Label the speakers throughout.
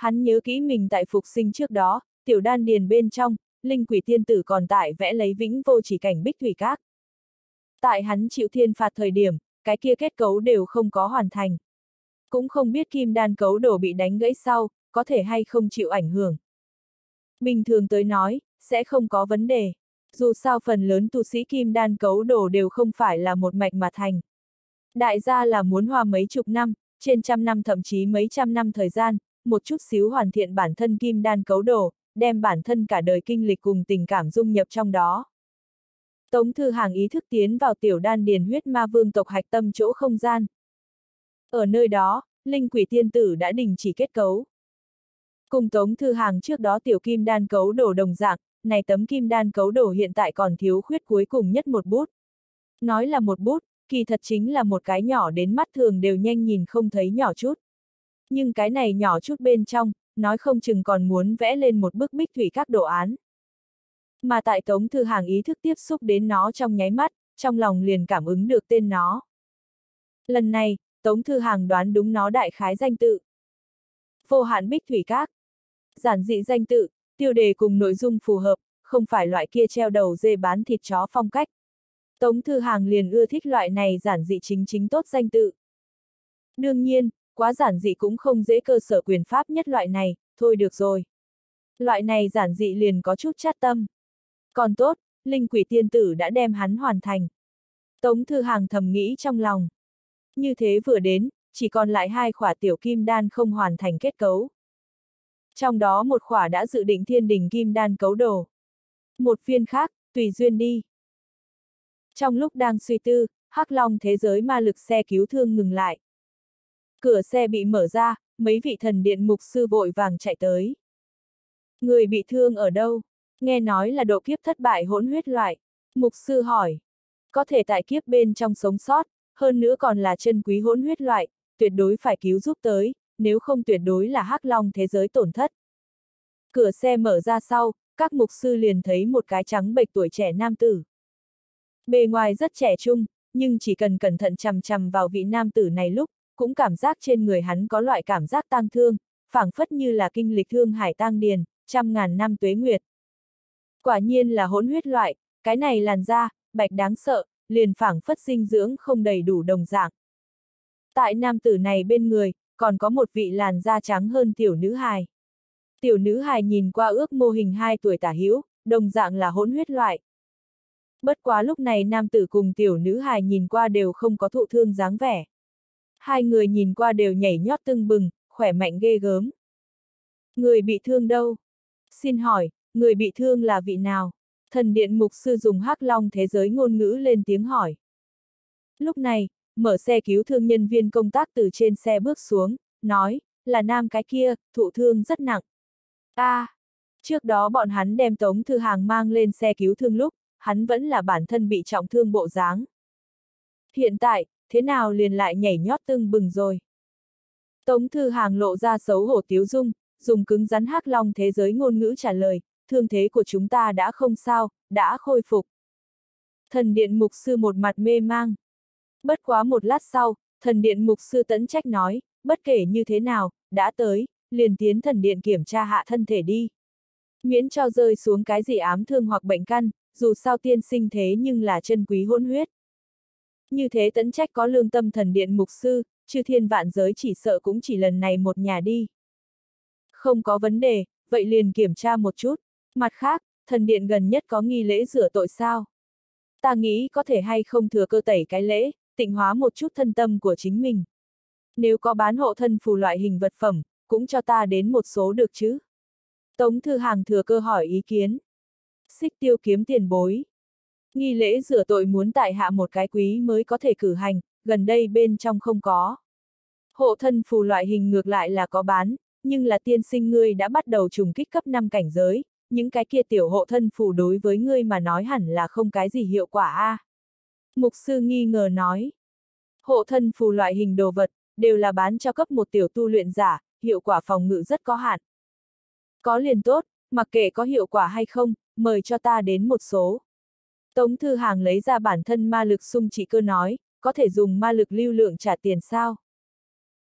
Speaker 1: Hắn nhớ kỹ mình tại phục sinh trước đó, tiểu đan điền bên trong, linh quỷ tiên tử còn tại vẽ lấy vĩnh vô chỉ cảnh bích thủy các. Tại hắn chịu thiên phạt thời điểm, cái kia kết cấu đều không có hoàn thành. Cũng không biết kim đan cấu đổ bị đánh gãy sau, có thể hay không chịu ảnh hưởng. Bình thường tới nói, sẽ không có vấn đề. Dù sao phần lớn tu sĩ kim đan cấu đổ đều không phải là một mạch mà thành. Đại gia là muốn hòa mấy chục năm, trên trăm năm thậm chí mấy trăm năm thời gian, một chút xíu hoàn thiện bản thân kim đan cấu đồ, đem bản thân cả đời kinh lịch cùng tình cảm dung nhập trong đó. Tống Thư Hàng ý thức tiến vào tiểu đan điền huyết ma vương tộc hạch tâm chỗ không gian. Ở nơi đó, linh quỷ tiên tử đã đình chỉ kết cấu. Cùng Tống Thư Hàng trước đó tiểu kim đan cấu đổ đồng dạng, này tấm kim đan cấu đổ hiện tại còn thiếu khuyết cuối cùng nhất một bút. Nói là một bút, kỳ thật chính là một cái nhỏ đến mắt thường đều nhanh nhìn không thấy nhỏ chút. Nhưng cái này nhỏ chút bên trong, nói không chừng còn muốn vẽ lên một bức bích thủy các đồ án. Mà tại Tống Thư Hàng ý thức tiếp xúc đến nó trong nháy mắt, trong lòng liền cảm ứng được tên nó. Lần này, Tống Thư Hàng đoán đúng nó đại khái danh tự. Vô hạn bích thủy các. Giản dị danh tự, tiêu đề cùng nội dung phù hợp, không phải loại kia treo đầu dê bán thịt chó phong cách. Tống Thư Hàng liền ưa thích loại này giản dị chính chính tốt danh tự. Đương nhiên, quá giản dị cũng không dễ cơ sở quyền pháp nhất loại này, thôi được rồi. Loại này giản dị liền có chút chát tâm. Còn tốt, linh quỷ tiên tử đã đem hắn hoàn thành. Tống Thư Hàng thầm nghĩ trong lòng. Như thế vừa đến, chỉ còn lại hai khỏa tiểu kim đan không hoàn thành kết cấu. Trong đó một khỏa đã dự định thiên đình kim đan cấu đồ. Một viên khác, tùy duyên đi. Trong lúc đang suy tư, Hắc Long thế giới ma lực xe cứu thương ngừng lại. Cửa xe bị mở ra, mấy vị thần điện mục sư vội vàng chạy tới. Người bị thương ở đâu? Nghe nói là độ kiếp thất bại hỗn huyết loại. Mục sư hỏi. Có thể tại kiếp bên trong sống sót, hơn nữa còn là chân quý hỗn huyết loại, tuyệt đối phải cứu giúp tới, nếu không tuyệt đối là hắc long thế giới tổn thất. Cửa xe mở ra sau, các mục sư liền thấy một cái trắng bệch tuổi trẻ nam tử. Bề ngoài rất trẻ trung, nhưng chỉ cần cẩn thận chằm chằm vào vị nam tử này lúc, cũng cảm giác trên người hắn có loại cảm giác tang thương, phảng phất như là kinh lịch thương hải tang điền, trăm ngàn năm tuế nguyệt. Quả nhiên là hỗn huyết loại, cái này làn da, bạch đáng sợ, liền phảng phất dinh dưỡng không đầy đủ đồng dạng. Tại nam tử này bên người, còn có một vị làn da trắng hơn tiểu nữ hài. Tiểu nữ hài nhìn qua ước mô hình 2 tuổi tả hữu, đồng dạng là hỗn huyết loại. Bất quá lúc này nam tử cùng tiểu nữ hài nhìn qua đều không có thụ thương dáng vẻ. Hai người nhìn qua đều nhảy nhót tưng bừng, khỏe mạnh ghê gớm. Người bị thương đâu? Xin hỏi, người bị thương là vị nào? Thần điện mục sư dùng hắc long thế giới ngôn ngữ lên tiếng hỏi. Lúc này, mở xe cứu thương nhân viên công tác từ trên xe bước xuống, nói, là nam cái kia, thụ thương rất nặng. a à, trước đó bọn hắn đem Tống Thư Hàng mang lên xe cứu thương lúc, hắn vẫn là bản thân bị trọng thương bộ dáng. Hiện tại, thế nào liền lại nhảy nhót tưng bừng rồi. Tống Thư Hàng lộ ra xấu hổ tiếu dung, dùng cứng rắn hắc long thế giới ngôn ngữ trả lời, thương thế của chúng ta đã không sao, đã khôi phục. Thần điện mục sư một mặt mê mang. Bất quá một lát sau, thần điện mục sư tấn trách nói, bất kể như thế nào, đã tới, liền tiến thần điện kiểm tra hạ thân thể đi. Miễn cho rơi xuống cái gì ám thương hoặc bệnh căn, dù sao tiên sinh thế nhưng là chân quý hôn huyết. Như thế tấn trách có lương tâm thần điện mục sư, chư thiên vạn giới chỉ sợ cũng chỉ lần này một nhà đi. Không có vấn đề, vậy liền kiểm tra một chút. Mặt khác, thần điện gần nhất có nghi lễ rửa tội sao? Ta nghĩ có thể hay không thừa cơ tẩy cái lễ, tịnh hóa một chút thân tâm của chính mình. Nếu có bán hộ thân phù loại hình vật phẩm, cũng cho ta đến một số được chứ? Tống Thư Hàng thừa cơ hỏi ý kiến. Xích tiêu kiếm tiền bối. Nghi lễ rửa tội muốn tại hạ một cái quý mới có thể cử hành, gần đây bên trong không có. Hộ thân phù loại hình ngược lại là có bán, nhưng là tiên sinh ngươi đã bắt đầu trùng kích cấp 5 cảnh giới, những cái kia tiểu hộ thân phù đối với ngươi mà nói hẳn là không cái gì hiệu quả a. À. Mục sư nghi ngờ nói. Hộ thân phù loại hình đồ vật, đều là bán cho cấp một tiểu tu luyện giả, hiệu quả phòng ngự rất có hạn. Có liền tốt, mặc kệ có hiệu quả hay không, mời cho ta đến một số. Tống Thư Hàng lấy ra bản thân ma lực sung chỉ cơ nói, có thể dùng ma lực lưu lượng trả tiền sao?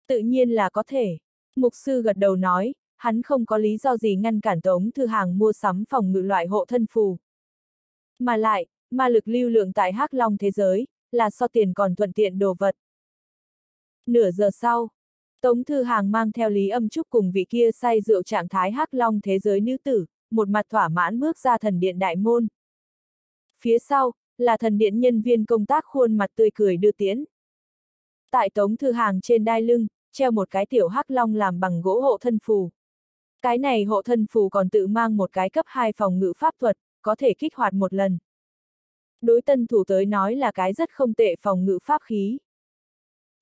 Speaker 1: Tự nhiên là có thể. Mục sư gật đầu nói, hắn không có lý do gì ngăn cản Tống Thư Hàng mua sắm phòng ngự loại hộ thân phù. Mà lại, ma lực lưu lượng tại hắc long thế giới, là so tiền còn thuận tiện đồ vật. Nửa giờ sau, Tống Thư Hàng mang theo Lý Âm Trúc cùng vị kia say rượu trạng thái hắc long thế giới nữ tử, một mặt thỏa mãn bước ra thần điện đại môn. Phía sau, là thần điện nhân viên công tác khuôn mặt tươi cười đưa tiễn. Tại Tống Thư Hàng trên đai lưng, treo một cái tiểu hắc long làm bằng gỗ hộ thân phù. Cái này hộ thân phù còn tự mang một cái cấp 2 phòng ngự pháp thuật, có thể kích hoạt một lần. Đối tân thủ tới nói là cái rất không tệ phòng ngự pháp khí.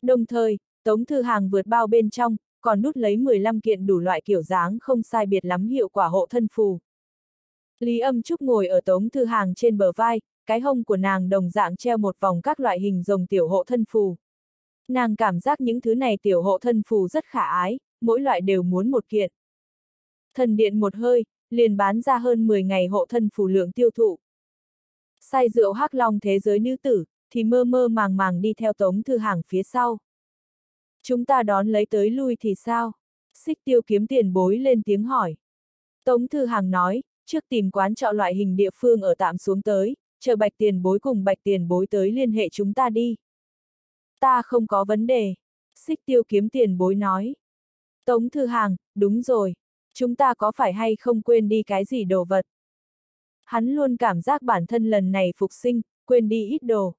Speaker 1: Đồng thời, Tống Thư Hàng vượt bao bên trong, còn nút lấy 15 kiện đủ loại kiểu dáng không sai biệt lắm hiệu quả hộ thân phù. Lý âm trúc ngồi ở Tống Thư Hàng trên bờ vai, cái hông của nàng đồng dạng treo một vòng các loại hình rồng tiểu hộ thân phù. Nàng cảm giác những thứ này tiểu hộ thân phù rất khả ái, mỗi loại đều muốn một kiện. Thần điện một hơi, liền bán ra hơn 10 ngày hộ thân phù lượng tiêu thụ. Say rượu hắc long thế giới nữ tử, thì mơ mơ màng màng đi theo tống thư hàng phía sau. Chúng ta đón lấy tới lui thì sao? Xích tiêu kiếm tiền bối lên tiếng hỏi. Tống thư hàng nói, trước tìm quán trọ loại hình địa phương ở tạm xuống tới, chờ bạch tiền bối cùng bạch tiền bối tới liên hệ chúng ta đi. Ta không có vấn đề. Xích tiêu kiếm tiền bối nói. Tống thư hàng, đúng rồi. Chúng ta có phải hay không quên đi cái gì đồ vật? Hắn luôn cảm giác bản thân lần này phục sinh, quên đi ít đồ.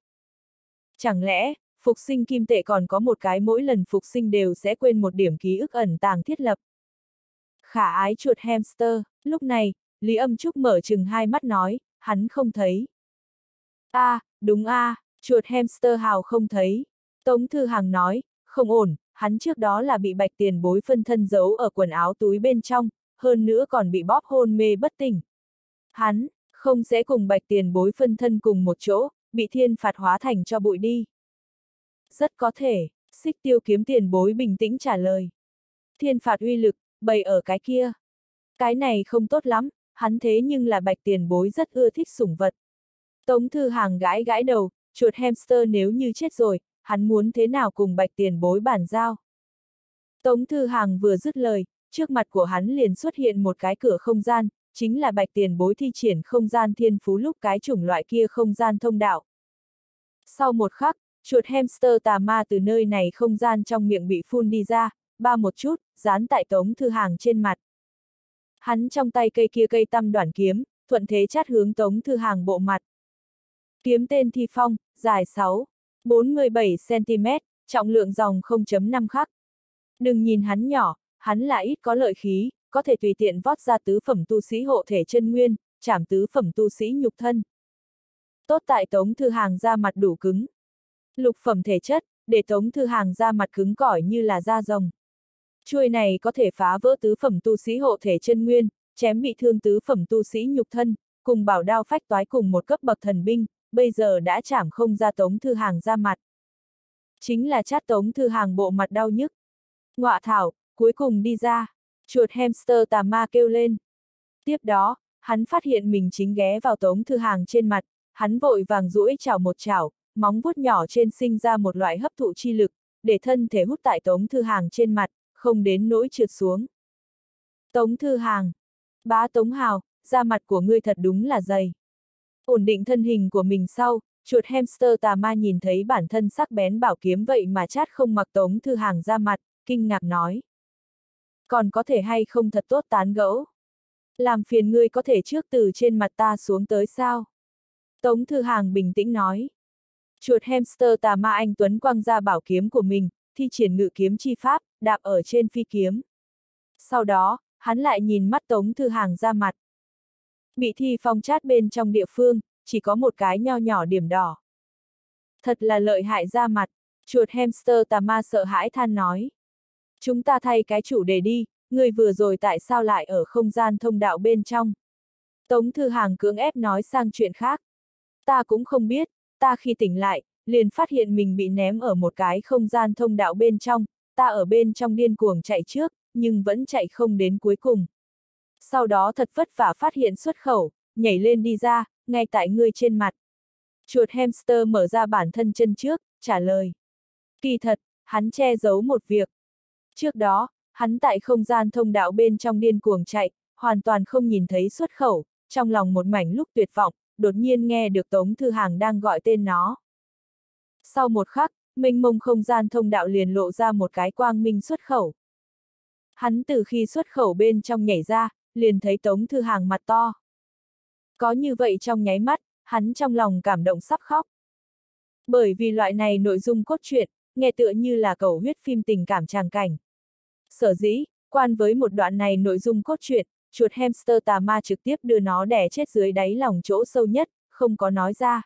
Speaker 1: Chẳng lẽ, phục sinh kim tệ còn có một cái mỗi lần phục sinh đều sẽ quên một điểm ký ức ẩn tàng thiết lập. Khả ái chuột hamster, lúc này, Lý âm trúc mở chừng hai mắt nói, hắn không thấy. a à, đúng a à, chuột hamster hào không thấy. Tống Thư Hàng nói, không ổn, hắn trước đó là bị bạch tiền bối phân thân giấu ở quần áo túi bên trong, hơn nữa còn bị bóp hôn mê bất tỉnh. Hắn, không sẽ cùng bạch tiền bối phân thân cùng một chỗ, bị thiên phạt hóa thành cho bụi đi. Rất có thể, xích tiêu kiếm tiền bối bình tĩnh trả lời. Thiên phạt uy lực, bày ở cái kia. Cái này không tốt lắm, hắn thế nhưng là bạch tiền bối rất ưa thích sủng vật. Tống thư hàng gãi gãi đầu, chuột hamster nếu như chết rồi, hắn muốn thế nào cùng bạch tiền bối bản giao. Tống Thư Hàng vừa dứt lời, trước mặt của hắn liền xuất hiện một cái cửa không gian, chính là bạch tiền bối thi triển không gian thiên phú lúc cái chủng loại kia không gian thông đạo. Sau một khắc, chuột hamster tà ma từ nơi này không gian trong miệng bị phun đi ra, ba một chút, dán tại Tống Thư Hàng trên mặt. Hắn trong tay cây kia cây tăm đoạn kiếm, thuận thế chát hướng Tống Thư Hàng bộ mặt. Kiếm tên Thi Phong, dài 6, 47cm, trọng lượng dòng 0.5 khắc. Đừng nhìn hắn nhỏ, hắn là ít có lợi khí, có thể tùy tiện vót ra tứ phẩm tu sĩ hộ thể chân nguyên, chảm tứ phẩm tu sĩ nhục thân. Tốt tại Tống Thư Hàng ra mặt đủ cứng. Lục phẩm thể chất, để Tống Thư Hàng ra mặt cứng cỏi như là da rồng. Chuôi này có thể phá vỡ tứ phẩm tu sĩ hộ thể chân nguyên, chém bị thương tứ phẩm tu sĩ nhục thân, cùng bảo đao phách toái cùng một cấp bậc thần binh, bây giờ đã chảm không ra tống thư hàng ra mặt. Chính là chát tống thư hàng bộ mặt đau nhức. Ngọa thảo, cuối cùng đi ra. Chuột hamster tà ma kêu lên. Tiếp đó, hắn phát hiện mình chính ghé vào tống thư hàng trên mặt, hắn vội vàng duỗi chảo một chảo, móng vuốt nhỏ trên sinh ra một loại hấp thụ chi lực, để thân thể hút tại tống thư hàng trên mặt, không đến nỗi trượt xuống. Tống thư hàng. Bá tống hào, da mặt của ngươi thật đúng là dày. Ổn định thân hình của mình sau, chuột hamster tà ma nhìn thấy bản thân sắc bén bảo kiếm vậy mà chát không mặc tống thư hàng ra mặt, kinh ngạc nói. Còn có thể hay không thật tốt tán gẫu? Làm phiền ngươi có thể trước từ trên mặt ta xuống tới sao? Tống thư hàng bình tĩnh nói. Chuột hamster tà ma anh Tuấn quăng ra bảo kiếm của mình, thi triển ngự kiếm chi pháp, đạp ở trên phi kiếm. Sau đó, hắn lại nhìn mắt Tống Thư Hàng ra mặt. Bị thi phong chát bên trong địa phương, chỉ có một cái nho nhỏ điểm đỏ. Thật là lợi hại ra mặt, chuột hamster tà ma sợ hãi than nói. Chúng ta thay cái chủ đề đi, người vừa rồi tại sao lại ở không gian thông đạo bên trong. Tống Thư Hàng cưỡng ép nói sang chuyện khác. Ta cũng không biết, ta khi tỉnh lại, liền phát hiện mình bị ném ở một cái không gian thông đạo bên trong, ta ở bên trong điên cuồng chạy trước, nhưng vẫn chạy không đến cuối cùng sau đó thật vất vả phát hiện xuất khẩu, nhảy lên đi ra, ngay tại ngươi trên mặt. Chuột hamster mở ra bản thân chân trước, trả lời. Kỳ thật, hắn che giấu một việc. Trước đó, Hắn tại không gian thông đạo bên trong điên cuồng chạy, hoàn toàn không nhìn thấy xuất khẩu, trong lòng một mảnh lúc tuyệt vọng, đột nhiên nghe được Tống Thư Hàng đang gọi tên nó. Sau một khắc, minh mông không gian thông đạo liền lộ ra một cái quang minh xuất khẩu. Hắn từ khi xuất khẩu bên trong nhảy ra, liền thấy Tống Thư Hàng mặt to. Có như vậy trong nháy mắt, hắn trong lòng cảm động sắp khóc. Bởi vì loại này nội dung cốt truyện, nghe tựa như là cầu huyết phim tình cảm tràng cảnh. Sở dĩ, quan với một đoạn này nội dung cốt truyện, chuột hamster tà ma trực tiếp đưa nó đè chết dưới đáy lòng chỗ sâu nhất, không có nói ra.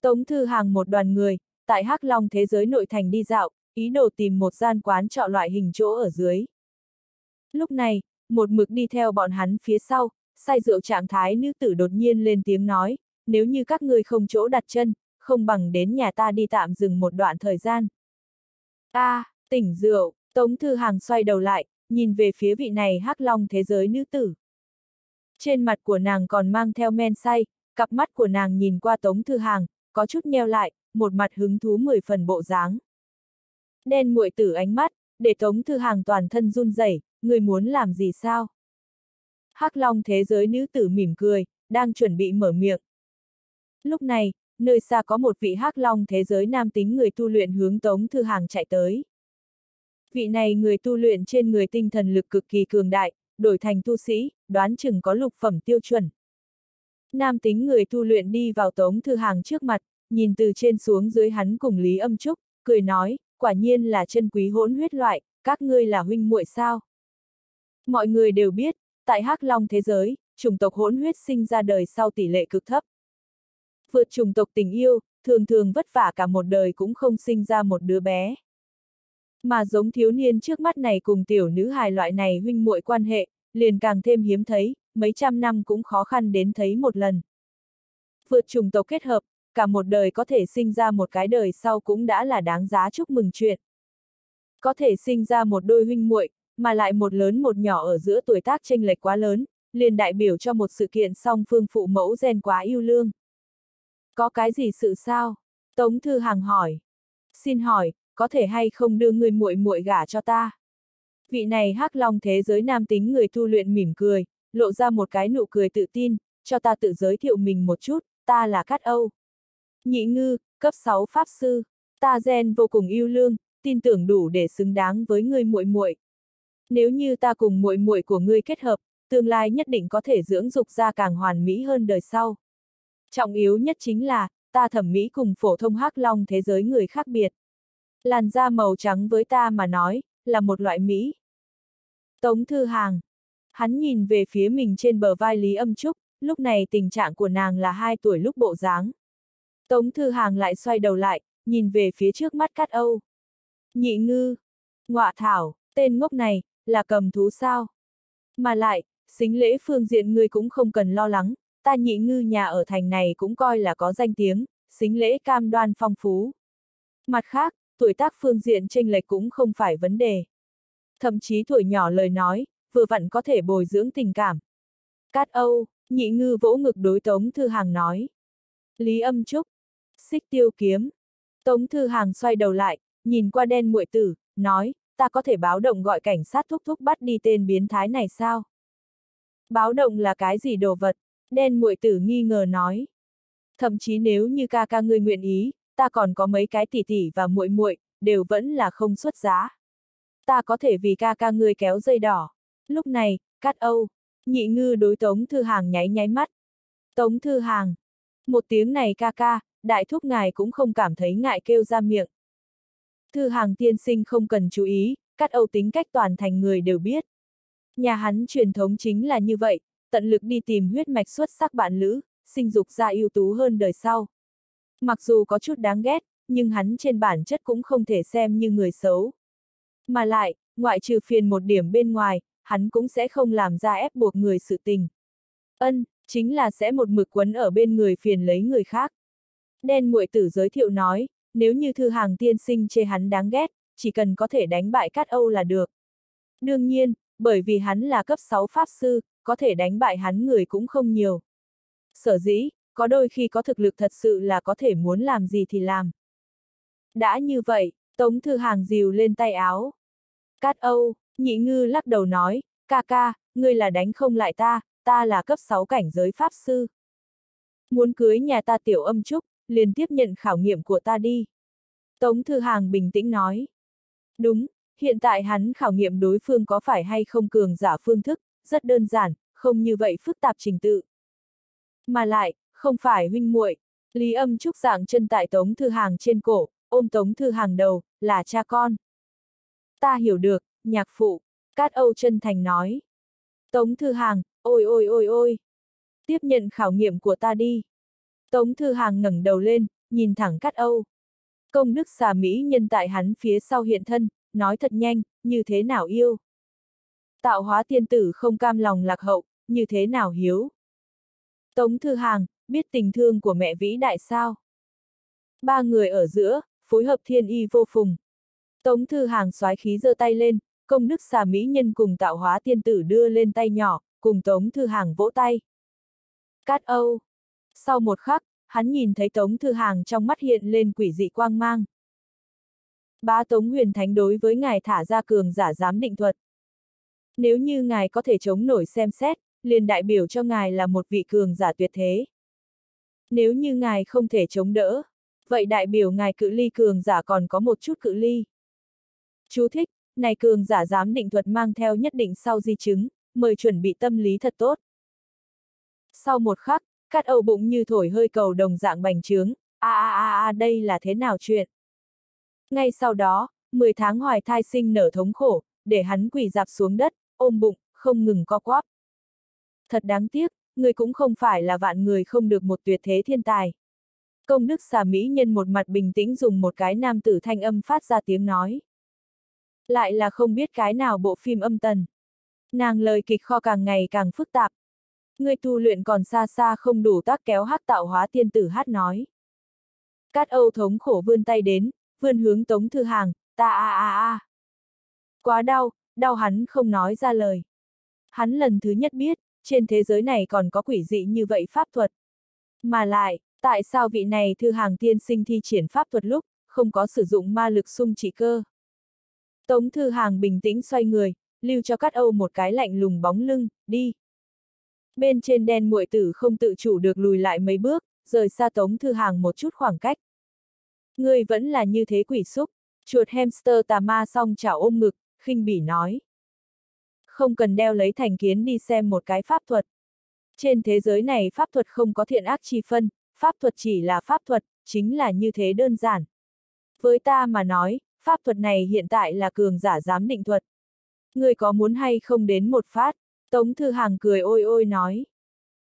Speaker 1: Tống Thư Hàng một đoàn người, tại Hắc Long thế giới nội thành đi dạo, ý đồ tìm một gian quán trọ loại hình chỗ ở dưới. Lúc này, một mực đi theo bọn hắn phía sau, say rượu trạng thái nữ tử đột nhiên lên tiếng nói, nếu như các ngươi không chỗ đặt chân, không bằng đến nhà ta đi tạm dừng một đoạn thời gian. a à, tỉnh rượu, Tống Thư Hàng xoay đầu lại, nhìn về phía vị này hắc long thế giới nữ tử. Trên mặt của nàng còn mang theo men say, cặp mắt của nàng nhìn qua Tống Thư Hàng, có chút nheo lại, một mặt hứng thú mười phần bộ dáng. Đen muội tử ánh mắt, để Tống Thư Hàng toàn thân run rẩy, người muốn làm gì sao? Hắc Long thế giới nữ tử mỉm cười, đang chuẩn bị mở miệng. Lúc này, nơi xa có một vị Hắc Long thế giới nam tính người tu luyện hướng Tống Thư Hàng chạy tới. Vị này người tu luyện trên người tinh thần lực cực kỳ cường đại, đổi thành tu sĩ, đoán chừng có lục phẩm tiêu chuẩn. Nam tính người tu luyện đi vào Tống Thư Hàng trước mặt, nhìn từ trên xuống dưới hắn cùng Lý Âm Trúc, cười nói, quả nhiên là chân quý hỗn huyết loại, các ngươi là huynh muội sao? Mọi người đều biết, tại Hắc Long thế giới, chủng tộc hỗn huyết sinh ra đời sau tỷ lệ cực thấp. Vượt chủng tộc tình yêu, thường thường vất vả cả một đời cũng không sinh ra một đứa bé. Mà giống thiếu niên trước mắt này cùng tiểu nữ hài loại này huynh muội quan hệ, liền càng thêm hiếm thấy, mấy trăm năm cũng khó khăn đến thấy một lần. Vượt chủng tộc kết hợp, cả một đời có thể sinh ra một cái đời sau cũng đã là đáng giá chúc mừng chuyện. Có thể sinh ra một đôi huynh muội, mà lại một lớn một nhỏ ở giữa tuổi tác chênh lệch quá lớn, liền đại biểu cho một sự kiện song phương phụ mẫu gen quá yêu lương. Có cái gì sự sao? Tống Thư Hàng hỏi. Xin hỏi, có thể hay không đưa người muội muội gả cho ta? Vị này hắc long thế giới nam tính người tu luyện mỉm cười, lộ ra một cái nụ cười tự tin, cho ta tự giới thiệu mình một chút, ta là Cát Âu. Nhị ngư, cấp 6 pháp sư, ta gen vô cùng yêu lương, tin tưởng đủ để xứng đáng với người muội muội. Nếu như ta cùng muội muội của ngươi kết hợp, tương lai nhất định có thể dưỡng dục ra càng hoàn mỹ hơn đời sau. Trọng yếu nhất chính là, ta thẩm mỹ cùng phổ thông hắc long thế giới người khác biệt. Làn da màu trắng với ta mà nói, là một loại mỹ. Tống Thư Hàng. Hắn nhìn về phía mình trên bờ vai Lý Âm Trúc, lúc này tình trạng của nàng là hai tuổi lúc bộ dáng. Tống Thư Hàng lại xoay đầu lại, nhìn về phía trước mắt Cát Âu. Nhị ngư. Ngọa thảo, tên ngốc này, là cầm thú sao? Mà lại, xính lễ phương diện ngươi cũng không cần lo lắng, ta nhị ngư nhà ở thành này cũng coi là có danh tiếng, xính lễ cam đoan phong phú. Mặt khác, tuổi tác phương diện tranh lệch cũng không phải vấn đề. Thậm chí tuổi nhỏ lời nói, vừa vặn có thể bồi dưỡng tình cảm. Cát Âu, nhị ngư vỗ ngực đối Tống Thư Hàng nói. Lý âm trúc, xích tiêu kiếm. Tống Thư Hàng xoay đầu lại, nhìn qua đen muội tử, nói, ta có thể báo động gọi cảnh sát thúc thúc bắt đi tên biến thái này sao? Báo động là cái gì đồ vật? Đen muội tử nghi ngờ nói. Thậm chí nếu như ca ca ngươi nguyện ý, ta còn có mấy cái tỷ tỷ và muội muội đều vẫn là không xuất giá. Ta có thể vì ca ca ngươi kéo dây đỏ. Lúc này, Cát Âu, nhị ngư đối Tống Thư Hàng nháy nháy mắt. Tống Thư Hàng. Một tiếng này ca ca, đại thúc ngài cũng không cảm thấy ngại kêu ra miệng. Thư Hàng tiên sinh không cần chú ý, cắt Âu tính cách toàn thành người đều biết. Nhà hắn truyền thống chính là như vậy, tận lực đi tìm huyết mạch xuất sắc bạn lữ, sinh dục ra ưu tú hơn đời sau. Mặc dù có chút đáng ghét, nhưng hắn trên bản chất cũng không thể xem như người xấu. Mà lại, ngoại trừ phiền một điểm bên ngoài, hắn cũng sẽ không làm ra ép buộc người sự tình. Ân, chính là sẽ một mực quấn ở bên người phiền lấy người khác. Đen muội tử giới thiệu nói, nếu như thư hàng tiên sinh chê hắn đáng ghét, chỉ cần có thể đánh bại Cát Âu là được. Đương nhiên, bởi vì hắn là cấp 6 pháp sư, có thể đánh bại hắn người cũng không nhiều. Sở dĩ, có đôi khi có thực lực thật sự là có thể muốn làm gì thì làm. Đã như vậy, Tống Thư Hàng dìu lên tay áo. Cát Âu, nhị ngư lắc đầu nói, ca ca, ngươi là đánh không lại ta, ta là cấp 6 cảnh giới pháp sư. Muốn cưới nhà ta tiểu âm trúc, liền tiếp nhận khảo nghiệm của ta đi. Tống Thư Hàng bình tĩnh nói. Đúng, hiện tại hắn khảo nghiệm đối phương có phải hay không cường giả phương thức, rất đơn giản, không như vậy phức tạp trình tự. Mà lại, không phải huynh muội, Lý âm trúc dạng chân tại Tống Thư Hàng trên cổ, ôm Tống Thư Hàng đầu, là cha con. Ta hiểu được, nhạc phụ, Cát Âu chân thành nói. Tống Thư Hàng, ôi ôi ôi ôi. Tiếp nhận khảo nghiệm của ta đi. Tống Thư Hàng ngẩng đầu lên, nhìn thẳng Cát Âu. Công đức xà Mỹ nhân tại hắn phía sau hiện thân, nói thật nhanh, như thế nào yêu. Tạo hóa tiên tử không cam lòng lạc hậu, như thế nào hiếu. Tống Thư Hàng, biết tình thương của mẹ vĩ đại sao. Ba người ở giữa, phối hợp thiên y vô phùng. Tống Thư Hàng xoái khí giơ tay lên, công đức xà mỹ nhân cùng tạo hóa tiên tử đưa lên tay nhỏ, cùng Tống Thư Hàng vỗ tay. Cát Âu. Sau một khắc, hắn nhìn thấy Tống Thư Hàng trong mắt hiện lên quỷ dị quang mang. Bá Tống Huyền Thánh đối với ngài thả ra cường giả giám định thuật. Nếu như ngài có thể chống nổi xem xét, liền đại biểu cho ngài là một vị cường giả tuyệt thế. Nếu như ngài không thể chống đỡ, vậy đại biểu ngài cự ly cường giả còn có một chút cự ly. Chú thích, này cường giả giám định thuật mang theo nhất định sau di chứng, mời chuẩn bị tâm lý thật tốt. Sau một khắc, cát âu bụng như thổi hơi cầu đồng dạng bành trướng, a a a a đây là thế nào chuyện? Ngay sau đó, 10 tháng hoài thai sinh nở thống khổ, để hắn quỳ dạp xuống đất, ôm bụng, không ngừng co quắp. Thật đáng tiếc, người cũng không phải là vạn người không được một tuyệt thế thiên tài. Công đức xà mỹ nhân một mặt bình tĩnh dùng một cái nam tử thanh âm phát ra tiếng nói. Lại là không biết cái nào bộ phim âm tần. Nàng lời kịch kho càng ngày càng phức tạp. Người tu luyện còn xa xa không đủ tác kéo hát tạo hóa tiên tử hát nói. Cát Âu thống khổ vươn tay đến, vươn hướng Tống Thư Hàng, ta a a a. Quá đau, đau hắn không nói ra lời. Hắn lần thứ nhất biết, trên thế giới này còn có quỷ dị như vậy pháp thuật. Mà lại, tại sao vị này Thư Hàng tiên sinh thi triển pháp thuật lúc, không có sử dụng ma lực sung chỉ cơ? Tống Thư Hàng bình tĩnh xoay người, lưu cho Cát Âu một cái lạnh lùng bóng lưng, đi. Bên trên đen muội tử không tự chủ được lùi lại mấy bước, rời xa Tống Thư Hàng một chút khoảng cách. Người vẫn là như thế quỷ xúc, chuột hamster tà ma song chảo ôm ngực, khinh bỉ nói. Không cần đeo lấy thành kiến đi xem một cái pháp thuật. Trên thế giới này pháp thuật không có thiện ác chi phân, pháp thuật chỉ là pháp thuật, chính là như thế đơn giản. Với ta mà nói, pháp thuật này hiện tại là cường giả giám định thuật. Người có muốn hay không đến một phát? Tống Thư Hàng cười ôi ôi nói.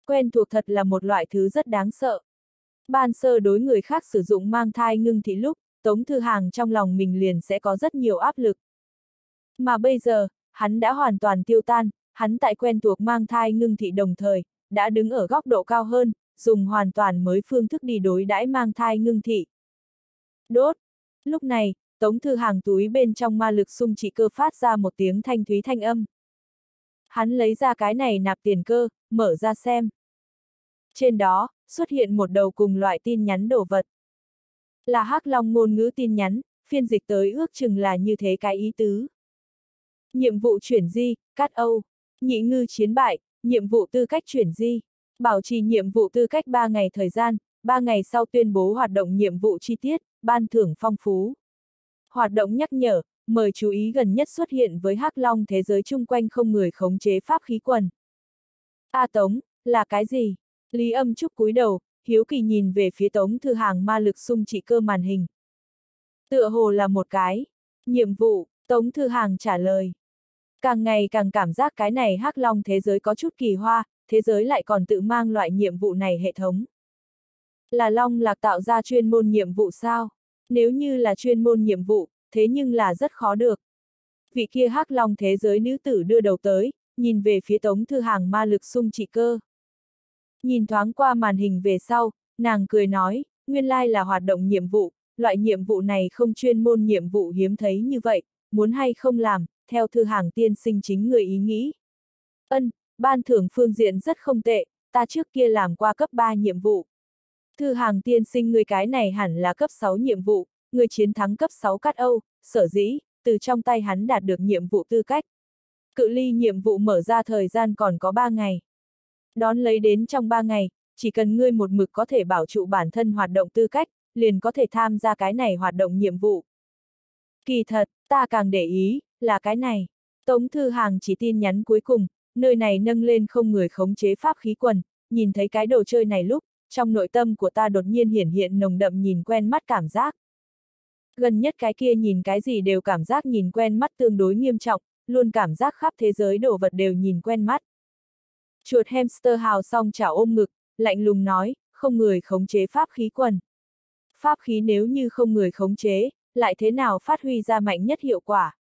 Speaker 1: Quen thuộc thật là một loại thứ rất đáng sợ. Ban sơ đối người khác sử dụng mang thai ngưng thị lúc, Tống Thư Hàng trong lòng mình liền sẽ có rất nhiều áp lực. Mà bây giờ, hắn đã hoàn toàn tiêu tan, hắn tại quen thuộc mang thai ngưng thị đồng thời, đã đứng ở góc độ cao hơn, dùng hoàn toàn mới phương thức đi đối đãi mang thai ngưng thị. Đốt! Lúc này, Tống Thư Hàng túi bên trong ma lực sung chỉ cơ phát ra một tiếng thanh thúy thanh âm. Hắn lấy ra cái này nạp tiền cơ, mở ra xem. Trên đó, xuất hiện một đầu cùng loại tin nhắn đồ vật. Là hắc long ngôn ngữ tin nhắn, phiên dịch tới ước chừng là như thế cái ý tứ. Nhiệm vụ chuyển di, cắt Âu. Nhị ngư chiến bại, nhiệm vụ tư cách chuyển di. Bảo trì nhiệm vụ tư cách 3 ngày thời gian, 3 ngày sau tuyên bố hoạt động nhiệm vụ chi tiết, ban thưởng phong phú. Hoạt động nhắc nhở, mời chú ý gần nhất xuất hiện với hắc long thế giới chung quanh không người khống chế pháp khí quần. A Tống, là cái gì? Lý âm trúc cúi đầu, hiếu kỳ nhìn về phía Tống Thư Hàng ma lực sung trị cơ màn hình. Tựa hồ là một cái. Nhiệm vụ, Tống Thư Hàng trả lời. Càng ngày càng cảm giác cái này hắc long thế giới có chút kỳ hoa, thế giới lại còn tự mang loại nhiệm vụ này hệ thống. Là long lạc tạo ra chuyên môn nhiệm vụ sao? Nếu như là chuyên môn nhiệm vụ, thế nhưng là rất khó được. Vị kia hắc long thế giới nữ tử đưa đầu tới, nhìn về phía tống thư hàng ma lực sung trị cơ. Nhìn thoáng qua màn hình về sau, nàng cười nói, nguyên lai là hoạt động nhiệm vụ, loại nhiệm vụ này không chuyên môn nhiệm vụ hiếm thấy như vậy, muốn hay không làm, theo thư hàng tiên sinh chính người ý nghĩ. Ân, ban thưởng phương diện rất không tệ, ta trước kia làm qua cấp 3 nhiệm vụ. Thư hàng tiên sinh người cái này hẳn là cấp 6 nhiệm vụ, người chiến thắng cấp 6 cát Âu, sở dĩ, từ trong tay hắn đạt được nhiệm vụ tư cách. Cự ly nhiệm vụ mở ra thời gian còn có 3 ngày. Đón lấy đến trong 3 ngày, chỉ cần ngươi một mực có thể bảo trụ bản thân hoạt động tư cách, liền có thể tham gia cái này hoạt động nhiệm vụ. Kỳ thật, ta càng để ý, là cái này. Tống Thư Hàng chỉ tin nhắn cuối cùng, nơi này nâng lên không người khống chế pháp khí quần, nhìn thấy cái đồ chơi này lúc, trong nội tâm của ta đột nhiên hiển hiện nồng đậm nhìn quen mắt cảm giác. Gần nhất cái kia nhìn cái gì đều cảm giác nhìn quen mắt tương đối nghiêm trọng, luôn cảm giác khắp thế giới đồ vật đều nhìn quen mắt. Chuột hamster hào song chảo ôm ngực, lạnh lùng nói, không người khống chế pháp khí quần. Pháp khí nếu như không người khống chế, lại thế nào phát huy ra mạnh nhất hiệu quả?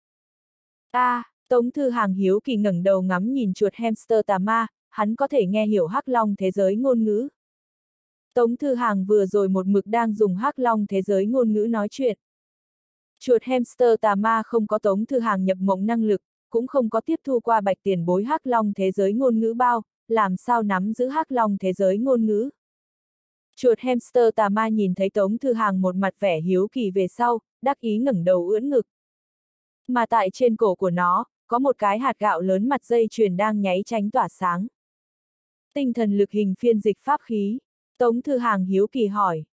Speaker 1: A, à, Tống Thư Hàng hiếu kỳ ngẩng đầu ngắm nhìn chuột hamster tà ma, hắn có thể nghe hiểu hắc long thế giới ngôn ngữ. Tống Thư Hàng vừa rồi một mực đang dùng hắc long thế giới ngôn ngữ nói chuyện. Chuột hamster tà ma không có Tống Thư Hàng nhập mộng năng lực, cũng không có tiếp thu qua bạch tiền bối hắc long thế giới ngôn ngữ bao, làm sao nắm giữ hắc long thế giới ngôn ngữ. Chuột hamster tà ma nhìn thấy Tống Thư Hàng một mặt vẻ hiếu kỳ về sau, đắc ý ngẩng đầu ưỡn ngực. Mà tại trên cổ của nó, có một cái hạt gạo lớn mặt dây chuyền đang nháy tránh tỏa sáng. Tinh thần lực hình phiên dịch pháp khí. Tống Thư Hàng hiếu kỳ hỏi.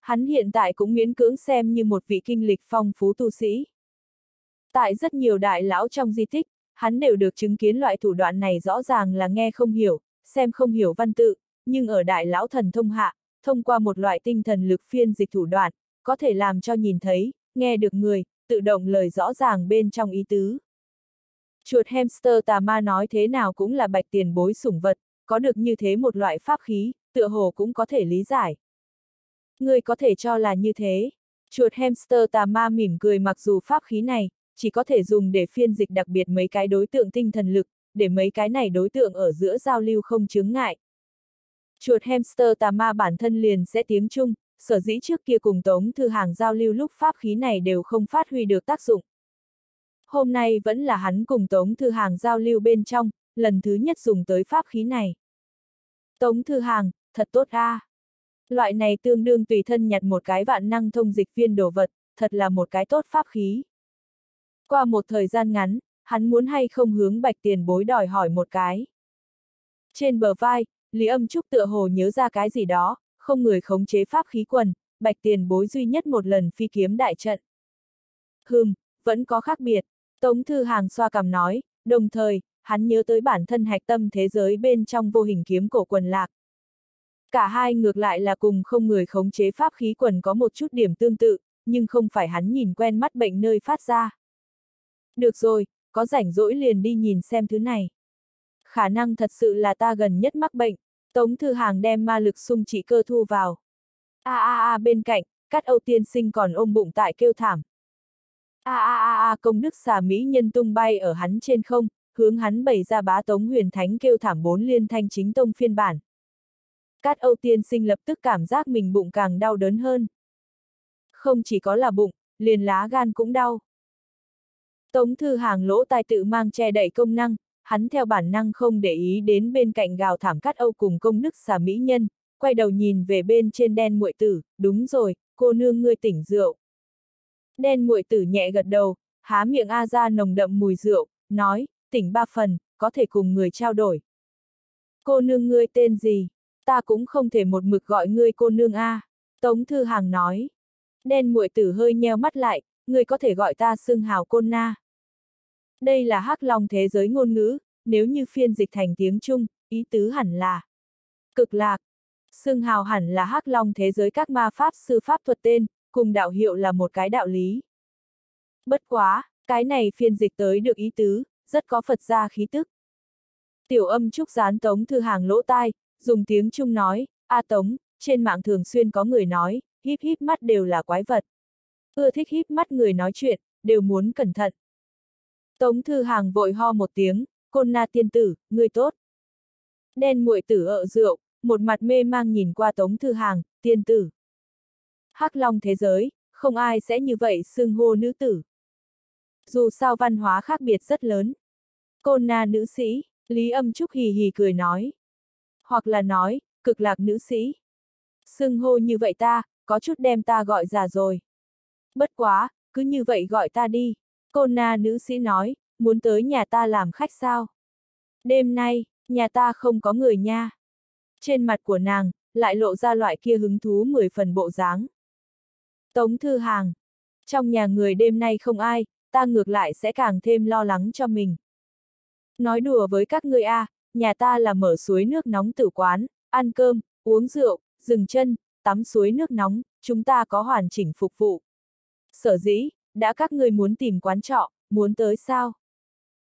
Speaker 1: Hắn hiện tại cũng miễn cưỡng xem như một vị kinh lịch phong phú tu sĩ. Tại rất nhiều đại lão trong di tích, hắn đều được chứng kiến loại thủ đoạn này rõ ràng là nghe không hiểu, xem không hiểu văn tự, nhưng ở đại lão thần thông hạ, thông qua một loại tinh thần lực phiên dịch thủ đoạn, có thể làm cho nhìn thấy, nghe được người, tự động lời rõ ràng bên trong ý tứ. Chuột hamster tà ma nói thế nào cũng là bạch tiền bối sủng vật, có được như thế một loại pháp khí, tựa hồ cũng có thể lý giải. Người có thể cho là như thế. Chuột hamster tà ma mỉm cười mặc dù pháp khí này, chỉ có thể dùng để phiên dịch đặc biệt mấy cái đối tượng tinh thần lực, để mấy cái này đối tượng ở giữa giao lưu không chướng ngại. Chuột hamster tà ma bản thân liền sẽ tiếng Trung, sở dĩ trước kia cùng Tống Thư Hàng giao lưu lúc pháp khí này đều không phát huy được tác dụng. Hôm nay vẫn là hắn cùng Tống Thư Hàng giao lưu bên trong, lần thứ nhất dùng tới pháp khí này. Tống Thư Hàng, thật tốt a. À. Loại này tương đương tùy thân nhặt một cái vạn năng thông dịch viên đồ vật, thật là một cái tốt pháp khí. Qua một thời gian ngắn, hắn muốn hay không hướng bạch tiền bối đòi hỏi một cái. Trên bờ vai, Lý âm trúc tựa hồ nhớ ra cái gì đó, không người khống chế pháp khí quần, bạch tiền bối duy nhất một lần phi kiếm đại trận. Hừm, vẫn có khác biệt, Tống Thư Hàng xoa cằm nói, đồng thời, hắn nhớ tới bản thân hạch tâm thế giới bên trong vô hình kiếm cổ quần lạc. Cả hai ngược lại là cùng không người khống chế pháp khí quần có một chút điểm tương tự, nhưng không phải hắn nhìn quen mắt bệnh nơi phát ra. Được rồi, có rảnh rỗi liền đi nhìn xem thứ này. Khả năng thật sự là ta gần nhất mắc bệnh, Tống Thư Hàng đem ma lực sung trị cơ thu vào. A a a bên cạnh, cắt Âu tiên sinh còn ôm bụng tại kêu thảm. A a a a công đức xà mỹ nhân tung bay ở hắn trên không, hướng hắn bày ra bá tống huyền thánh kêu thảm bốn liên thanh chính tông phiên bản. Cát Âu tiên sinh lập tức cảm giác mình bụng càng đau đớn hơn. Không chỉ có là bụng, liền lá gan cũng đau. Tống thư hàng lỗ tai tự mang che đậy công năng, hắn theo bản năng không để ý đến bên cạnh gào thảm cát Âu cùng công đức xà mỹ nhân, quay đầu nhìn về bên trên đen muội tử, đúng rồi, cô nương ngươi tỉnh rượu. Đen muội tử nhẹ gật đầu, há miệng A ra nồng đậm mùi rượu, nói, tỉnh ba phần, có thể cùng người trao đổi. Cô nương ngươi tên gì? Ta cũng không thể một mực gọi ngươi cô nương A. Tống Thư Hàng nói. Đen muội tử hơi nheo mắt lại, ngươi có thể gọi ta xưng hào côn na. Đây là hắc long thế giới ngôn ngữ, nếu như phiên dịch thành tiếng Trung, ý tứ hẳn là cực lạc. Xưng hào hẳn là hắc long thế giới các ma pháp sư pháp thuật tên, cùng đạo hiệu là một cái đạo lý. Bất quá, cái này phiên dịch tới được ý tứ, rất có Phật gia khí tức. Tiểu âm trúc gián tống thư hàng lỗ tai, dùng tiếng Trung nói, A tống, trên mạng thường xuyên có người nói, híp híp mắt đều là quái vật. Ưa thích híp mắt người nói chuyện, đều muốn cẩn thận. Tống thư hàng vội ho một tiếng, côn na tiên tử, người tốt. Đen muội tử ợ rượu, một mặt mê mang nhìn qua tống thư hàng, tiên tử. Hắc Long thế giới, không ai sẽ như vậy xưng hô nữ tử. Dù sao văn hóa khác biệt rất lớn. Côn na nữ sĩ, Lý âm trúc hì hì cười nói. Hoặc là nói, cực lạc nữ sĩ. sưng hô như vậy ta, có chút đem ta gọi già rồi. Bất quá, cứ như vậy gọi ta đi. Cô na nữ sĩ nói, muốn tới nhà ta làm khách sao? Đêm nay, nhà ta không có người nha. Trên mặt của nàng, lại lộ ra loại kia hứng thú mười phần bộ dáng. Tống Thư Hàng. Trong nhà người đêm nay không ai, ta ngược lại sẽ càng thêm lo lắng cho mình. Nói đùa với các ngươi a, à, nhà ta là mở suối nước nóng tử quán, ăn cơm, uống rượu, dừng chân, tắm suối nước nóng, chúng ta có hoàn chỉnh phục vụ. Sở dĩ, đã các người muốn tìm quán trọ, muốn tới sao?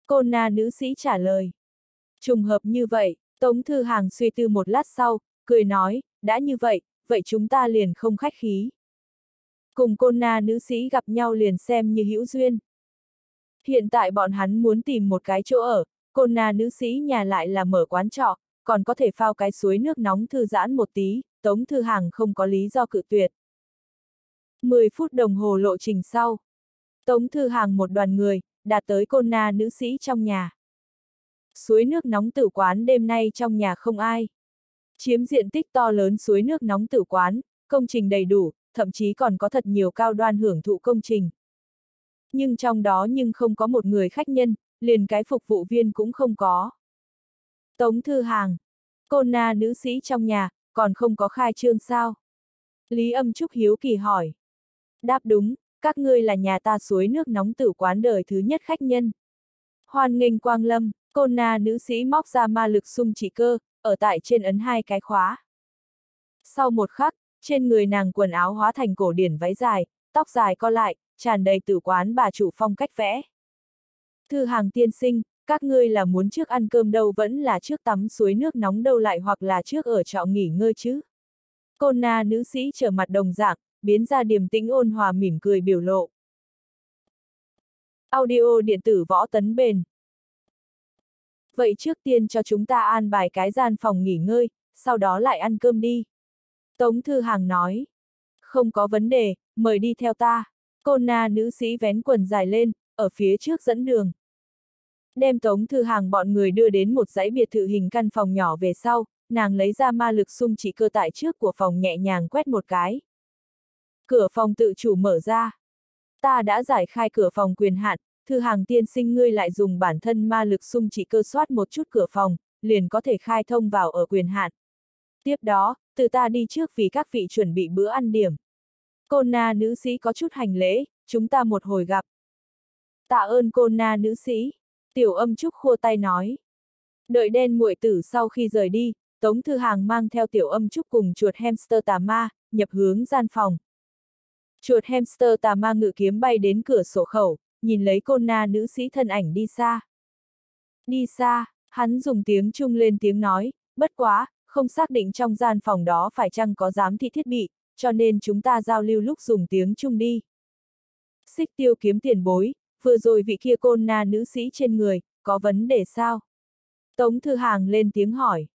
Speaker 1: Cô na nữ sĩ trả lời. Trùng hợp như vậy, Tống Thư Hàng suy tư một lát sau, cười nói, đã như vậy, vậy chúng ta liền không khách khí. Cùng cô na nữ sĩ gặp nhau liền xem như hữu duyên. Hiện tại bọn hắn muốn tìm một cái chỗ ở, cô na nữ sĩ nhà lại là mở quán trọ, còn có thể phao cái suối nước nóng thư giãn một tí, Tống Thư Hàng không có lý do cự tuyệt. 10 phút đồng hồ lộ trình sau. Tống Thư Hàng một đoàn người, đạt tới cô na nữ sĩ trong nhà. Suối nước nóng tử quán đêm nay trong nhà không ai. Chiếm diện tích to lớn suối nước nóng tử quán, công trình đầy đủ, thậm chí còn có thật nhiều cao đoan hưởng thụ công trình. Nhưng trong đó nhưng không có một người khách nhân, liền cái phục vụ viên cũng không có. Tống Thư Hàng. Cô na nữ sĩ trong nhà, còn không có khai trương sao? Lý âm Trúc hiếu kỳ hỏi. Đáp đúng, các ngươi là nhà ta suối nước nóng tử quán đời thứ nhất khách nhân. Hoan nghênh quang lâm, cô na nữ sĩ móc ra ma lực sung chỉ cơ, ở tại trên ấn hai cái khóa. Sau một khắc, trên người nàng quần áo hóa thành cổ điển váy dài, tóc dài co lại, tràn đầy tử quán bà chủ phong cách vẽ. Thư hàng tiên sinh, các ngươi là muốn trước ăn cơm đâu vẫn là trước tắm suối nước nóng đâu lại hoặc là trước ở trọ nghỉ ngơi chứ. Côn na nữ sĩ trở mặt đồng dạng, biến ra điềm tĩnh ôn hòa mỉm cười biểu lộ. Audio điện tử võ tấn bền. Vậy trước tiên cho chúng ta an bài cái gian phòng nghỉ ngơi, sau đó lại ăn cơm đi. Tống Thư Hàng nói. Không có vấn đề, mời đi theo ta. Côn na nữ sĩ vén quần dài lên, ở phía trước dẫn đường. Đem Tống Thư Hàng bọn người đưa đến một dãy biệt thự hình căn phòng nhỏ về sau, nàng lấy ra ma lực sung chỉ cơ tại trước của phòng nhẹ nhàng quét một cái. Cửa phòng tự chủ mở ra. Ta đã giải khai cửa phòng quyền hạn, Thư Hàng tiên sinh ngươi lại dùng bản thân ma lực sung chỉ cơ soát một chút cửa phòng, liền có thể khai thông vào ở quyền hạn. Tiếp đó, từ ta đi trước vì các vị chuẩn bị bữa ăn điểm. Cô na nữ sĩ có chút hành lễ, chúng ta một hồi gặp. Tạ ơn cô na nữ sĩ. Tiểu âm trúc khua tay nói. Đợi đen muội tử sau khi rời đi, Tống Thư Hàng mang theo tiểu âm trúc cùng chuột hamster tà ma, nhập hướng gian phòng. Chuột hamster tà ma ngự kiếm bay đến cửa sổ khẩu, nhìn lấy cô na nữ sĩ thân ảnh đi xa. Đi xa, hắn dùng tiếng chung lên tiếng nói, bất quá, không xác định trong gian phòng đó phải chăng có giám thị thiết bị, cho nên chúng ta giao lưu lúc dùng tiếng chung đi. Xích tiêu kiếm tiền bối, vừa rồi vị kia côn na nữ sĩ trên người, có vấn đề sao? Tống Thư Hàng lên tiếng hỏi.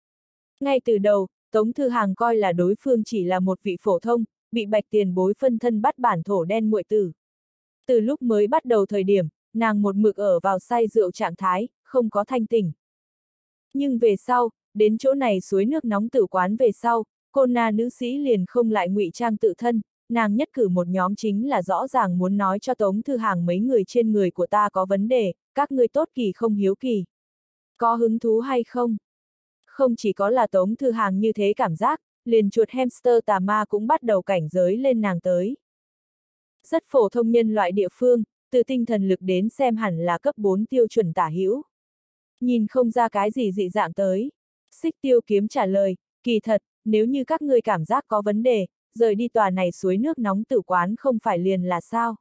Speaker 1: Ngay từ đầu, Tống Thư Hàng coi là đối phương chỉ là một vị phổ thông, bị bạch tiền bối phân thân bắt bản thổ đen muội tử. Từ lúc mới bắt đầu thời điểm, nàng một mực ở vào say rượu trạng thái, không có thanh tỉnh. Nhưng về sau, đến chỗ này suối nước nóng tử quán về sau, cô na nữ sĩ liền không lại ngụy trang tự thân, nàng nhất cử một nhóm chính là rõ ràng muốn nói cho Tống Thư Hàng mấy người trên người của ta có vấn đề, các ngươi tốt kỳ không hiếu kỳ. Có hứng thú hay không? Không chỉ có là Tống Thư Hàng như thế cảm giác, liền chuột hamster tà ma cũng bắt đầu cảnh giới lên nàng tới. Rất phổ thông nhân loại địa phương, từ tinh thần lực đến xem hẳn là cấp 4 tiêu chuẩn tả hữu. Nhìn không ra cái gì dị dạng tới. Xích tiêu kiếm trả lời, kỳ thật, nếu như các ngươi cảm giác có vấn đề, rời đi tòa này suối nước nóng tử quán không phải liền là sao.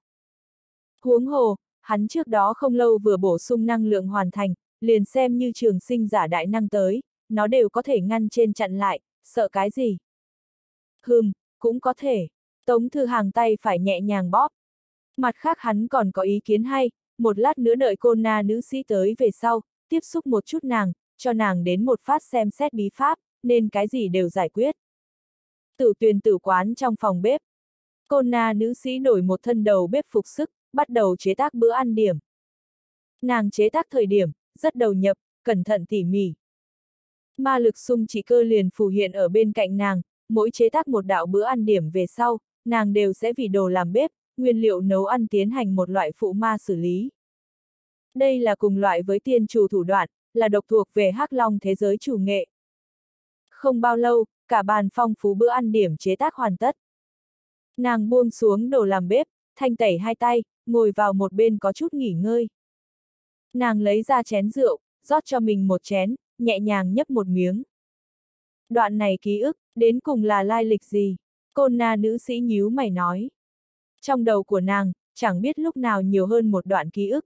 Speaker 1: Huống hồ, hắn trước đó không lâu vừa bổ sung năng lượng hoàn thành, liền xem như trường sinh giả đại năng tới, nó đều có thể ngăn trên chặn lại, sợ cái gì? Hừm, cũng có thể. Tống thư hàng tay phải nhẹ nhàng bóp. Mặt khác hắn còn có ý kiến hay, một lát nữa đợi cô na nữ sĩ tới về sau, tiếp xúc một chút nàng, cho nàng đến một phát xem xét bí pháp, nên cái gì đều giải quyết tự tuyên tử quán trong phòng bếp. Côn na nữ sĩ đổi một thân đầu bếp phục sức, bắt đầu chế tác bữa ăn điểm. Nàng chế tác thời điểm, rất đầu nhập, cẩn thận tỉ mỉ. Ma lực sung chỉ cơ liền phù hiện ở bên cạnh nàng, mỗi chế tác một đạo bữa ăn điểm về sau, nàng đều sẽ vì đồ làm bếp, nguyên liệu nấu ăn tiến hành một loại phụ ma xử lý. Đây là cùng loại với tiên chủ thủ đoạn, là độc thuộc về hắc long thế giới chủ nghệ. Không bao lâu, cả bàn phong phú bữa ăn điểm chế tác hoàn tất. Nàng buông xuống đồ làm bếp, thanh tẩy hai tay, ngồi vào một bên có chút nghỉ ngơi. Nàng lấy ra chén rượu, rót cho mình một chén, nhẹ nhàng nhấp một miếng. Đoạn này ký ức, đến cùng là lai lịch gì? Côn na nữ sĩ nhíu mày nói. Trong đầu của nàng, chẳng biết lúc nào nhiều hơn một đoạn ký ức.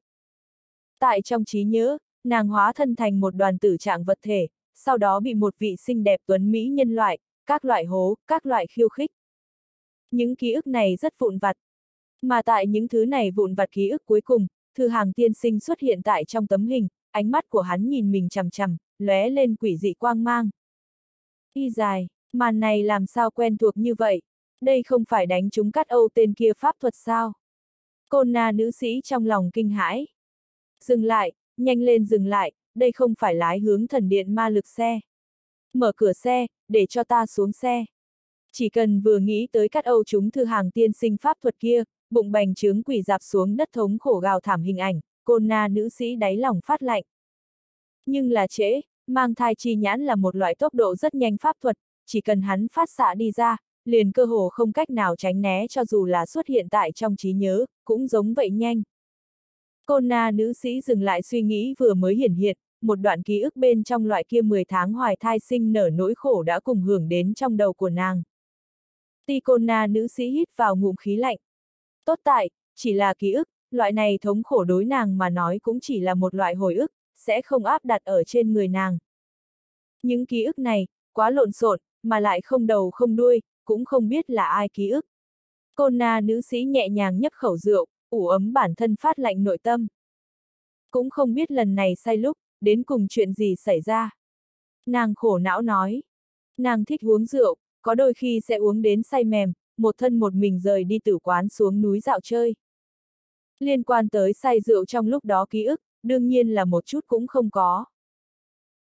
Speaker 1: Tại trong trí nhớ, nàng hóa thân thành một đoàn tử trạng vật thể, sau đó bị một vị xinh đẹp tuấn Mỹ nhân loại, các loại hố, các loại khiêu khích. Những ký ức này rất vụn vặt. Mà tại những thứ này vụn vặt ký ức cuối cùng, thư hàng tiên sinh xuất hiện tại trong tấm hình, ánh mắt của hắn nhìn mình chằm chằm, lóe lên quỷ dị quang mang. Y dài, màn này làm sao quen thuộc như vậy? Đây không phải đánh chúng cắt Âu tên kia pháp thuật sao? Côn na nữ sĩ trong lòng kinh hãi. Dừng lại, nhanh lên dừng lại, đây không phải lái hướng thần điện ma lực xe. Mở cửa xe, để cho ta xuống xe. Chỉ cần vừa nghĩ tới các Âu chúng thư hàng tiên sinh pháp thuật kia, bụng bành trướng quỷ dạp xuống đất thống khổ gào thảm hình ảnh, côn na nữ sĩ đáy lòng phát lạnh. Nhưng là trễ, mang thai chi nhãn là một loại tốc độ rất nhanh pháp thuật, chỉ cần hắn phát xạ đi ra, liền cơ hồ không cách nào tránh né cho dù là xuất hiện tại trong trí nhớ, cũng giống vậy nhanh. Côn na nữ sĩ dừng lại suy nghĩ vừa mới hiển hiện, một đoạn ký ức bên trong loại kia 10 tháng hoài thai sinh nở nỗi khổ đã cùng hưởng đến trong đầu của nàng. Ticona na nữ sĩ hít vào ngụm khí lạnh. Tốt tại, chỉ là ký ức, loại này thống khổ đối nàng mà nói cũng chỉ là một loại hồi ức, sẽ không áp đặt ở trên người nàng. Những ký ức này, quá lộn xộn, mà lại không đầu không đuôi, cũng không biết là ai ký ức. Côn na nữ sĩ nhẹ nhàng nhấp khẩu rượu, ủ ấm bản thân phát lạnh nội tâm. Cũng không biết lần này say lúc, đến cùng chuyện gì xảy ra. Nàng khổ não nói. Nàng thích uống rượu, có đôi khi sẽ uống đến say mềm, một thân một mình rời đi tử quán xuống núi dạo chơi. Liên quan tới say rượu trong lúc đó ký ức, đương nhiên là một chút cũng không có.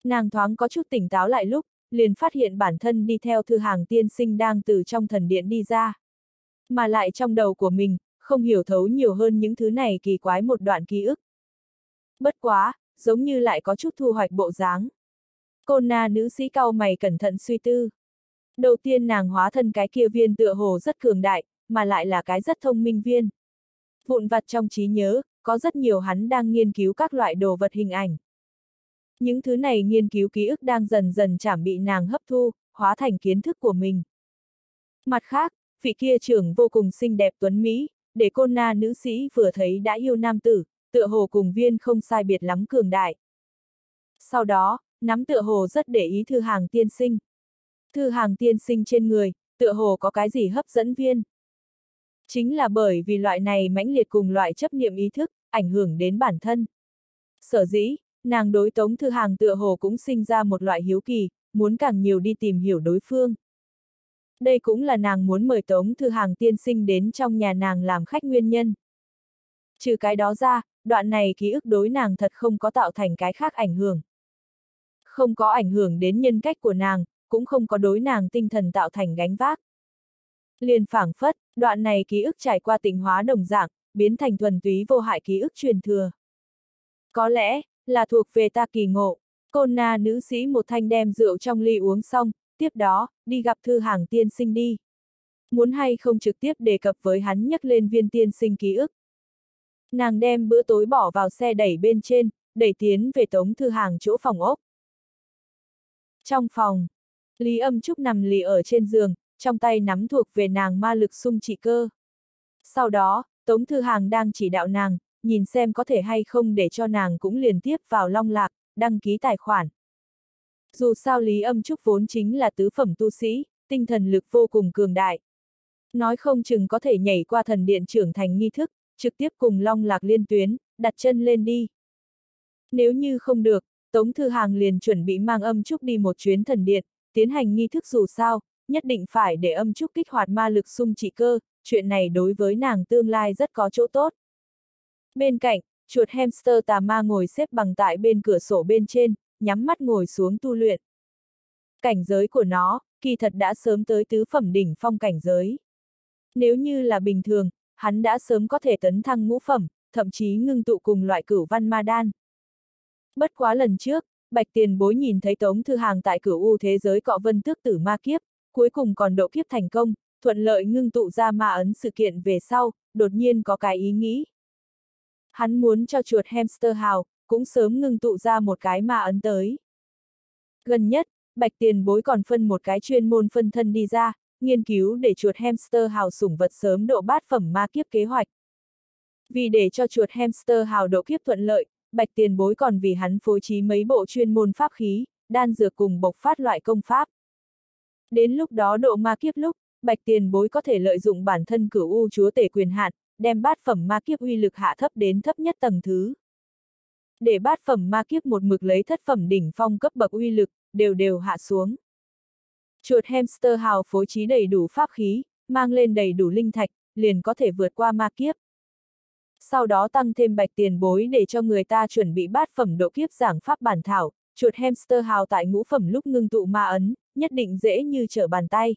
Speaker 1: Nàng thoáng có chút tỉnh táo lại lúc, liền phát hiện bản thân đi theo thư hàng tiên sinh đang từ trong thần điện đi ra. Mà lại trong đầu của mình, không hiểu thấu nhiều hơn những thứ này kỳ quái một đoạn ký ức. Bất quá, giống như lại có chút thu hoạch bộ dáng. Côn na nữ sĩ cao mày cẩn thận suy tư. Đầu tiên nàng hóa thân cái kia viên tựa hồ rất cường đại, mà lại là cái rất thông minh viên. Vụn vặt trong trí nhớ, có rất nhiều hắn đang nghiên cứu các loại đồ vật hình ảnh. Những thứ này nghiên cứu ký ức đang dần dần chảm bị nàng hấp thu, hóa thành kiến thức của mình. Mặt khác, vị kia trưởng vô cùng xinh đẹp tuấn Mỹ, để côn na nữ sĩ vừa thấy đã yêu nam tử, tựa hồ cùng viên không sai biệt lắm cường đại. Sau đó, nắm tựa hồ rất để ý thư hàng tiên sinh. Thư hàng tiên sinh trên người, tựa hồ có cái gì hấp dẫn viên. Chính là bởi vì loại này mãnh liệt cùng loại chấp niệm ý thức, ảnh hưởng đến bản thân. Sở dĩ, nàng đối tống thư hàng tựa hồ cũng sinh ra một loại hiếu kỳ, muốn càng nhiều đi tìm hiểu đối phương. Đây cũng là nàng muốn mời tống thư hàng tiên sinh đến trong nhà nàng làm khách nguyên nhân. Trừ cái đó ra, đoạn này ký ức đối nàng thật không có tạo thành cái khác ảnh hưởng. Không có ảnh hưởng đến nhân cách của nàng, cũng không có đối nàng tinh thần tạo thành gánh vác. Liền phảng phất, đoạn này ký ức trải qua tịnh hóa đồng dạng, biến thành thuần túy vô hại ký ức truyền thừa. Có lẽ, là thuộc về ta kỳ ngộ. Côn na nữ sĩ một thanh đem rượu trong ly uống xong, tiếp đó, đi gặp thư hàng tiên sinh đi. Muốn hay không trực tiếp đề cập với hắn nhắc lên viên tiên sinh ký ức. Nàng đem bữa tối bỏ vào xe đẩy bên trên, đẩy tiến về tống thư hàng chỗ phòng ốc. Trong phòng, Lý âm trúc nằm lì ở trên giường, trong tay nắm thuộc về nàng ma lực sung trị cơ. Sau đó, Tống Thư Hàng đang chỉ đạo nàng, nhìn xem có thể hay không để cho nàng cũng liền tiếp vào long lạc, đăng ký tài khoản. Dù sao Lý âm trúc vốn chính là tứ phẩm tu sĩ, tinh thần lực vô cùng cường đại. Nói không chừng có thể nhảy qua thần điện trưởng thành nghi thức, trực tiếp cùng long lạc liên tuyến, đặt chân lên đi. Nếu như không được, Tống Thư Hàng liền chuẩn bị mang âm trúc đi một chuyến thần điện, tiến hành nghi thức dù sao, nhất định phải để âm trúc kích hoạt ma lực sung trị cơ, chuyện này đối với nàng tương lai rất có chỗ tốt. Bên cạnh, chuột hamster tà ma ngồi xếp bằng tại bên cửa sổ bên trên, nhắm mắt ngồi xuống tu luyện. Cảnh giới của nó, kỳ thật đã sớm tới tứ phẩm đỉnh phong cảnh giới. Nếu như là bình thường, hắn đã sớm có thể tấn thăng ngũ phẩm, thậm chí ngưng tụ cùng loại cửu văn ma đan. Bất quá lần trước, Bạch Tiền Bối nhìn thấy Tống Thư Hàng tại cửu u thế giới cọ vân tước tử ma kiếp, cuối cùng còn độ kiếp thành công, thuận lợi ngưng tụ ra ma ấn sự kiện về sau, đột nhiên có cái ý nghĩ. Hắn muốn cho chuột hamster hào, cũng sớm ngưng tụ ra một cái ma ấn tới. Gần nhất, Bạch Tiền Bối còn phân một cái chuyên môn phân thân đi ra, nghiên cứu để chuột hamster hào sủng vật sớm độ bát phẩm ma kiếp kế hoạch. Vì để cho chuột hamster hào độ kiếp thuận lợi, Bạch Tiền Bối còn vì hắn phối trí mấy bộ chuyên môn pháp khí, đan dược cùng bộc phát loại công pháp. Đến lúc đó độ ma kiếp lúc, Bạch Tiền Bối có thể lợi dụng bản thân cửu u chúa tể quyền hạn, đem bát phẩm ma kiếp uy lực hạ thấp đến thấp nhất tầng thứ. Để bát phẩm ma kiếp một mực lấy thất phẩm đỉnh phong cấp bậc uy lực, đều đều hạ xuống. Chuột hamster hào phối trí đầy đủ pháp khí, mang lên đầy đủ linh thạch, liền có thể vượt qua ma kiếp. Sau đó tăng thêm bạch tiền bối để cho người ta chuẩn bị bát phẩm độ kiếp giảng pháp bản thảo, chuột hamster hào tại ngũ phẩm lúc ngưng tụ ma ấn, nhất định dễ như trở bàn tay.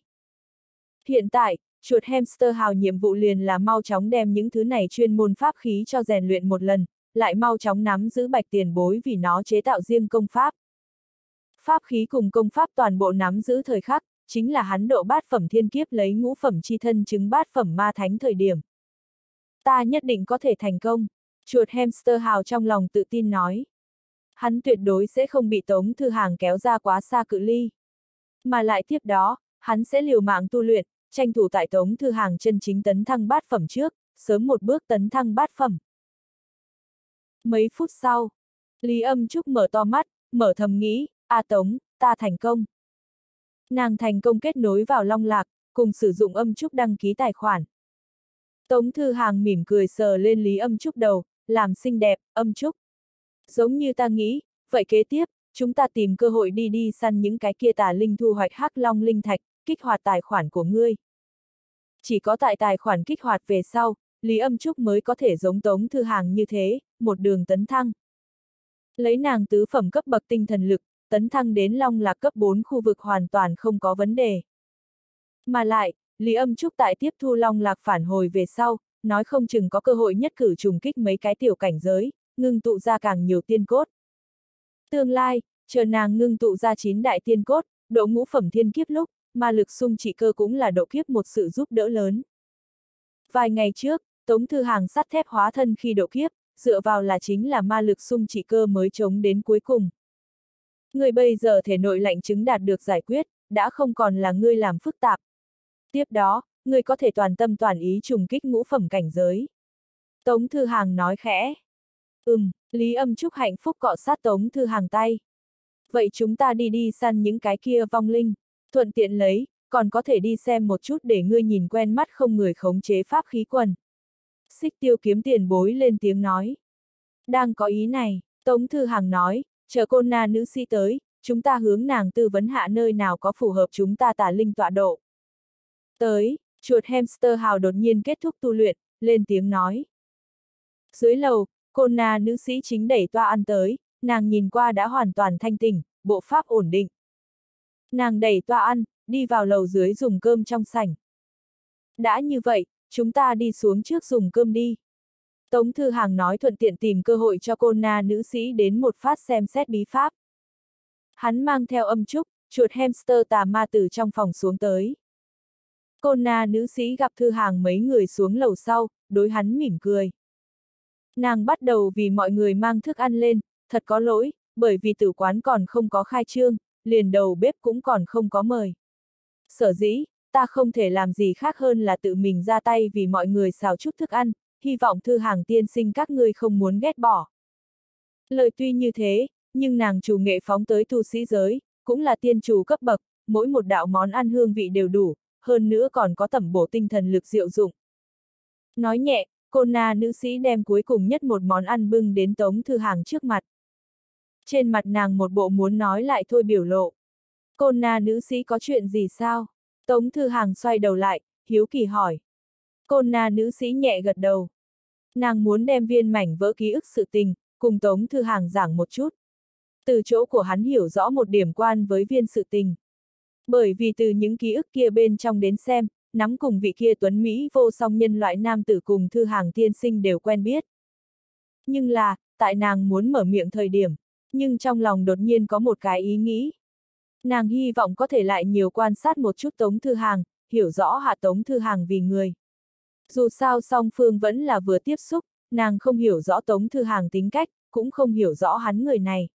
Speaker 1: Hiện tại, chuột hamster hào nhiệm vụ liền là mau chóng đem những thứ này chuyên môn pháp khí cho rèn luyện một lần, lại mau chóng nắm giữ bạch tiền bối vì nó chế tạo riêng công pháp. Pháp khí cùng công pháp toàn bộ nắm giữ thời khắc, chính là hắn độ bát phẩm thiên kiếp lấy ngũ phẩm chi thân chứng bát phẩm ma thánh thời điểm. Ta nhất định có thể thành công, chuột hamster hào trong lòng tự tin nói. Hắn tuyệt đối sẽ không bị tống thư hàng kéo ra quá xa cự ly. Mà lại tiếp đó, hắn sẽ liều mạng tu luyện, tranh thủ tại tống thư hàng chân chính tấn thăng bát phẩm trước, sớm một bước tấn thăng bát phẩm. Mấy phút sau, Lý âm trúc mở to mắt, mở thầm nghĩ, A Tống, ta thành công. Nàng thành công kết nối vào Long Lạc, cùng sử dụng âm trúc đăng ký tài khoản. Tống Thư Hàng mỉm cười sờ lên Lý âm trúc đầu, làm xinh đẹp, âm trúc. Giống như ta nghĩ, vậy kế tiếp, chúng ta tìm cơ hội đi đi săn những cái kia tà linh thu hoạch hắc long linh thạch, kích hoạt tài khoản của ngươi. Chỉ có tại tài khoản kích hoạt về sau, Lý âm trúc mới có thể giống Tống Thư Hàng như thế, một đường tấn thăng. Lấy nàng tứ phẩm cấp bậc tinh thần lực, tấn thăng đến long lạc cấp 4 khu vực hoàn toàn không có vấn đề. Mà lại, Lý âm trúc tại tiếp thu long lạc phản hồi về sau, nói không chừng có cơ hội nhất cử trùng kích mấy cái tiểu cảnh giới, ngưng tụ ra càng nhiều tiên cốt. Tương lai, chờ nàng ngưng tụ ra chín đại tiên cốt, độ ngũ phẩm thiên kiếp lúc, mà lực sung trị cơ cũng là độ kiếp một sự giúp đỡ lớn. Vài ngày trước, Tống Thư Hàng sắt thép hóa thân khi độ kiếp, dựa vào là chính là ma lực sung trị cơ mới chống đến cuối cùng. Người bây giờ thể nội lạnh chứng đạt được giải quyết, đã không còn là ngươi làm phức tạp. Tiếp đó, ngươi có thể toàn tâm toàn ý trùng kích ngũ phẩm cảnh giới. Tống Thư Hàng nói khẽ. Ừm, Lý âm chúc hạnh phúc cọ sát Tống Thư Hàng tay. Vậy chúng ta đi đi săn những cái kia vong linh, thuận tiện lấy, còn có thể đi xem một chút để ngươi nhìn quen mắt không người khống chế pháp khí quần. Xích tiêu kiếm tiền bối lên tiếng nói. Đang có ý này, Tống Thư Hàng nói, chờ cô na nữ sĩ tới, chúng ta hướng nàng tư vấn hạ nơi nào có phù hợp chúng ta tả linh tọa độ. Tới, chuột hamster hào đột nhiên kết thúc tu luyện, lên tiếng nói. Dưới lầu, cô na nữ sĩ chính đẩy toa ăn tới, nàng nhìn qua đã hoàn toàn thanh tỉnh, bộ pháp ổn định. Nàng đẩy toa ăn, đi vào lầu dưới dùng cơm trong sảnh. Đã như vậy, chúng ta đi xuống trước dùng cơm đi. Tống Thư Hàng nói thuận tiện tìm cơ hội cho cô na nữ sĩ đến một phát xem xét bí pháp. Hắn mang theo âm trúc, chuột hamster tà ma từ trong phòng xuống tới. Cô na nữ sĩ gặp Thư Hàng mấy người xuống lầu sau, đối hắn mỉm cười. Nàng bắt đầu vì mọi người mang thức ăn lên, thật có lỗi, bởi vì tử quán còn không có khai trương, liền đầu bếp cũng còn không có mời. Sở dĩ, ta không thể làm gì khác hơn là tự mình ra tay vì mọi người xào chút thức ăn, hy vọng thư hàng tiên sinh các ngươi không muốn ghét bỏ. Lời tuy như thế, nhưng nàng chủ nghệ phóng tới tu sĩ giới, cũng là tiên chủ cấp bậc, mỗi một đạo món ăn hương vị đều đủ, hơn nữa còn có tẩm bổ tinh thần lực diệu dụng. Nói nhẹ, cô na nữ sĩ đem cuối cùng nhất một món ăn bưng đến tống thư hàng trước mặt. Trên mặt nàng một bộ muốn nói lại thôi biểu lộ. Cô na nữ sĩ có chuyện gì sao? Tống thư hàng xoay đầu lại, hiếu kỳ hỏi. Côn na nữ sĩ nhẹ gật đầu. Nàng muốn đem viên mảnh vỡ ký ức sự tình, cùng Tống Thư Hàng giảng một chút. Từ chỗ của hắn hiểu rõ một điểm quan với viên sự tình. Bởi vì từ những ký ức kia bên trong đến xem, nắm cùng vị kia tuấn Mỹ vô song nhân loại nam tử cùng Thư Hàng tiên sinh đều quen biết. Nhưng là, tại nàng muốn mở miệng thời điểm, nhưng trong lòng đột nhiên có một cái ý nghĩ. Nàng hy vọng có thể lại nhiều quan sát một chút Tống Thư Hàng, hiểu rõ hạ Tống Thư Hàng vì người. Dù sao song phương vẫn là vừa tiếp xúc, nàng không hiểu rõ Tống Thư Hàng tính cách, cũng không hiểu rõ hắn người này.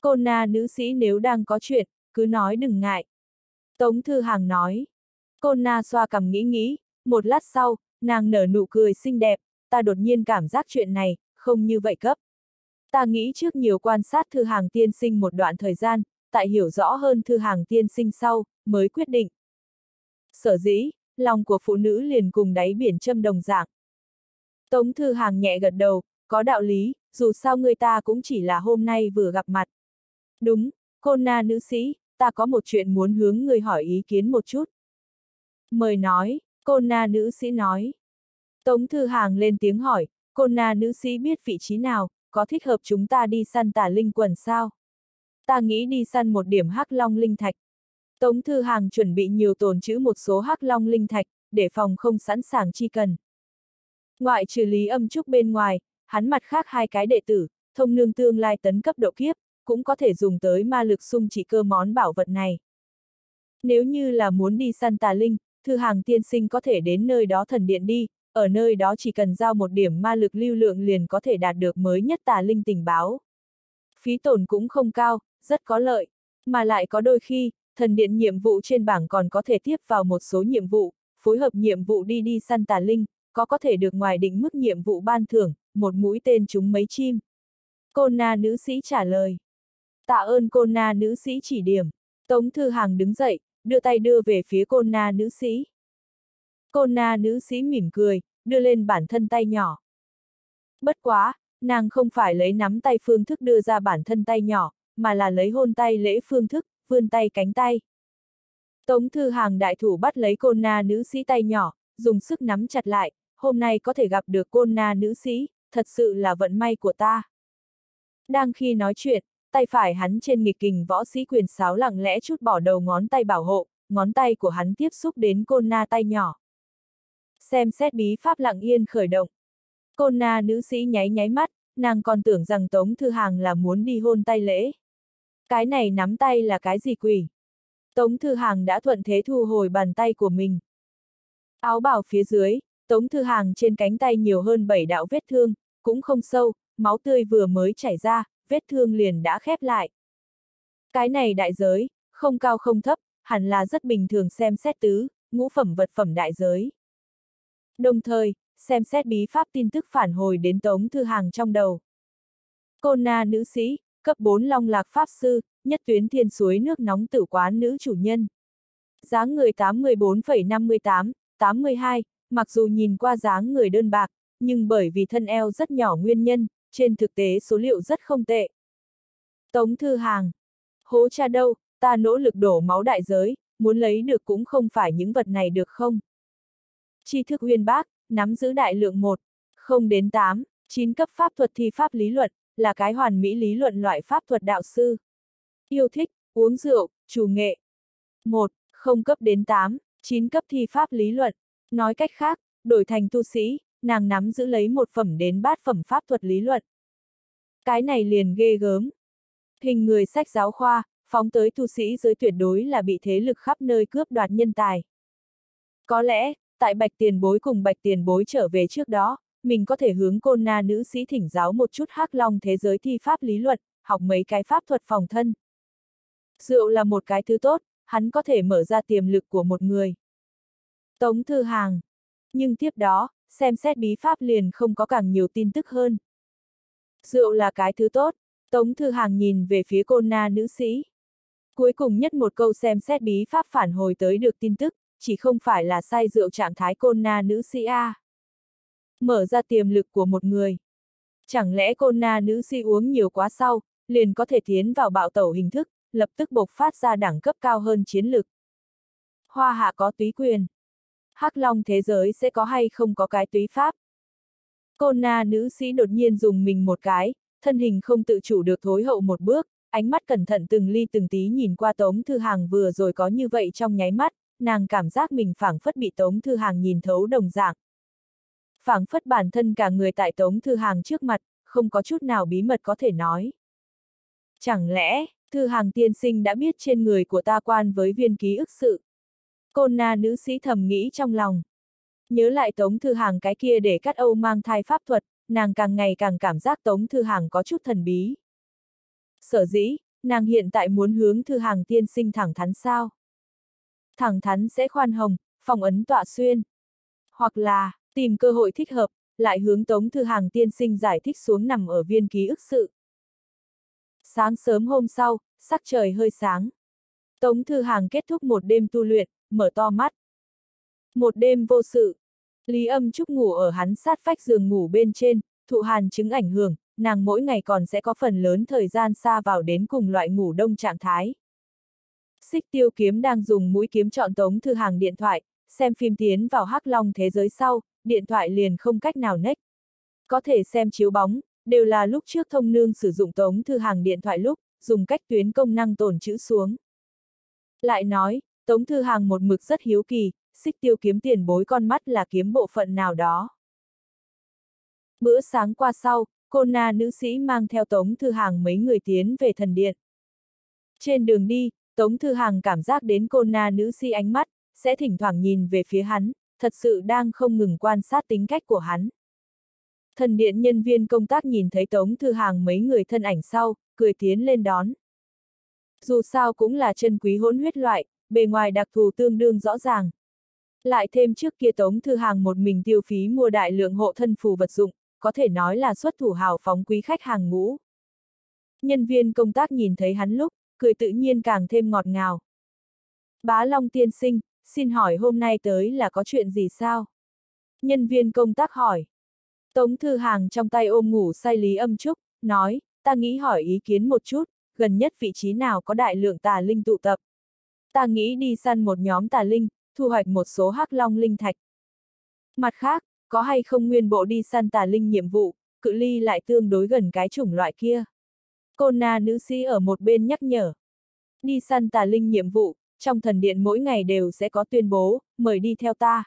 Speaker 1: Cô na nữ sĩ nếu đang có chuyện, cứ nói đừng ngại. Tống Thư Hàng nói. Cô na xoa cầm nghĩ nghĩ, một lát sau, nàng nở nụ cười xinh đẹp, ta đột nhiên cảm giác chuyện này, không như vậy cấp. Ta nghĩ trước nhiều quan sát Thư Hàng tiên sinh một đoạn thời gian, tại hiểu rõ hơn Thư Hàng tiên sinh sau, mới quyết định. Sở dĩ, lòng của phụ nữ liền cùng đáy biển châm đồng dạng. Tống Thư Hàng nhẹ gật đầu, có đạo lý, dù sao người ta cũng chỉ là hôm nay vừa gặp mặt. Đúng, cô na nữ sĩ, ta có một chuyện muốn hướng người hỏi ý kiến một chút. Mời nói, cô na nữ sĩ nói. Tống Thư Hàng lên tiếng hỏi, cô na nữ sĩ biết vị trí nào, có thích hợp chúng ta đi săn tả linh quần sao? Ta nghĩ đi săn một điểm hắc long linh thạch. Tống Thư Hàng chuẩn bị nhiều tồn trữ một số hắc long linh thạch, để phòng không sẵn sàng chi cần. Ngoại trừ lý âm trúc bên ngoài, hắn mặt khác hai cái đệ tử, thông nương tương lai tấn cấp độ kiếp, cũng có thể dùng tới ma lực sung chỉ cơ món bảo vật này. Nếu như là muốn đi săn tà linh, thư hàng tiên sinh có thể đến nơi đó thần điện đi, ở nơi đó chỉ cần giao một điểm ma lực lưu lượng liền có thể đạt được mới nhất tà linh tình báo. Phí tổn cũng không cao, rất có lợi, mà lại có đôi khi, thần điện nhiệm vụ trên bảng còn có thể tiếp vào một số nhiệm vụ, phối hợp nhiệm vụ đi đi săn tà linh, có có thể được ngoài định mức nhiệm vụ ban thưởng, một mũi tên trúng mấy chim. Cô na nữ sĩ trả lời. Tạ ơn cô na nữ sĩ chỉ điểm. Tống Thư Hàng đứng dậy, đưa tay đưa về phía cô na nữ sĩ. Cô na nữ sĩ mỉm cười, đưa lên bản thân tay nhỏ. Bất quá, nàng không phải lấy nắm tay phương thức đưa ra bản thân tay nhỏ, mà là lấy hôn tay lễ phương thức, vươn tay cánh tay. Tống Thư Hàng đại thủ bắt lấy cô na nữ sĩ tay nhỏ, dùng sức nắm chặt lại, hôm nay có thể gặp được cô na nữ sĩ, thật sự là vận may của ta. Đang khi nói chuyện, tay phải hắn trên nghịch kình võ sĩ quyền sáo lặng lẽ chút bỏ đầu ngón tay bảo hộ, ngón tay của hắn tiếp xúc đến côn na tay nhỏ. Xem xét bí pháp lặng yên khởi động. Côn na nữ sĩ nháy nháy mắt, nàng còn tưởng rằng Tống Thư Hàng là muốn đi hôn tay lễ. Cái này nắm tay là cái gì quỷ? Tống Thư Hàng đã thuận thế thu hồi bàn tay của mình. Áo bào phía dưới, Tống Thư Hàng trên cánh tay nhiều hơn 7 đạo vết thương, cũng không sâu, máu tươi vừa mới chảy ra, vết thương liền đã khép lại. Cái này đại giới, không cao không thấp, hẳn là rất bình thường xem xét tứ, ngũ phẩm vật phẩm đại giới. Đồng thời, xem xét bí pháp tin tức phản hồi đến Tống Thư Hàng trong đầu. Côn na nữ sĩ, cấp 4 long lạc pháp sư, nhất tuyến thiên suối nước nóng tử quán nữ chủ nhân. dáng người 814,58, 82, mặc dù nhìn qua dáng người đơn bạc, nhưng bởi vì thân eo rất nhỏ nguyên nhân, trên thực tế số liệu rất không tệ. Tống Thư Hàng. Hố cha đâu, ta nỗ lực đổ máu đại giới, muốn lấy được cũng không phải những vật này được không? Tri thức uyên bác, nắm giữ đại lượng 1, không đến 8, 9 cấp pháp thuật thi pháp lý luận, là cái hoàn mỹ lý luận loại pháp thuật đạo sư. Yêu thích, uống rượu, chủ nghệ. 1, không cấp đến 8, 9 cấp thi pháp lý luận. Nói cách khác, đổi thành tu sĩ, nàng nắm giữ lấy một phẩm đến bát phẩm pháp thuật lý luận. Cái này liền ghê gớm. Hình người sách giáo khoa, phóng tới tu sĩ giới tuyệt đối là bị thế lực khắp nơi cướp đoạt nhân tài. Có lẽ, tại bạch tiền bối cùng bạch tiền bối trở về trước đó, mình có thể hướng côn na nữ sĩ thỉnh giáo một chút hắc long thế giới thi pháp lý luận, học mấy cái pháp thuật phòng thân. Rượu là một cái thứ tốt, hắn có thể mở ra tiềm lực của một người. Tống Thư Hàng. Nhưng tiếp đó, xem xét bí pháp liền không có càng nhiều tin tức hơn. Rượu là cái thứ tốt, Tống Thư Hàng nhìn về phía côn na nữ sĩ. Cuối cùng nhất một câu xem xét bí pháp phản hồi tới được tin tức, chỉ không phải là say rượu trạng thái côn na nữ sĩ A. Mở ra tiềm lực của một người. Chẳng lẽ côn na nữ sĩ uống nhiều quá sau, liền có thể tiến vào bạo tẩu hình thức, lập tức bộc phát ra đẳng cấp cao hơn chiến lực. Hoa hạ có túy quyền. Hắc Long thế giới sẽ có hay không có cái túy pháp. Côn na nữ sĩ đột nhiên dùng mình một cái, thân hình không tự chủ được thối hậu một bước, ánh mắt cẩn thận từng ly từng tí nhìn qua Tống Thư Hàng vừa rồi có như vậy trong nháy mắt, nàng cảm giác mình phảng phất bị Tống Thư Hàng nhìn thấu đồng dạng phảng phất bản thân cả người tại Tống Thư Hàng trước mặt, không có chút nào bí mật có thể nói. Chẳng lẽ, Thư Hàng tiên sinh đã biết trên người của ta quan với viên ký ức sự? Côn na nữ sĩ thầm nghĩ trong lòng. Nhớ lại Tống Thư Hàng cái kia để cắt âu mang thai pháp thuật, nàng càng ngày càng cảm giác Tống Thư Hàng có chút thần bí. Sở dĩ, nàng hiện tại muốn hướng Thư Hàng tiên sinh thẳng thắn sao? Thẳng thắn sẽ khoan hồng, phòng ấn tọa xuyên. Hoặc là, tìm cơ hội thích hợp, lại hướng Tống Thư Hàng tiên sinh giải thích xuống nằm ở viên ký ức sự. Sáng sớm hôm sau, sắc trời hơi sáng. Tống Thư Hàng kết thúc một đêm tu luyện, mở to mắt. Một đêm vô sự. Lý âm trúc ngủ ở hắn sát vách giường ngủ bên trên, thụ hàn chứng ảnh hưởng, nàng mỗi ngày còn sẽ có phần lớn thời gian xa vào đến cùng loại ngủ đông trạng thái. Xích tiêu kiếm đang dùng mũi kiếm chọn tống thư hàng điện thoại, xem phim tiến vào hắc long thế giới sau, điện thoại liền không cách nào nách. Có thể xem chiếu bóng, đều là lúc trước thông nương sử dụng tống thư hàng điện thoại lúc, dùng cách tuyến công năng tồn chữ xuống. Lại nói, tống thư hàng một mực rất hiếu kỳ, xích tiêu kiếm tiền bối con mắt là kiếm bộ phận nào đó. Bữa sáng qua sau, cô na nữ sĩ mang theo tống thư hàng mấy người tiến về thần điện. Trên đường đi, tống thư hàng cảm giác đến cô na nữ sĩ ánh mắt, sẽ thỉnh thoảng nhìn về phía hắn, thật sự đang không ngừng quan sát tính cách của hắn. Thần điện nhân viên công tác nhìn thấy Tống Thư Hàng mấy người thân ảnh sau, cười tiến lên đón. Dù sao cũng là chân quý hỗn huyết loại, bề ngoài đặc thù tương đương rõ ràng. Lại thêm trước kia Tống Thư Hàng một mình tiêu phí mua đại lượng hộ thân phù vật dụng, có thể nói là xuất thủ hào phóng quý khách hàng ngũ. Nhân viên công tác nhìn thấy hắn lúc, cười tự nhiên càng thêm ngọt ngào. Bá Long tiên sinh, xin hỏi hôm nay tới là có chuyện gì sao? Nhân viên công tác hỏi. Tống Thư Hàng trong tay ôm ngủ say Lý Âm Trúc, nói, ta nghĩ hỏi ý kiến một chút, gần nhất vị trí nào có đại lượng tà linh tụ tập. Ta nghĩ đi săn một nhóm tà linh, thu hoạch một số hắc long linh thạch. Mặt khác, có hay không nguyên bộ đi săn tà linh nhiệm vụ, cự ly lại tương đối gần cái chủng loại kia. Cô na nữ sĩ ở một bên nhắc nhở. Đi săn tà linh nhiệm vụ, trong thần điện mỗi ngày đều sẽ có tuyên bố, mời đi theo ta.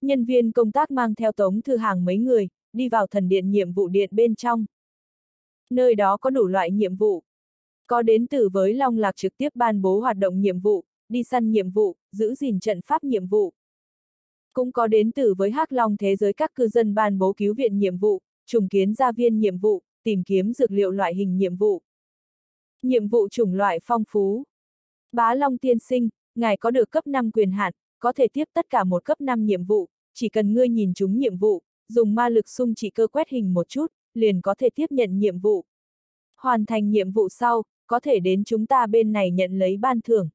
Speaker 1: Nhân viên công tác mang theo tống thư hàng mấy người, đi vào thần điện nhiệm vụ điện bên trong. Nơi đó có đủ loại nhiệm vụ. Có đến từ với Long Lạc trực tiếp ban bố hoạt động nhiệm vụ, đi săn nhiệm vụ, giữ gìn trận pháp nhiệm vụ. Cũng có đến từ với Hắc Long thế giới các cư dân ban bố cứu viện nhiệm vụ, trùng kiến gia viên nhiệm vụ, tìm kiếm dược liệu loại hình nhiệm vụ. Nhiệm vụ chủng loại phong phú. Bá Long tiên sinh, ngài có được cấp 5 quyền hạn, có thể tiếp tất cả một cấp 5 nhiệm vụ, chỉ cần ngươi nhìn chúng nhiệm vụ, dùng ma lực sung chỉ cơ quét hình một chút, liền có thể tiếp nhận nhiệm vụ. Hoàn thành nhiệm vụ sau, có thể đến chúng ta bên này nhận lấy ban thưởng.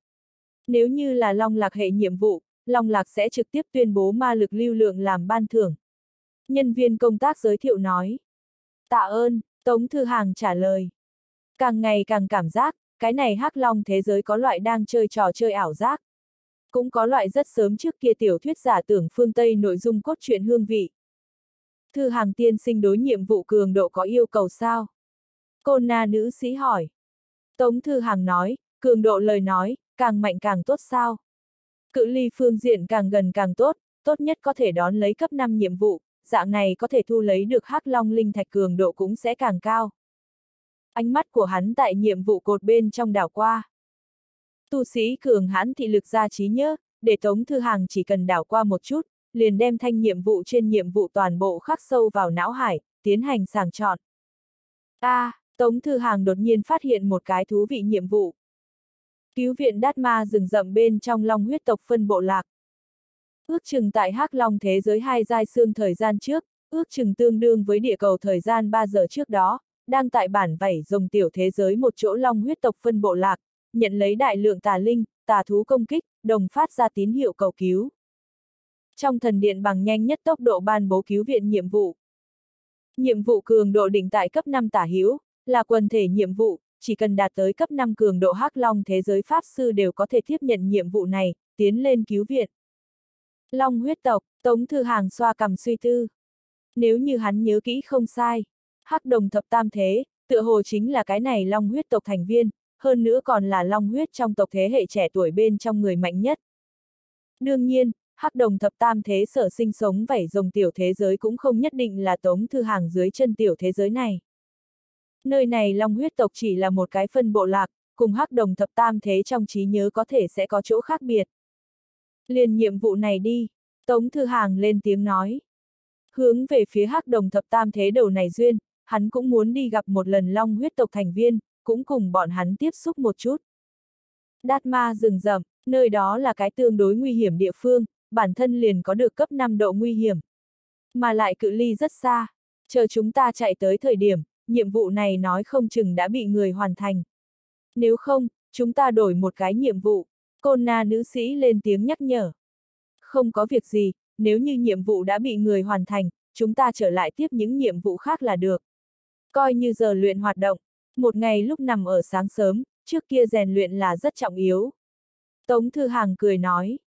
Speaker 1: Nếu như là Long Lạc hệ nhiệm vụ, Long Lạc sẽ trực tiếp tuyên bố ma lực lưu lượng làm ban thưởng. Nhân viên công tác giới thiệu nói. Tạ ơn, Tống Thư Hàng trả lời. Càng ngày càng cảm giác, cái này hắc long thế giới có loại đang chơi trò chơi ảo giác. Cũng có loại rất sớm trước kia tiểu thuyết giả tưởng phương Tây nội dung cốt truyện hương vị. Thư hàng tiên sinh đối nhiệm vụ cường độ có yêu cầu sao? Cô na nữ sĩ hỏi. Tống Thư Hàng nói, cường độ lời nói, càng mạnh càng tốt sao? Cự ly phương diện càng gần càng tốt, tốt nhất có thể đón lấy cấp 5 nhiệm vụ, dạng này có thể thu lấy được hắc long linh thạch cường độ cũng sẽ càng cao. Ánh mắt của hắn tại nhiệm vụ cột bên trong đảo qua. Tu sĩ cường hãn thị lực ra trí nhớ, để Tống Thư Hàng chỉ cần đảo qua một chút, liền đem thanh nhiệm vụ trên nhiệm vụ toàn bộ khắc sâu vào não hải, tiến hành sàng chọn. A, à, Tống Thư Hàng đột nhiên phát hiện một cái thú vị nhiệm vụ. Cứu viện Đát Ma rừng rậm bên trong long huyết tộc phân bộ lạc. Ước chừng tại hắc long thế giới hai giai xương thời gian trước, ước chừng tương đương với địa cầu thời gian 3 giờ trước đó, đang tại bản vảy rồng tiểu thế giới một chỗ long huyết tộc phân bộ lạc, nhận lấy đại lượng tà linh, tà thú công kích, đồng phát ra tín hiệu cầu cứu. Trong thần điện bằng nhanh nhất tốc độ ban bố cứu viện nhiệm vụ. Nhiệm vụ cường độ đỉnh tại cấp 5 tả hữu là quần thể nhiệm vụ, chỉ cần đạt tới cấp 5 cường độ hắc long thế giới pháp sư đều có thể tiếp nhận nhiệm vụ này, tiến lên cứu viện. Long huyết tộc, Tống Thư Hàng xoa cầm suy tư. Nếu như hắn nhớ kỹ không sai, hắc đồng thập tam thế, tựa hồ chính là cái này long huyết tộc thành viên, hơn nữa còn là long huyết trong tộc thế hệ trẻ tuổi bên trong người mạnh nhất. Đương nhiên, hắc đồng thập tam thế sở sinh sống vảy rồng tiểu thế giới cũng không nhất định là tống thư hàng dưới chân tiểu thế giới này. Nơi này long huyết tộc chỉ là một cái phân bộ lạc, cùng hắc đồng thập tam thế trong trí nhớ có thể sẽ có chỗ khác biệt. Liền nhiệm vụ này đi, Tống Thư Hàng lên tiếng nói. Hướng về phía hắc đồng thập tam thế đầu này duyên, hắn cũng muốn đi gặp một lần long huyết tộc thành viên, cũng cùng bọn hắn tiếp xúc một chút. Đạt ma rừng rậm, nơi đó là cái tương đối nguy hiểm địa phương, bản thân liền có được cấp 5 độ nguy hiểm. Mà lại cự ly rất xa, chờ chúng ta chạy tới thời điểm, nhiệm vụ này nói không chừng đã bị người hoàn thành. Nếu không, chúng ta đổi một cái nhiệm vụ, côn na nữ sĩ lên tiếng nhắc nhở. Không có việc gì, nếu như nhiệm vụ đã bị người hoàn thành, chúng ta trở lại tiếp những nhiệm vụ khác là được. Coi như giờ luyện hoạt động, một ngày lúc nằm ở sáng sớm, trước kia rèn luyện là rất trọng yếu. Tống Thư Hàng cười nói.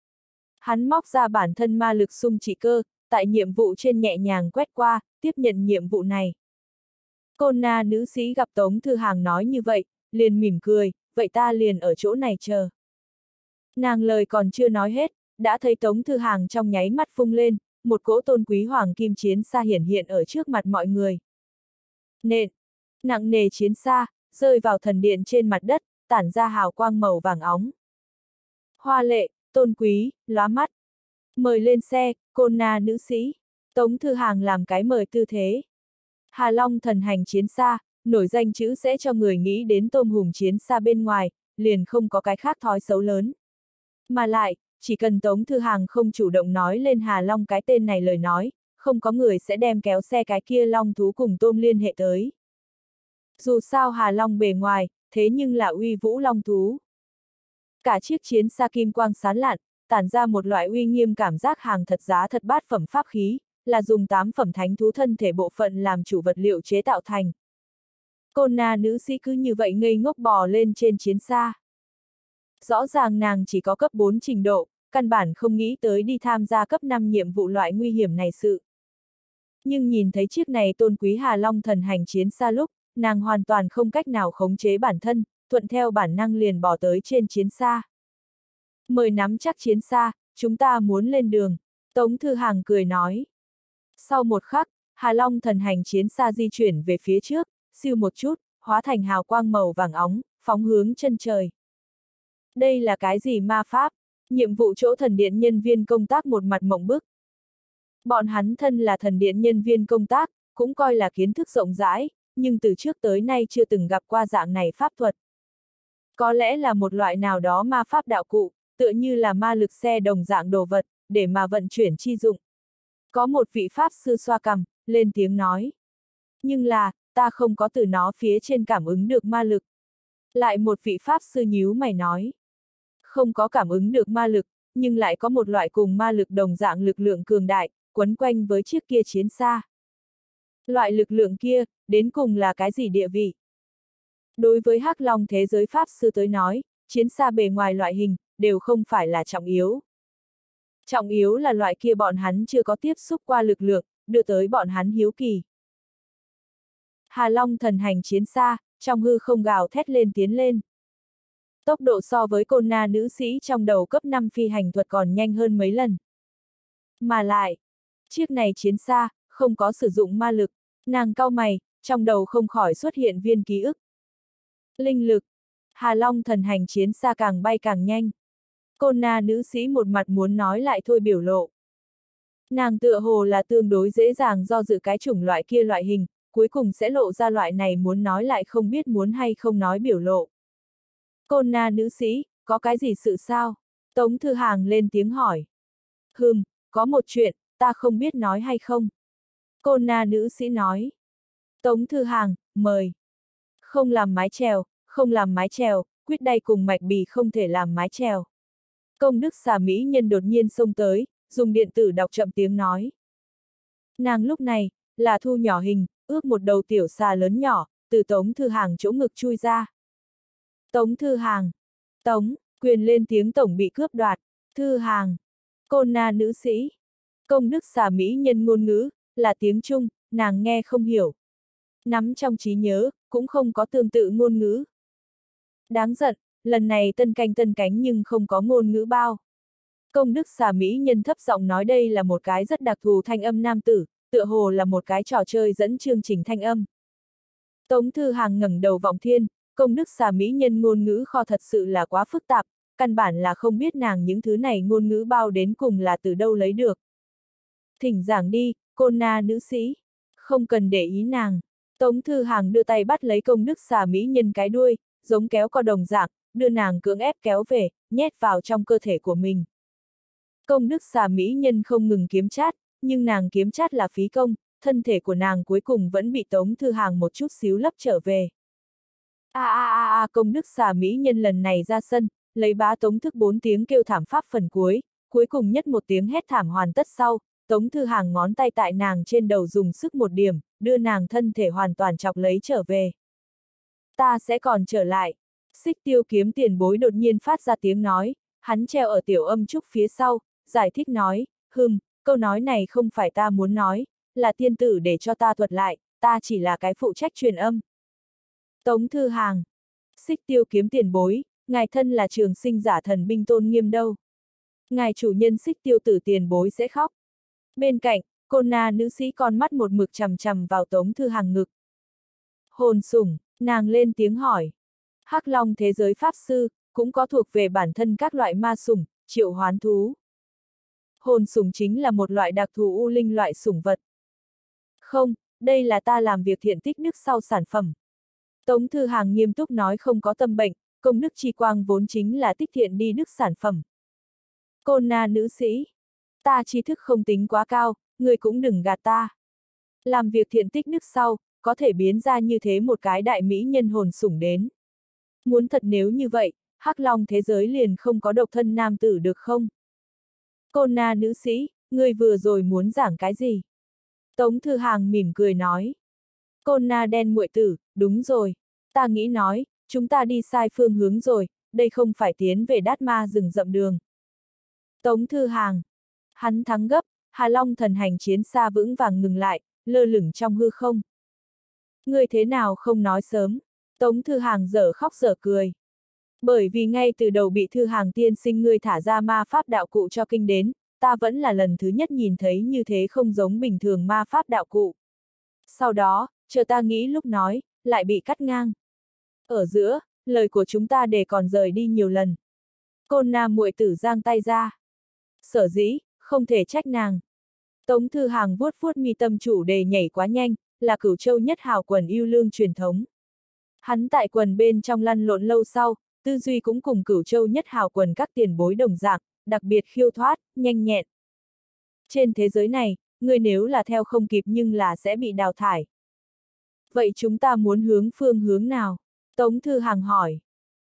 Speaker 1: Hắn móc ra bản thân ma lực sung trị cơ, tại nhiệm vụ trên nhẹ nhàng quét qua, tiếp nhận nhiệm vụ này. Côn na nữ sĩ gặp Tống Thư Hàng nói như vậy, liền mỉm cười, vậy ta liền ở chỗ này chờ. Nàng lời còn chưa nói hết, đã thấy Tống Thư Hàng trong nháy mắt phung lên, một cỗ tôn quý hoàng kim chiến xa hiển hiện ở trước mặt mọi người. Nện, nặng nề chiến xa, rơi vào thần điện trên mặt đất, tản ra hào quang màu vàng óng. Hoa lệ, tôn quý, lóa mắt. Mời lên xe, côn na nữ sĩ. Tống Thư Hàng làm cái mời tư thế. Hà Long thần hành chiến xa, nổi danh chữ sẽ cho người nghĩ đến tôm hùm chiến xa bên ngoài, liền không có cái khác thói xấu lớn. Mà lại, chỉ cần Tống Thư Hàng không chủ động nói lên Hà Long cái tên này lời nói, không có người sẽ đem kéo xe cái kia Long thú cùng tôm liên hệ tới. Dù sao Hà Long bề ngoài, thế nhưng là uy vũ Long thú. Cả chiếc chiến xa kim quang sán lạn, tản ra một loại uy nghiêm cảm giác hàng thật giá thật bát phẩm pháp khí, là dùng tám phẩm thánh thú thân thể bộ phận làm chủ vật liệu chế tạo thành. Côn na nữ sĩ cứ như vậy ngây ngốc bò lên trên chiến xa. Rõ ràng nàng chỉ có cấp 4 trình độ, căn bản không nghĩ tới đi tham gia cấp 5 nhiệm vụ loại nguy hiểm này sự. Nhưng nhìn thấy chiếc này tôn quý Hà Long thần hành chiến xa lúc, nàng hoàn toàn không cách nào khống chế bản thân, thuận theo bản năng liền bỏ tới trên chiến xa. Mời nắm chắc chiến xa, chúng ta muốn lên đường, Tống Thư Hàng cười nói. Sau một khắc, Hà Long thần hành chiến xa di chuyển về phía trước, siêu một chút, hóa thành hào quang màu vàng óng, phóng hướng chân trời. Đây là cái gì ma pháp? Nhiệm vụ chỗ thần điện nhân viên công tác một mặt mộng bức. Bọn hắn thân là thần điện nhân viên công tác, cũng coi là kiến thức rộng rãi, nhưng từ trước tới nay chưa từng gặp qua dạng này pháp thuật. Có lẽ là một loại nào đó ma pháp đạo cụ, tựa như là ma lực xe đồng dạng đồ vật, để mà vận chuyển chi dụng. Có một vị pháp sư xoa cầm, lên tiếng nói. Nhưng là, ta không có từ nó phía trên cảm ứng được ma lực. Lại một vị pháp sư nhíu mày nói. Không có cảm ứng được ma lực, nhưng lại có một loại cùng ma lực đồng dạng lực lượng cường đại, quấn quanh với chiếc kia chiến xa. Loại lực lượng kia, đến cùng là cái gì địa vị? Đối với hắc long thế giới Pháp sư tới nói, chiến xa bề ngoài loại hình, đều không phải là trọng yếu. Trọng yếu là loại kia bọn hắn chưa có tiếp xúc qua lực lượng, đưa tới bọn hắn hiếu kỳ. Hà Long thần hành chiến xa, trong hư không gào thét lên tiến lên. Tốc độ so với côn na nữ sĩ trong đầu cấp 5 phi hành thuật còn nhanh hơn mấy lần. Mà lại, chiếc này chiến xa, không có sử dụng ma lực, nàng cao mày, trong đầu không khỏi xuất hiện viên ký ức. Linh lực. Hà Long thần hành chiến xa càng bay càng nhanh. Côn na nữ sĩ một mặt muốn nói lại thôi biểu lộ. Nàng tựa hồ là tương đối dễ dàng do dự cái chủng loại kia loại hình, cuối cùng sẽ lộ ra loại này muốn nói lại không biết muốn hay không nói biểu lộ. Côn na nữ sĩ, có cái gì sự sao? Tống Thư Hàng lên tiếng hỏi. Hừm, có một chuyện, ta không biết nói hay không. cô na nữ sĩ nói. Tống Thư Hàng, mời. Không làm mái trèo, không làm mái trèo, quyết đây cùng mạch bì không thể làm mái trèo. Công đức xà Mỹ nhân đột nhiên xông tới, dùng điện tử đọc chậm tiếng nói. Nàng lúc này, là thu nhỏ hình, ước một đầu tiểu xà lớn nhỏ, từ Tống Thư Hàng chỗ ngực chui ra. Tống Thư Hàng. Tống, quyền lên tiếng tổng bị cướp đoạt. Thư Hàng. Côn na nữ sĩ. Công đức xà Mỹ nhân ngôn ngữ, là tiếng Trung, nàng nghe không hiểu. Nắm trong trí nhớ, cũng không có tương tự ngôn ngữ. Đáng giận, lần này tân canh tân cánh nhưng không có ngôn ngữ bao. Công đức xà Mỹ nhân thấp giọng nói đây là một cái rất đặc thù thanh âm nam tử, tựa hồ là một cái trò chơi dẫn chương trình thanh âm. Tống Thư Hàng ngẩng đầu vọng thiên, công đức xà Mỹ nhân ngôn ngữ kho thật sự là quá phức tạp, căn bản là không biết nàng những thứ này ngôn ngữ bao đến cùng là từ đâu lấy được. Thỉnh giảng đi, cô na nữ sĩ. Không cần để ý nàng. Tống Thư Hàng đưa tay bắt lấy công đức xà Mỹ nhân cái đuôi, giống kéo co đồng dạng, đưa nàng cưỡng ép kéo về, nhét vào trong cơ thể của mình. Công đức xà Mỹ nhân không ngừng kiếm chát, nhưng nàng kiếm chát là phí công, thân thể của nàng cuối cùng vẫn bị Tống Thư Hàng một chút xíu lấp trở về. A a a a công đức xà Mỹ nhân lần này ra sân, lấy bá Tống thức bốn tiếng kêu thảm pháp phần cuối, cuối cùng nhất một tiếng hét thảm hoàn tất sau, Tống Thư Hàng ngón tay tại nàng trên đầu dùng sức một điểm, đưa nàng thân thể hoàn toàn chọc lấy trở về. Ta sẽ còn trở lại. Xích tiêu kiếm tiền bối đột nhiên phát ra tiếng nói, hắn treo ở tiểu âm trúc phía sau, giải thích nói, hừm, câu nói này không phải ta muốn nói, là tiên tử để cho ta thuật lại, ta chỉ là cái phụ trách truyền âm. Tống Thư Hàng. Xích tiêu kiếm tiền bối, ngài thân là trường sinh giả thần binh tôn nghiêm đâu. Ngài chủ nhân xích tiêu tử tiền bối sẽ khóc. Bên cạnh, cô na nữ sĩ con mắt một mực chằm chằm vào Tống Thư Hàng ngực. Hồn sủng, nàng lên tiếng hỏi. Hắc Long thế giới Pháp Sư, cũng có thuộc về bản thân các loại ma sủng, triệu hoán thú. Hồn sủng chính là một loại đặc thù u linh loại sủng vật. Không, đây là ta làm việc thiện tích nước sau sản phẩm. Tống Thư Hàng nghiêm túc nói không có tâm bệnh, công đức chi quang vốn chính là tích thiện đi đức sản phẩm. Cô na nữ sĩ, ta tri thức không tính quá cao, người cũng đừng gạt ta. Làm việc thiện tích nước sau, có thể biến ra như thế một cái đại mỹ nhân hồn sủng đến. Muốn thật nếu như vậy, hắc long thế giới liền không có độc thân nam tử được không? Cô na nữ sĩ, người vừa rồi muốn giảng cái gì? Tống Thư Hàng mỉm cười nói. Cô na đen muội tử, đúng rồi. Ta nghĩ nói, chúng ta đi sai phương hướng rồi, đây không phải tiến về đát ma rừng rậm đường. Tống Thư Hàng. Hắn thắng gấp, Hà Long thần hành chiến xa vững vàng ngừng lại, lơ lửng trong hư không. Ngươi thế nào không nói sớm? Tống Thư Hàng dở khóc dở cười. Bởi vì ngay từ đầu bị Thư Hàng tiên sinh ngươi thả ra ma pháp đạo cụ cho kinh đến, ta vẫn là lần thứ nhất nhìn thấy như thế không giống bình thường ma pháp đạo cụ. Sau đó, chờ ta nghĩ lúc nói, lại bị cắt ngang. Ở giữa, lời của chúng ta để còn rời đi nhiều lần. Côn nam muội tử giang tay ra. Sở dĩ, không thể trách nàng. Tống Thư Hàng vuốt vuốt mi tâm chủ đề nhảy quá nhanh, là cửu châu nhất hào quần yêu lương truyền thống. Hắn tại quần bên trong lăn lộn lâu sau, tư duy cũng cùng cửu châu nhất hào quần các tiền bối đồng dạng, đặc biệt khiêu thoát, nhanh nhẹn. Trên thế giới này, người nếu là theo không kịp nhưng là sẽ bị đào thải. Vậy chúng ta muốn hướng phương hướng nào? Tống Thư Hàng hỏi.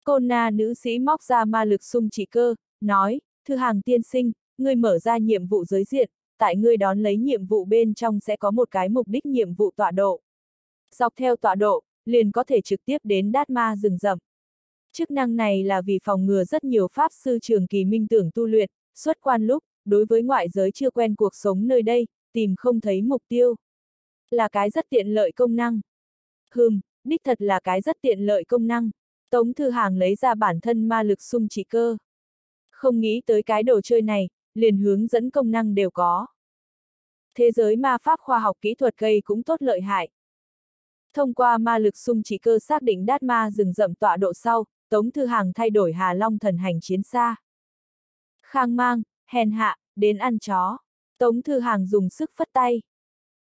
Speaker 1: Côn na nữ sĩ móc ra ma lực sung chỉ cơ, nói, Thư Hàng tiên sinh, ngươi mở ra nhiệm vụ giới diện, tại ngươi đón lấy nhiệm vụ bên trong sẽ có một cái mục đích nhiệm vụ tọa độ. Dọc theo tọa độ, liền có thể trực tiếp đến đát ma rừng rậm. Chức năng này là vì phòng ngừa rất nhiều pháp sư trường kỳ minh tưởng tu luyện, xuất quan lúc, đối với ngoại giới chưa quen cuộc sống nơi đây, tìm không thấy mục tiêu. Là cái rất tiện lợi công năng. Hừm, đích thật là cái rất tiện lợi công năng. Tống Thư Hàng lấy ra bản thân ma lực sung chỉ cơ. Không nghĩ tới cái đồ chơi này, liền hướng dẫn công năng đều có. Thế giới ma pháp khoa học kỹ thuật gây cũng tốt lợi hại. Thông qua ma lực sung chỉ cơ xác định đát ma rừng rậm tọa độ sau, Tống Thư Hàng thay đổi Hà Long thần hành chiến xa. Khang mang, hèn hạ, đến ăn chó. Tống Thư Hàng dùng sức phất tay.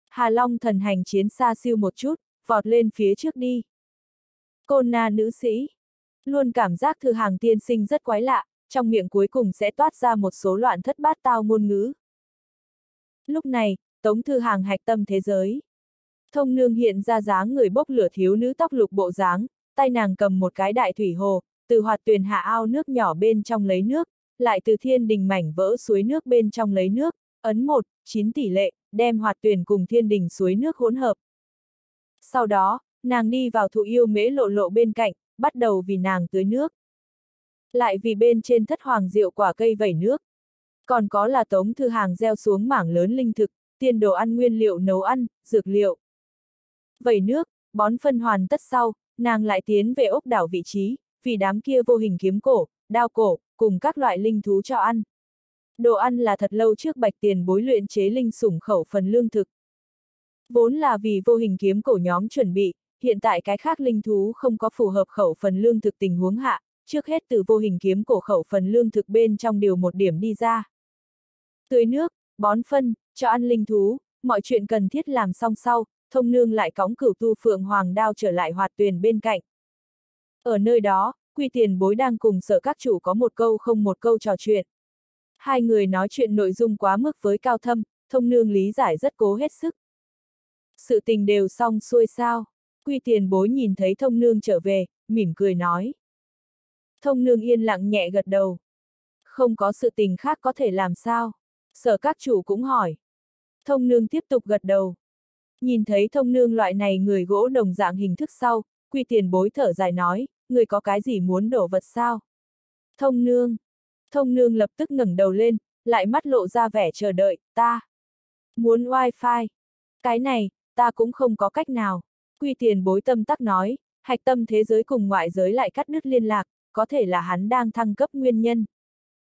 Speaker 1: Hà Long thần hành chiến xa siêu một chút, vọt lên phía trước đi. Côn na nữ sĩ. Luôn cảm giác Thư Hàng tiên sinh rất quái lạ, trong miệng cuối cùng sẽ toát ra một số loạn thất bát tao ngôn ngữ. Lúc này, Tống Thư Hàng hạch tâm thế giới. Thông nương hiện ra dáng người bốc lửa thiếu nữ tóc lục bộ dáng, tay nàng cầm một cái đại thủy hồ, từ hoạt tuyền hạ ao nước nhỏ bên trong lấy nước, lại từ thiên đình mảnh vỡ suối nước bên trong lấy nước, ấn một, chín tỷ lệ, đem hoạt tuyền cùng thiên đình suối nước hỗn hợp. Sau đó, nàng đi vào thụ yêu mễ lộ lộ bên cạnh, bắt đầu vì nàng tưới nước. Lại vì bên trên thất hoàng rượu quả cây vẩy nước. Còn có là tống thư hàng gieo xuống mảng lớn linh thực, tiền đồ ăn nguyên liệu nấu ăn, dược liệu. Vẩy nước, bón phân hoàn tất sau, nàng lại tiến về ốc đảo vị trí, vì đám kia vô hình kiếm cổ, đao cổ, cùng các loại linh thú cho ăn. Đồ ăn là thật lâu trước bạch tiền bối luyện chế linh sủng khẩu phần lương thực. Vốn là vì vô hình kiếm cổ nhóm chuẩn bị, hiện tại cái khác linh thú không có phù hợp khẩu phần lương thực tình huống hạ, trước hết từ vô hình kiếm cổ khẩu phần lương thực bên trong điều một điểm đi ra. Tưới nước, bón phân, cho ăn linh thú, mọi chuyện cần thiết làm xong sau, thông nương lại cõng cửu tu phượng hoàng đao trở lại hoạt tuyền bên cạnh. Ở nơi đó, quy tiền bối đang cùng sở các chủ có một câu không một câu trò chuyện. Hai người nói chuyện nội dung quá mức với cao thâm, thông nương lý giải rất cố hết sức. Sự tình đều xong xuôi sao. Quy tiền bối nhìn thấy thông nương trở về, mỉm cười nói. Thông nương yên lặng nhẹ gật đầu. Không có sự tình khác có thể làm sao. Sở các chủ cũng hỏi. Thông nương tiếp tục gật đầu. Nhìn thấy thông nương loại này người gỗ đồng dạng hình thức sau, quy tiền bối thở dài nói, người có cái gì muốn đổ vật sao? Thông nương. Thông nương lập tức ngẩng đầu lên, lại mắt lộ ra vẻ chờ đợi, ta. Muốn wifi. Cái này, ta cũng không có cách nào. Quy tiền bối tâm tắc nói, hạch tâm thế giới cùng ngoại giới lại cắt đứt liên lạc, có thể là hắn đang thăng cấp nguyên nhân.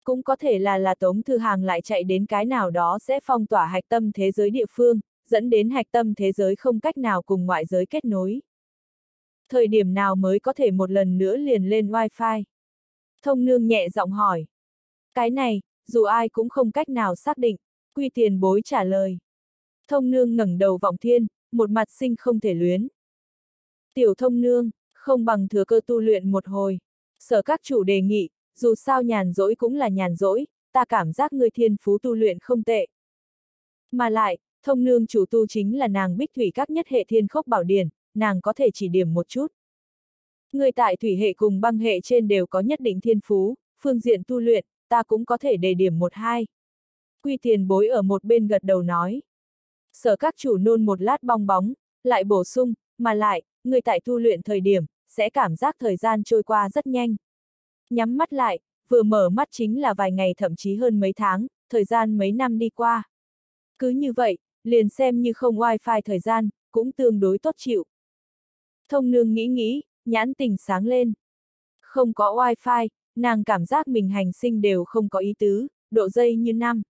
Speaker 1: Cũng có thể là là Tống Thư Hàng lại chạy đến cái nào đó sẽ phong tỏa hạch tâm thế giới địa phương, dẫn đến hạch tâm thế giới không cách nào cùng ngoại giới kết nối. Thời điểm nào mới có thể một lần nữa liền lên wifi? Thông nương nhẹ giọng hỏi. Cái này, dù ai cũng không cách nào xác định, quy tiền bối trả lời. Thông nương ngẩng đầu vọng thiên, một mặt sinh không thể luyến. Tiểu thông nương, không bằng thừa cơ tu luyện một hồi. Sở các chủ đề nghị, dù sao nhàn rỗi cũng là nhàn rỗi, ta cảm giác người thiên phú tu luyện không tệ. Mà lại, thông nương chủ tu chính là nàng bích thủy các nhất hệ thiên khốc bảo điển, nàng có thể chỉ điểm một chút. Người tại thủy hệ cùng băng hệ trên đều có nhất định thiên phú, phương diện tu luyện, ta cũng có thể đề điểm một hai. Quy tiền bối ở một bên gật đầu nói. Sở các chủ nôn một lát bong bóng, lại bổ sung, mà lại, người tại tu luyện thời điểm, sẽ cảm giác thời gian trôi qua rất nhanh. Nhắm mắt lại, vừa mở mắt chính là vài ngày thậm chí hơn mấy tháng, thời gian mấy năm đi qua. Cứ như vậy, liền xem như không wifi thời gian, cũng tương đối tốt chịu. Thông nương nghĩ nghĩ, nhãn tình sáng lên. Không có wifi, nàng cảm giác mình hành sinh đều không có ý tứ, độ dây như năm.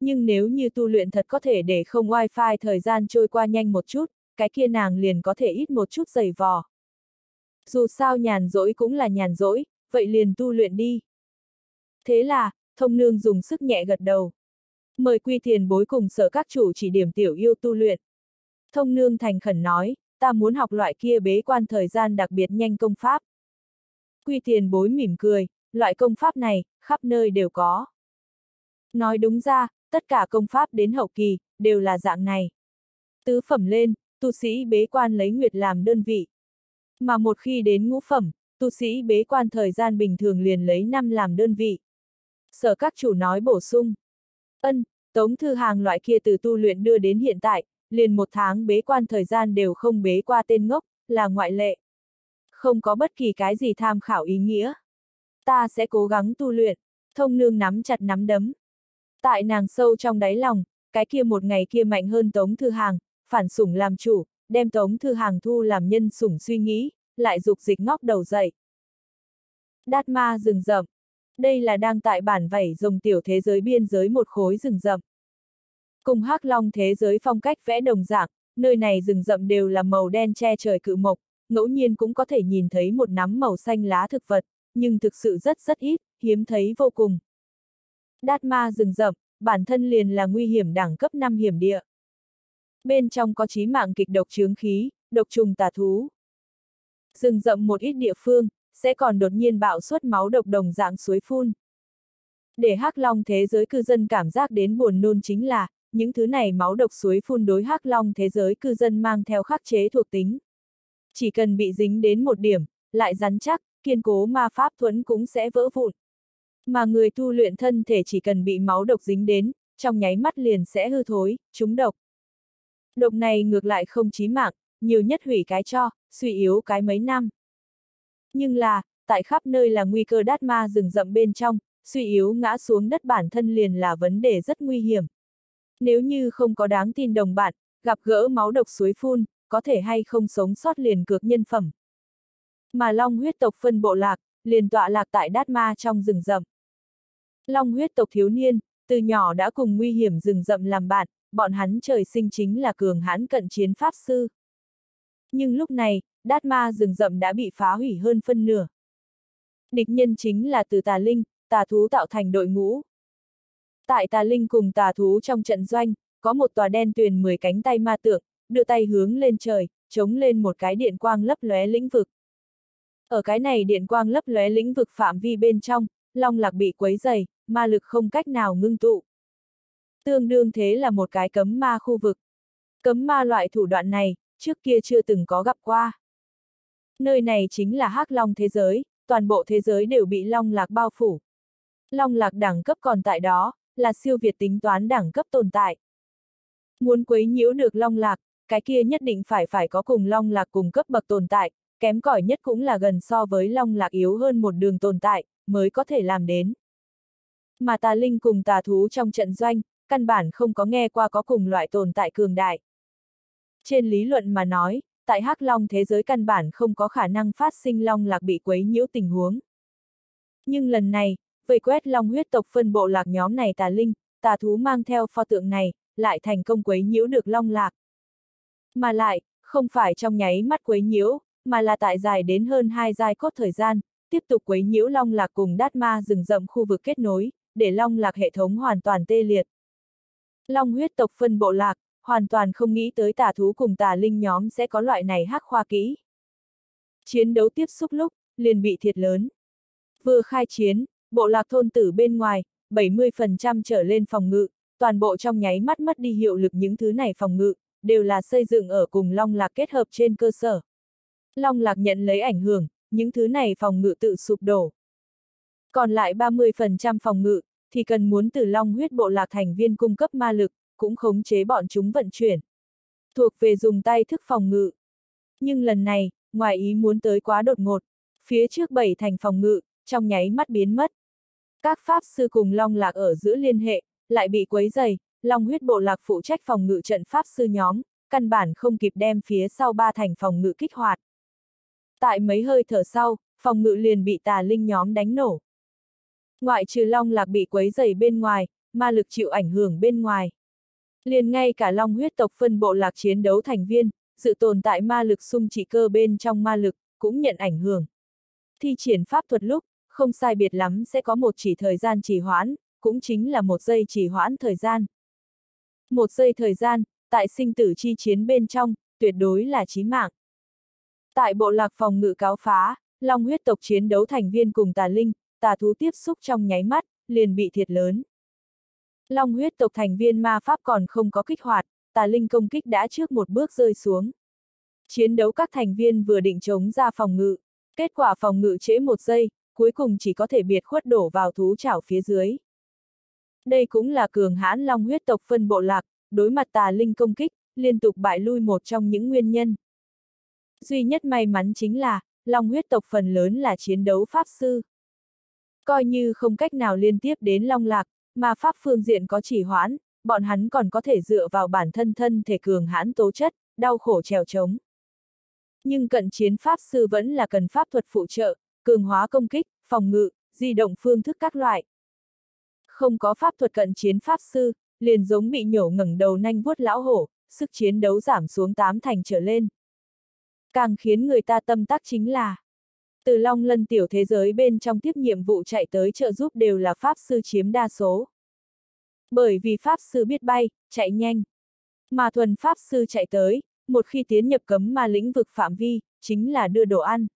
Speaker 1: Nhưng nếu như tu luyện thật có thể để không wifi thời gian trôi qua nhanh một chút, cái kia nàng liền có thể ít một chút dày vò. Dù sao nhàn rỗi cũng là nhàn rỗi, vậy liền tu luyện đi. Thế là, thông nương dùng sức nhẹ gật đầu. Mời quy thiền bối cùng sở các chủ chỉ điểm tiểu yêu tu luyện. Thông nương thành khẩn nói, ta muốn học loại kia bế quan thời gian đặc biệt nhanh công pháp. Quy thiền bối mỉm cười, loại công pháp này, khắp nơi đều có. Nói đúng ra, tất cả công pháp đến hậu kỳ, đều là dạng này. Tứ phẩm lên, tu sĩ bế quan lấy nguyệt làm đơn vị. Mà một khi đến ngũ phẩm, tu sĩ bế quan thời gian bình thường liền lấy năm làm đơn vị. Sở các chủ nói bổ sung. Ân, Tống Thư Hàng loại kia từ tu luyện đưa đến hiện tại, liền một tháng bế quan thời gian đều không bế qua tên ngốc, là ngoại lệ. Không có bất kỳ cái gì tham khảo ý nghĩa. Ta sẽ cố gắng tu luyện, thông nương nắm chặt nắm đấm. Tại nàng sâu trong đáy lòng, cái kia một ngày kia mạnh hơn Tống Thư Hàng, phản sủng làm chủ, đem Tống Thư Hàng thu làm nhân sủng suy nghĩ, lại dục dịch ngóc đầu dậy. Đát ma rừng rậm. Đây là đang tại bản vảy rồng tiểu thế giới biên giới một khối rừng rậm. Cùng hắc long thế giới phong cách vẽ đồng dạng, nơi này rừng rậm đều là màu đen che trời cự mộc, ngẫu nhiên cũng có thể nhìn thấy một nắm màu xanh lá thực vật, nhưng thực sự rất rất ít, hiếm thấy vô cùng. Đát ma rừng rậm, bản thân liền là nguy hiểm đẳng cấp 5 hiểm địa. Bên trong có chí mạng kịch độc chướng khí, độc trùng tà thú. Rừng rậm một ít địa phương, sẽ còn đột nhiên bạo suất máu độc đồng dạng suối phun. Để hắc long thế giới cư dân cảm giác đến buồn nôn chính là, những thứ này máu độc suối phun đối hắc long thế giới cư dân mang theo khắc chế thuộc tính. Chỉ cần bị dính đến một điểm, lại rắn chắc, kiên cố ma pháp thuẫn cũng sẽ vỡ vụn. Mà người tu luyện thân thể chỉ cần bị máu độc dính đến, trong nháy mắt liền sẽ hư thối, trúng độc. Độc này ngược lại không chí mạng, nhiều nhất hủy cái cho, suy yếu cái mấy năm. Nhưng là, tại khắp nơi là nguy cơ đát ma rừng rậm bên trong, suy yếu ngã xuống đất bản thân liền là vấn đề rất nguy hiểm. Nếu như không có đáng tin đồng bạn, gặp gỡ máu độc suối phun, có thể hay không sống sót liền cược nhân phẩm. Mà long huyết tộc phân bộ lạc, liền tọa lạc tại đát ma trong rừng rậm. Long huyết tộc thiếu niên, từ nhỏ đã cùng nguy hiểm rừng rậm làm bạn, bọn hắn trời sinh chính là cường hãn cận chiến pháp sư. Nhưng lúc này, đát ma rừng rậm đã bị phá hủy hơn phân nửa. Địch nhân chính là từ tà linh, tà thú tạo thành đội ngũ. Tại tà linh cùng tà thú trong trận doanh, có một tòa đen tuyền 10 cánh tay ma tượng, đưa tay hướng lên trời, chống lên một cái điện quang lấp lóe lĩnh vực. Ở cái này điện quang lấp lóe lĩnh vực phạm vi bên trong, long lạc bị quấy dày, ma lực không cách nào ngưng tụ. Tương đương thế là một cái cấm ma khu vực. Cấm ma loại thủ đoạn này, trước kia chưa từng có gặp qua. Nơi này chính là hắc long thế giới, toàn bộ thế giới đều bị long lạc bao phủ. Long lạc đẳng cấp còn tại đó, là siêu việt tính toán đẳng cấp tồn tại. Muốn quấy nhiễu được long lạc, cái kia nhất định phải phải có cùng long lạc cùng cấp bậc tồn tại, kém cỏi nhất cũng là gần so với long lạc yếu hơn một đường tồn tại, mới có thể làm đến. Mà tà linh cùng tà thú trong trận doanh, căn bản không có nghe qua có cùng loại tồn tại cường đại. Trên lý luận mà nói, tại hắc long thế giới căn bản không có khả năng phát sinh long lạc bị quấy nhiễu tình huống. Nhưng lần này, vây quét long huyết tộc phân bộ lạc nhóm này tà linh, tà thú mang theo pho tượng này, lại thành công quấy nhiễu được long lạc. Mà lại, không phải trong nháy mắt quấy nhiễu, mà là tại dài đến hơn hai giai cốt thời gian, tiếp tục quấy nhiễu long lạc cùng đát ma rừng rậm khu vực kết nối, để long lạc hệ thống hoàn toàn tê liệt. Long huyết tộc phân bộ lạc, hoàn toàn không nghĩ tới tà thú cùng tà linh nhóm sẽ có loại này hắc khoa kỹ. Chiến đấu tiếp xúc lúc, liền bị thiệt lớn. Vừa khai chiến, bộ lạc thôn tử bên ngoài, 70% trở lên phòng ngự, toàn bộ trong nháy mắt mất đi hiệu lực những thứ này phòng ngự, đều là xây dựng ở cùng long lạc kết hợp trên cơ sở. Long lạc nhận lấy ảnh hưởng, những thứ này phòng ngự tự sụp đổ. Còn lại 30% phòng ngự, thì cần muốn từ long huyết bộ lạc thành viên cung cấp ma lực, cũng khống chế bọn chúng vận chuyển. Thuộc về dùng tay thức phòng ngự. Nhưng lần này, ngoài ý muốn tới quá đột ngột, phía trước bảy thành phòng ngự, trong nháy mắt biến mất. Các pháp sư cùng long lạc ở giữa liên hệ, lại bị quấy dày, long huyết bộ lạc phụ trách phòng ngự trận pháp sư nhóm, căn bản không kịp đem phía sau ba thành phòng ngự kích hoạt. Tại mấy hơi thở sau, phòng ngự liền bị tà linh nhóm đánh nổ. Ngoại trừ long lạc bị quấy dày bên ngoài, ma lực chịu ảnh hưởng bên ngoài. Liền ngay cả long huyết tộc phân bộ lạc chiến đấu thành viên, sự tồn tại ma lực xung chỉ cơ bên trong ma lực, cũng nhận ảnh hưởng. Thi triển pháp thuật lúc, không sai biệt lắm sẽ có một chỉ thời gian trì hoãn, cũng chính là một giây trì hoãn thời gian. Một giây thời gian, tại sinh tử chi chiến bên trong, tuyệt đối là chí mạng. Tại bộ lạc phòng ngự cáo phá, long huyết tộc chiến đấu thành viên cùng tà linh, tà thú tiếp xúc trong nháy mắt, liền bị thiệt lớn. Long huyết tộc thành viên ma pháp còn không có kích hoạt, tà linh công kích đã trước một bước rơi xuống. Chiến đấu các thành viên vừa định chống ra phòng ngự, kết quả phòng ngự trễ một giây, cuối cùng chỉ có thể biệt khuất đổ vào thú chảo phía dưới. Đây cũng là cường hãn long huyết tộc phân bộ lạc, đối mặt tà linh công kích, liên tục bại lui một trong những nguyên nhân. Duy nhất may mắn chính là, long huyết tộc phần lớn là chiến đấu pháp sư. Coi như không cách nào liên tiếp đến long lạc, mà pháp phương diện có chỉ hoãn, bọn hắn còn có thể dựa vào bản thân thân thể cường hãn tố chất, đau khổ trèo trống. Nhưng cận chiến pháp sư vẫn là cần pháp thuật phụ trợ, cường hóa công kích, phòng ngự, di động phương thức các loại. Không có pháp thuật cận chiến pháp sư, liền giống bị nhổ ngẩng đầu nanh vuốt lão hổ, sức chiến đấu giảm xuống tám thành trở lên. Càng khiến người ta tâm tắc chính là từ Long Lân tiểu thế giới bên trong tiếp nhiệm vụ chạy tới trợ giúp đều là Pháp Sư chiếm đa số. Bởi vì Pháp Sư biết bay, chạy nhanh. Mà thuần Pháp Sư chạy tới, một khi tiến nhập cấm ma lĩnh vực phạm vi, chính là đưa đồ ăn.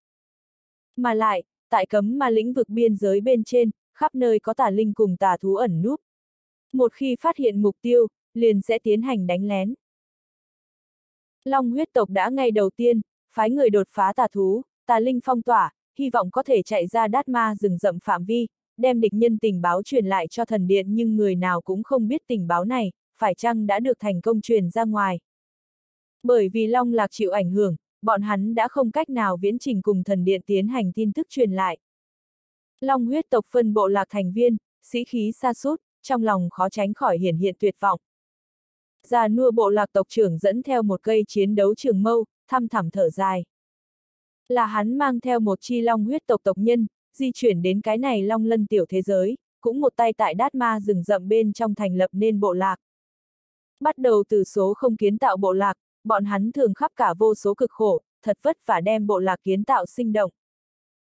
Speaker 1: Mà lại, tại cấm ma lĩnh vực biên giới bên trên, khắp nơi có tà linh cùng tà thú ẩn núp. Một khi phát hiện mục tiêu, liền sẽ tiến hành đánh lén. Long huyết tộc đã ngay đầu tiên, phái người đột phá tà thú, tà linh phong tỏa, hy vọng có thể chạy ra đát ma rừng rậm phạm vi, đem địch nhân tình báo truyền lại cho thần điện nhưng người nào cũng không biết tình báo này, phải chăng đã được thành công truyền ra ngoài. Bởi vì Long Lạc chịu ảnh hưởng, bọn hắn đã không cách nào viễn trình cùng thần điện tiến hành tin tức truyền lại. Long huyết tộc phân bộ lạc thành viên, sĩ khí xa sút trong lòng khó tránh khỏi hiển hiện tuyệt vọng. Già nua bộ lạc tộc trưởng dẫn theo một cây chiến đấu trường mâu, thăm thẳm thở dài. Là hắn mang theo một chi long huyết tộc tộc nhân, di chuyển đến cái này long lân tiểu thế giới, cũng một tay tại đát ma rừng rậm bên trong thành lập nên bộ lạc. Bắt đầu từ số không kiến tạo bộ lạc, bọn hắn thường khắp cả vô số cực khổ, thật vất vả đem bộ lạc kiến tạo sinh động.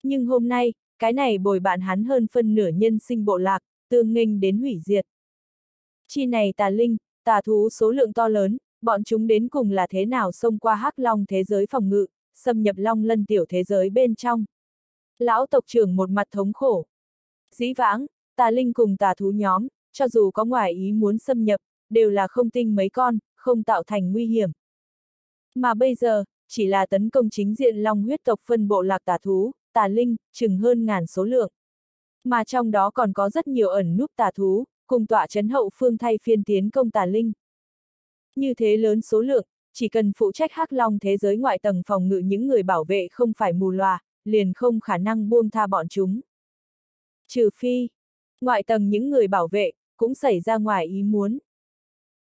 Speaker 1: Nhưng hôm nay, cái này bồi bạn hắn hơn phân nửa nhân sinh bộ lạc, tương nghênh đến hủy diệt. Chi này tà linh, tà thú số lượng to lớn, bọn chúng đến cùng là thế nào xông qua hắc long thế giới phòng ngự, xâm nhập long lân tiểu thế giới bên trong. Lão tộc trưởng một mặt thống khổ. Dĩ vãng, tà linh cùng tà thú nhóm, cho dù có ngoài ý muốn xâm nhập, đều là không tinh mấy con, không tạo thành nguy hiểm. Mà bây giờ, chỉ là tấn công chính diện long huyết tộc phân bộ lạc tà thú, tà linh, chừng hơn ngàn số lượng. Mà trong đó còn có rất nhiều ẩn núp tà thú, cùng tọa chấn hậu phương thay phiên tiến công tà linh. Như thế lớn số lượng, chỉ cần phụ trách hắc long thế giới ngoại tầng phòng ngự những người bảo vệ không phải mù loà, liền không khả năng buông tha bọn chúng. Trừ phi, ngoại tầng những người bảo vệ, cũng xảy ra ngoài ý muốn.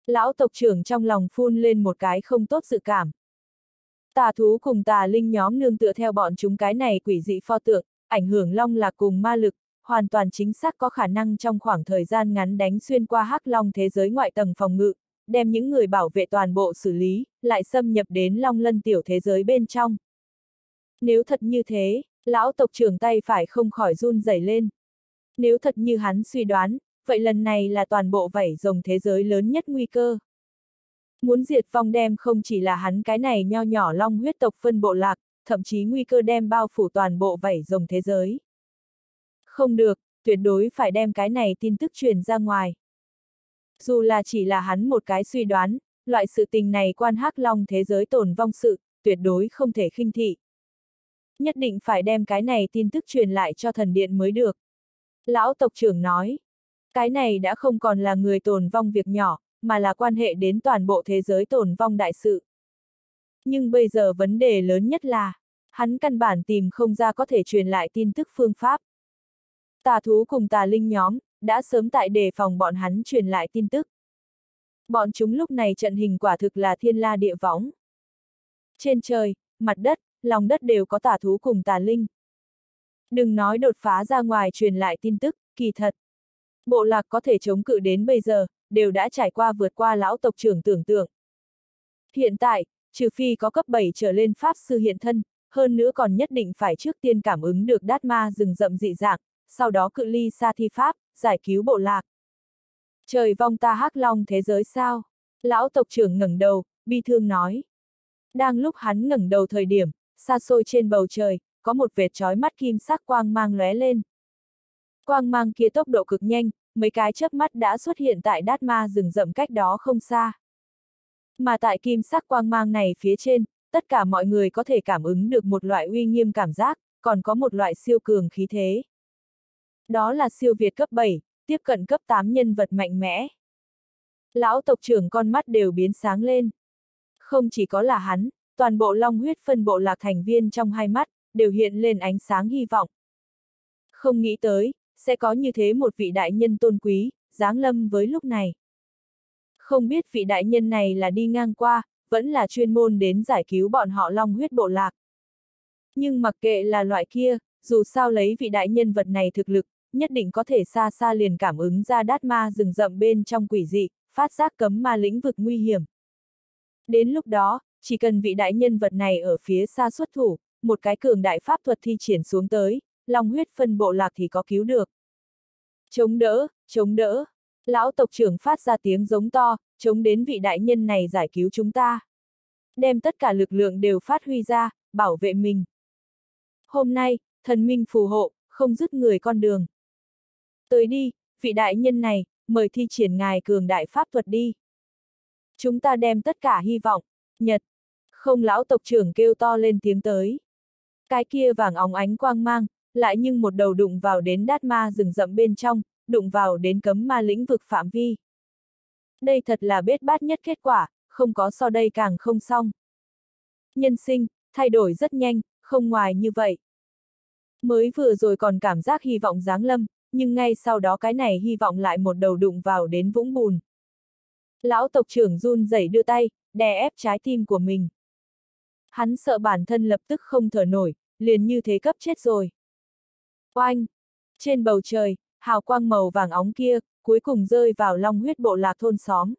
Speaker 1: Lão tộc trưởng trong lòng phun lên một cái không tốt dự cảm. Tà thú cùng tà linh nhóm nương tựa theo bọn chúng cái này quỷ dị pho tượng, ảnh hưởng long lạc cùng ma lực, hoàn toàn chính xác có khả năng trong khoảng thời gian ngắn đánh xuyên qua hắc long thế giới ngoại tầng phòng ngự, đem những người bảo vệ toàn bộ xử lý, lại xâm nhập đến long lân tiểu thế giới bên trong. Nếu thật như thế, lão tộc trưởng tay phải không khỏi run rẩy lên. Nếu thật như hắn suy đoán, vậy lần này là toàn bộ vảy rồng thế giới lớn nhất nguy cơ. Muốn diệt vong đem không chỉ là hắn cái này nho nhỏ long huyết tộc phân bộ lạc, thậm chí nguy cơ đem bao phủ toàn bộ vảy rồng thế giới. Không được, tuyệt đối phải đem cái này tin tức truyền ra ngoài. Dù là chỉ là hắn một cái suy đoán, loại sự tình này quan hắc long thế giới tồn vong sự, tuyệt đối không thể khinh thị. Nhất định phải đem cái này tin tức truyền lại cho thần điện mới được. Lão tộc trưởng nói, cái này đã không còn là người tồn vong việc nhỏ, mà là quan hệ đến toàn bộ thế giới tồn vong đại sự. Nhưng bây giờ vấn đề lớn nhất là, hắn căn bản tìm không ra có thể truyền lại tin tức phương pháp. Tà thú cùng tà linh nhóm, đã sớm tại đề phòng bọn hắn truyền lại tin tức. Bọn chúng lúc này trận hình quả thực là thiên la địa võng. Trên trời, mặt đất, lòng đất đều có tà thú cùng tà linh. Đừng nói đột phá ra ngoài truyền lại tin tức, kỳ thật. Bộ lạc có thể chống cự đến bây giờ, đều đã trải qua vượt qua lão tộc trưởng tưởng tượng. Hiện tại, trừ phi có cấp 7 trở lên pháp sư hiện thân, hơn nữa còn nhất định phải trước tiên cảm ứng được đát ma rừng rậm dị dạng, sau đó cự ly xa thi pháp, giải cứu bộ lạc. Trời vong ta hắc long thế giới sao? Lão tộc trưởng ngẩng đầu, bi thương nói. Đang lúc hắn ngẩng đầu thời điểm, xa xôi trên bầu trời, có một vệt trói mắt kim sắc quang mang lóe lên. Quang mang kia tốc độ cực nhanh, mấy cái chớp mắt đã xuất hiện tại đát ma rừng rậm cách đó không xa. Mà tại kim sắc quang mang này phía trên, tất cả mọi người có thể cảm ứng được một loại uy nghiêm cảm giác, còn có một loại siêu cường khí thế. Đó là siêu việt cấp 7, tiếp cận cấp 8 nhân vật mạnh mẽ. Lão tộc trưởng con mắt đều biến sáng lên. Không chỉ có là hắn, toàn bộ long huyết phân bộ lạc thành viên trong hai mắt, đều hiện lên ánh sáng hy vọng. Không nghĩ tới, sẽ có như thế một vị đại nhân tôn quý, giáng lâm với lúc này. Không biết vị đại nhân này là đi ngang qua, vẫn là chuyên môn đến giải cứu bọn họ long huyết bộ lạc. Nhưng mặc kệ là loại kia, dù sao lấy vị đại nhân vật này thực lực, nhất định có thể xa xa liền cảm ứng ra đát ma rừng rậm bên trong quỷ dị, phát giác cấm ma lĩnh vực nguy hiểm. Đến lúc đó, chỉ cần vị đại nhân vật này ở phía xa xuất thủ, một cái cường đại pháp thuật thi triển xuống tới, long huyết phân bộ lạc thì có cứu được. Chống đỡ, chống đỡ. Lão tộc trưởng phát ra tiếng giống to, chống đến vị đại nhân này giải cứu chúng ta. Đem tất cả lực lượng đều phát huy ra, bảo vệ mình. Hôm nay, thần minh phù hộ, không dứt người con đường. Tới đi, vị đại nhân này, mời thi triển ngài cường đại pháp thuật đi. Chúng ta đem tất cả hy vọng, nhật. Không lão tộc trưởng kêu to lên tiếng tới. Cái kia vàng óng ánh quang mang, lại nhưng một đầu đụng vào đến đát ma rừng rậm bên trong, đụng vào đến cấm ma lĩnh vực phạm vi. Đây thật là bết bát nhất kết quả, không có so đây càng không xong. Nhân sinh, thay đổi rất nhanh, không ngoài như vậy. Mới vừa rồi còn cảm giác hy vọng giáng lâm, nhưng ngay sau đó cái này hy vọng lại một đầu đụng vào đến vũng bùn. Lão tộc trưởng run rẩy đưa tay, đè ép trái tim của mình. Hắn sợ bản thân lập tức không thở nổi, liền như thế cấp chết rồi. Oanh! Trên bầu trời, hào quang màu vàng óng kia, cuối cùng rơi vào long huyết bộ lạc thôn xóm.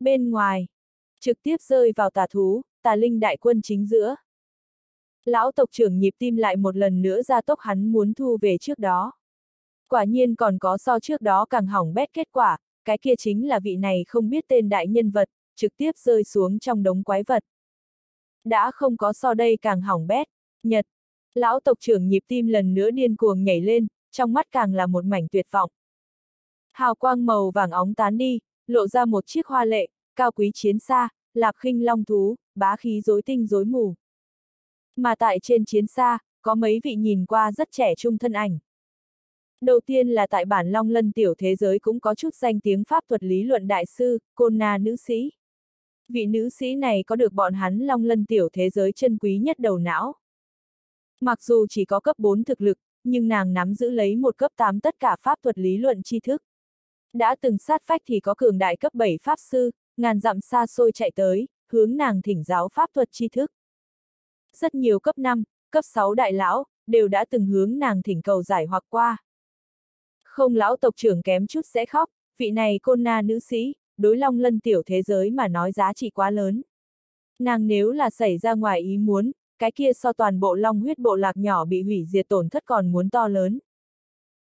Speaker 1: Bên ngoài, trực tiếp rơi vào tà thú, tà linh đại quân chính giữa. Lão tộc trưởng nhịp tim lại một lần nữa ra tốc hắn muốn thu về trước đó. Quả nhiên còn có so trước đó càng hỏng bét kết quả, cái kia chính là vị này không biết tên đại nhân vật, trực tiếp rơi xuống trong đống quái vật. Đã không có so đây càng hỏng bét, nhật. Lão tộc trưởng nhịp tim lần nữa điên cuồng nhảy lên, trong mắt càng là một mảnh tuyệt vọng. Hào quang màu vàng óng tán đi, lộ ra một chiếc hoa lệ, cao quý chiến xa, lạp khinh long thú, bá khí rối tinh rối mù. Mà tại trên chiến xa, có mấy vị nhìn qua rất trẻ trung thân ảnh. Đầu tiên là tại bản Long Lân tiểu thế giới cũng có chút danh tiếng pháp thuật lý luận đại sư, Côn Na nữ sĩ. Vị nữ sĩ này có được bọn hắn Long Lân tiểu thế giới chân quý nhất đầu não. Mặc dù chỉ có cấp 4 thực lực, nhưng nàng nắm giữ lấy một cấp 8 tất cả pháp thuật lý luận tri thức. Đã từng sát phách thì có cường đại cấp 7 pháp sư, ngàn dặm xa xôi chạy tới, hướng nàng thỉnh giáo pháp thuật tri thức. Rất nhiều cấp 5, cấp 6 đại lão, đều đã từng hướng nàng thỉnh cầu giải hoặc qua. Không lão tộc trưởng kém chút sẽ khóc, vị này côn na nữ sĩ, đối long lân tiểu thế giới mà nói giá trị quá lớn. Nàng nếu là xảy ra ngoài ý muốn, cái kia so toàn bộ long huyết bộ lạc nhỏ bị hủy diệt tổn thất còn muốn to lớn.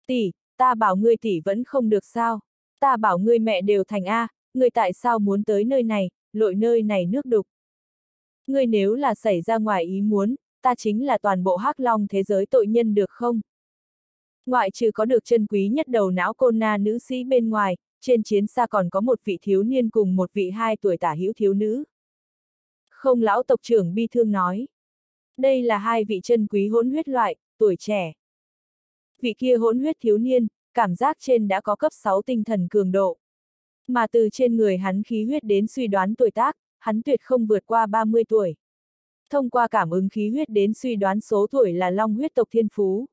Speaker 1: Tỷ, ta bảo ngươi tỷ vẫn không được sao, ta bảo ngươi mẹ đều thành A, ngươi tại sao muốn tới nơi này, lội nơi này nước đục. Ngươi nếu là xảy ra ngoài ý muốn, ta chính là toàn bộ hắc long thế giới tội nhân được không? Ngoại trừ có được chân quý nhất đầu não côn na nữ sĩ bên ngoài, trên chiến xa còn có một vị thiếu niên cùng một vị hai tuổi tả hữu thiếu nữ. Không lão tộc trưởng bi thương nói. Đây là hai vị chân quý hỗn huyết loại, tuổi trẻ. Vị kia hỗn huyết thiếu niên, cảm giác trên đã có cấp 6 tinh thần cường độ. Mà từ trên người hắn khí huyết đến suy đoán tuổi tác, hắn tuyệt không vượt qua 30 tuổi. Thông qua cảm ứng khí huyết đến suy đoán số tuổi là long huyết tộc thiên phú.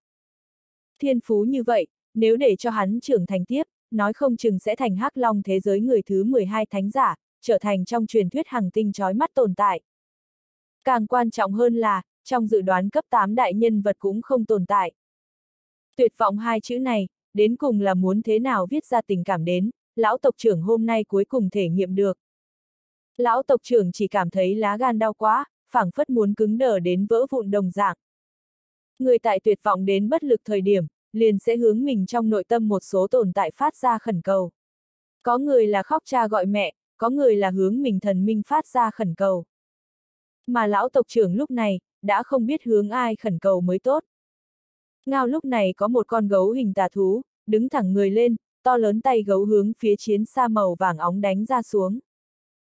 Speaker 1: Thiên phú như vậy, nếu để cho hắn trưởng thành tiếp, nói không chừng sẽ thành hắc long thế giới người thứ 12 thánh giả, trở thành trong truyền thuyết hàng tinh trói mắt tồn tại. Càng quan trọng hơn là, trong dự đoán cấp 8 đại nhân vật cũng không tồn tại. Tuyệt vọng hai chữ này, đến cùng là muốn thế nào viết ra tình cảm đến, lão tộc trưởng hôm nay cuối cùng thể nghiệm được. Lão tộc trưởng chỉ cảm thấy lá gan đau quá, phảng phất muốn cứng đờ đến vỡ vụn đồng dạng. Người tại tuyệt vọng đến bất lực thời điểm, liền sẽ hướng mình trong nội tâm một số tồn tại phát ra khẩn cầu. Có người là khóc cha gọi mẹ, có người là hướng mình thần minh phát ra khẩn cầu. Mà lão tộc trưởng lúc này, đã không biết hướng ai khẩn cầu mới tốt. Ngao lúc này có một con gấu hình tà thú, đứng thẳng người lên, to lớn tay gấu hướng phía chiến xa màu vàng óng đánh ra xuống.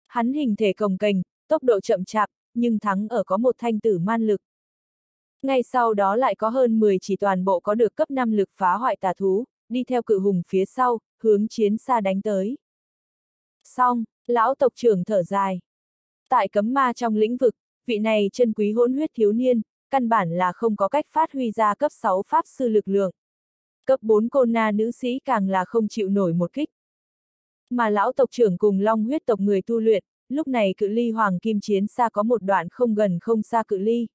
Speaker 1: Hắn hình thể cồng kềnh, tốc độ chậm chạp, nhưng thắng ở có một thanh tử man lực. Ngay sau đó lại có hơn 10 chỉ toàn bộ có được cấp 5 lực phá hoại tà thú, đi theo cự hùng phía sau, hướng chiến xa đánh tới. Xong, lão tộc trưởng thở dài. Tại cấm ma trong lĩnh vực, vị này chân quý hỗn huyết thiếu niên, căn bản là không có cách phát huy ra cấp 6 pháp sư lực lượng. Cấp 4 côn na nữ sĩ càng là không chịu nổi một kích. Mà lão tộc trưởng cùng long huyết tộc người tu luyện, lúc này cự ly hoàng kim chiến xa có một đoạn không gần không xa cự ly.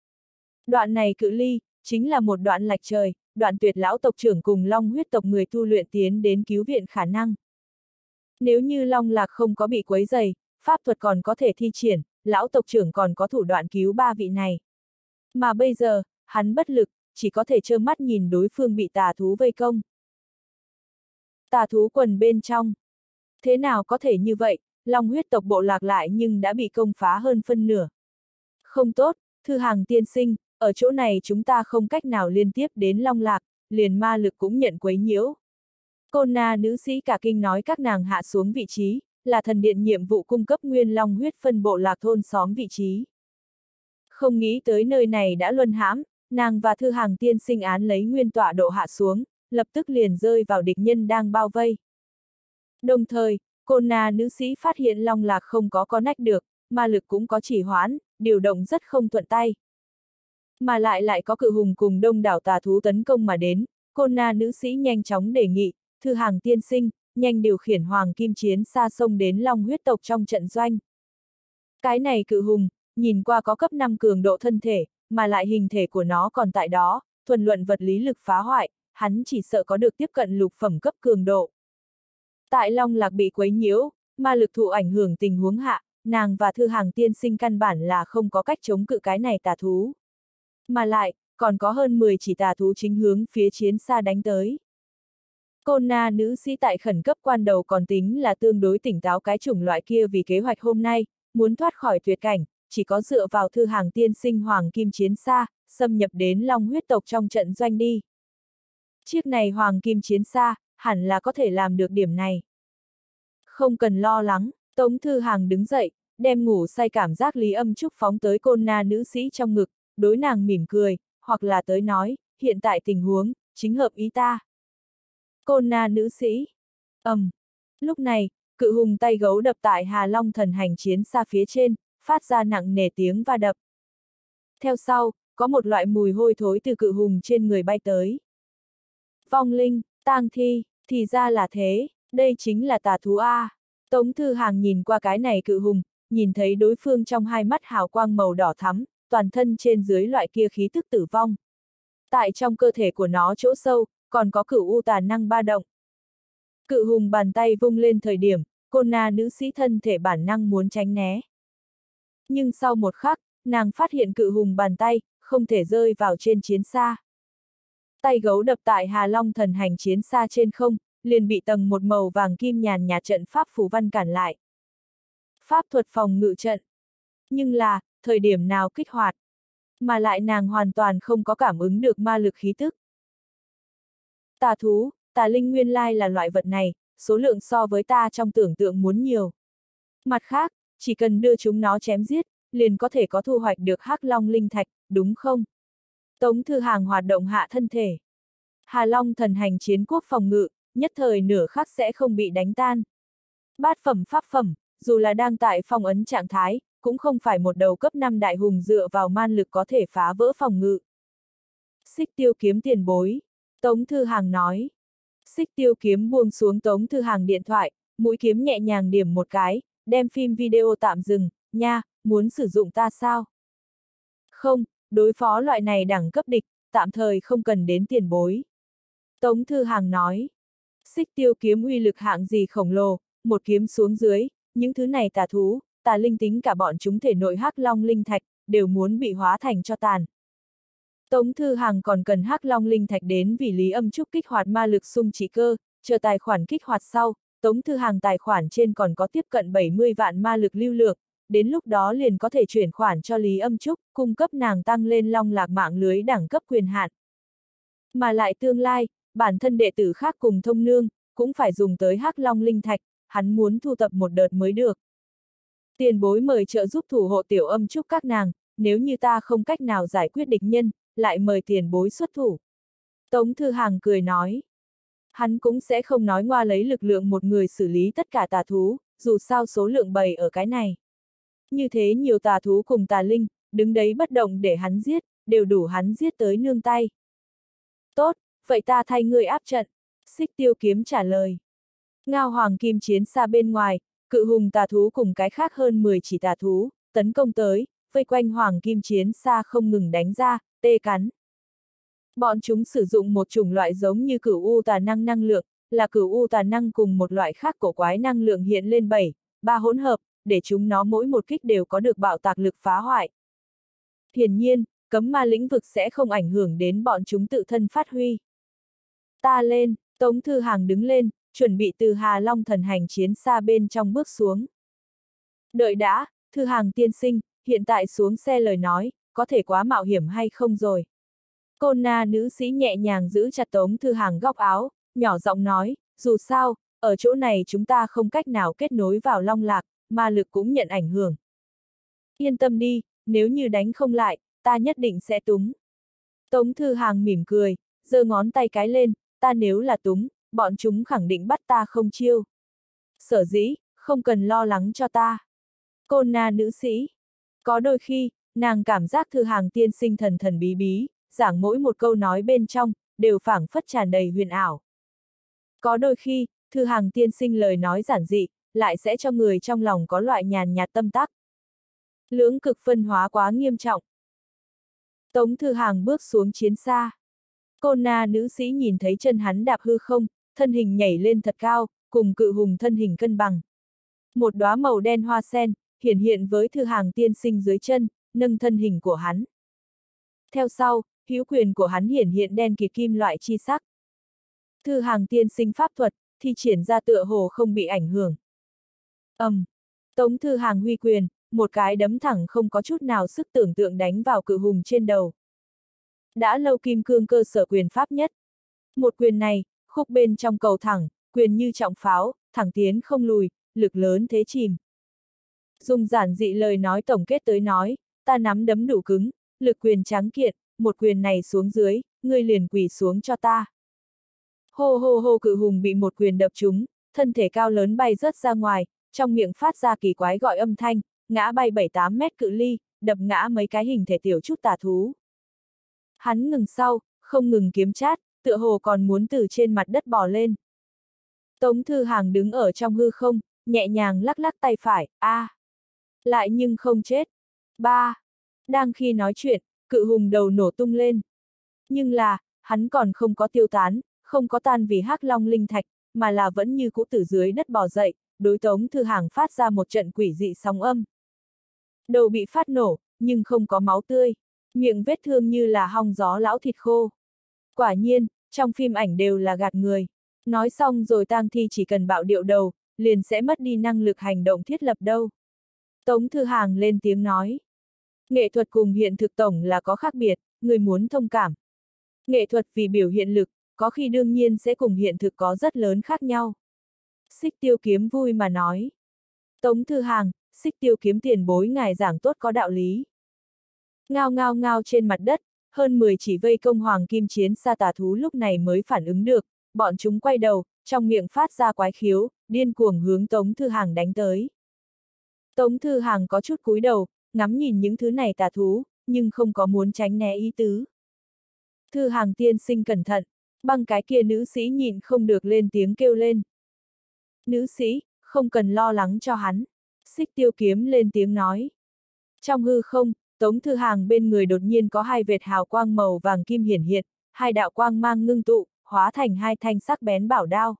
Speaker 1: Đoạn này cự ly, chính là một đoạn lạch trời, đoạn tuyệt lão tộc trưởng cùng long huyết tộc người tu luyện tiến đến cứu viện khả năng. Nếu như long lạc không có bị quấy dày, pháp thuật còn có thể thi triển, lão tộc trưởng còn có thủ đoạn cứu ba vị này. Mà bây giờ, hắn bất lực, chỉ có thể trơ mắt nhìn đối phương bị tà thú vây công. Tà thú quần bên trong. Thế nào có thể như vậy, long huyết tộc bộ lạc lại nhưng đã bị công phá hơn phân nửa. Không tốt, thư hàng tiên sinh, ở chỗ này chúng ta không cách nào liên tiếp đến long lạc, liền ma lực cũng nhận quấy nhiễu. Côn na nữ sĩ cả kinh nói các nàng hạ xuống vị trí, là thần điện nhiệm vụ cung cấp nguyên long huyết phân bộ lạc thôn xóm vị trí. Không nghĩ tới nơi này đã luân hãm, nàng và thư hàng tiên sinh án lấy nguyên tọa độ hạ xuống, lập tức liền rơi vào địch nhân đang bao vây. Đồng thời, côn na nữ sĩ phát hiện long lạc không có có nách được, ma lực cũng có chỉ hoãn, điều động rất không thuận tay. Mà lại lại có cự hùng cùng đông đảo tà thú tấn công mà đến, côn na nữ sĩ nhanh chóng đề nghị, thư hàng tiên sinh, nhanh điều khiển hoàng kim chiến xa sông đến long huyết tộc trong trận doanh. Cái này cự hùng, nhìn qua có cấp 5 cường độ thân thể, mà lại hình thể của nó còn tại đó, thuần luận vật lý lực phá hoại, hắn chỉ sợ có được tiếp cận lục phẩm cấp cường độ. Tại Long Lạc bị quấy nhiễu, ma lực thụ ảnh hưởng tình huống hạ, nàng và thư hàng tiên sinh căn bản là không có cách chống cự cái này tà thú. Mà lại, còn có hơn 10 chỉ tà thú chính hướng phía chiến xa đánh tới. Côn na nữ sĩ tại khẩn cấp quan đầu còn tính là tương đối tỉnh táo cái chủng loại kia vì kế hoạch hôm nay, muốn thoát khỏi tuyệt cảnh, chỉ có dựa vào thư hàng tiên sinh hoàng kim chiến xa, xâm nhập đến long huyết tộc trong trận doanh đi. Chiếc này hoàng kim chiến xa, hẳn là có thể làm được điểm này. Không cần lo lắng, Tống Thư Hàng đứng dậy, đem ngủ say cảm giác lý âm trúc phóng tới côn na nữ sĩ trong ngực, đối nàng mỉm cười, hoặc là tới nói, hiện tại tình huống, chính hợp ý ta. Côn na nữ sĩ. ầm, um. Lúc này, cự hùng tay gấu đập tại Hà Long thần hành chiến xa phía trên, phát ra nặng nề tiếng va đập. Theo sau, có một loại mùi hôi thối từ cự hùng trên người bay tới. Vong linh, tang thi, thì ra là thế, đây chính là tà thú A. Tống Thư Hàng nhìn qua cái này cự hùng, nhìn thấy đối phương trong hai mắt hào quang màu đỏ thắm, toàn thân trên dưới loại kia khí tức tử vong. Tại trong cơ thể của nó chỗ sâu, còn có cửu u tà năng ba động. Cự hùng bàn tay vung lên thời điểm, côn na nữ sĩ thân thể bản năng muốn tránh né. Nhưng sau một khắc, nàng phát hiện cự hùng bàn tay, không thể rơi vào trên chiến xa. Tay gấu đập tại Hà Long thần hành chiến xa trên không, liền bị tầng một màu vàng kim nhàn nhà trận pháp phù văn cản lại. Pháp thuật phòng ngự trận. Nhưng là, thời điểm nào kích hoạt. Mà lại nàng hoàn toàn không có cảm ứng được ma lực khí tức. Tà thú, tà linh nguyên lai là loại vật này, số lượng so với ta trong tưởng tượng muốn nhiều. Mặt khác, chỉ cần đưa chúng nó chém giết, liền có thể có thu hoạch được hắc long linh thạch, đúng không? Tống Thư Hàng hoạt động hạ thân thể. Hà Long thần hành chiến quốc phòng ngự, nhất thời nửa khắc sẽ không bị đánh tan. Bát phẩm pháp phẩm, dù là đang tại phong ấn trạng thái, cũng không phải một đầu cấp 5 đại hùng dựa vào man lực có thể phá vỡ phòng ngự. Xích tiêu kiếm tiền bối. Tống Thư Hàng nói. Xích tiêu kiếm buông xuống Tống Thư Hàng điện thoại, mũi kiếm nhẹ nhàng điểm một cái, đem phim video tạm dừng, nha, muốn sử dụng ta sao? Không, đối phó loại này đẳng cấp địch, tạm thời không cần đến tiền bối. Tống Thư Hàng nói. Xích tiêu kiếm uy lực hạng gì khổng lồ, một kiếm xuống dưới, những thứ này tà thú, tà linh tính cả bọn chúng thể nội hắc long linh thạch, đều muốn bị hóa thành cho tàn. Tống Thư Hàng còn cần hắc long linh thạch đến vì lý âm trúc kích hoạt ma lực sung chỉ cơ, chờ tài khoản kích hoạt sau, Tống Thư Hàng tài khoản trên còn có tiếp cận 70 vạn ma lực lưu lượng, đến lúc đó liền có thể chuyển khoản cho Lý Âm Trúc, cung cấp nàng tăng lên long lạc mạng lưới đẳng cấp quyền hạn. Mà lại tương lai, bản thân đệ tử khác cùng thông nương, cũng phải dùng tới hắc long linh thạch, hắn muốn thu tập một đợt mới được. Tiền bối mời trợ giúp thủ hộ tiểu âm trúc các nàng, nếu như ta không cách nào giải quyết địch nhân, lại mời tiền bối xuất thủ. Tống Thư Hàng cười nói. Hắn cũng sẽ không nói ngoa lấy lực lượng một người xử lý tất cả tà thú, dù sao số lượng bầy ở cái này. Như thế nhiều tà thú cùng tà linh, đứng đấy bất động để hắn giết, đều đủ hắn giết tới nương tay. Tốt, vậy ta thay người áp trận. Xích tiêu kiếm trả lời. Ngao hoàng kim chiến xa bên ngoài, cự hùng tà thú cùng cái khác hơn 10 chỉ tà thú, tấn công tới, vây quanh hoàng kim chiến xa không ngừng đánh ra, tê cắn. Bọn chúng sử dụng một chủng loại giống như cửu u tà năng năng lượng, là cửu u tà năng cùng một loại khác cổ quái năng lượng hiện lên bảy, ba hỗn hợp, để chúng nó mỗi một kích đều có được bạo tạc lực phá hoại. Hiển nhiên, cấm ma lĩnh vực sẽ không ảnh hưởng đến bọn chúng tự thân phát huy. Ta lên, Tống Thư Hàng đứng lên, chuẩn bị từ Hà Long thần hành chiến xa bên trong bước xuống. Đợi đã, Thư Hàng tiên sinh, hiện tại xuống xe lời nói, có thể quá mạo hiểm hay không rồi. Côn na nữ sĩ nhẹ nhàng giữ chặt Tống Thư Hàng góc áo, nhỏ giọng nói, dù sao, ở chỗ này chúng ta không cách nào kết nối vào long lạc, mà lực cũng nhận ảnh hưởng. Yên tâm đi, nếu như đánh không lại, ta nhất định sẽ túng. Tống Thư Hàng mỉm cười, giơ ngón tay cái lên, ta nếu là túng, bọn chúng khẳng định bắt ta không chiêu. Sở dĩ, không cần lo lắng cho ta. Côn na nữ sĩ. Có đôi khi, nàng cảm giác Thư Hàng tiên sinh thần thần bí bí, giảng mỗi một câu nói bên trong, đều phảng phất tràn đầy huyền ảo. Có đôi khi, Thư Hàng tiên sinh lời nói giản dị, lại sẽ cho người trong lòng có loại nhàn nhạt tâm tắc. Lưỡng cực phân hóa quá nghiêm trọng. Tống Thư Hàng bước xuống chiến xa. Cô na nữ sĩ nhìn thấy chân hắn đạp hư không, thân hình nhảy lên thật cao, cùng cự hùng thân hình cân bằng. Một đóa màu đen hoa sen, hiển hiện với thư hàng tiên sinh dưới chân, nâng thân hình của hắn. Theo sau, hữu quyền của hắn hiển hiện đen kịt kim loại chi sắc. Thư hàng tiên sinh pháp thuật, thi triển ra tựa hồ không bị ảnh hưởng. ầm, um, Tống thư hàng huy quyền, một cái đấm thẳng không có chút nào sức tưởng tượng đánh vào cự hùng trên đầu. Đã lâu kim cương cơ sở quyền pháp nhất. Một quyền này, khúc bên trong cầu thẳng, quyền như trọng pháo, thẳng tiến không lùi, lực lớn thế chìm. Dùng giản dị lời nói tổng kết tới nói, ta nắm đấm đủ cứng, lực quyền trắng kiện, một quyền này xuống dưới, ngươi liền quỳ xuống cho ta. Hô hô hô cự hùng bị một quyền đập trúng, thân thể cao lớn bay rớt ra ngoài, trong miệng phát ra kỳ quái gọi âm thanh, ngã bay 7-8 mét cự ly, đập ngã mấy cái hình thể tiểu chút tà thú. Hắn ngừng sau, không ngừng kiếm chát, tựa hồ còn muốn từ trên mặt đất bò lên. Tống Thư Hàng đứng ở trong hư không, nhẹ nhàng lắc lắc tay phải, a, à. Lại nhưng không chết. Ba. Đang khi nói chuyện, cự hùng đầu nổ tung lên. Nhưng là, hắn còn không có tiêu tán, không có tan vì hắc long linh thạch, mà là vẫn như cũ từ dưới đất bò dậy, đối tống thư hàng phát ra một trận quỷ dị sóng âm. Đầu bị phát nổ, nhưng không có máu tươi, miệng vết thương như là hong gió lão thịt khô. Quả nhiên, trong phim ảnh đều là gạt người. Nói xong rồi tang thi chỉ cần bạo điệu đầu, liền sẽ mất đi năng lực hành động thiết lập đâu. Tống Thư Hàng lên tiếng nói. Nghệ thuật cùng hiện thực tổng là có khác biệt, người muốn thông cảm. Nghệ thuật vì biểu hiện lực, có khi đương nhiên sẽ cùng hiện thực có rất lớn khác nhau. Xích tiêu kiếm vui mà nói. Tống Thư Hàng, xích tiêu kiếm tiền bối ngài giảng tốt có đạo lý. Ngao ngao ngao trên mặt đất, hơn 10 chỉ vây công hoàng kim chiến xa tà thú lúc này mới phản ứng được, bọn chúng quay đầu, trong miệng phát ra quái khiếu, điên cuồng hướng Tống Thư Hàng đánh tới. Tống Thư Hàng có chút cúi đầu, ngắm nhìn những thứ này tà thú, nhưng không có muốn tránh né ý tứ. Thư Hàng tiên sinh cẩn thận, băng cái kia nữ sĩ nhịn không được lên tiếng kêu lên. Nữ sĩ, không cần lo lắng cho hắn. Xích tiêu kiếm lên tiếng nói. Trong hư không, Tống Thư Hàng bên người đột nhiên có hai vệt hào quang màu vàng kim hiển hiện, hai đạo quang mang ngưng tụ, hóa thành hai thanh sắc bén bảo đao.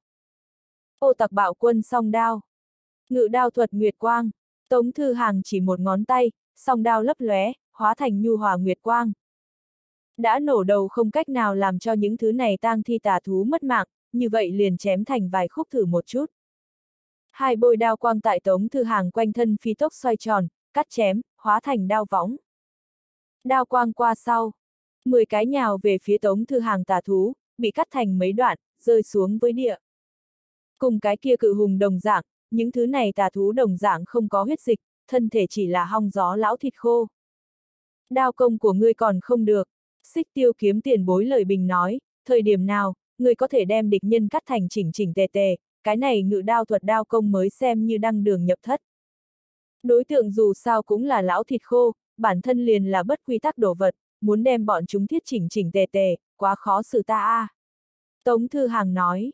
Speaker 1: Ô tặc bạo quân song đao. Ngự đao thuật nguyệt quang. Tống Thư Hàng chỉ một ngón tay, song đao lấp lóe, hóa thành nhu hòa nguyệt quang. Đã nổ đầu không cách nào làm cho những thứ này tang thi tà thú mất mạng, như vậy liền chém thành vài khúc thử một chút. Hai bôi đao quang tại Tống Thư Hàng quanh thân phi tốc xoay tròn, cắt chém, hóa thành đao võng. Đao quang qua sau. Mười cái nhào về phía Tống Thư Hàng tà thú, bị cắt thành mấy đoạn, rơi xuống với địa. Cùng cái kia cự hùng đồng dạng, những thứ này tà thú đồng dạng không có huyết dịch, thân thể chỉ là hong gió lão thịt khô. Đao công của ngươi còn không được, xích tiêu kiếm tiền bối lời bình nói, thời điểm nào, ngươi có thể đem địch nhân cắt thành chỉnh chỉnh tề tề, cái này ngự đao thuật đao công mới xem như đăng đường nhập thất. Đối tượng dù sao cũng là lão thịt khô, bản thân liền là bất quy tắc đồ vật, muốn đem bọn chúng thiết chỉnh chỉnh tề tề, quá khó xử ta a. À. Tống Thư Hàng nói.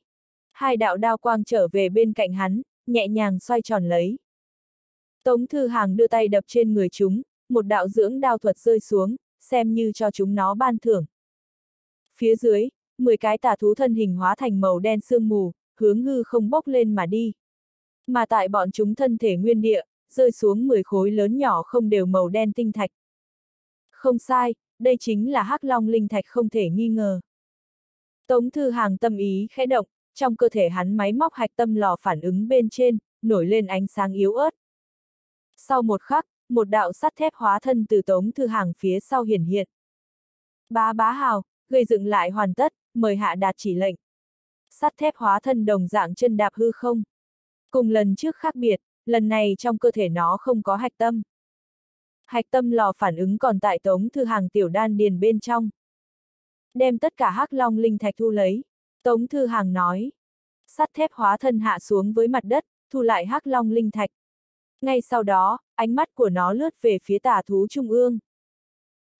Speaker 1: Hai đạo đao quang trở về bên cạnh hắn, nhẹ nhàng xoay tròn lấy. Tống Thư Hàng đưa tay đập trên người chúng, một đạo dưỡng đao thuật rơi xuống, xem như cho chúng nó ban thưởng. Phía dưới, 10 cái tà thú thân hình hóa thành màu đen sương mù, hướng hư không bốc lên mà đi. Mà tại bọn chúng thân thể nguyên địa, rơi xuống 10 khối lớn nhỏ không đều màu đen tinh thạch. Không sai, đây chính là hắc long linh thạch không thể nghi ngờ. Tống Thư Hàng tâm ý khẽ động, trong cơ thể hắn máy móc hạch tâm lò phản ứng bên trên, nổi lên ánh sáng yếu ớt. Sau một khắc, một đạo sắt thép hóa thân từ Tống Thư Hàng phía sau hiển hiện. Bá bá hào, gây dựng lại hoàn tất, mời hạ đạt chỉ lệnh. Sắt thép hóa thân đồng dạng chân đạp hư không. Cùng lần trước khác biệt, lần này trong cơ thể nó không có hạch tâm. Hạch tâm lò phản ứng còn tại Tống Thư Hàng tiểu đan điền bên trong. Đem tất cả hắc long linh thạch thu lấy. Tống Thư Hàng nói. Sắt thép hóa thân hạ xuống với mặt đất, thu lại hắc long linh thạch. Ngay sau đó, ánh mắt của nó lướt về phía tà thú trung ương.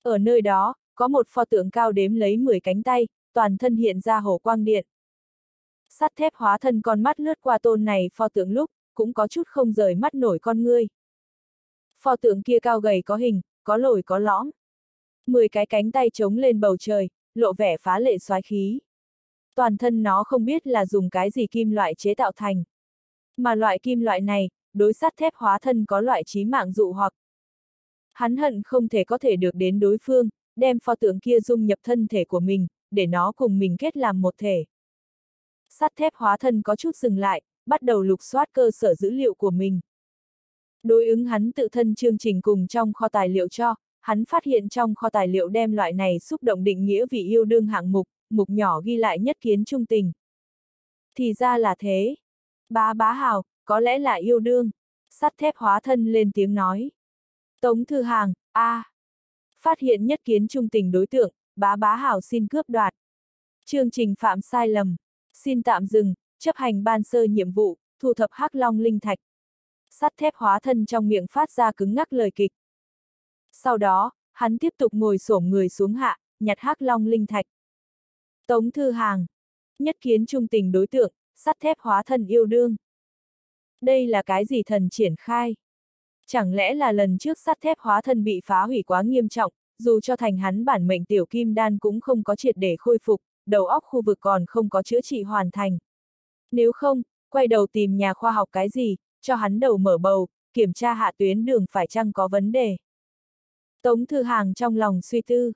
Speaker 1: Ở nơi đó, có một pho tượng cao đếm lấy 10 cánh tay, toàn thân hiện ra hổ quang điện. Sắt thép hóa thân con mắt lướt qua tôn này pho tượng lúc, cũng có chút không rời mắt nổi con ngươi. Pho tượng kia cao gầy có hình, có lồi có lõm. Mười cái cánh tay trống lên bầu trời, lộ vẻ phá lệ xoái khí. Toàn thân nó không biết là dùng cái gì kim loại chế tạo thành. Mà loại kim loại này, đối sắt thép hóa thân có loại trí mạng dụ hoặc. Hắn hận không thể có thể được đến đối phương, đem pho tượng kia dung nhập thân thể của mình, để nó cùng mình kết làm một thể. Sắt thép hóa thân có chút dừng lại, bắt đầu lục soát cơ sở dữ liệu của mình. Đối ứng hắn tự thân chương trình cùng trong kho tài liệu cho, hắn phát hiện trong kho tài liệu đem loại này xúc động định nghĩa vì yêu đương hạng mục, mục nhỏ ghi lại nhất kiến trung tình. Thì ra là thế. Bá bá hào, có lẽ là yêu đương. Sắt thép hóa thân lên tiếng nói. Tống thư hàng, a à. Phát hiện nhất kiến trung tình đối tượng, bá bá hào xin cướp đoạt. Chương trình phạm sai lầm. Xin tạm dừng, chấp hành ban sơ nhiệm vụ, thu thập hắc long linh thạch. Sắt thép hóa thân trong miệng phát ra cứng ngắc lời kịch. Sau đó, hắn tiếp tục ngồi xổm người xuống hạ, nhặt hắc long linh thạch. Tống thư hàng. Nhất kiến trung tình đối tượng, sắt thép hóa thân yêu đương. Đây là cái gì thần triển khai? Chẳng lẽ là lần trước sắt thép hóa thân bị phá hủy quá nghiêm trọng, dù cho thành hắn bản mệnh tiểu kim đan cũng không có triệt để khôi phục, đầu óc khu vực còn không có chữa trị hoàn thành. Nếu không, quay đầu tìm nhà khoa học cái gì, cho hắn đầu mở bầu, kiểm tra hạ tuyến đường phải chăng có vấn đề. Tống Thư Hàng trong lòng suy tư.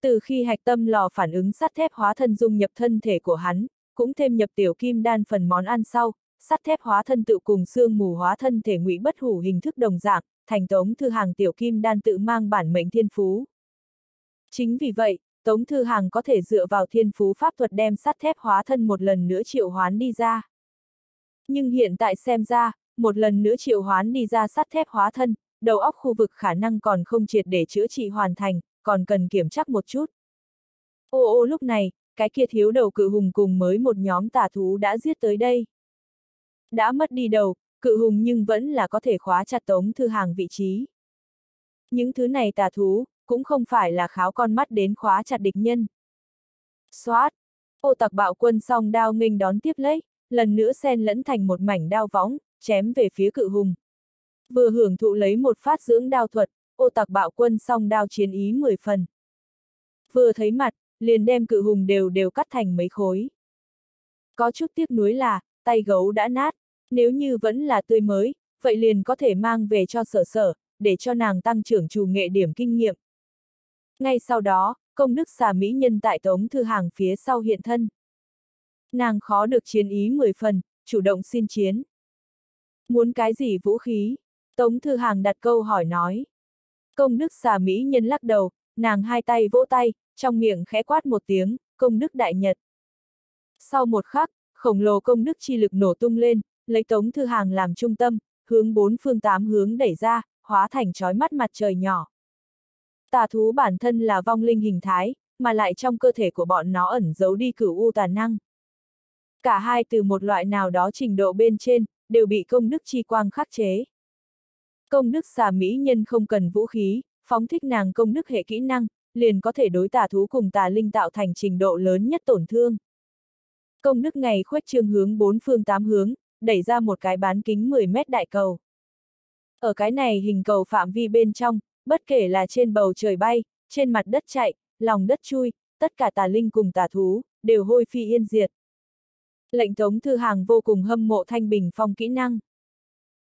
Speaker 1: Từ khi hạch tâm lò phản ứng sắt thép hóa thân dung nhập thân thể của hắn, cũng thêm nhập tiểu kim đan phần món ăn sau, sắt thép hóa thân tự cùng xương mù hóa thân thể ngụy bất hủ hình thức đồng dạng, thành Tống Thư Hàng tiểu kim đan tự mang bản mệnh thiên phú. Chính vì vậy, Tống Thư Hàng có thể dựa vào thiên phú pháp thuật đem sắt thép hóa thân một lần nữa triệu hoán đi ra. Nhưng hiện tại xem ra, một lần nữa triệu hoán đi ra sắt thép hóa thân, đầu óc khu vực khả năng còn không triệt để chữa trị hoàn thành, còn cần kiểm chắc một chút. Ô ô lúc này, cái kia thiếu đầu cự hùng cùng mới một nhóm tà thú đã giết tới đây. Đã mất đi đầu, cự hùng nhưng vẫn là có thể khóa chặt tống thư hàng vị trí. Những thứ này tà thú, cũng không phải là kháo con mắt đến khóa chặt địch nhân. Xoát! Ô tặc bạo quân song đao nghênh đón tiếp lấy, lần nữa xen lẫn thành một mảnh đao võng, chém về phía cự hùng. Vừa hưởng thụ lấy một phát dưỡng đao thuật, ô tặc bạo quân song đao chiến ý 10 phần. Vừa thấy mặt, liền đem cự hùng đều đều cắt thành mấy khối. Có chút tiếc nuối là, tay gấu đã nát, nếu như vẫn là tươi mới, vậy liền có thể mang về cho sở sở, để cho nàng tăng trưởng chủ nghệ điểm kinh nghiệm. Ngay sau đó, công đức xà mỹ nhân tại tống thư hàng phía sau hiện thân. Nàng khó được chiến ý 10 phần, chủ động xin chiến. Muốn cái gì vũ khí? Tống thư hàng đặt câu hỏi nói. Công đức xà mỹ nhân lắc đầu, nàng hai tay vỗ tay, trong miệng khẽ quát một tiếng, công đức đại nhật. Sau một khắc, khổng lồ công đức chi lực nổ tung lên, lấy tống thư hàng làm trung tâm, hướng bốn phương tám hướng đẩy ra, hóa thành trói mắt mặt trời nhỏ. Tà thú bản thân là vong linh hình thái, mà lại trong cơ thể của bọn nó ẩn giấu đi cửu u tà năng. Cả hai từ một loại nào đó trình độ bên trên, đều bị công đức chi quang khắc chế. Công đức xà mỹ nhân không cần vũ khí, phóng thích nàng công đức hệ kỹ năng, liền có thể đối tà thú cùng tà linh tạo thành trình độ lớn nhất tổn thương. Công đức ngày khuếch trương hướng bốn phương tám hướng, đẩy ra một cái bán kính 10 mét đại cầu. Ở cái này hình cầu phạm vi bên trong, bất kể là trên bầu trời bay, trên mặt đất chạy, lòng đất chui, tất cả tà linh cùng tà thú, đều hôi phi yên diệt. Lệnh Tống Thư Hàng vô cùng hâm mộ Thanh Bình Phong kỹ năng.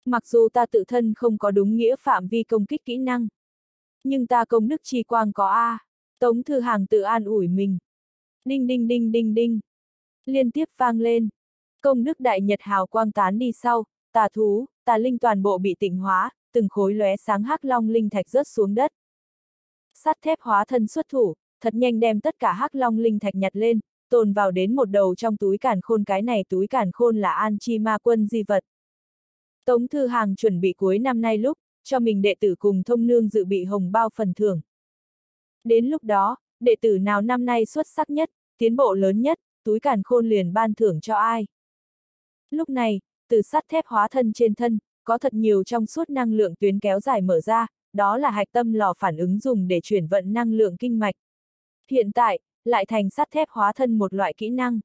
Speaker 1: Mặc dù ta tự thân không có đúng nghĩa phạm vi công kích kỹ năng, nhưng ta công đức chi quang có A. Tống Thư Hàng tự an ủi mình. Đinh đinh đinh đinh đinh. Liên tiếp vang lên. Công đức đại nhật hào quang tán đi sau, tà thú, tà linh toàn bộ bị tịnh hóa, từng khối lóe sáng hắc long linh thạch rớt xuống đất. Sắt thép hóa thân xuất thủ, thật nhanh đem tất cả hắc long linh thạch nhặt lên, tồn vào đến một đầu trong túi càn khôn cái này túi càn khôn là an chi ma quân di vật. Tống Thư Hàng chuẩn bị cuối năm nay lúc, cho mình đệ tử cùng thông nương dự bị hồng bao phần thưởng. Đến lúc đó, đệ tử nào năm nay xuất sắc nhất, tiến bộ lớn nhất, túi càn khôn liền ban thưởng cho ai. Lúc này, từ sắt thép hóa thân trên thân, có thật nhiều trong suốt năng lượng tuyến kéo dài mở ra, đó là hạch tâm lò phản ứng dùng để chuyển vận năng lượng kinh mạch. Hiện tại, lại thành sắt thép hóa thân một loại kỹ năng.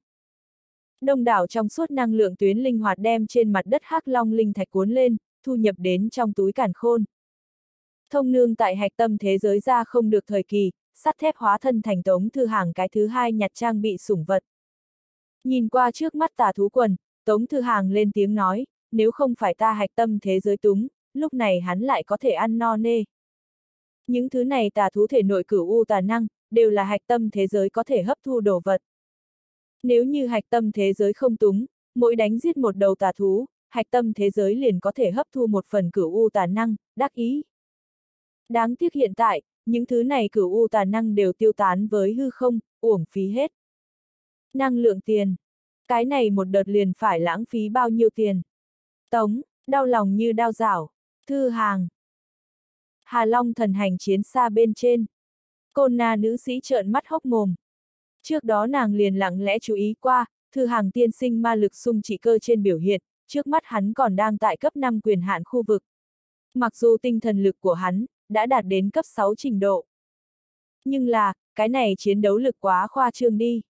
Speaker 1: Đông đảo trong suốt năng lượng tuyến linh hoạt đem trên mặt đất hắc long linh thạch cuốn lên, thu nhập đến trong túi cản khôn. Thông nương tại hạch tâm thế giới ra không được thời kỳ, sắt thép hóa thân thành Tống Thư Hàng cái thứ hai nhặt trang bị sủng vật. Nhìn qua trước mắt tà thú quần, Tống Thư Hàng lên tiếng nói, nếu không phải ta hạch tâm thế giới túng, lúc này hắn lại có thể ăn no nê. Những thứ này tà thú thể nội cửu u tà năng, đều là hạch tâm thế giới có thể hấp thu đồ vật. Nếu như hạch tâm thế giới không túng, mỗi đánh giết một đầu tà thú, hạch tâm thế giới liền có thể hấp thu một phần cửu u tà năng, đắc ý. Đáng tiếc hiện tại, những thứ này cửu u tà năng đều tiêu tán với hư không, uổng phí hết. Năng lượng tiền. Cái này một đợt liền phải lãng phí bao nhiêu tiền. Tống, đau lòng như đau rảo. Thư hàng. Hà Long thần hành chiến xa bên trên. Côn na nữ sĩ trợn mắt hốc mồm. Trước đó nàng liền lặng lẽ chú ý qua, thư hàng tiên sinh ma lực sung trị cơ trên biểu hiện, trước mắt hắn còn đang tại cấp 5 quyền hạn khu vực. Mặc dù tinh thần lực của hắn, đã đạt đến cấp 6 trình độ. Nhưng là, cái này chiến đấu lực quá khoa trương đi.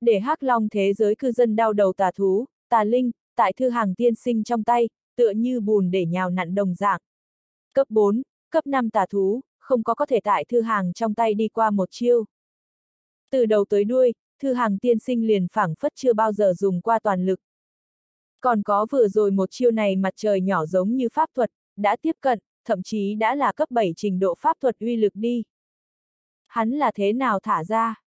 Speaker 1: Để hắc long thế giới cư dân đau đầu tà thú, tà linh, tại thư hàng tiên sinh trong tay, tựa như bùn để nhào nặn đồng dạng. Cấp 4, cấp 5 tà thú, không có có thể tại thư hàng trong tay đi qua một chiêu. Từ đầu tới đuôi, thư hàng tiên sinh liền phảng phất chưa bao giờ dùng qua toàn lực. Còn có vừa rồi một chiêu này mặt trời nhỏ giống như pháp thuật, đã tiếp cận, thậm chí đã là cấp 7 trình độ pháp thuật uy lực đi. Hắn là thế nào thả ra?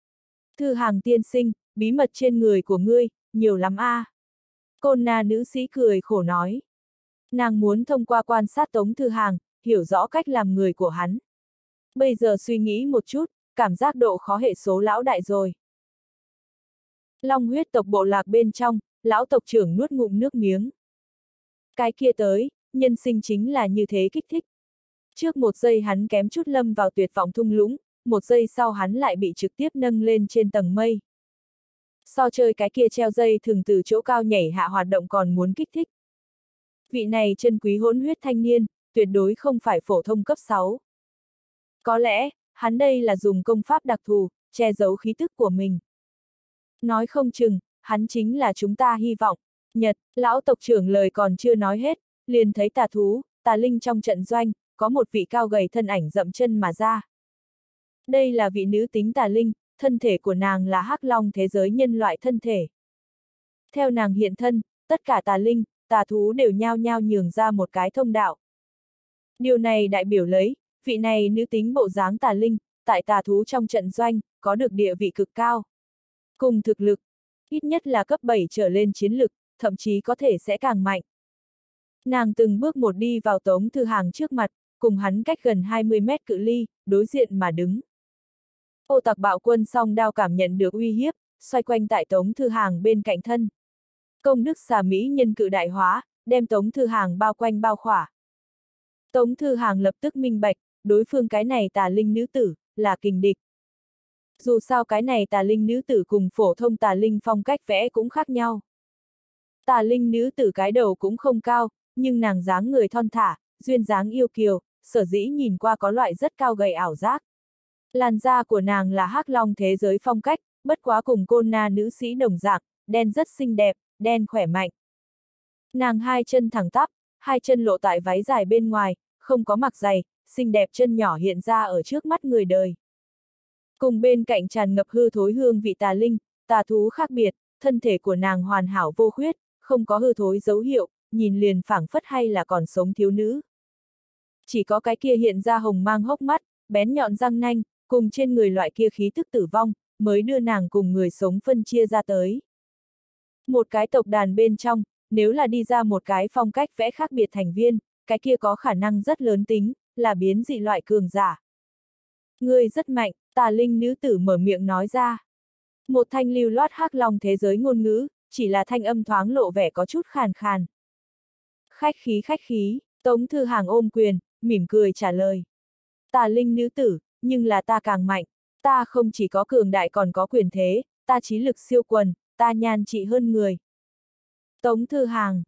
Speaker 1: Thư hàng tiên sinh, bí mật trên người của ngươi, nhiều lắm a. À. Côn na nữ sĩ cười khổ nói. Nàng muốn thông qua quan sát tống thư hàng, hiểu rõ cách làm người của hắn. Bây giờ suy nghĩ một chút, cảm giác độ khó hệ số lão đại rồi. Long huyết tộc bộ lạc bên trong, lão tộc trưởng nuốt ngụm nước miếng. Cái kia tới, nhân sinh chính là như thế kích thích. Trước một giây hắn kém chút lâm vào tuyệt vọng thung lũng, một giây sau hắn lại bị trực tiếp nâng lên trên tầng mây. So chơi cái kia treo dây thường từ chỗ cao nhảy hạ hoạt động còn muốn kích thích. Vị này chân quý hỗn huyết thanh niên, tuyệt đối không phải phổ thông cấp 6. Có lẽ, hắn đây là dùng công pháp đặc thù, che giấu khí tức của mình. Nói không chừng, hắn chính là chúng ta hy vọng. Nhật, lão tộc trưởng lời còn chưa nói hết, liền thấy tà thú, tà linh trong trận doanh, có một vị cao gầy thân ảnh dậm chân mà ra. Đây là vị nữ tính tà linh, thân thể của nàng là hắc long thế giới nhân loại thân thể. Theo nàng hiện thân, tất cả tà linh, tà thú đều nhao nhao nhường ra một cái thông đạo. Điều này đại biểu lấy, vị này nữ tính bộ dáng tà linh, tại tà thú trong trận doanh, có được địa vị cực cao. Cùng thực lực, ít nhất là cấp 7 trở lên chiến lực, thậm chí có thể sẽ càng mạnh. Nàng từng bước một đi vào tống thư hàng trước mặt, cùng hắn cách gần 20 mét cự ly, đối diện mà đứng. Ô tặc bạo quân song đao cảm nhận được uy hiếp, xoay quanh tại tống thư hàng bên cạnh thân. Công đức xà Mỹ nhân cự đại hóa, đem tống thư hàng bao quanh bao khỏa. Tống thư hàng lập tức minh bạch, đối phương cái này tà linh nữ tử, là kình địch. Dù sao cái này tà linh nữ tử cùng phổ thông tà linh phong cách vẽ cũng khác nhau. Tà linh nữ tử cái đầu cũng không cao, nhưng nàng dáng người thon thả, duyên dáng yêu kiều, sở dĩ nhìn qua có loại rất cao gầy ảo giác. Làn da của nàng là hắc long thế giới phong cách, bất quá cùng côn na nữ sĩ đồng dạng, đen rất xinh đẹp, đen khỏe mạnh. Nàng hai chân thẳng tắp, hai chân lộ tại váy dài bên ngoài, không có mặc giày, xinh đẹp chân nhỏ hiện ra ở trước mắt người đời. Cùng bên cạnh tràn ngập hư thối hương vị tà linh, tà thú khác biệt, thân thể của nàng hoàn hảo vô khuyết, không có hư thối dấu hiệu, nhìn liền phảng phất hay là còn sống thiếu nữ. Chỉ có cái kia hiện ra hồng mang hốc mắt, bén nhọn răng nanh, cùng trên người loại kia khí thức tử vong, mới đưa nàng cùng người sống phân chia ra tới. Một cái tộc đàn bên trong, nếu là đi ra một cái phong cách vẽ khác biệt thành viên, cái kia có khả năng rất lớn tính, là biến dị loại cường giả. Người rất mạnh, tà linh nữ tử mở miệng nói ra. Một thanh lưu loát hắc long thế giới ngôn ngữ, chỉ là thanh âm thoáng lộ vẻ có chút khàn khàn. Khách khí khách khí, Tống Thư Hàng ôm quyền, mỉm cười trả lời. Tà linh nữ tử, nhưng là ta càng mạnh, ta không chỉ có cường đại còn có quyền thế, ta trí lực siêu quần, ta nhan trị hơn người. Tống Thư Hàng,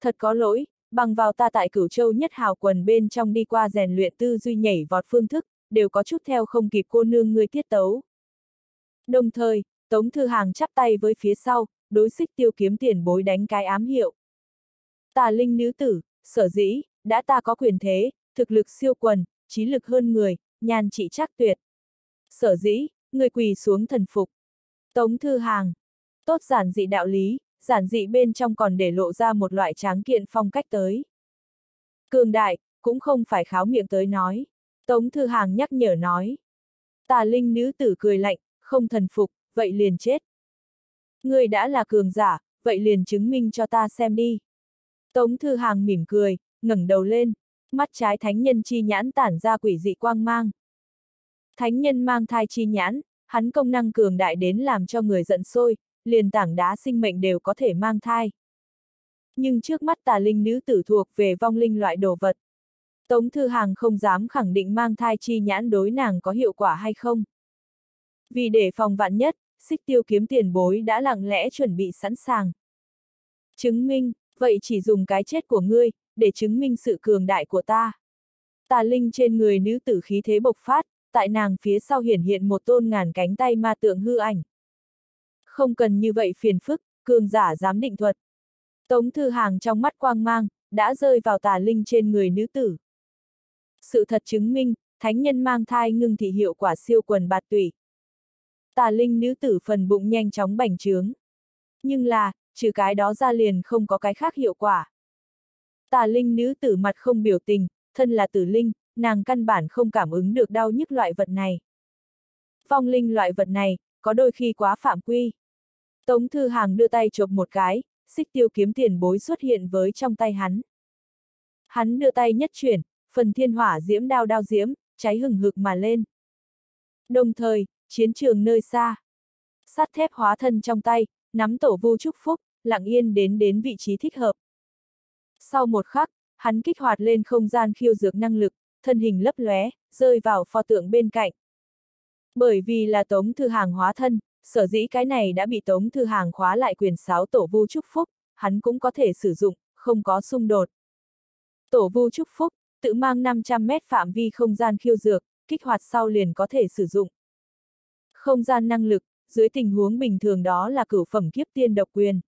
Speaker 1: thật có lỗi, bằng vào ta tại cửu châu nhất hào quần bên trong đi qua rèn luyện tư duy nhảy vọt phương thức, đều có chút theo không kịp cô nương ngươi tiết tấu. Đồng thời, Tống Thư Hàng chắp tay với phía sau, đối xích tiêu kiếm tiền bối đánh cái ám hiệu. Tà linh nữ tử, sở dĩ, đã ta có quyền thế, thực lực siêu quần, trí lực hơn người, nhan trị chắc tuyệt. Sở dĩ, người quỳ xuống thần phục. Tống Thư Hàng. Tốt giản dị đạo lý, giản dị bên trong còn để lộ ra một loại tráng kiện phong cách tới. Cường đại, cũng không phải kháo miệng tới nói. Tống Thư Hàng nhắc nhở nói. Tà linh nữ tử cười lạnh, không thần phục, vậy liền chết. Người đã là cường giả, vậy liền chứng minh cho ta xem đi. Tống Thư Hàng mỉm cười, ngẩng đầu lên, mắt trái thánh nhân chi nhãn tản ra quỷ dị quang mang. Thánh nhân mang thai chi nhãn, hắn công năng cường đại đến làm cho người giận sôi, liền tảng đá sinh mệnh đều có thể mang thai. Nhưng trước mắt tà linh nữ tử thuộc về vong linh loại đồ vật. Tống Thư Hàng không dám khẳng định mang thai chi nhãn đối nàng có hiệu quả hay không. Vì để phòng vạn nhất, xích tiêu kiếm tiền bối đã lặng lẽ chuẩn bị sẵn sàng. Chứng minh, vậy chỉ dùng cái chết của ngươi, để chứng minh sự cường đại của ta. Tà linh trên người nữ tử khí thế bộc phát, tại nàng phía sau hiển hiện một tôn ngàn cánh tay ma tượng hư ảnh. Không cần như vậy phiền phức, cường giả dám định thuật. Tống thư hàng trong mắt quang mang, đã rơi vào tà linh trên người nữ tử. Sự thật chứng minh, thánh nhân mang thai ngưng thị hiệu quả siêu quần bạt tủy. Tà linh nữ tử phần bụng nhanh chóng bành trướng. Nhưng là, trừ cái đó ra liền không có cái khác hiệu quả. Tà linh nữ tử mặt không biểu tình, thân là tử linh, nàng căn bản không cảm ứng được đau nhức loại vật này. Phong linh loại vật này, có đôi khi quá phạm quy. Tống Thư Hàng đưa tay chộp một cái, xích tiêu kiếm tiền bối xuất hiện với trong tay hắn. Hắn đưa tay nhất chuyển, phần thiên hỏa diễm đao đao diễm, cháy hừng hực mà lên. Đồng thời, chiến trường nơi xa. Sắt thép hóa thân trong tay, nắm tổ vu chúc phúc, lặng yên đến đến vị trí thích hợp. Sau một khắc, hắn kích hoạt lên không gian khiêu dược năng lực, thân hình lấp lóe, rơi vào pho tượng bên cạnh. Bởi vì là tống thư hàng hóa thân, sở dĩ cái này đã bị tống thư hàng khóa lại quyền sáo tổ vu chúc phúc, hắn cũng có thể sử dụng, không có xung đột. Tổ vu chúc phúc, tự mang 500 mét phạm vi không gian khiêu dược, kích hoạt sau liền có thể sử dụng. Không gian năng lực, dưới tình huống bình thường đó là cửu phẩm kiếp tiên độc quyền.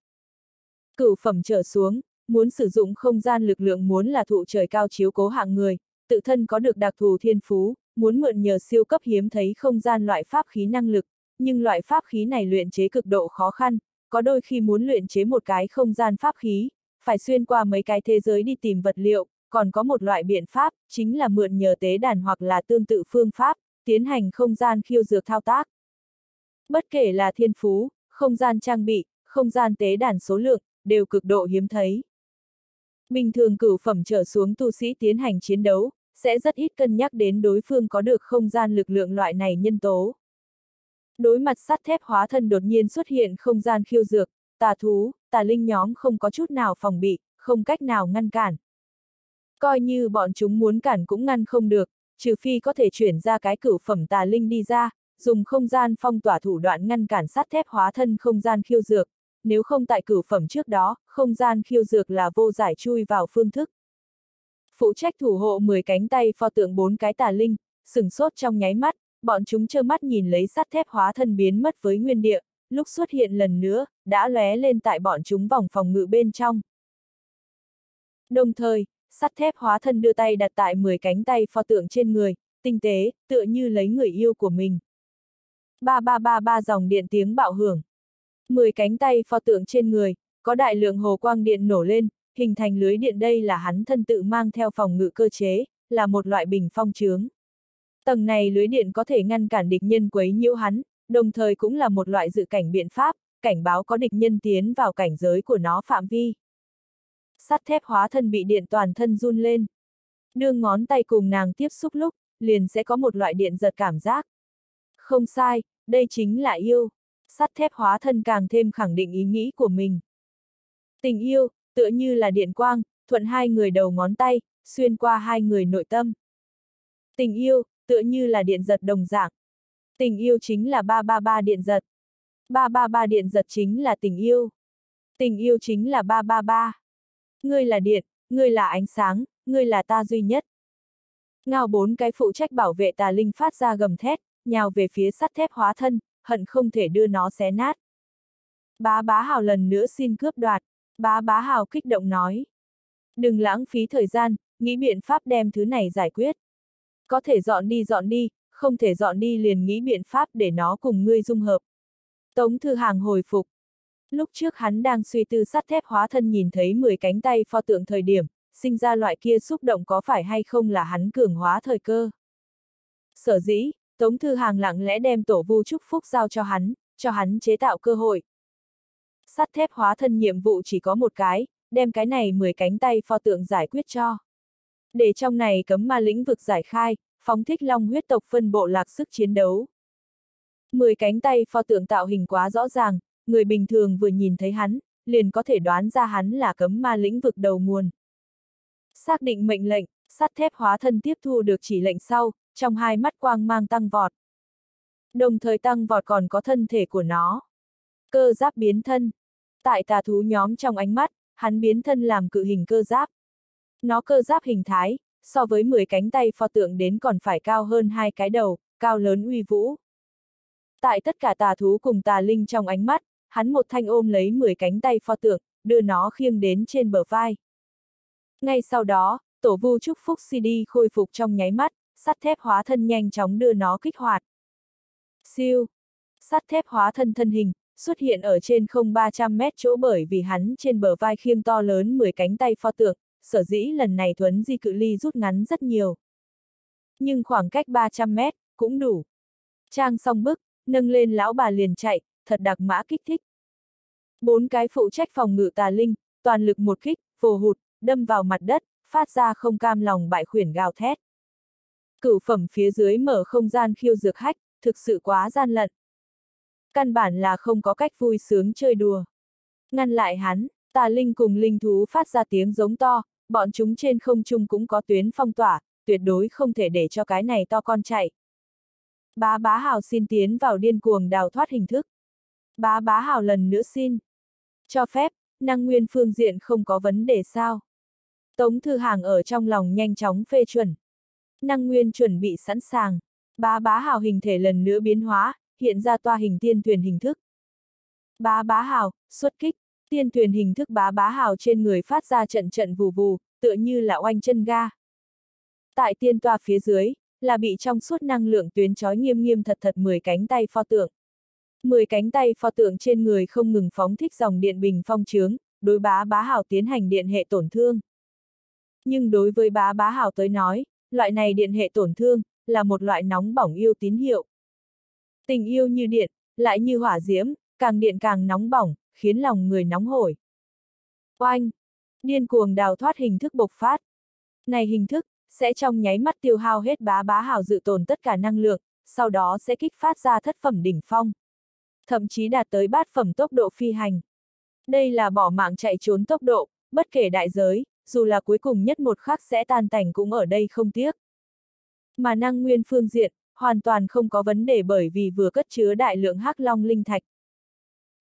Speaker 1: Cửu phẩm trở xuống, muốn sử dụng không gian lực lượng muốn là thụ trời cao chiếu cố hạng người, tự thân có được đặc thù thiên phú, muốn mượn nhờ siêu cấp hiếm thấy không gian loại pháp khí năng lực, nhưng loại pháp khí này luyện chế cực độ khó khăn, có đôi khi muốn luyện chế một cái không gian pháp khí, phải xuyên qua mấy cái thế giới đi tìm vật liệu, còn có một loại biện pháp, chính là mượn nhờ tế đàn hoặc là tương tự phương pháp, tiến hành không gian khiêu dược thao tác. Bất kể là thiên phú, không gian trang bị, không gian tế đàn số lượng, đều cực độ hiếm thấy. Bình thường cửu phẩm trở xuống tu sĩ tiến hành chiến đấu, sẽ rất ít cân nhắc đến đối phương có được không gian lực lượng loại này nhân tố. Đối mặt sắt thép hóa thân đột nhiên xuất hiện không gian khiêu dược, tà thú, tà linh nhóm không có chút nào phòng bị, không cách nào ngăn cản. Coi như bọn chúng muốn cản cũng ngăn không được, trừ phi có thể chuyển ra cái cửu phẩm tà linh đi ra, dùng không gian phong tỏa thủ đoạn ngăn cản sắt thép hóa thân không gian khiêu dược, nếu không tại cửu phẩm trước đó, không gian khiêu dược là vô giải chui vào phương thức. Phụ trách thủ hộ 10 cánh tay pho tượng bốn cái tà linh, sừng sốt trong nháy mắt, bọn chúng trơ mắt nhìn lấy sắt thép hóa thân biến mất với nguyên địa, lúc xuất hiện lần nữa, đã lóe lên tại bọn chúng vòng phòng ngự bên trong. Đồng thời, sắt thép hóa thân đưa tay đặt tại 10 cánh tay pho tượng trên người, tinh tế, tựa như lấy người yêu của mình. Ba ba ba ba dòng điện tiếng bạo hưởng. 10 cánh tay pho tượng trên người, có đại lượng hồ quang điện nổ lên, hình thành lưới điện đây là hắn thân tự mang theo phòng ngự cơ chế, là một loại bình phong chướng. Tầng này lưới điện có thể ngăn cản địch nhân quấy nhiễu hắn, đồng thời cũng là một loại dự cảnh biện pháp, cảnh báo có địch nhân tiến vào cảnh giới của nó phạm vi. Sắt thép hóa thân bị điện toàn thân run lên. Đương ngón tay cùng nàng tiếp xúc lúc, liền sẽ có một loại điện giật cảm giác. Không sai, đây chính là yêu. Sắt thép hóa thân càng thêm khẳng định ý nghĩ của mình. Tình yêu, tựa như là điện quang, thuận hai người đầu ngón tay, xuyên qua hai người nội tâm. Tình yêu, tựa như là điện giật đồng dạng. Tình yêu chính là 333 điện giật. 333 điện giật chính là tình yêu. Tình yêu chính là 333. Ngươi là điện, ngươi là ánh sáng, ngươi là ta duy nhất. Ngao bốn cái phụ trách bảo vệ tà linh phát ra gầm thét, nhào về phía sắt thép hóa thân, hận không thể đưa nó xé nát. Bá bá hào lần nữa xin cướp đoạt, bá bá hào kích động nói. Đừng lãng phí thời gian, nghĩ biện pháp đem thứ này giải quyết. Có thể dọn đi dọn đi, không thể dọn đi liền nghĩ biện pháp để nó cùng ngươi dung hợp. Tống Thư Hàng hồi phục. Lúc trước hắn đang suy tư sắt thép hóa thân nhìn thấy 10 cánh tay pho tượng thời điểm, sinh ra loại kia xúc động có phải hay không là hắn cường hóa thời cơ. Sở dĩ, Tống Thư Hàng lặng lẽ đem tổ vu chúc phúc giao cho hắn, cho hắn chế tạo cơ hội. Sắt thép hóa thân nhiệm vụ chỉ có một cái, đem cái này 10 cánh tay pho tượng giải quyết cho. Để trong này cấm ma lĩnh vực giải khai, phóng thích long huyết tộc phân bộ lạc sức chiến đấu. 10 cánh tay pho tượng tạo hình quá rõ ràng, người bình thường vừa nhìn thấy hắn, liền có thể đoán ra hắn là cấm ma lĩnh vực đầu nguồn. Xác định mệnh lệnh, sắt thép hóa thân tiếp thu được chỉ lệnh sau, trong hai mắt quang mang tăng vọt. Đồng thời tăng vọt còn có thân thể của nó. Cơ giáp biến thân. Tại tà thú nhóm trong ánh mắt, hắn biến thân làm cự hình cơ giáp. Nó cơ giáp hình thái, so với 10 cánh tay pho tượng đến còn phải cao hơn hai cái đầu, cao lớn uy vũ. Tại tất cả tà thú cùng tà linh trong ánh mắt, hắn một thanh ôm lấy 10 cánh tay pho tượng, đưa nó khiêng đến trên bờ vai. Ngay sau đó, tổ vu chúc phúc CD khôi phục trong nháy mắt, sắt thép hóa thân nhanh chóng đưa nó kích hoạt. Siêu! Sắt thép hóa thân thân hình, xuất hiện ở trên không 300 mét chỗ bởi vì hắn trên bờ vai khiêng to lớn 10 cánh tay pho tượng, sở dĩ lần này thuấn di cự ly rút ngắn rất nhiều. Nhưng khoảng cách 300 mét, cũng đủ. Trang xong bức, nâng lên lão bà liền chạy, thật đặc mã kích thích. Bốn cái phụ trách phòng ngự tà linh, toàn lực một kích, vồ hụt, đâm vào mặt đất, phát ra không cam lòng bại khuyển gào thét. Cửu phẩm phía dưới mở không gian khiêu dược hách, thực sự quá gian lận. Căn bản là không có cách vui sướng chơi đùa. Ngăn lại hắn, tà linh cùng linh thú phát ra tiếng giống to, bọn chúng trên không trung cũng có tuyến phong tỏa, tuyệt đối không thể để cho cái này to con chạy. Bá bá hào xin tiến vào điên cuồng đào thoát hình thức. Bá bá hào lần nữa xin. Cho phép, năng nguyên phương diện không có vấn đề sao. Tống Thư Hàng ở trong lòng nhanh chóng phê chuẩn. Năng nguyên chuẩn bị sẵn sàng. Bá bá hào hình thể lần nữa biến hóa, hiện ra toa hình tiên thuyền hình thức. Bá bá hào, xuất kích, tiên thuyền hình thức bá bá hào trên người phát ra trận trận vù vù, tựa như là oanh chân ga. Tại tiên toa phía dưới, là bị trong suốt năng lượng tuyến trói nghiêm nghiêm thật thật 10 cánh tay pho tượng. 10 cánh tay pho tượng trên người không ngừng phóng thích dòng điện bình phong trướng, đối bá bá hào tiến hành điện hệ tổn thương. Nhưng đối với bá bá hào tới nói, loại này điện hệ tổn thương, là một loại nóng bỏng yêu tín hiệu. Tình yêu như điện, lại như hỏa diễm, càng điện càng nóng bỏng, khiến lòng người nóng hổi. Oanh! Điên cuồng đào thoát hình thức bộc phát. Này hình thức, sẽ trong nháy mắt tiêu hao hết bá bá hào dự tồn tất cả năng lượng, sau đó sẽ kích phát ra thất phẩm đỉnh phong. Thậm chí đạt tới bát phẩm tốc độ phi hành. Đây là bỏ mạng chạy trốn tốc độ, bất kể đại giới, dù là cuối cùng nhất một khắc sẽ tan tành cũng ở đây không tiếc. Mà năng nguyên phương diện, hoàn toàn không có vấn đề bởi vì vừa cất chứa đại lượng hắc long linh thạch.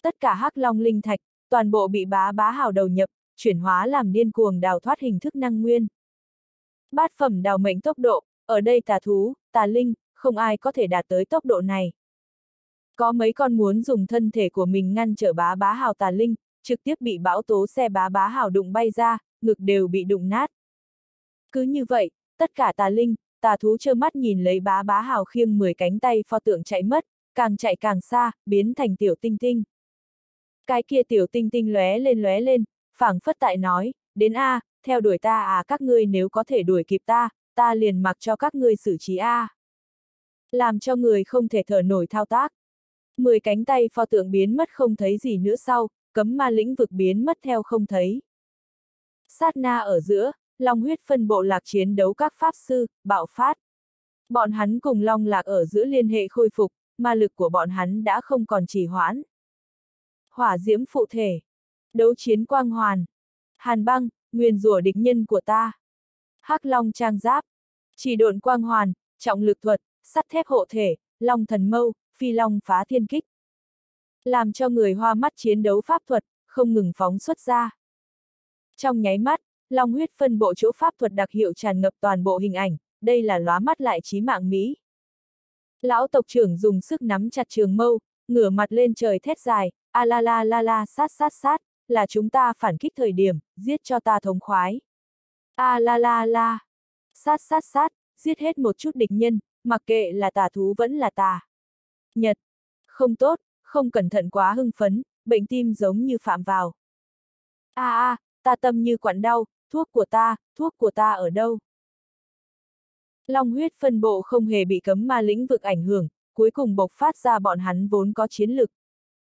Speaker 1: Tất cả hắc long linh thạch, toàn bộ bị bá bá hào đầu nhập, chuyển hóa làm điên cuồng đào thoát hình thức năng nguyên. Bát phẩm đào mệnh tốc độ, ở đây tà thú, tà linh, không ai có thể đạt tới tốc độ này. Có mấy con muốn dùng thân thể của mình ngăn trở bá bá hào tà linh, trực tiếp bị bão tố xe bá bá hào đụng bay ra, ngực đều bị đụng nát. Cứ như vậy, tất cả tà linh, tà thú trơ mắt nhìn lấy bá bá hào khiêng 10 cánh tay pho tượng chạy mất, càng chạy càng xa, biến thành tiểu tinh tinh. Cái kia tiểu tinh tinh lóe lên lóe lên, phảng phất tại nói, đến A, theo đuổi ta à các ngươi nếu có thể đuổi kịp ta, ta liền mặc cho các ngươi xử trí A. Làm cho người không thể thở nổi thao tác. Mười cánh tay pho tượng biến mất không thấy gì nữa sau, cấm ma lĩnh vực biến mất theo không thấy. Sát na ở giữa, Long huyết phân bộ lạc chiến đấu các pháp sư, bạo phát. Bọn hắn cùng Long lạc ở giữa liên hệ khôi phục, ma lực của bọn hắn đã không còn trì hoãn. Hỏa diễm phụ thể. Đấu chiến quang hoàn. Hàn băng, nguyên rủa địch nhân của ta. hắc long trang giáp. Chỉ độn quang hoàn, trọng lực thuật, sắt thép hộ thể, long thần mâu, phi long phá thiên kích. Làm cho người hoa mắt chiến đấu pháp thuật, không ngừng phóng xuất ra. Trong nháy mắt, long huyết phân bộ chỗ pháp thuật đặc hiệu tràn ngập toàn bộ hình ảnh, đây là lóa mắt lại trí mạng Mỹ. Lão tộc trưởng dùng sức nắm chặt trường mâu, ngửa mặt lên trời thét dài, a la la la la sát sát sát, là chúng ta phản kích thời điểm, giết cho ta thống khoái. A la la la, sát sát sát, giết hết một chút địch nhân, mặc kệ là tà thú vẫn là tà. Nhật. Không tốt, không cẩn thận quá hưng phấn, bệnh tim giống như phạm vào. a à, a, ta tâm như quặn đau, thuốc của ta, thuốc của ta ở đâu? Long huyết phân bộ không hề bị cấm ma lĩnh vực ảnh hưởng, cuối cùng bộc phát ra bọn hắn vốn có chiến lực.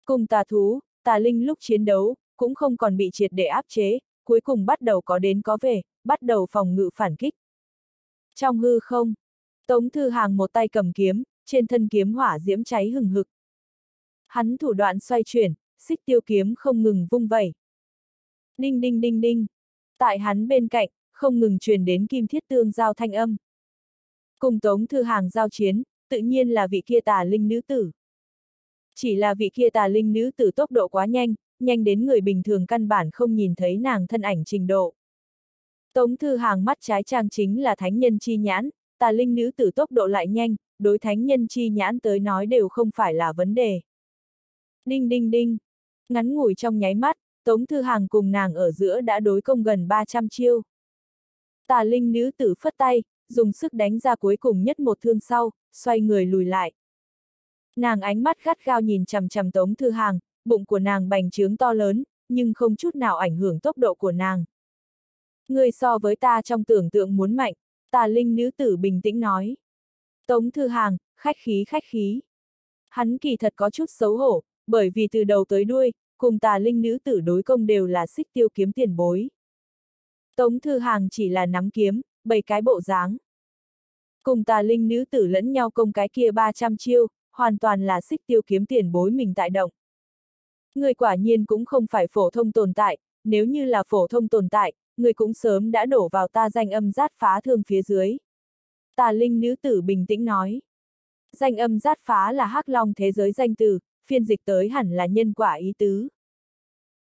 Speaker 1: Cùng tà thú, tà linh lúc chiến đấu, cũng không còn bị triệt để áp chế, cuối cùng bắt đầu có đến có về, bắt đầu phòng ngự phản kích. Trong hư không, Tống Thư Hàng một tay cầm kiếm, trên thân kiếm hỏa diễm cháy hừng hực. Hắn thủ đoạn xoay chuyển, xích tiêu kiếm không ngừng vung vẩy. Đinh đinh đinh đinh. Tại hắn bên cạnh, không ngừng truyền đến kim thiết tương giao thanh âm. Cùng Tống Thư Hàng giao chiến, tự nhiên là vị kia tà linh nữ tử. Chỉ là vị kia tà linh nữ tử tốc độ quá nhanh, nhanh đến người bình thường căn bản không nhìn thấy nàng thân ảnh trình độ. Tống Thư Hàng mắt trái trang chính là thánh nhân chi nhãn, tà linh nữ tử tốc độ lại nhanh, đối thánh nhân chi nhãn tới nói đều không phải là vấn đề. Đinh đinh đinh. Ngắn ngủi trong nháy mắt, Tống Thư Hàng cùng nàng ở giữa đã đối công gần 300 chiêu. Tà linh nữ tử phất tay, dùng sức đánh ra cuối cùng nhất một thương sau, xoay người lùi lại. Nàng ánh mắt gắt gao nhìn chằm chằm Tống Thư Hàng, bụng của nàng bành trướng to lớn, nhưng không chút nào ảnh hưởng tốc độ của nàng. Người so với ta trong tưởng tượng muốn mạnh, tà linh nữ tử bình tĩnh nói. Tống Thư Hàng, khách khí khách khí. Hắn kỳ thật có chút xấu hổ, bởi vì từ đầu tới đuôi, cùng tà linh nữ tử đối công đều là xích tiêu kiếm tiền bối. Tống Thư Hàng chỉ là nắm kiếm, bảy cái bộ dáng. Cùng tà linh nữ tử lẫn nhau công cái kia 300 chiêu, hoàn toàn là xích tiêu kiếm tiền bối mình tại động. Người quả nhiên cũng không phải phổ thông tồn tại, nếu như là phổ thông tồn tại, người cũng sớm đã đổ vào ta danh âm giát phá thương phía dưới. Tà linh nữ tử bình tĩnh nói. Danh âm giát phá là hắc long thế giới danh từ, phiên dịch tới hẳn là nhân quả ý tứ.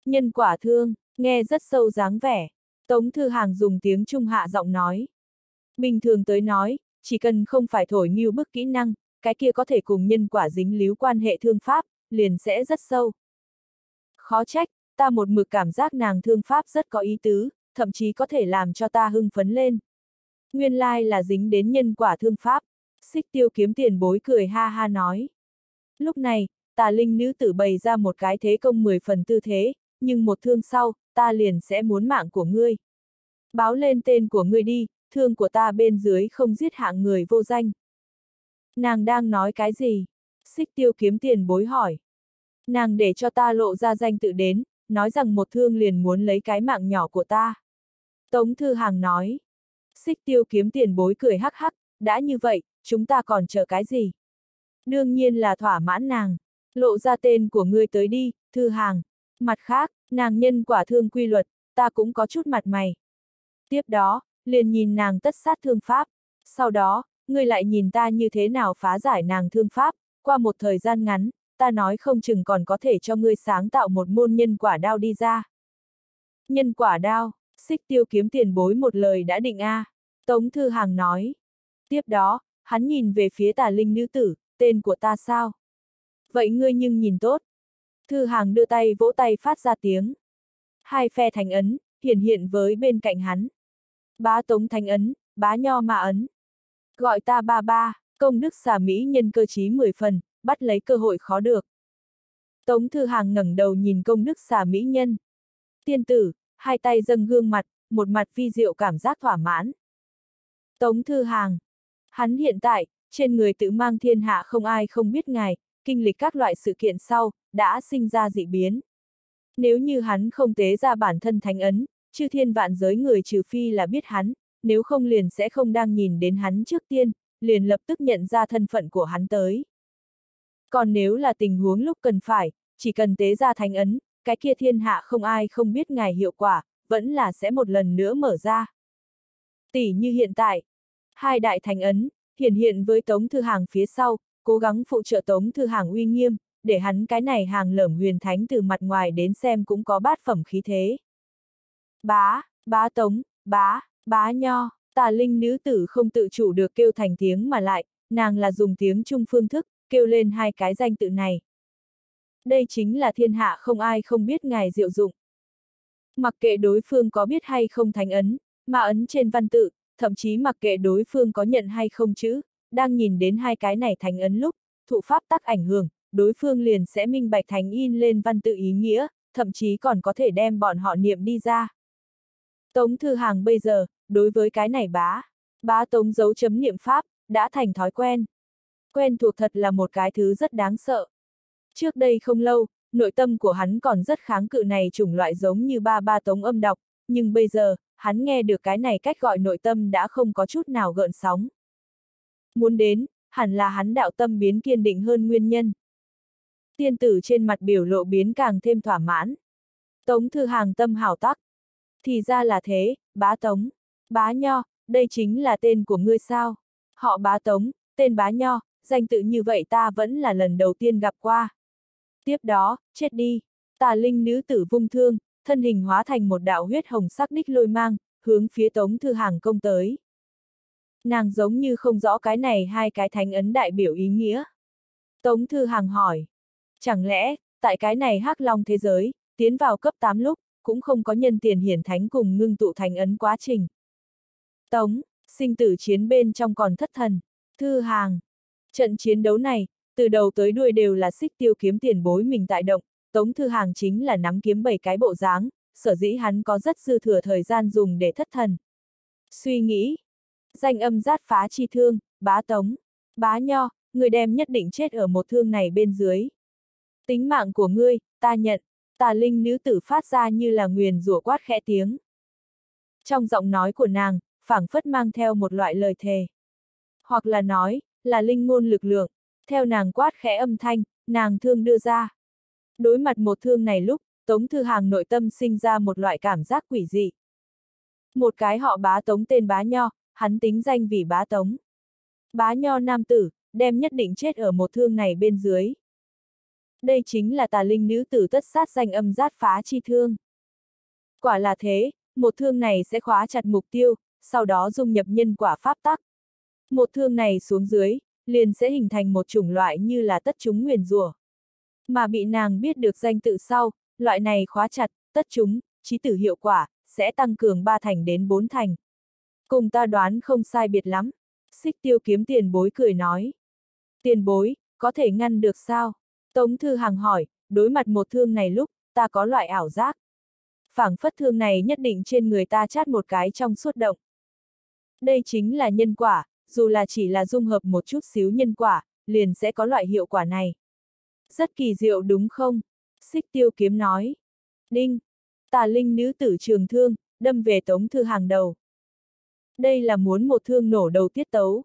Speaker 1: Nhân quả thương, nghe rất sâu dáng vẻ. Tống Thư Hàng dùng tiếng Trung hạ giọng nói. Bình thường tới nói, chỉ cần không phải thổi như bức kỹ năng, cái kia có thể cùng nhân quả dính líu quan hệ thương pháp, liền sẽ rất sâu. Khó trách, ta một mực cảm giác nàng thương pháp rất có ý tứ, thậm chí có thể làm cho ta hưng phấn lên. Nguyên lai là dính đến nhân quả thương pháp, xích tiêu kiếm tiền bối cười ha ha nói. Lúc này, tà linh nữ tử bày ra một cái thế công 10 phần tư thế, nhưng một thương sau, ta liền sẽ muốn mạng của ngươi. Báo lên tên của ngươi đi, thương của ta bên dưới không giết hạng người vô danh. Nàng đang nói cái gì? Xích tiêu kiếm tiền bối hỏi. Nàng để cho ta lộ ra danh tự đến, nói rằng một thương liền muốn lấy cái mạng nhỏ của ta. Tống Thư Hàng nói. Xích tiêu kiếm tiền bối cười hắc hắc, đã như vậy, chúng ta còn chờ cái gì? Đương nhiên là thỏa mãn nàng. Lộ ra tên của ngươi tới đi, Thư Hàng. Mặt khác, nàng nhân quả thương quy luật, ta cũng có chút mặt mày. Tiếp đó, liền nhìn nàng tất sát thương pháp. Sau đó, ngươi lại nhìn ta như thế nào phá giải nàng thương pháp, qua một thời gian ngắn, ta nói không chừng còn có thể cho ngươi sáng tạo một môn nhân quả đao đi ra. Nhân quả đao, xích tiêu kiếm tiền bối một lời đã định a. Tống Thư Hàng nói. Tiếp đó, hắn nhìn về phía tà linh nữ tử, tên của ta sao? Vậy ngươi nhưng nhìn tốt. Thư Hàng đưa tay vỗ tay phát ra tiếng. Hai phe thành ấn, hiện hiện với bên cạnh hắn. Bá Tống Thánh ấn, bá Nho Ma ấn. Gọi ta ba ba, công đức xà Mỹ nhân cơ chí 10 phần, bắt lấy cơ hội khó được. Tống Thư Hàng ngẩng đầu nhìn công đức xà Mỹ nhân. Tiên tử, hai tay dâng gương mặt, một mặt vi diệu cảm giác thỏa mãn. Tống Thư Hàng. Hắn hiện tại, trên người tự mang thiên hạ không ai không biết ngài, kinh lịch các loại sự kiện sau, đã sinh ra dị biến. Nếu như hắn không tế ra bản thân thánh ấn, chư thiên vạn giới người trừ phi là biết hắn, nếu không liền sẽ không đang nhìn đến hắn trước tiên, liền lập tức nhận ra thân phận của hắn tới. Còn nếu là tình huống lúc cần phải, chỉ cần tế ra thánh ấn, cái kia thiên hạ không ai không biết ngài hiệu quả, vẫn là sẽ một lần nữa mở ra. Tỷ như hiện tại, hai đại thánh ấn, hiển hiện với Tống Thư Hàng phía sau, cố gắng phụ trợ Tống Thư Hàng uy nghiêm, để hắn cái này hàng lởm huyền thánh từ mặt ngoài đến xem cũng có bát phẩm khí thế. Bá, bá Tống, bá, bá Nho, tà linh nữ tử không tự chủ được kêu thành tiếng mà lại, nàng là dùng tiếng trung phương thức, kêu lên hai cái danh tự này. Đây chính là thiên hạ không ai không biết ngài diệu dụng. Mặc kệ đối phương có biết hay không thánh ấn, mà ấn trên văn tự, thậm chí mặc kệ đối phương có nhận hay không chữ, đang nhìn đến hai cái này thành ấn lúc, thụ pháp tắc ảnh hưởng, đối phương liền sẽ minh bạch thành in lên văn tự ý nghĩa, thậm chí còn có thể đem bọn họ niệm đi ra. Tống Thư Hàng bây giờ, đối với cái này bá, bá tống dấu chấm niệm pháp, đã thành thói quen. Quen thuộc thật là một cái thứ rất đáng sợ. Trước đây không lâu, nội tâm của hắn còn rất kháng cự này chủng loại giống như ba ba tống âm đọc, nhưng bây giờ, hắn nghe được cái này cách gọi nội tâm đã không có chút nào gợn sóng. Muốn đến, hẳn là hắn đạo tâm biến kiên định hơn nguyên nhân. Tiên tử trên mặt biểu lộ biến càng thêm thỏa mãn. Tống thư hàng tâm hảo tắc. Thì ra là thế, bá tống, bá nho, đây chính là tên của ngươi sao? Họ bá tống, tên bá nho, danh tự như vậy ta vẫn là lần đầu tiên gặp qua. Tiếp đó, chết đi, tà linh nữ tử vung thương, thân hình hóa thành một đạo huyết hồng sắc đích lôi mang, hướng phía tống thư hàng công tới. Nàng giống như không rõ cái này hai cái thánh ấn đại biểu ý nghĩa. Tống thư hàng hỏi, chẳng lẽ, tại cái này hắc long thế giới, tiến vào cấp 8 lúc, cũng không có nhân tiền hiển thánh cùng ngưng tụ thánh ấn quá trình. Tống, sinh tử chiến bên trong còn thất thần, thư hàng. Trận chiến đấu này, từ đầu tới đuôi đều là xích tiêu kiếm tiền bối mình tại động, Tống Thư Hàng chính là nắm kiếm bảy cái bộ dáng, sở dĩ hắn có rất dư thừa thời gian dùng để thất thần. Suy nghĩ, danh âm giát phá chi thương, bá tống, bá nho, người đem nhất định chết ở một thương này bên dưới. Tính mạng của ngươi, ta nhận, tà linh nữ tử phát ra như là nguyền rủa quát khẽ tiếng. Trong giọng nói của nàng, phảng phất mang theo một loại lời thề. Hoặc là nói, là linh ngôn lực lượng, theo nàng quát khẽ âm thanh, nàng thương đưa ra. Đối mặt một thương này lúc, Tống Thư Hàng nội tâm sinh ra một loại cảm giác quỷ dị. Một cái họ bá Tống tên bá nho, hắn tính danh vì bá Tống. Bá nho nam tử, đem nhất định chết ở một thương này bên dưới. Đây chính là tà linh nữ tử tất sát danh âm giát phá chi thương. Quả là thế, một thương này sẽ khóa chặt mục tiêu, sau đó dung nhập nhân quả pháp tắc. Một thương này xuống dưới, liền sẽ hình thành một chủng loại như là tất chúng nguyền rủa. Mà bị nàng biết được danh tự sau, loại này khóa chặt, tất chúng, trí tử hiệu quả, sẽ tăng cường ba thành đến bốn thành. Cùng ta đoán không sai biệt lắm. Xích tiêu kiếm tiền bối cười nói. Tiền bối, có thể ngăn được sao? Tống Thư hàng hỏi, đối mặt một thương này lúc, ta có loại ảo giác. phảng phất thương này nhất định trên người ta chát một cái trong suốt động. Đây chính là nhân quả, dù là chỉ là dung hợp một chút xíu nhân quả, liền sẽ có loại hiệu quả này. Rất kỳ diệu đúng không? Xích tiêu kiếm nói. Đinh! Tà linh nữ tử trường thương, đâm về tống thư hàng đầu. Đây là muốn một thương nổ đầu tiết tấu.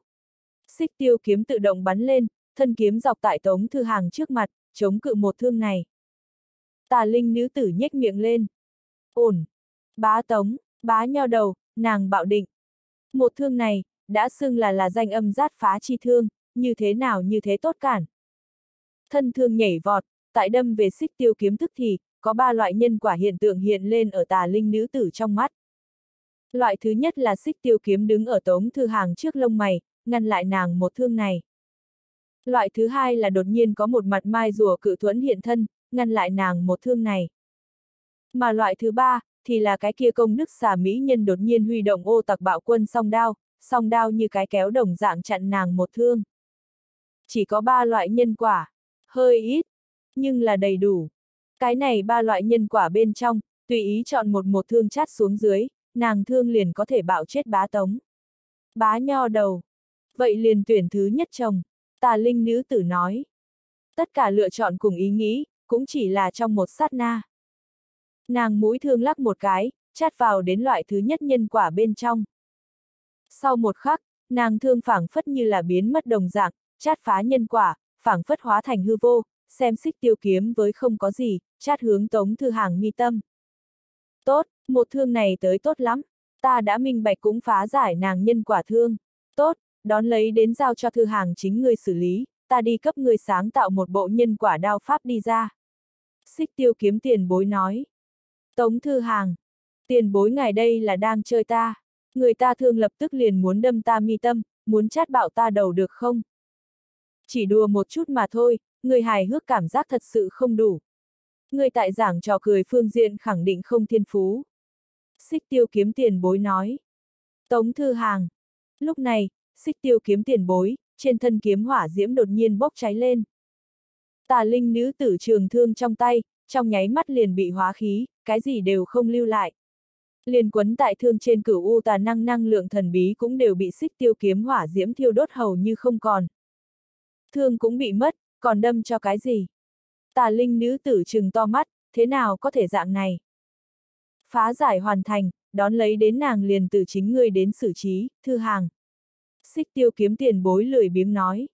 Speaker 1: Xích tiêu kiếm tự động bắn lên, thân kiếm dọc tại tống thư hàng trước mặt, chống cự một thương này. Tà linh nữ tử nhếch miệng lên. Ổn! Bá tống, bá nho đầu, nàng bạo định. Một thương này, đã xưng là là danh âm giát phá chi thương, như thế nào như thế tốt cản. Thân thương nhảy vọt, tại đâm về xích tiêu kiếm thức thì, có ba loại nhân quả hiện tượng hiện lên ở tà linh nữ tử trong mắt. Loại thứ nhất là xích tiêu kiếm đứng ở tống thư hàng trước lông mày, ngăn lại nàng một thương này. Loại thứ hai là đột nhiên có một mặt mai rùa cự thuẫn hiện thân, ngăn lại nàng một thương này. Mà loại thứ ba, thì là cái kia công đức xà mỹ nhân đột nhiên huy động ô tặc bạo quân song đao, song đao như cái kéo đồng dạng chặn nàng một thương. Chỉ có ba loại nhân quả, hơi ít, nhưng là đầy đủ. Cái này ba loại nhân quả bên trong, tùy ý chọn một một thương chát xuống dưới, nàng thương liền có thể bạo chết bá tống. Bá nho đầu. Vậy liền tuyển thứ nhất chồng, tà linh nữ tử nói. Tất cả lựa chọn cùng ý nghĩ, cũng chỉ là trong một sát na. Nàng mũi thương lắc một cái, chát vào đến loại thứ nhất nhân quả bên trong. Sau một khắc, nàng thương phảng phất như là biến mất đồng dạng, chát phá nhân quả, phảng phất hóa thành hư vô, xem xích tiêu kiếm với không có gì, chát hướng tống thư hàng mi tâm. Tốt, một thương này tới tốt lắm, ta đã minh bạch cũng phá giải nàng nhân quả thương. Tốt, đón lấy đến giao cho thư hàng chính người xử lý, ta đi cấp người sáng tạo một bộ nhân quả đao pháp đi ra. Xích tiêu kiếm tiền bối nói. Tống thư hàng, tiền bối ngài đây là đang chơi ta. Người ta thương lập tức liền muốn đâm ta mi tâm, muốn chát bạo ta đầu được không? Chỉ đùa một chút mà thôi, người hài hước cảm giác thật sự không đủ. Người tại giảng trò cười phương diện khẳng định không thiên phú. Xích tiêu kiếm tiền bối nói. Tống thư hàng. Lúc này, xích tiêu kiếm tiền bối, trên thân kiếm hỏa diễm đột nhiên bốc cháy lên. Tà linh nữ tử trường thương trong tay, trong nháy mắt liền bị hóa khí, cái gì đều không lưu lại. Liền quấn tại thương trên cửu u tà năng năng lượng thần bí cũng đều bị xích tiêu kiếm hỏa diễm thiêu đốt hầu như không còn. Thương cũng bị mất, còn đâm cho cái gì? Tà linh nữ tử trừng to mắt, thế nào có thể dạng này? Phá giải hoàn thành, đón lấy đến nàng liền từ chính ngươi đến xử trí, thư hàng. Xích tiêu kiếm tiền bối lười biếng nói.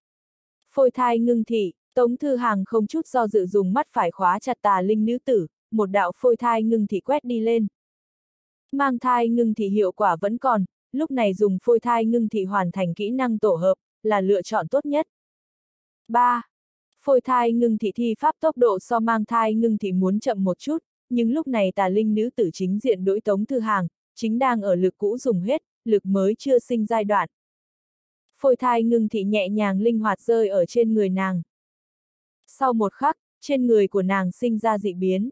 Speaker 1: Phôi thai ngưng thị, Tống Thư Hàng không chút do dự dùng mắt phải khóa chặt tà linh nữ tử, một đạo phôi thai ngưng thị quét đi lên. Mang thai ngưng thị hiệu quả vẫn còn, lúc này dùng phôi thai ngưng thị hoàn thành kỹ năng tổ hợp, là lựa chọn tốt nhất. 3. Phôi thai ngưng thị thi pháp tốc độ so mang thai ngưng thị muốn chậm một chút, nhưng lúc này tà linh nữ tử chính diện đối tống thư hàng, chính đang ở lực cũ dùng hết, lực mới chưa sinh giai đoạn. Phôi thai ngưng thị nhẹ nhàng linh hoạt rơi ở trên người nàng. Sau một khắc, trên người của nàng sinh ra dị biến.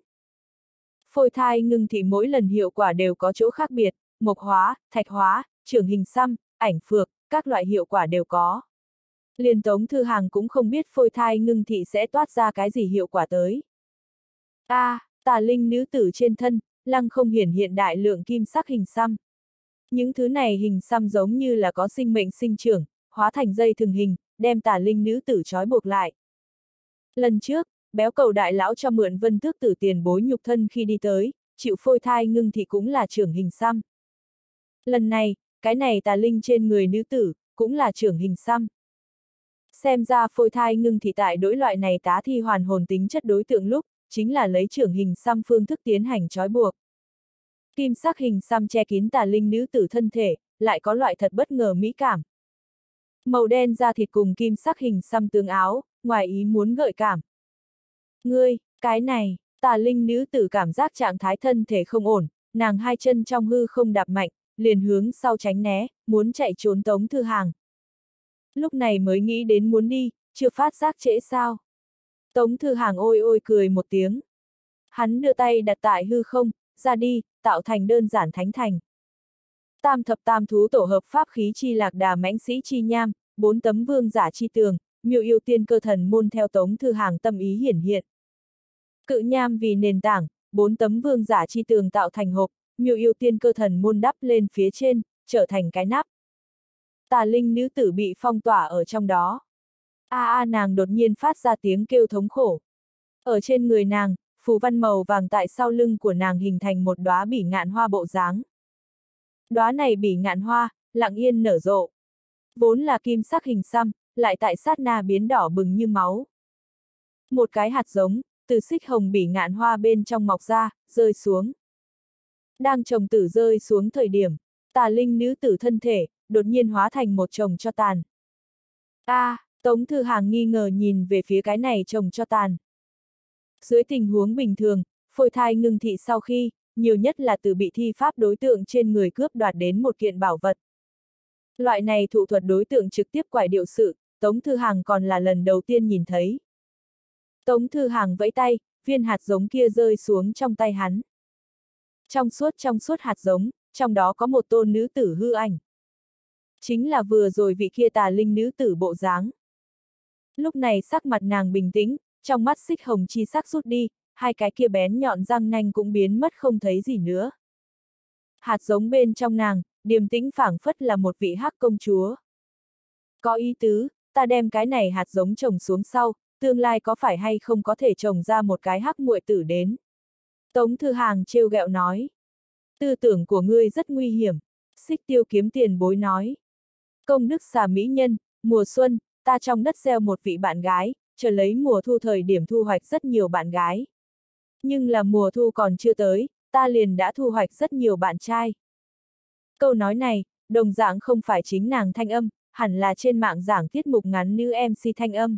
Speaker 1: Phôi thai ngưng thị mỗi lần hiệu quả đều có chỗ khác biệt, mộc hóa, thạch hóa, trưởng hình xăm, ảnh phược, các loại hiệu quả đều có. Liên Tống Thư Hàng cũng không biết phôi thai ngưng thị sẽ toát ra cái gì hiệu quả tới. A, à, tà linh nữ tử trên thân, lăng không hiển hiện đại lượng kim sắc hình xăm. Những thứ này hình xăm giống như là có sinh mệnh sinh trưởng, hóa thành dây thường hình, đem tà linh nữ tử trói buộc lại. Lần trước, béo cầu đại lão cho mượn vân tước tử tiền bối nhục thân khi đi tới, chịu phôi thai ngưng thì cũng là trưởng hình xăm. Lần này, cái này tà linh trên người nữ tử, cũng là trưởng hình xăm. Xem ra phôi thai ngưng thì tại đối loại này tá thi hoàn hồn tính chất đối tượng lúc, chính là lấy trưởng hình xăm phương thức tiến hành trói buộc. Kim sắc hình xăm che kín tà linh nữ tử thân thể, lại có loại thật bất ngờ mỹ cảm. Màu đen da thịt cùng kim sắc hình xăm tương áo, ngoài ý muốn gợi cảm. Ngươi, cái này, tà linh nữ tử cảm giác trạng thái thân thể không ổn, nàng hai chân trong hư không đạp mạnh, liền hướng sau tránh né, muốn chạy trốn tống thư hàng. Lúc này mới nghĩ đến muốn đi, chưa phát giác trễ sao. Tống thư hàng ôi ôi cười một tiếng. Hắn đưa tay đặt tại hư không, ra đi, tạo thành đơn giản thánh thành. Tam thập tam thú tổ hợp pháp khí chi lạc đà mãnh sĩ chi nham, bốn tấm vương giả chi tường, miêu yêu tiên cơ thần môn theo tống thư hàng tâm ý hiển hiện. Cự nham vì nền tảng, bốn tấm vương giả chi tường tạo thành hộp, miêu yêu tiên cơ thần môn đắp lên phía trên, trở thành cái nắp. Tà linh nữ tử bị phong tỏa ở trong đó. A a nàng đột nhiên phát ra tiếng kêu thống khổ. Ở trên người nàng, phù văn màu vàng tại sau lưng của nàng hình thành một đóa bỉ ngạn hoa bộ dáng. Đóa này bỉ ngạn hoa, lặng yên nở rộ. Vốn là kim sắc hình xăm, lại tại sát na biến đỏ bừng như máu. Một cái hạt giống, từ xích hồng bỉ ngạn hoa bên trong mọc ra, rơi xuống. Đang trồng tử rơi xuống thời điểm, tà linh nữ tử thân thể, đột nhiên hóa thành một chồng cho tàn. A, à, Tống Thư Hàng nghi ngờ nhìn về phía cái này trồng cho tàn. Dưới tình huống bình thường, phôi thai ngưng thị sau khi, nhiều nhất là từ bị thi pháp đối tượng trên người cướp đoạt đến một kiện bảo vật. Loại này thụ thuật đối tượng trực tiếp quải điệu sự, Tống Thư Hàng còn là lần đầu tiên nhìn thấy. Tống Thư Hàng vẫy tay, viên hạt giống kia rơi xuống trong tay hắn. Trong suốt trong suốt hạt giống, trong đó có một tôn nữ tử hư ảnh. Chính là vừa rồi vị kia tà linh nữ tử bộ dáng. Lúc này sắc mặt nàng bình tĩnh, trong mắt xích hồng chi sắc rút đi, hai cái kia bén nhọn răng nanh cũng biến mất không thấy gì nữa. Hạt giống bên trong nàng, điềm tĩnh phảng phất là một vị hắc công chúa. Có ý tứ, ta đem cái này hạt giống trồng xuống sau, tương lai có phải hay không có thể trồng ra một cái hắc muội tử đến. Tống Thư Hàng trêu ghẹo nói. Tư tưởng của ngươi rất nguy hiểm. Xích tiêu kiếm tiền bối nói. Công đức xà mỹ nhân, mùa xuân, ta trong đất gieo một vị bạn gái, chờ lấy mùa thu thời điểm thu hoạch rất nhiều bạn gái. Nhưng là mùa thu còn chưa tới, ta liền đã thu hoạch rất nhiều bạn trai. Câu nói này, đồng dạng không phải chính nàng thanh âm, hẳn là trên mạng giảng tiết mục ngắn nữ MC thanh âm.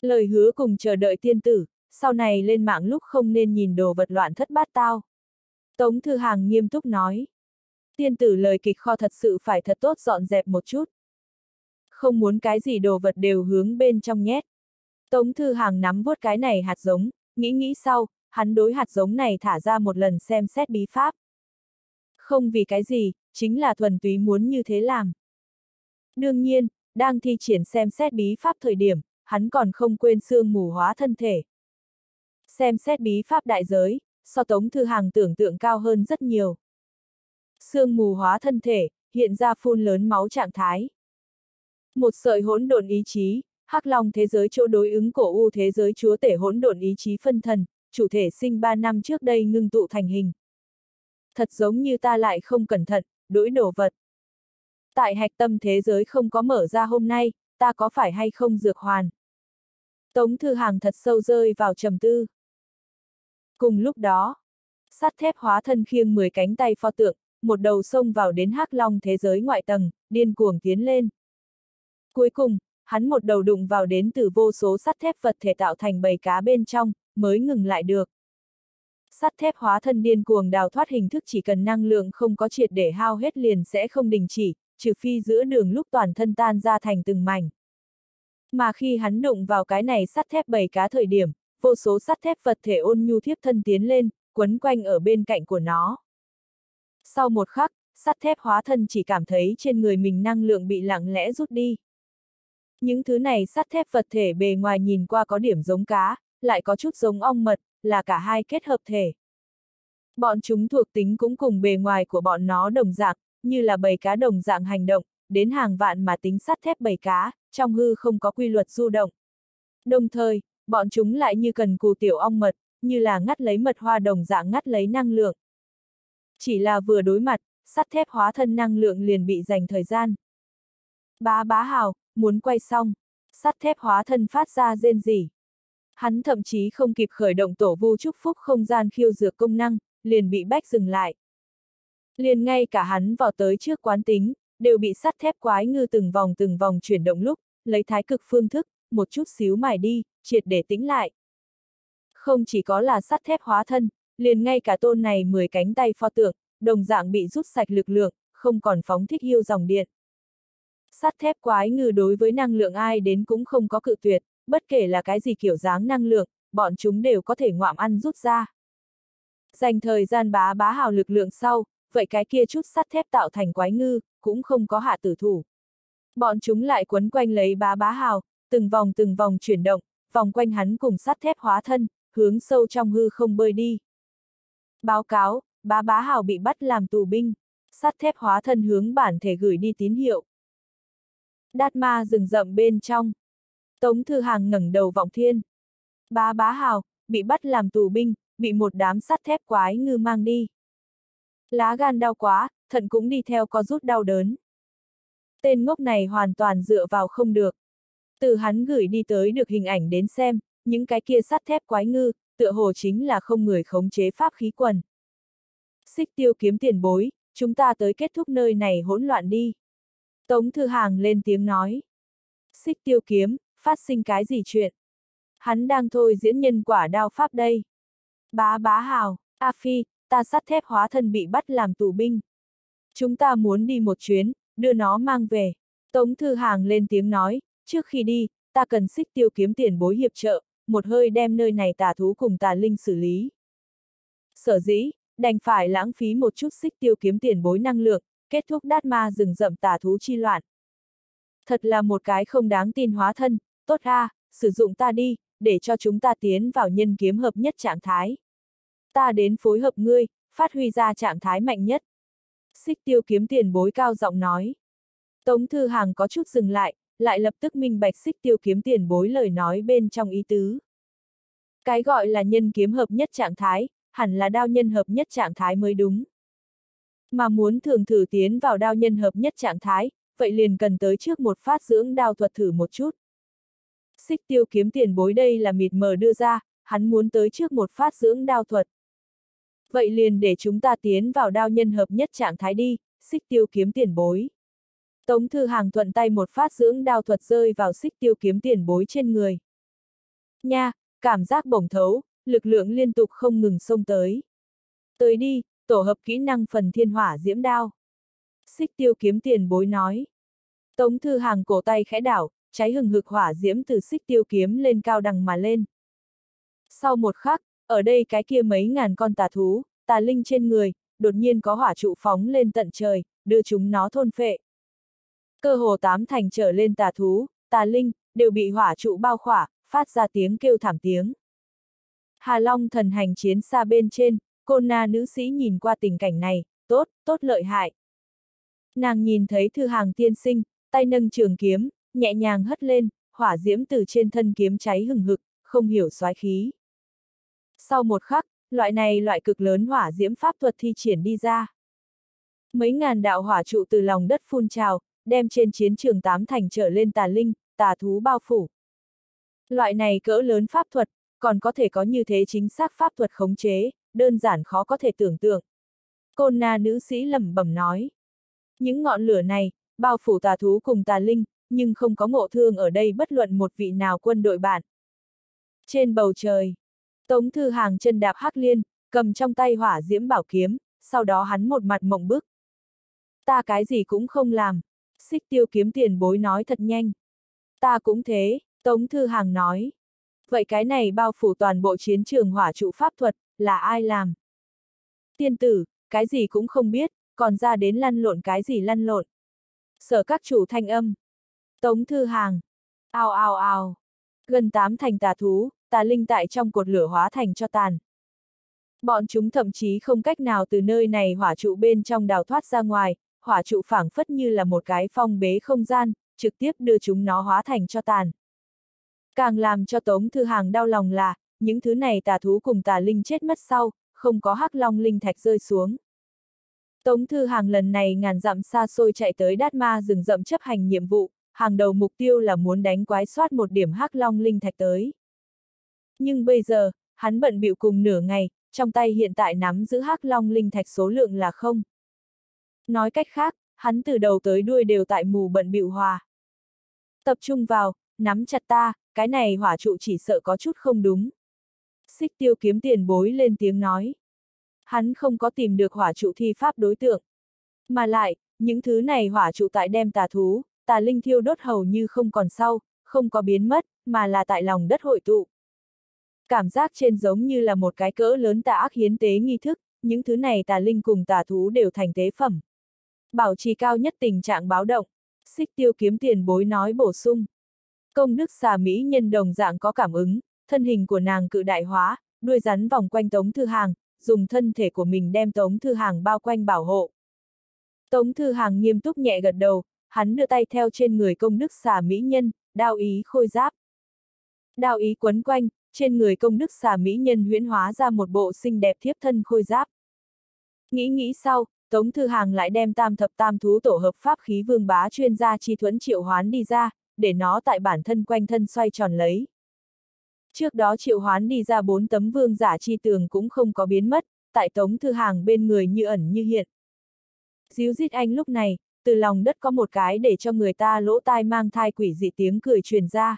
Speaker 1: Lời hứa cùng chờ đợi tiên tử, sau này lên mạng lúc không nên nhìn đồ vật loạn thất bát tao. Tống Thư Hàng nghiêm túc nói. Tiên tử lời kịch kho thật sự phải thật tốt dọn dẹp một chút. Không muốn cái gì đồ vật đều hướng bên trong nhét. Tống Thư Hàng nắm vuốt cái này hạt giống, nghĩ nghĩ sau, hắn đối hạt giống này thả ra một lần xem xét bí pháp. Không vì cái gì, chính là thuần túy muốn như thế làm. Đương nhiên, đang thi triển xem xét bí pháp thời điểm, hắn còn không quên xương mù hóa thân thể. Xem xét bí pháp đại giới, so Tống Thư Hàng tưởng tượng cao hơn rất nhiều. Xương mù hóa thân thể, hiện ra phun lớn máu trạng thái. Một sợi hỗn độn ý chí, hắc long thế giới chỗ đối ứng cổ u thế giới chúa tể hỗn độn ý chí phân thần, chủ thể sinh ba năm trước đây ngưng tụ thành hình. Thật giống như ta lại không cẩn thận, đối đồ vật. Tại hạch tâm thế giới không có mở ra hôm nay, ta có phải hay không dược hoàn? Tống Thư Hàng thật sâu rơi vào trầm tư. Cùng lúc đó, sắt thép hóa thân khiêng 10 cánh tay pho tượng, một đầu sông vào đến hắc long thế giới ngoại tầng, điên cuồng tiến lên. Cuối cùng, hắn một đầu đụng vào đến từ vô số sắt thép vật thể tạo thành bầy cá bên trong, mới ngừng lại được. Sắt thép hóa thân điên cuồng đào thoát hình thức chỉ cần năng lượng không có triệt để hao hết liền sẽ không đình chỉ, trừ phi giữa đường lúc toàn thân tan ra thành từng mảnh. Mà khi hắn đụng vào cái này sắt thép bầy cá thời điểm, vô số sắt thép vật thể ôn nhu thiếp thân tiến lên, quấn quanh ở bên cạnh của nó. Sau một khắc, sắt thép hóa thân chỉ cảm thấy trên người mình năng lượng bị lặng lẽ rút đi. Những thứ này sắt thép vật thể bề ngoài nhìn qua có điểm giống cá, lại có chút giống ong mật, là cả hai kết hợp thể. Bọn chúng thuộc tính cũng cùng bề ngoài của bọn nó đồng dạng, như là bầy cá đồng dạng hành động, đến hàng vạn mà tính sắt thép bầy cá, trong hư không có quy luật du động. Đồng thời, bọn chúng lại như cần cù tiểu ong mật, như là ngắt lấy mật hoa đồng dạng ngắt lấy năng lượng. Chỉ là vừa đối mặt, sắt thép hóa thân năng lượng liền bị dành thời gian. Bá bá hào, muốn quay xong, sắt thép hóa thân phát ra rên rỉ. Hắn thậm chí không kịp khởi động tổ vu chúc phúc không gian khiêu dược công năng, liền bị bách dừng lại. Liền ngay cả hắn vào tới trước quán tính, đều bị sắt thép quái ngư từng vòng từng vòng chuyển động lúc, lấy thái cực phương thức, một chút xíu mài đi, triệt để tính lại. Không chỉ có là sắt thép hóa thân, liền ngay cả tôn này 10 cánh tay pho tượng, đồng dạng bị rút sạch lực lượng, không còn phóng thích hiêu dòng điện. Sắt thép quái ngư đối với năng lượng ai đến cũng không có cự tuyệt, bất kể là cái gì kiểu dáng năng lượng, bọn chúng đều có thể ngoạm ăn rút ra. Dành thời gian bá bá hào lực lượng sau, vậy cái kia chút sắt thép tạo thành quái ngư, cũng không có hạ tử thủ. Bọn chúng lại quấn quanh lấy bá bá hào, từng vòng từng vòng chuyển động, vòng quanh hắn cùng sắt thép hóa thân, hướng sâu trong hư không bơi đi. Báo cáo, bá bá hào bị bắt làm tù binh, sắt thép hóa thân hướng bản thể gửi đi tín hiệu. Đát ma rừng rậm bên trong. Tống Thư Hàng ngẩng đầu vọng thiên. Bá bá hào, bị bắt làm tù binh, bị một đám sắt thép quái ngư mang đi. Lá gan đau quá, thận cũng đi theo có rút đau đớn. Tên ngốc này hoàn toàn dựa vào không được. Từ hắn gửi đi tới được hình ảnh đến xem, những cái kia sắt thép quái ngư, tựa hồ chính là không người khống chế pháp khí quần. Xích tiêu kiếm tiền bối, chúng ta tới kết thúc nơi này hỗn loạn đi. Tống Thư Hàng lên tiếng nói. Xích tiêu kiếm, phát sinh cái gì chuyện? Hắn đang thôi diễn nhân quả đao pháp đây. Bá bá hào, A Phi, ta sắt thép hóa thân bị bắt làm tù binh. Chúng ta muốn đi một chuyến, đưa nó mang về. Tống Thư Hàng lên tiếng nói, trước khi đi, ta cần xích tiêu kiếm tiền bối hiệp trợ, một hơi đem nơi này tà thú cùng tà linh xử lý. Sở dĩ, đành phải lãng phí một chút xích tiêu kiếm tiền bối năng lượng, kết thúc đát ma rừng rậm tà thú chi loạn. Thật là một cái không đáng tin hóa thân, tốt ra, sử dụng ta đi, để cho chúng ta tiến vào nhân kiếm hợp nhất trạng thái. Ta đến phối hợp ngươi, phát huy ra trạng thái mạnh nhất. Xích tiêu kiếm tiền bối cao giọng nói. Tống Thư Hàng có chút dừng lại, lại lập tức minh bạch xích tiêu kiếm tiền bối lời nói bên trong ý tứ. Cái gọi là nhân kiếm hợp nhất trạng thái, hẳn là đao nhân hợp nhất trạng thái mới đúng. Mà muốn thường thử tiến vào đao nhân hợp nhất trạng thái, vậy liền cần tới trước một phát dưỡng đao thuật thử một chút. Xích tiêu kiếm tiền bối đây là mịt mờ đưa ra, hắn muốn tới trước một phát dưỡng đao thuật. Vậy liền để chúng ta tiến vào đao nhân hợp nhất trạng thái đi, xích tiêu kiếm tiền bối. Tống Thư Hàng thuận tay một phát dưỡng đao thuật rơi vào xích tiêu kiếm tiền bối trên người. Nha, cảm giác bổng thấu, lực lượng liên tục không ngừng xông tới. Tới đi, tổ hợp kỹ năng phần thiên hỏa diễm đao. Xích tiêu kiếm tiền bối nói. Tống Thư Hàng cổ tay khẽ đảo, cháy hừng hực hỏa diễm từ xích tiêu kiếm lên cao đằng mà lên. Sau một khắc, ở đây cái kia mấy ngàn con tà thú, tà linh trên người, đột nhiên có hỏa trụ phóng lên tận trời, đưa chúng nó thôn phệ. Cơ hồ tám thành trở lên tà thú, tà linh, đều bị hỏa trụ bao khỏa, phát ra tiếng kêu thảm tiếng. Hà Long thần hành chiến xa bên trên, cô na nữ sĩ nhìn qua tình cảnh này, tốt, tốt lợi hại. Nàng nhìn thấy thư hàng tiên sinh, tay nâng trường kiếm, nhẹ nhàng hất lên, hỏa diễm từ trên thân kiếm cháy hừng hực, không hiểu soái khí. Sau một khắc, loại này loại cực lớn hỏa diễm pháp thuật thi triển đi ra. Mấy ngàn đạo hỏa trụ từ lòng đất phun trào, đem trên chiến trường tám thành trở lên tà linh, tà thú bao phủ. Loại này cỡ lớn pháp thuật, còn có thể có như thế chính xác pháp thuật khống chế, đơn giản khó có thể tưởng tượng. Côn na nữ sĩ lẩm bẩm nói. Những ngọn lửa này, bao phủ tà thú cùng tà linh, nhưng không có ngộ thương ở đây bất luận một vị nào quân đội bạn. Trên bầu trời, Tống Thư Hàng chân đạp hắc liên, cầm trong tay hỏa diễm bảo kiếm, sau đó hắn một mặt mộng bức. Ta cái gì cũng không làm, xích tiêu kiếm tiền bối nói thật nhanh. Ta cũng thế, Tống Thư Hàng nói. Vậy cái này bao phủ toàn bộ chiến trường hỏa trụ pháp thuật, là ai làm? Tiên tử, cái gì cũng không biết, còn ra đến lăn lộn cái gì lăn lộn. Sở các chủ thanh âm. Tống Thư Hàng. Ao ao ao. Gần tám thành tà thú, tà linh tại trong cột lửa hóa thành cho tàn. Bọn chúng thậm chí không cách nào từ nơi này hỏa trụ bên trong đào thoát ra ngoài, hỏa trụ phảng phất như là một cái phong bế không gian, trực tiếp đưa chúng nó hóa thành cho tàn. Càng làm cho Tống Thư Hàng đau lòng là, những thứ này tà thú cùng tà linh chết mất sau, không có hắc long linh thạch rơi xuống. Tống Thư Hàng lần này ngàn dặm xa xôi chạy tới Đát Ma rừng rậm chấp hành nhiệm vụ, hàng đầu mục tiêu là muốn đánh quái soát một điểm hắc long linh thạch tới. Nhưng bây giờ, hắn bận bịu cùng nửa ngày, trong tay hiện tại nắm giữ hắc long linh thạch số lượng là không. Nói cách khác, hắn từ đầu tới đuôi đều tại mù bận bịu hòa. Tập trung vào, nắm chặt ta, cái này hỏa trụ chỉ sợ có chút không đúng. Xích tiêu kiếm tiền bối lên tiếng nói. Hắn không có tìm được hỏa trụ thi pháp đối tượng. Mà lại, những thứ này hỏa trụ tại đem tà thú, tà linh thiêu đốt hầu như không còn sau, không có biến mất, mà là tại lòng đất hội tụ. Cảm giác trên giống như là một cái cỡ lớn tà ác hiến tế nghi thức, những thứ này tà linh cùng tà thú đều thành tế phẩm. Bảo trì cao nhất tình trạng báo động, xích tiêu kiếm tiền bối nói bổ sung. Công đức xà Mỹ nhân đồng dạng có cảm ứng, thân hình của nàng cự đại hóa, đuôi rắn vòng quanh Tống Thư Hàng, dùng thân thể của mình đem Tống Thư Hàng bao quanh bảo hộ. Tống Thư Hàng nghiêm túc nhẹ gật đầu, hắn đưa tay theo trên người công đức xà Mỹ nhân, đao ý khôi giáp. Đao ý quấn quanh, trên người công đức xà Mỹ nhân huyễn hóa ra một bộ xinh đẹp thiếp thân khôi giáp. Nghĩ nghĩ sau, Tống Thư Hàng lại đem tam thập tam thú tổ hợp pháp khí vương bá chuyên gia chi thuẫn triệu hoán đi ra, để nó tại bản thân quanh thân xoay tròn lấy. Trước đó triệu hoán đi ra bốn tấm vương giả chi tường cũng không có biến mất, tại Tống Thư Hàng bên người như ẩn như hiện. Díu dít anh lúc này, từ lòng đất có một cái để cho người ta lỗ tai mang thai quỷ dị tiếng cười truyền ra.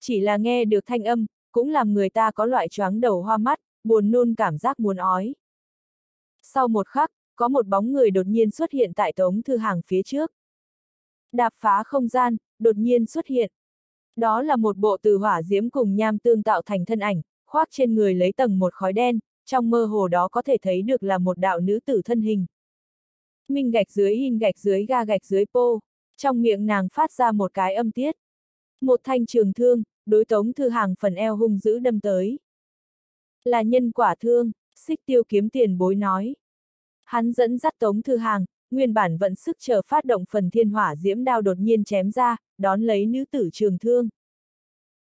Speaker 1: Chỉ là nghe được thanh âm, cũng làm người ta có loại choáng đầu hoa mắt, buồn nôn cảm giác muốn ói. Sau một khắc, có một bóng người đột nhiên xuất hiện tại Tống Thư Hàng phía trước. Đạp phá không gian, đột nhiên xuất hiện. Đó là một bộ từ hỏa diễm cùng nham tương tạo thành thân ảnh, khoác trên người lấy tầng một khói đen, trong mơ hồ đó có thể thấy được là một đạo nữ tử thân hình. Minh gạch dưới in gạch dưới ga gạch dưới pô, trong miệng nàng phát ra một cái âm tiết. Một thanh trường thương, đối tống thư hàng phần eo hung dữ đâm tới. Là nhân quả thương, xích tiêu kiếm tiền bối nói. Hắn dẫn dắt tống thư hàng, nguyên bản vận sức chờ phát động phần thiên hỏa diễm đao đột nhiên chém ra, đón lấy nữ tử trường thương.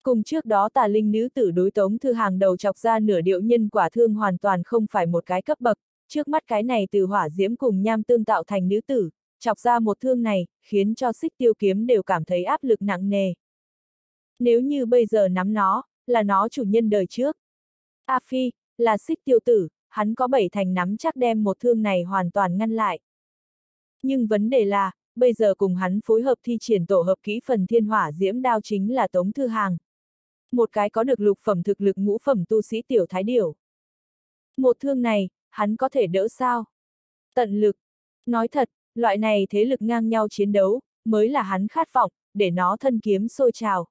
Speaker 1: Cùng trước đó tà linh nữ tử đối tống thư hàng đầu chọc ra nửa điệu nhân quả thương hoàn toàn không phải một cái cấp bậc, trước mắt cái này từ hỏa diễm cùng nham tương tạo thành nữ tử, chọc ra một thương này, khiến cho xích tiêu kiếm đều cảm thấy áp lực nặng nề. Nếu như bây giờ nắm nó, là nó chủ nhân đời trước. A Phi, là xích tiêu tử, hắn có bảy thành nắm chắc đem một thương này hoàn toàn ngăn lại. Nhưng vấn đề là, bây giờ cùng hắn phối hợp thi triển tổ hợp kỹ phần thiên hỏa diễm đao chính là Tống Thư Hàng. Một cái có được lục phẩm thực lực ngũ phẩm tu sĩ tiểu thái điểu. Một thương này, hắn có thể đỡ sao? Tận lực. Nói thật, loại này thế lực ngang nhau chiến đấu, mới là hắn khát vọng, để nó thân kiếm sôi trào.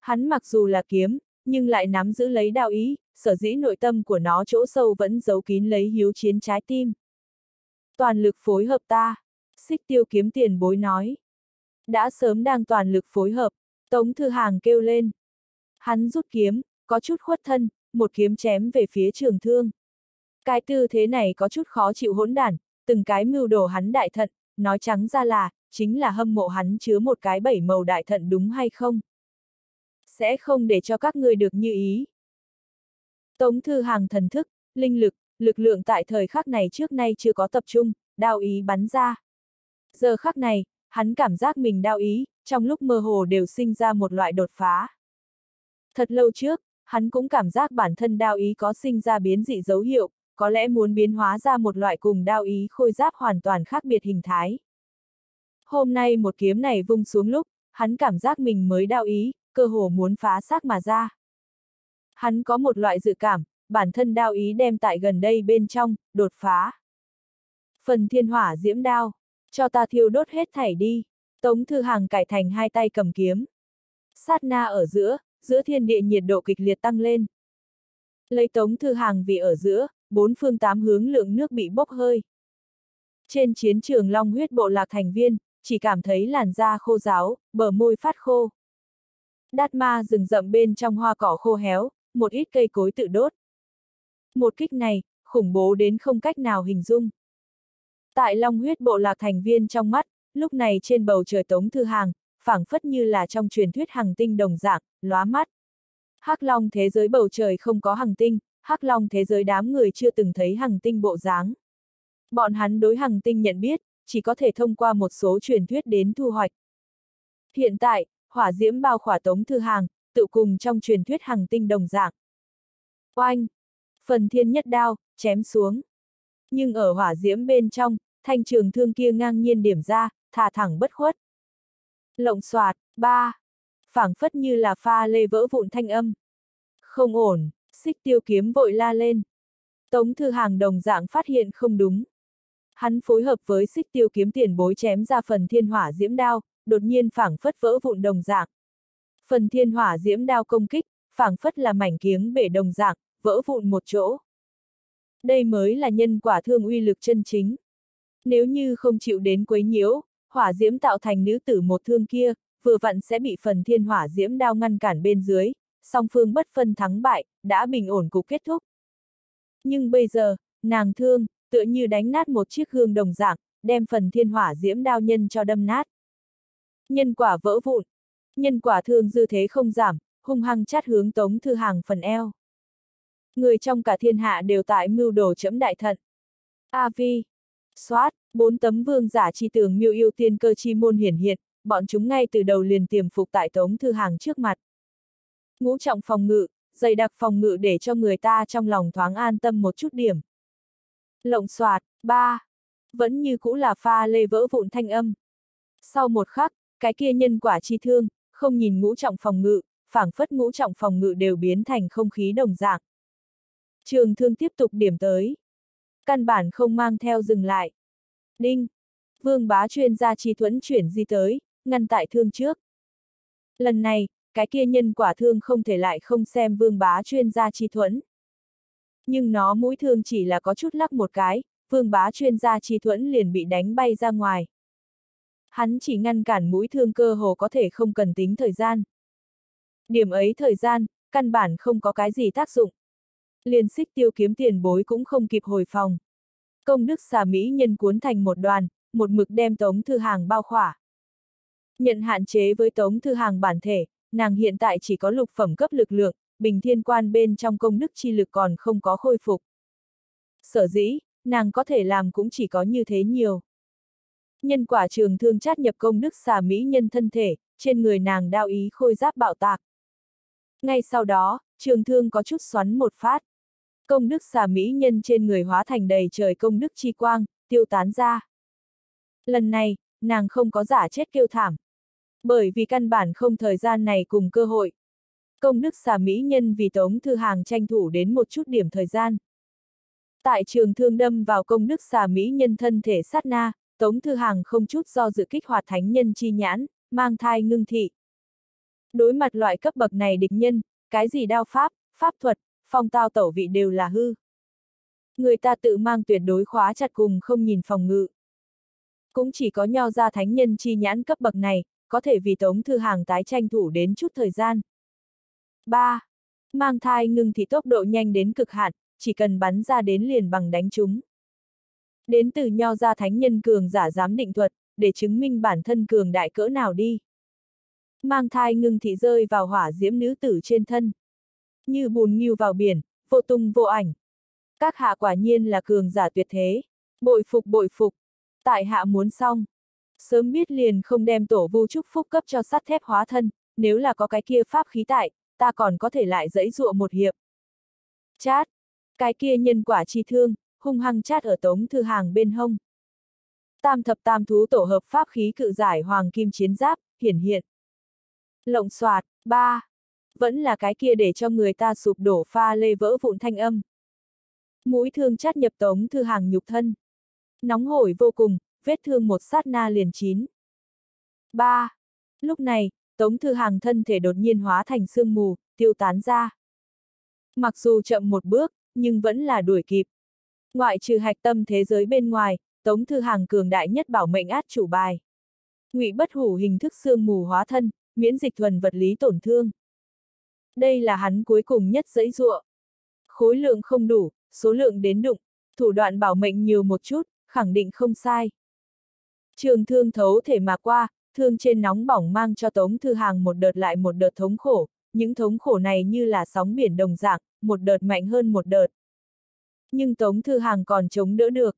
Speaker 1: Hắn mặc dù là kiếm, nhưng lại nắm giữ lấy đạo ý, sở dĩ nội tâm của nó chỗ sâu vẫn giấu kín lấy hiếu chiến trái tim. Toàn lực phối hợp ta. Xích tiêu kiếm tiền bối nói. Đã sớm đang toàn lực phối hợp, Tống Thư Hàng kêu lên. Hắn rút kiếm, có chút khuất thân, một kiếm chém về phía trường thương. Cái tư thế này có chút khó chịu hỗn đản, từng cái mưu đồ hắn đại thận, nói trắng ra là, chính là hâm mộ hắn chứa một cái bảy màu đại thận đúng hay không? Sẽ không để cho các ngươi được như ý. Tống Thư Hàng thần thức, linh lực, lực lượng tại thời khắc này trước nay chưa có tập trung, đao ý bắn ra. Giờ khắc này, hắn cảm giác mình đao ý, trong lúc mơ hồ đều sinh ra một loại đột phá. Thật lâu trước, hắn cũng cảm giác bản thân đao ý có sinh ra biến dị dấu hiệu, có lẽ muốn biến hóa ra một loại cùng đao ý khôi giáp hoàn toàn khác biệt hình thái. Hôm nay một kiếm này vung xuống lúc, hắn cảm giác mình mới đao ý, cơ hồ muốn phá xác mà ra. Hắn có một loại dự cảm, bản thân đao ý đem tại gần đây bên trong, đột phá. Phần thiên hỏa diễm đao, cho ta thiêu đốt hết thảy đi. Tống Thư Hàng cải thành hai tay cầm kiếm. Sát na ở giữa, giữa thiên địa nhiệt độ kịch liệt tăng lên. Lấy Tống Thư Hàng vì ở giữa, bốn phương tám hướng lượng nước bị bốc hơi. Trên chiến trường Long huyết bộ lạc thành viên, chỉ cảm thấy làn da khô ráo, bờ môi phát khô. Đát ma rừng rậm bên trong hoa cỏ khô héo, một ít cây cối tự đốt. Một kích này, khủng bố đến không cách nào hình dung. Tại Long huyết bộ lạc thành viên trong mắt, lúc này trên bầu trời Tống Thư Hàng, phảng phất như là trong truyền thuyết hàng tinh đồng dạng, lóa mắt. Hắc Long thế giới bầu trời không có hàng tinh, Hắc Long thế giới đám người chưa từng thấy hàng tinh bộ dáng. Bọn hắn đối hàng tinh nhận biết, chỉ có thể thông qua một số truyền thuyết đến thu hoạch. Hiện tại, hỏa diễm bao khỏa Tống Thư Hàng, tự cùng trong truyền thuyết hàng tinh đồng dạng. Oanh! Phần thiên nhất đao, chém xuống. Nhưng ở hỏa diễm bên trong, thanh trường thương kia ngang nhiên điểm ra, thả thẳng bất khuất. Lộng xoạt, ba. phảng phất như là pha lê vỡ vụn thanh âm. Không ổn, xích tiêu kiếm vội la lên. Tống thư hàng đồng dạng phát hiện không đúng. Hắn phối hợp với xích tiêu kiếm tiền bối chém ra phần thiên hỏa diễm đao, đột nhiên phảng phất vỡ vụn đồng dạng. Phần thiên hỏa diễm đao công kích, phảng phất là mảnh kiếng bể đồng dạng, vỡ vụn một chỗ. Đây mới là nhân quả thương uy lực chân chính. Nếu như không chịu đến quấy nhiễu, hỏa diễm tạo thành nữ tử một thương kia, vừa vặn sẽ bị phần thiên hỏa diễm đao ngăn cản bên dưới, song phương bất phân thắng bại, đã bình ổn cục kết thúc. Nhưng bây giờ, nàng thương, tựa như đánh nát một chiếc gương đồng dạng, đem phần thiên hỏa diễm đao nhân cho đâm nát. Nhân quả vỡ vụn, nhân quả thương dư thế không giảm, hung hăng chát hướng tống thư hàng phần eo. Người trong cả thiên hạ đều tại mưu đồ chấm đại thận. A vi. Xoát, bốn tấm vương giả chi tường miêu yêu tiên cơ chi môn hiển hiện, bọn chúng ngay từ đầu liền tiềm phục tại tống thư hàng trước mặt. Ngũ trọng phòng ngự, dày đặc phòng ngự để cho người ta trong lòng thoáng an tâm một chút điểm. Lộng xoạt, ba. Vẫn như cũ là pha lê vỡ vụn thanh âm. Sau một khắc, cái kia nhân quả chi thương, không nhìn ngũ trọng phòng ngự, phảng phất ngũ trọng phòng ngự đều biến thành không khí đồng dạng. Trường thương tiếp tục điểm tới. Căn bản không mang theo dừng lại. Đinh! Vương bá chuyên gia chi thuẫn chuyển di tới, ngăn tại thương trước. Lần này, cái kia nhân quả thương không thể lại không xem vương bá chuyên gia chi thuẫn. Nhưng nó mũi thương chỉ là có chút lắc một cái, vương bá chuyên gia chi thuẫn liền bị đánh bay ra ngoài. Hắn chỉ ngăn cản mũi thương cơ hồ có thể không cần tính thời gian. Điểm ấy thời gian, căn bản không có cái gì tác dụng. Liên xích tiêu kiếm tiền bối cũng không kịp hồi phòng. Công đức xà Mỹ nhân cuốn thành một đoàn, một mực đem Tống Thư Hàng bao khỏa. Nhận hạn chế với Tống Thư Hàng bản thể, nàng hiện tại chỉ có lục phẩm cấp lực lượng, bình thiên quan bên trong công đức chi lực còn không có khôi phục. Sở dĩ, nàng có thể làm cũng chỉ có như thế nhiều. Nhân quả trường thương chát nhập công đức xà Mỹ nhân thân thể, trên người nàng đao ý khôi giáp bạo tạc. Ngay sau đó, trường thương có chút xoắn một phát. Công đức xà mỹ nhân trên người hóa thành đầy trời công đức chi quang, tiêu tán ra. Lần này, nàng không có giả chết kêu thảm. Bởi vì căn bản không thời gian này cùng cơ hội. Công đức xà mỹ nhân vì Tống Thư Hàng tranh thủ đến một chút điểm thời gian. Tại trường thương đâm vào công đức xà mỹ nhân thân thể sát na, Tống Thư Hàng không chút do dự kích hoạt thánh nhân chi nhãn, mang thai ngưng thị. Đối mặt loại cấp bậc này địch nhân, cái gì đao pháp, pháp thuật, phong tao tẩu vị đều là hư. Người ta tự mang tuyệt đối khóa chặt cùng không nhìn phòng ngự. Cũng chỉ có nho ra thánh nhân chi nhãn cấp bậc này, có thể vì Tống Thư Hàng tái tranh thủ đến chút thời gian. 3. Mang thai ngưng thì tốc độ nhanh đến cực hạn, chỉ cần bắn ra đến liền bằng đánh chúng. Đến từ nho ra thánh nhân cường giả dám định thuật, để chứng minh bản thân cường đại cỡ nào đi. Mang thai ngưng thị rơi vào hỏa diễm nữ tử trên thân. Như bùn nghiêu vào biển, vô tung vô ảnh. Các hạ quả nhiên là cường giả tuyệt thế. Bội phục bội phục. Tại hạ muốn xong. Sớm biết liền không đem tổ vu trúc phúc cấp cho sắt thép hóa thân, nếu là có cái kia pháp khí tại, ta còn có thể lại dẫy dụa một hiệp. Chát. Cái kia nhân quả chi thương, hung hăng chát ở tống thư hàng bên hông. Tam thập tam thú tổ hợp pháp khí cự giải hoàng kim chiến giáp, hiển hiện. Lộng soạt, ba. Vẫn là cái kia để cho người ta sụp đổ pha lê vỡ vụn thanh âm. Mũi thương chát nhập tống thư hàng nhục thân. Nóng hổi vô cùng, vết thương một sát na liền chín. ba. Lúc này, tống thư hàng thân thể đột nhiên hóa thành sương mù, tiêu tán ra. Mặc dù chậm một bước, nhưng vẫn là đuổi kịp. Ngoại trừ hạch tâm thế giới bên ngoài, Tống Thư Hàng cường đại nhất bảo mệnh át chủ bài. Ngụy bất hủ hình thức xương mù hóa thân, miễn dịch thuần vật lý tổn thương. Đây là hắn cuối cùng nhất dãy ruộng. Khối lượng không đủ, số lượng đến đụng, thủ đoạn bảo mệnh nhiều một chút, khẳng định không sai. Trường thương thấu thể mà qua, thương trên nóng bỏng mang cho Tống Thư Hàng một đợt lại một đợt thống khổ, những thống khổ này như là sóng biển đồng dạng, một đợt mạnh hơn một đợt. Nhưng Tống Thư Hàng còn chống đỡ được.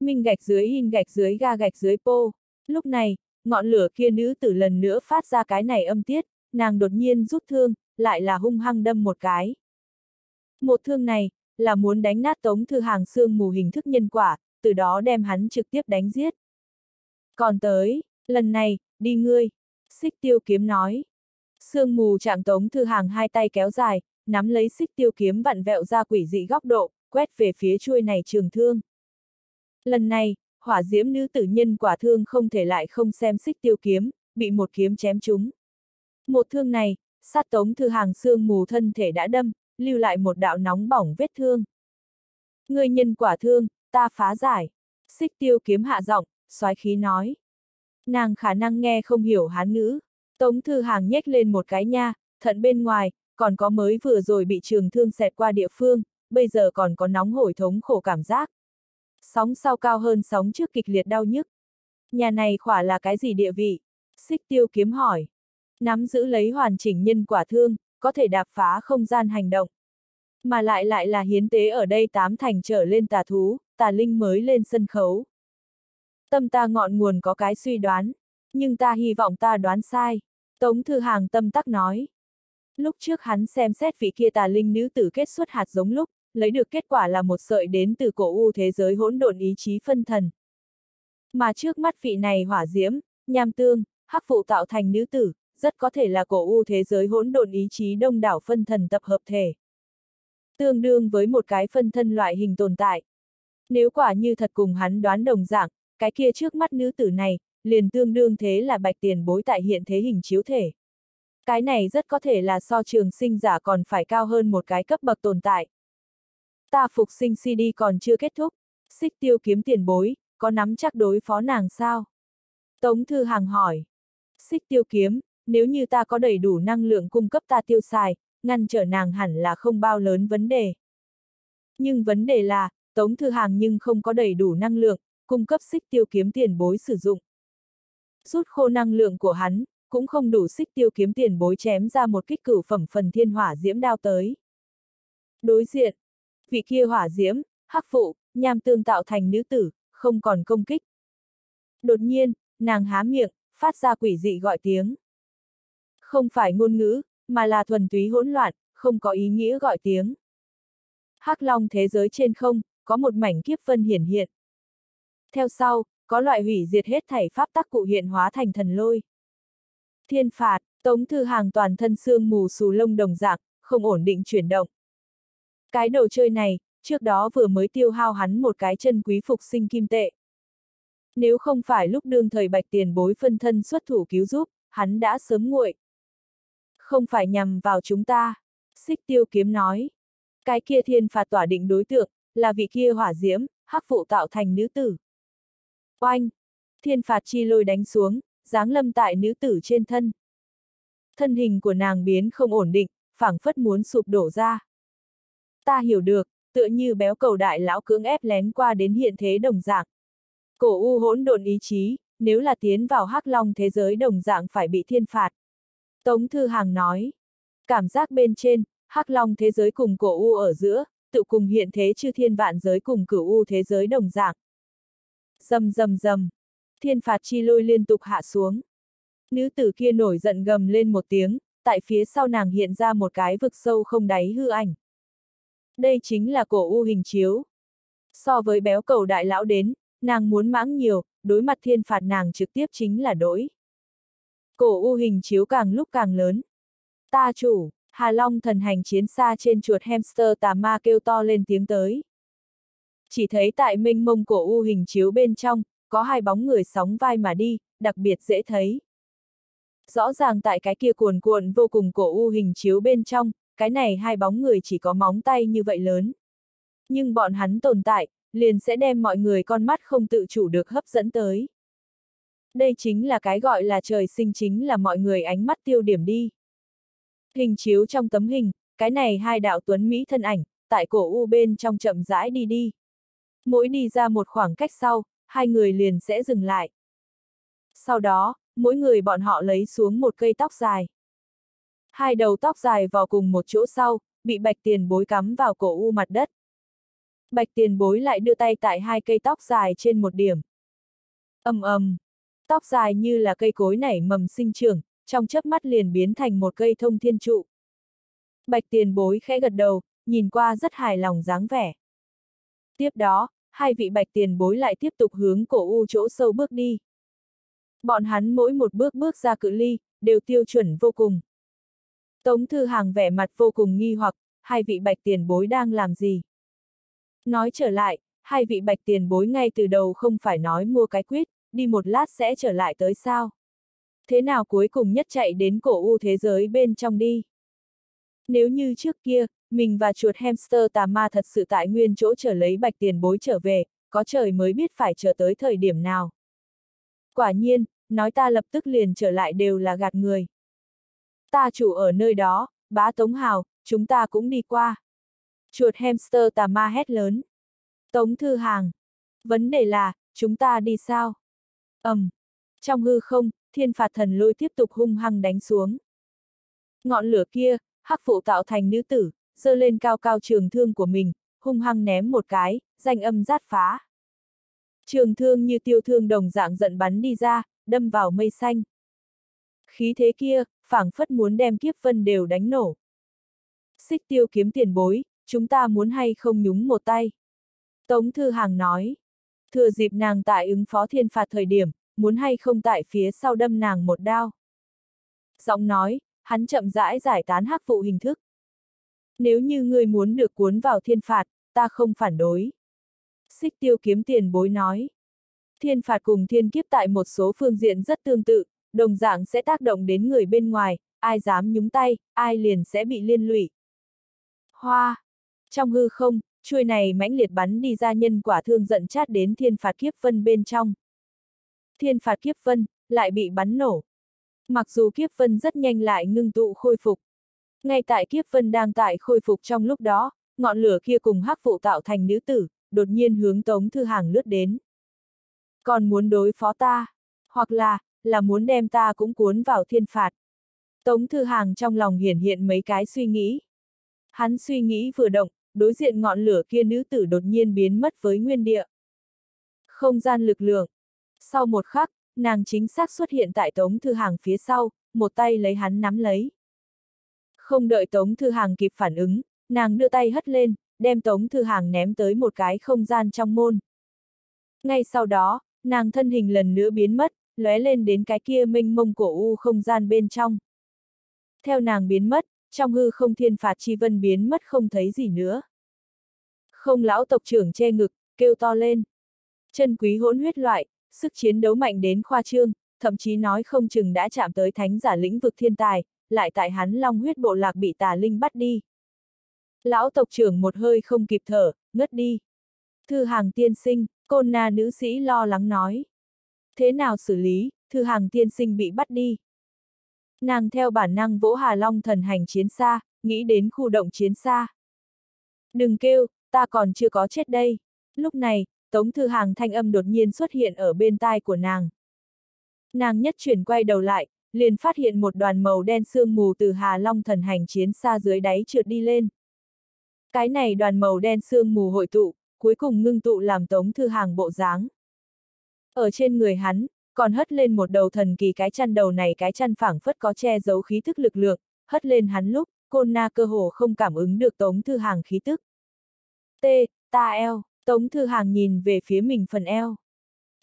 Speaker 1: Minh gạch dưới in gạch dưới ga gạch dưới pô. Lúc này, ngọn lửa kia nữ tử lần nữa phát ra cái này âm tiết, nàng đột nhiên rút thương, lại là hung hăng đâm một cái. Một thương này, là muốn đánh nát Tống Thư Hàng xương mù hình thức nhân quả, từ đó đem hắn trực tiếp đánh giết. Còn tới, lần này, đi ngươi, xích tiêu kiếm nói. Sương mù chạm Tống Thư Hàng hai tay kéo dài, nắm lấy xích tiêu kiếm vặn vẹo ra quỷ dị góc độ, quét về phía chuôi này trường thương. Lần này, hỏa diễm nữ tử nhân quả thương không thể lại không xem xích tiêu kiếm, bị một kiếm chém trúng. Một thương này, sát tống thư hàng xương mù thân thể đã đâm, lưu lại một đạo nóng bỏng vết thương. Người nhân quả thương, ta phá giải. Xích tiêu kiếm hạ giọng, soái khí nói. Nàng khả năng nghe không hiểu hán ngữ. Tống thư hàng nhếch lên một cái nha, thận bên ngoài, còn có mới vừa rồi bị trường thương xẹt qua địa phương, bây giờ còn có nóng hổi thống khổ cảm giác. Sóng sau cao hơn sóng trước kịch liệt đau nhức. Nhà này khỏa là cái gì địa vị? Xích tiêu kiếm hỏi. Nắm giữ lấy hoàn chỉnh nhân quả thương, có thể đạp phá không gian hành động. Mà lại lại là hiến tế ở đây tám thành trở lên tà thú, tà linh mới lên sân khấu. Tâm ta ngọn nguồn có cái suy đoán, nhưng ta hy vọng ta đoán sai. Tống Thư Hàng tâm tắc nói. Lúc trước hắn xem xét vị kia tà linh nữ tử kết xuất hạt giống lúc, lấy được kết quả là một sợi đến từ cổ u thế giới hỗn độn ý chí phân thần. Mà trước mắt vị này hỏa diễm, nham tương, hắc phụ tạo thành nữ tử, rất có thể là cổ u thế giới hỗn độn ý chí đông đảo phân thần tập hợp thể. Tương đương với một cái phân thân loại hình tồn tại. Nếu quả như thật cùng hắn đoán đồng dạng, cái kia trước mắt nữ tử này, liền tương đương thế là bạch tiền bối tại hiện thế hình chiếu thể. Cái này rất có thể là so trường sinh giả còn phải cao hơn một cái cấp bậc tồn tại. Ta phục sinh CD còn chưa kết thúc, xích tiêu kiếm tiền bối, có nắm chắc đối phó nàng sao? Tống Thư Hàng hỏi. Xích tiêu kiếm, nếu như ta có đầy đủ năng lượng cung cấp ta tiêu xài, ngăn trở nàng hẳn là không bao lớn vấn đề. Nhưng vấn đề là, Tống Thư Hàng nhưng không có đầy đủ năng lượng, cung cấp xích tiêu kiếm tiền bối sử dụng. Rút khô năng lượng của hắn, cũng không đủ xích tiêu kiếm tiền bối chém ra một kích cửu phẩm phần thiên hỏa diễm đao tới. Đối diện, vị kia hỏa diễm, hắc phụ, nham tương tạo thành nữ tử, không còn công kích. Đột nhiên, nàng há miệng, phát ra quỷ dị gọi tiếng. Không phải ngôn ngữ, mà là thuần túy hỗn loạn, không có ý nghĩa gọi tiếng. Hắc long thế giới trên không, có một mảnh kiếp vân hiển hiện. Theo sau, có loại hủy diệt hết thảy pháp tắc cụ hiện hóa thành thần lôi. Thiên phạt, tống thư hàng toàn thân xương mù xù lông đồng dạng, không ổn định chuyển động. Cái đồ chơi này, trước đó vừa mới tiêu hao hắn một cái chân quý phục sinh kim tệ. Nếu không phải lúc đương thời bạch tiền bối phân thân xuất thủ cứu giúp, hắn đã sớm nguội. Không phải nhằm vào chúng ta, xích tiêu kiếm nói. Cái kia thiên phạt tỏa định đối tượng, là vị kia hỏa diễm, hắc phụ tạo thành nữ tử. Oanh! Thiên phạt chi lôi đánh xuống, giáng lâm tại nữ tử trên thân. Thân hình của nàng biến không ổn định, phảng phất muốn sụp đổ ra. Ta hiểu được, tựa như béo cầu đại lão cưỡng ép lén qua đến hiện thế đồng dạng. Cổ u hỗn độn ý chí, nếu là tiến vào hắc long thế giới đồng dạng phải bị thiên phạt. Tống Thư Hàng nói, cảm giác bên trên, hắc long thế giới cùng cổ u ở giữa, tự cùng hiện thế chư thiên vạn giới cùng cửu u thế giới đồng dạng. Dầm dầm dầm, thiên phạt chi lôi liên tục hạ xuống. Nữ tử kia nổi giận gầm lên một tiếng, tại phía sau nàng hiện ra một cái vực sâu không đáy hư ảnh. Đây chính là cổ u hình chiếu. So với béo cầu đại lão đến, nàng muốn mãng nhiều, đối mặt thiên phạt nàng trực tiếp chính là đối Cổ u hình chiếu càng lúc càng lớn. Ta chủ, Hà Long thần hành chiến xa trên chuột hamster tà ma kêu to lên tiếng tới. Chỉ thấy tại minh mông cổ u hình chiếu bên trong, có hai bóng người sóng vai mà đi, đặc biệt dễ thấy. Rõ ràng tại cái kia cuồn cuộn vô cùng cổ u hình chiếu bên trong, cái này hai bóng người chỉ có móng tay như vậy lớn. Nhưng bọn hắn tồn tại, liền sẽ đem mọi người con mắt không tự chủ được hấp dẫn tới. Đây chính là cái gọi là trời sinh chính là mọi người ánh mắt tiêu điểm đi. Hình chiếu trong tấm hình, cái này hai đạo tuấn Mỹ thân ảnh, tại cổ u bên trong chậm rãi đi đi. Mỗi đi ra một khoảng cách sau, hai người liền sẽ dừng lại. Sau đó, mỗi người bọn họ lấy xuống một cây tóc dài. Hai đầu tóc dài vào cùng một chỗ sau, bị bạch tiền bối cắm vào cổ u mặt đất. Bạch tiền bối lại đưa tay tại hai cây tóc dài trên một điểm. ầm ầm, tóc dài như là cây cối nảy mầm sinh trưởng, trong chớp mắt liền biến thành một cây thông thiên trụ. Bạch tiền bối khẽ gật đầu, nhìn qua rất hài lòng dáng vẻ. Tiếp đó, hai vị bạch tiền bối lại tiếp tục hướng cổ u chỗ sâu bước đi. Bọn hắn mỗi một bước bước ra cự ly, đều tiêu chuẩn vô cùng. Tống Thư Hàng vẻ mặt vô cùng nghi hoặc, hai vị bạch tiền bối đang làm gì? Nói trở lại, hai vị bạch tiền bối ngay từ đầu không phải nói mua cái quyết, đi một lát sẽ trở lại tới sao? Thế nào cuối cùng nhất chạy đến cổ u thế giới bên trong đi? Nếu như trước kia, mình và chuột hamster tà ma thật sự tại nguyên chỗ trở lấy bạch tiền bối trở về, có trời mới biết phải chờ tới thời điểm nào. Quả nhiên, nói ta lập tức liền trở lại đều là gạt người. Ta chủ ở nơi đó, bá Tống Hào, chúng ta cũng đi qua. Chuột hamster tà ma hét lớn. Tống Thư Hàng. Vấn đề là, chúng ta đi sao? Ầm, um. Trong hư không, thiên phạt thần lôi tiếp tục hung hăng đánh xuống. Ngọn lửa kia, hắc phụ tạo thành nữ tử, giơ lên cao cao trường thương của mình, hung hăng ném một cái, danh âm rát phá. Trường thương như tiêu thương đồng dạng giận bắn đi ra, đâm vào mây xanh. Khí thế kia, phảng phất muốn đem kiếp vân đều đánh nổ. Xích tiêu kiếm tiền bối, chúng ta muốn hay không nhúng một tay. Tống Thư Hàng nói, thừa dịp nàng tại ứng phó thiên phạt thời điểm, muốn hay không tại phía sau đâm nàng một đao. Giọng nói, hắn chậm rãi giải tán hắc vụ hình thức. Nếu như ngươi muốn được cuốn vào thiên phạt, ta không phản đối. Xích tiêu kiếm tiền bối nói. Thiên phạt cùng thiên kiếp tại một số phương diện rất tương tự, đồng dạng sẽ tác động đến người bên ngoài, ai dám nhúng tay, ai liền sẽ bị liên lụy. Hoa! Trong hư không, chuôi này mãnh liệt bắn đi ra nhân quả thương giận chát đến thiên phạt kiếp vân bên trong. Thiên phạt kiếp vân, lại bị bắn nổ. Mặc dù kiếp vân rất nhanh lại ngưng tụ khôi phục. Ngay tại kiếp vân đang tại khôi phục trong lúc đó, ngọn lửa kia cùng hắc phụ tạo thành nữ tử, đột nhiên hướng Tống Thư Hàng lướt đến. Còn muốn đối phó ta, hoặc là, là muốn đem ta cũng cuốn vào thiên phạt. Tống Thư Hàng trong lòng hiển hiện mấy cái suy nghĩ. Hắn suy nghĩ vừa động, đối diện ngọn lửa kia nữ tử đột nhiên biến mất với nguyên địa. Không gian lực lượng. Sau một khắc, nàng chính xác xuất hiện tại Tống Thư Hàng phía sau, một tay lấy hắn nắm lấy. Không đợi Tống Thư Hàng kịp phản ứng, nàng đưa tay hất lên, đem Tống Thư Hàng ném tới một cái không gian trong môn. Ngay sau đó, nàng thân hình lần nữa biến mất, lóe lên đến cái kia minh mông cổ u không gian bên trong. Theo nàng biến mất, trong hư không thiên phạt chi vân biến mất không thấy gì nữa. Không lão tộc trưởng che ngực, kêu to lên. Chân quý hỗn huyết loại, sức chiến đấu mạnh đến khoa trương, thậm chí nói không chừng đã chạm tới thánh giả lĩnh vực thiên tài, lại tại hắn long huyết bộ lạc bị tà linh bắt đi. Lão tộc trưởng một hơi không kịp thở, ngất đi. Thư hàng tiên sinh, côn na nữ sĩ lo lắng nói. Thế nào xử lý, thư hàng tiên sinh bị bắt đi. Nàng theo bản năng vỗ Hà Long thần hành chiến xa, nghĩ đến khu động chiến xa. Đừng kêu, ta còn chưa có chết đây. Lúc này, Tống Thư Hàng thanh âm đột nhiên xuất hiện ở bên tai của nàng. Nàng nhất chuyển quay đầu lại, liền phát hiện một đoàn màu đen sương mù từ Hà Long thần hành chiến xa dưới đáy trượt đi lên. Cái này đoàn màu đen sương mù hội tụ, cuối cùng ngưng tụ làm Tống Thư Hàng bộ dáng. Ở trên người hắn, còn hất lên một đầu thần kỳ cái chăn đầu này cái chăn phảng phất có che giấu khí thức lực lượng, hất lên hắn lúc, côn na cơ hồ không cảm ứng được Tống Thư Hàng khí tức. T, ta eo, Tống Thư Hàng nhìn về phía mình phần eo.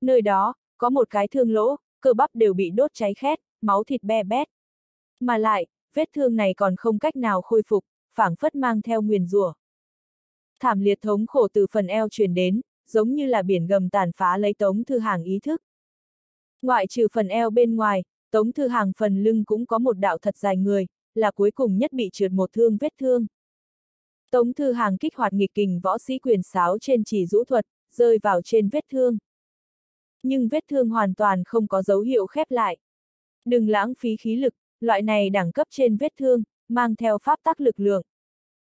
Speaker 1: Nơi đó, có một cái thương lỗ, cơ bắp đều bị đốt cháy khét, máu thịt be bét. Mà lại, vết thương này còn không cách nào khôi phục, phảng phất mang theo nguyền rủa. Thảm liệt thống khổ từ phần eo truyền đến, giống như là biển gầm tàn phá lấy Tống Thư Hàng ý thức. Ngoại trừ phần eo bên ngoài, Tống Thư Hàng phần lưng cũng có một đạo thật dài người, là cuối cùng nhất bị trượt một thương vết thương. Tống Thư Hàng kích hoạt nghịch kình võ sĩ quyền sáo trên chỉ rũ thuật, rơi vào trên vết thương. Nhưng vết thương hoàn toàn không có dấu hiệu khép lại. Đừng lãng phí khí lực, loại này đẳng cấp trên vết thương, mang theo pháp tắc lực lượng.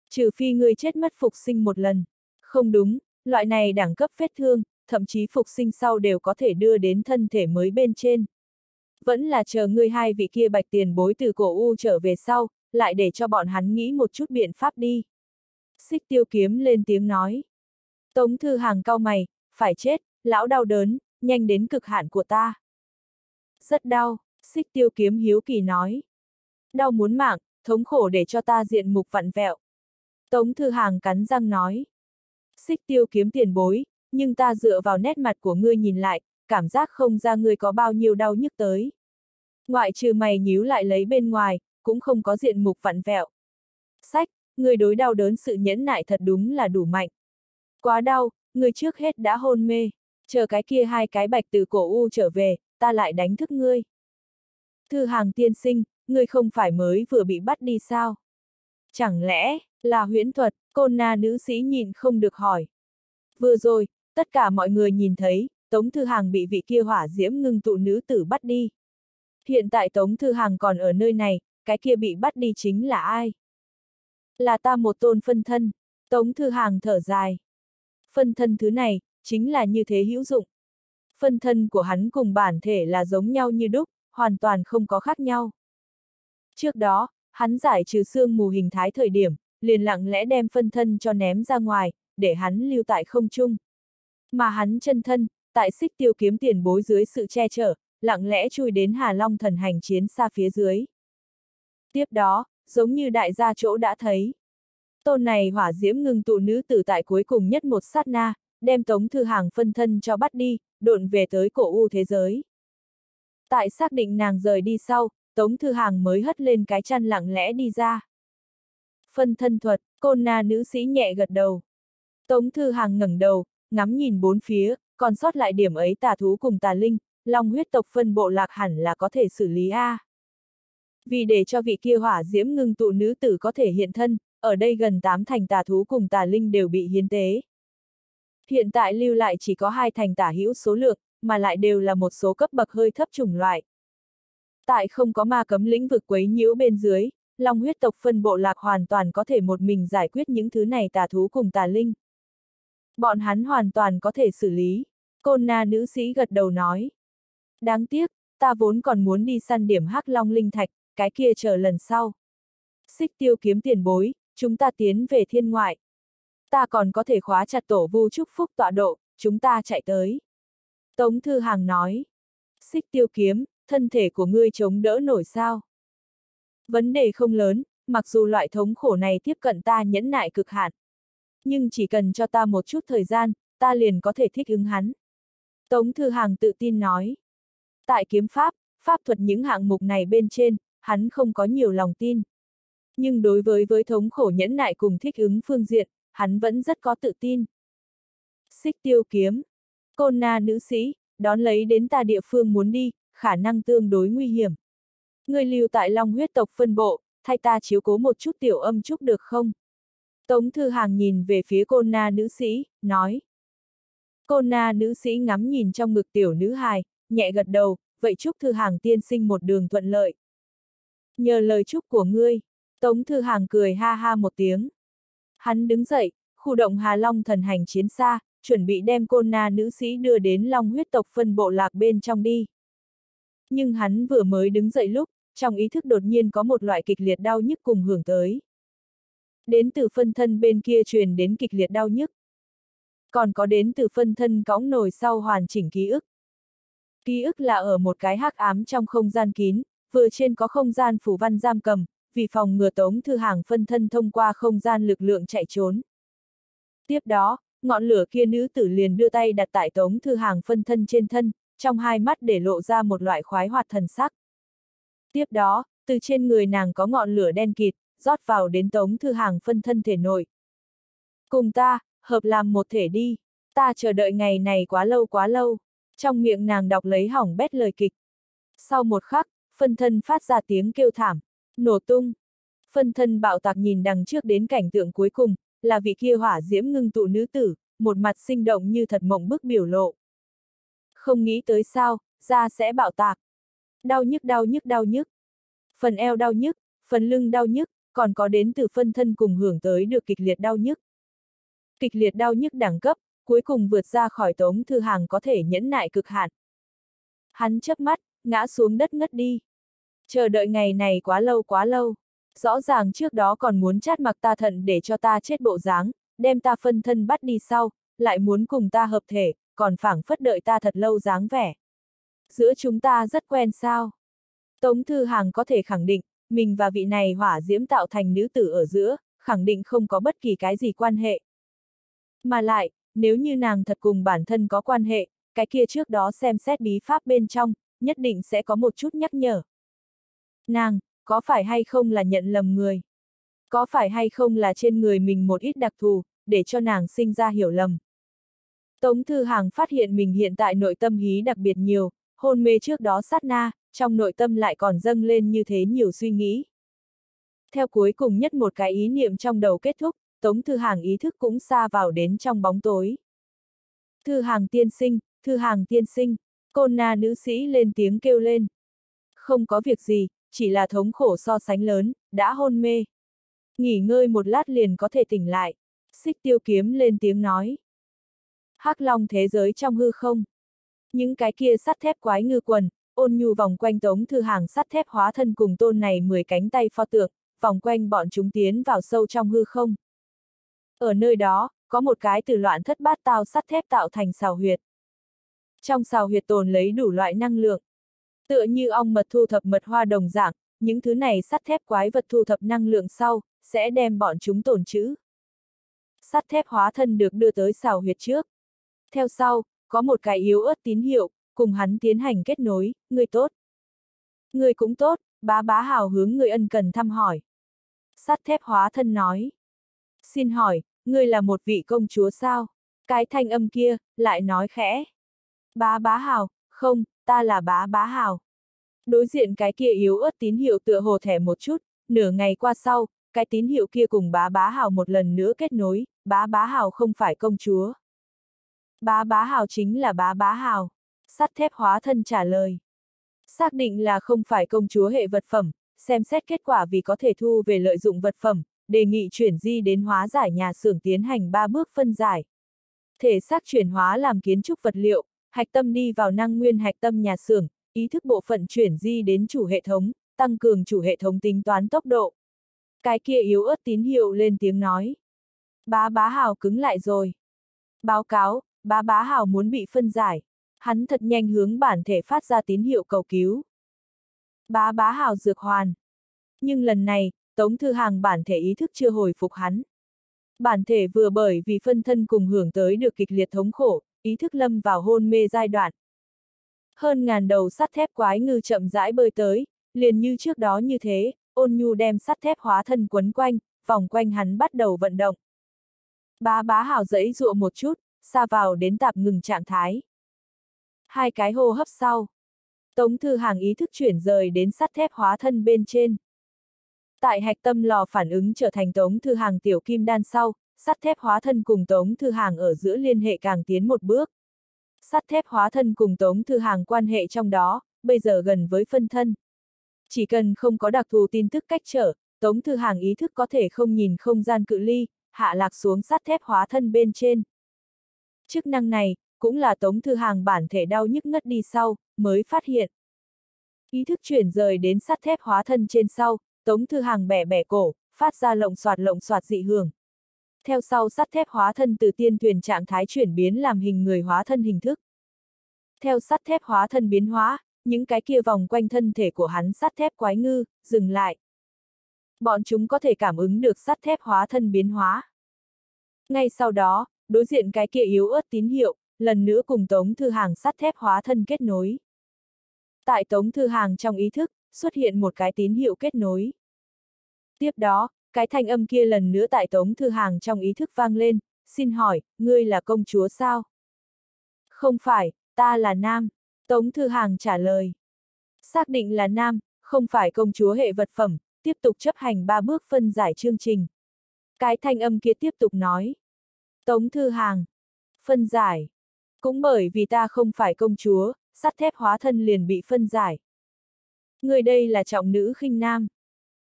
Speaker 1: Trừ phi người chết mất phục sinh một lần. Không đúng, loại này đẳng cấp vết thương, thậm chí phục sinh sau đều có thể đưa đến thân thể mới bên trên. Vẫn là chờ ngươi hai vị kia bạch tiền bối từ cổ U trở về sau, lại để cho bọn hắn nghĩ một chút biện pháp đi. Xích tiêu kiếm lên tiếng nói. Tống thư hàng cao mày, phải chết, lão đau đớn, nhanh đến cực hạn của ta. Rất đau, xích tiêu kiếm hiếu kỳ nói. Đau muốn mạng, thống khổ để cho ta diện mục vặn vẹo. Tống thư hàng cắn răng nói. Xích tiêu kiếm tiền bối, nhưng ta dựa vào nét mặt của ngươi nhìn lại, cảm giác không ra ngươi có bao nhiêu đau nhức tới. Ngoại trừ mày nhíu lại lấy bên ngoài, cũng không có diện mục vặn vẹo. Sách, người đối đau đớn sự nhẫn nại thật đúng là đủ mạnh. Quá đau, người trước hết đã hôn mê, chờ cái kia hai cái bạch từ cổ u trở về, ta lại đánh thức ngươi. Thư hàng tiên sinh, ngươi không phải mới vừa bị bắt đi sao? Chẳng lẽ, là huyễn thuật, côn na nữ sĩ nhìn không được hỏi. Vừa rồi, tất cả mọi người nhìn thấy, Tống Thư Hàng bị vị kia hỏa diễm ngưng tụ nữ tử bắt đi. Hiện tại Tống Thư Hàng còn ở nơi này, cái kia bị bắt đi chính là ai? Là ta một tôn phân thân, Tống Thư Hàng thở dài. Phân thân thứ này, chính là như thế hữu dụng. Phân thân của hắn cùng bản thể là giống nhau như đúc, hoàn toàn không có khác nhau. Trước đó, hắn giải trừ xương mù hình thái thời điểm, liền lặng lẽ đem phân thân cho ném ra ngoài, để hắn lưu tại không trung. Mà hắn chân thân, tại xích tiêu kiếm tiền bối dưới sự che chở, lặng lẽ chui đến Hà Long thần hành chiến xa phía dưới. Tiếp đó, giống như đại gia chỗ đã thấy. Tôn này hỏa diễm ngưng tụ nữ tử tại cuối cùng nhất một sát na, đem tống thư hàng phân thân cho bắt đi, độn về tới cổ u thế giới. Tại xác định nàng rời đi sau, tống thư hàng mới hất lên cái chăn lặng lẽ đi ra. Phân thân thuật, côn na nữ sĩ nhẹ gật đầu. Tống thư hàng ngẩng đầu, ngắm nhìn bốn phía, còn sót lại điểm ấy tà thú cùng tà linh, long huyết tộc phân bộ lạc hẳn là có thể xử lý A. Vì để cho vị kia hỏa diễm ngưng tụ nữ tử có thể hiện thân, ở đây gần tám thành tà thú cùng tà linh đều bị hiến tế. Hiện tại lưu lại chỉ có hai thành tả hữu số lượng, mà lại đều là một số cấp bậc hơi thấp chủng loại. Tại không có ma cấm lĩnh vực quấy nhiễu bên dưới, Long huyết tộc phân bộ lạc hoàn toàn có thể một mình giải quyết những thứ này tà thú cùng tà linh. Bọn hắn hoàn toàn có thể xử lý. Côn na nữ sĩ gật đầu nói. Đáng tiếc, ta vốn còn muốn đi săn điểm hắc long linh thạch, cái kia chờ lần sau. Xích tiêu kiếm tiền bối, chúng ta tiến về thiên ngoại. Ta còn có thể khóa chặt tổ vu chúc phúc tọa độ, chúng ta chạy tới. Tống Thư Hàng nói. Xích tiêu kiếm, thân thể của ngươi chống đỡ nổi sao? Vấn đề không lớn, mặc dù loại thống khổ này tiếp cận ta nhẫn nại cực hạn. Nhưng chỉ cần cho ta một chút thời gian, ta liền có thể thích ứng hắn. Tống Thư Hàng tự tin nói. Tại kiếm pháp, pháp thuật những hạng mục này bên trên, hắn không có nhiều lòng tin. Nhưng đối với với thống khổ nhẫn nại cùng thích ứng phương diện, hắn vẫn rất có tự tin. Xích tiêu kiếm. Côn na nữ sĩ, đón lấy đến ta địa phương muốn đi, khả năng tương đối nguy hiểm. Người lưu tại Long huyết tộc phân bộ, thay ta chiếu cố một chút tiểu âm trúc được không? Tống Thư Hàng nhìn về phía côn na nữ sĩ, nói. Côn na nữ sĩ ngắm nhìn trong ngực tiểu nữ hài, nhẹ gật đầu, vậy chúc thư hàng tiên sinh một đường thuận lợi. Nhờ lời chúc của ngươi, Tống thư hàng cười ha ha một tiếng. Hắn đứng dậy, khu động Hà Long thần hành chiến xa, chuẩn bị đem côn na nữ sĩ đưa đến Long huyết tộc phân bộ lạc bên trong đi. Nhưng hắn vừa mới đứng dậy lúc, trong ý thức đột nhiên có một loại kịch liệt đau nhức cùng hưởng tới. Đến từ phân thân bên kia truyền đến kịch liệt đau nhức. Còn có đến từ phân thân cõng nồi sau hoàn chỉnh ký ức. Ký ức là ở một cái hắc ám trong không gian kín, vừa trên có không gian phủ văn giam cầm, vì phòng ngừa tống thư hàng phân thân thông qua không gian lực lượng chạy trốn. Tiếp đó, ngọn lửa kia nữ tử liền đưa tay đặt tại tống thư hàng phân thân trên thân, trong hai mắt để lộ ra một loại khoái hoạt thần sắc. Tiếp đó, từ trên người nàng có ngọn lửa đen kịt, rót vào đến tống thư hàng phân thân thể nội. Cùng ta, hợp làm một thể đi, ta chờ đợi ngày này quá lâu quá lâu, trong miệng nàng đọc lấy hỏng bét lời kịch. Sau một khắc, phân thân phát ra tiếng kêu thảm, nổ tung. Phân thân bạo tạc nhìn đằng trước đến cảnh tượng cuối cùng, là vị kia hỏa diễm ngưng tụ nữ tử, một mặt sinh động như thật mộng bức biểu lộ. Không nghĩ tới sao, da sẽ bạo tạc. Đau nhức đau nhức đau nhức. Phần eo đau nhức, phần lưng đau nhức, còn có đến từ phân thân cùng hưởng tới được kịch liệt đau nhức. Kịch liệt đau nhức đẳng cấp, cuối cùng vượt ra khỏi tống thư hàng có thể nhẫn nại cực hạn. Hắn chớp mắt, ngã xuống đất ngất đi. Chờ đợi ngày này quá lâu quá lâu. Rõ ràng trước đó còn muốn chát mặc ta thận để cho ta chết bộ dáng, đem ta phân thân bắt đi sau, lại muốn cùng ta hợp thể, còn phảng phất đợi ta thật lâu dáng vẻ. Giữa chúng ta rất quen sao? Tống Thư Hàng có thể khẳng định, mình và vị này hỏa diễm tạo thành nữ tử ở giữa, khẳng định không có bất kỳ cái gì quan hệ. Mà lại, nếu như nàng thật cùng bản thân có quan hệ, cái kia trước đó xem xét bí pháp bên trong, nhất định sẽ có một chút nhắc nhở. Nàng, có phải hay không là nhận lầm người? Có phải hay không là trên người mình một ít đặc thù, để cho nàng sinh ra hiểu lầm? Tống Thư Hàng phát hiện mình hiện tại nội tâm hí đặc biệt nhiều, hôn mê trước đó sát na, trong nội tâm lại còn dâng lên như thế nhiều suy nghĩ. Theo cuối cùng nhất một cái ý niệm trong đầu kết thúc, Tống Thư Hàng ý thức cũng xa vào đến trong bóng tối. Thư Hàng tiên sinh, Thư Hàng tiên sinh, côn na nữ sĩ lên tiếng kêu lên. Không có việc gì, chỉ là thống khổ so sánh lớn, đã hôn mê. Nghỉ ngơi một lát liền có thể tỉnh lại. Xích tiêu kiếm lên tiếng nói. hắc long thế giới trong hư không. Những cái kia sắt thép quái ngư quần, ôn nhu vòng quanh tống thư hàng sắt thép hóa thân cùng tôn này 10 cánh tay pho tượng, vòng quanh bọn chúng tiến vào sâu trong hư không. Ở nơi đó, có một cái từ loạn thất bát tao sắt thép tạo thành xào huyệt. Trong xào huyệt tồn lấy đủ loại năng lượng. Tựa như ong mật thu thập mật hoa đồng dạng, những thứ này sắt thép quái vật thu thập năng lượng sau, sẽ đem bọn chúng tồn trữ. Sắt thép hóa thân được đưa tới xào huyệt trước. Theo sau, có một cái yếu ớt tín hiệu, cùng hắn tiến hành kết nối, người tốt. Người cũng tốt, bá bá hào hướng người ân cần thăm hỏi. Sắt thép hóa thân nói. Xin hỏi, người là một vị công chúa sao? Cái thanh âm kia, lại nói khẽ. Bá bá hào, không, ta là bá bá hào. Đối diện cái kia yếu ớt tín hiệu tựa hồ thẻ một chút, nửa ngày qua sau, cái tín hiệu kia cùng bá bá hào một lần nữa kết nối, bá bá hào không phải công chúa. Bá bá hào chính là bá bá hào. Sắt thép hóa thân trả lời. Xác định là không phải công chúa hệ vật phẩm, xem xét kết quả vì có thể thu về lợi dụng vật phẩm, đề nghị chuyển di đến hóa giải nhà xưởng tiến hành 3 bước phân giải. Thể xác chuyển hóa làm kiến trúc vật liệu, hạch tâm đi vào năng nguyên hạch tâm nhà xưởng, ý thức bộ phận chuyển di đến chủ hệ thống, tăng cường chủ hệ thống tính toán tốc độ. Cái kia yếu ớt tín hiệu lên tiếng nói. Bá bá hào cứng lại rồi. Báo cáo, bá bá hào muốn bị phân giải. Hắn thật nhanh hướng bản thể phát ra tín hiệu cầu cứu. Bá bá hào dược hoàn. Nhưng lần này, Tống Thư Hàng bản thể ý thức chưa hồi phục hắn. Bản thể vừa bởi vì phân thân cùng hưởng tới được kịch liệt thống khổ, ý thức lâm vào hôn mê giai đoạn. Hơn ngàn đầu sắt thép quái ngư chậm rãi bơi tới, liền như trước đó như thế, ôn nhu đem sắt thép hóa thân quấn quanh, vòng quanh hắn bắt đầu vận động. Bá bá hào dẫy dụa một chút, xa vào đến tạp ngừng trạng thái. Hai cái hô hấp sau. Tống thư hàng ý thức chuyển rời đến sắt thép hóa thân bên trên. Tại hạch tâm lò phản ứng trở thành tống thư hàng tiểu kim đan sau, sắt thép hóa thân cùng tống thư hàng ở giữa liên hệ càng tiến một bước. Sắt thép hóa thân cùng Tống Thư Hàng quan hệ trong đó, bây giờ gần với phân thân. Chỉ cần không có đặc thù tin tức cách trở, Tống Thư Hàng ý thức có thể không nhìn không gian cự ly, hạ lạc xuống sắt thép hóa thân bên trên. Chức năng này, cũng là Tống Thư Hàng bản thể đau nhức ngất đi sau, mới phát hiện. Ý thức chuyển rời đến sắt thép hóa thân trên sau, Tống Thư Hàng bẻ bẻ cổ, phát ra lộng soạt lộng soạt dị hưởng. Theo sau sắt thép hóa thân từ tiên thuyền trạng thái chuyển biến làm hình người hóa thân hình thức. Theo sắt thép hóa thân biến hóa, những cái kia vòng quanh thân thể của hắn sắt thép quái ngư, dừng lại. Bọn chúng có thể cảm ứng được sắt thép hóa thân biến hóa. Ngay sau đó, đối diện cái kia yếu ớt tín hiệu, lần nữa cùng Tống Thư Hàng sắt thép hóa thân kết nối. Tại Tống Thư Hàng trong ý thức, xuất hiện một cái tín hiệu kết nối. Tiếp đó, cái thanh âm kia lần nữa tại Tống Thư Hàng trong ý thức vang lên, xin hỏi, ngươi là công chúa sao? Không phải, ta là nam. Tống Thư Hàng trả lời. Xác định là nam, không phải công chúa hệ vật phẩm, tiếp tục chấp hành ba bước phân giải chương trình. Cái thanh âm kia tiếp tục nói. Tống Thư Hàng. Phân giải. Cũng bởi vì ta không phải công chúa, sắt thép hóa thân liền bị phân giải. Người đây là trọng nữ khinh nam.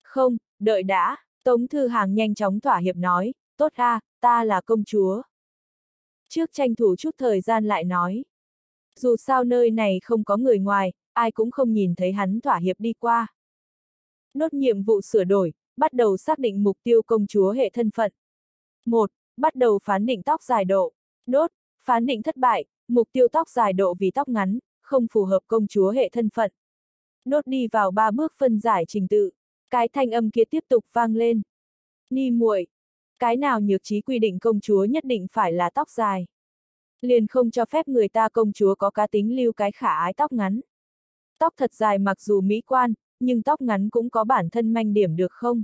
Speaker 1: Không, đợi đã, Tống Thư Hàng nhanh chóng thỏa hiệp nói, tốt ra, ta là công chúa. Trước tranh thủ chút thời gian lại nói. Dù sao nơi này không có người ngoài, ai cũng không nhìn thấy hắn thỏa hiệp đi qua. Nốt nhiệm vụ sửa đổi, bắt đầu xác định mục tiêu công chúa hệ thân phận. 1. Bắt đầu phán định tóc dài độ. Nốt, phán định thất bại, mục tiêu tóc dài độ vì tóc ngắn, không phù hợp công chúa hệ thân phận. Nốt đi vào ba bước phân giải trình tự. Cái thanh âm kia tiếp tục vang lên. Ni muội, cái nào nhược trí quy định công chúa nhất định phải là tóc dài. Liền không cho phép người ta công chúa có cá tính lưu cái khả ái tóc ngắn. Tóc thật dài mặc dù mỹ quan, nhưng tóc ngắn cũng có bản thân manh điểm được không?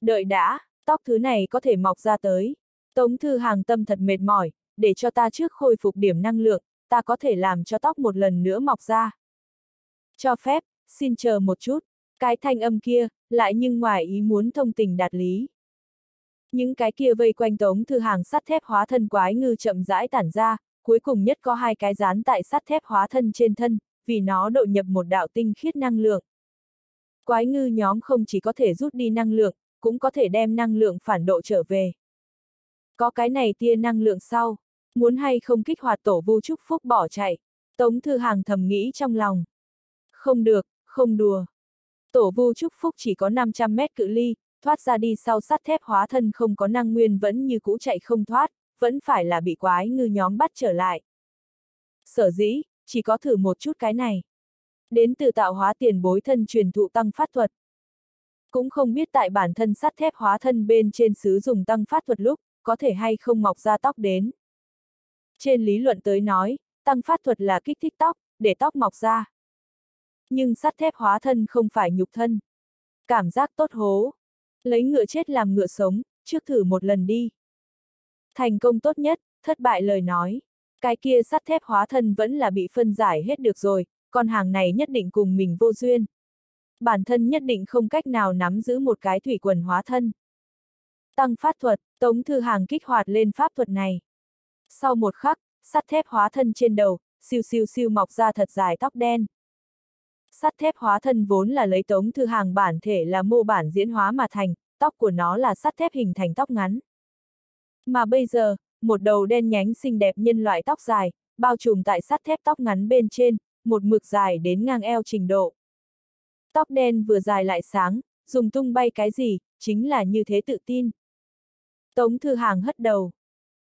Speaker 1: Đợi đã, tóc thứ này có thể mọc ra tới. Tống thư hàng tâm thật mệt mỏi, để cho ta trước khôi phục điểm năng lượng, ta có thể làm cho tóc một lần nữa mọc ra. Cho phép, xin chờ một chút, cái thanh âm kia, lại nhưng ngoài ý muốn thông tình đạt lý. Những cái kia vây quanh tống thư hàng sắt thép hóa thân quái ngư chậm rãi tản ra, cuối cùng nhất có hai cái dán tại sắt thép hóa thân trên thân, vì nó độ nhập một đạo tinh khiết năng lượng. Quái ngư nhóm không chỉ có thể rút đi năng lượng, cũng có thể đem năng lượng phản độ trở về. Có cái này tia năng lượng sau, muốn hay không kích hoạt tổ vu trúc phúc bỏ chạy, Tống Thư Hàng thầm nghĩ trong lòng. Không được, không đùa. Tổ vu trúc phúc chỉ có 500 mét cự ly, thoát ra đi sau sắt thép hóa thân không có năng nguyên vẫn như cũ chạy không thoát, vẫn phải là bị quái ngư nhóm bắt trở lại. Sở dĩ, chỉ có thử một chút cái này. Đến từ tạo hóa tiền bối thân truyền thụ tăng phát thuật. Cũng không biết tại bản thân sắt thép hóa thân bên trên xứ dùng tăng phát thuật lúc, có thể hay không mọc ra tóc đến. Trên lý luận tới nói, tăng phát thuật là kích thích tóc, để tóc mọc ra. Nhưng sắt thép hóa thân không phải nhục thân. Cảm giác tốt hố. Lấy ngựa chết làm ngựa sống, trước thử một lần đi. Thành công tốt nhất, thất bại lời nói. Cái kia sắt thép hóa thân vẫn là bị phân giải hết được rồi, con hàng này nhất định cùng mình vô duyên. Bản thân nhất định không cách nào nắm giữ một cái thủy quần hóa thân. Tăng phát thuật, Tống Thư Hàng kích hoạt lên pháp thuật này. Sau một khắc, sắt thép hóa thân trên đầu, siêu siêu siêu mọc ra thật dài tóc đen. Sắt thép hóa thân vốn là lấy Tống Thư Hàng bản thể là mô bản diễn hóa mà thành, tóc của nó là sắt thép hình thành tóc ngắn. Mà bây giờ, một đầu đen nhánh xinh đẹp nhân loại tóc dài, bao trùm tại sắt thép tóc ngắn bên trên, một mực dài đến ngang eo trình độ. Tóc đen vừa dài lại sáng, dùng tung bay cái gì, chính là như thế tự tin. Tống Thư Hàng hất đầu.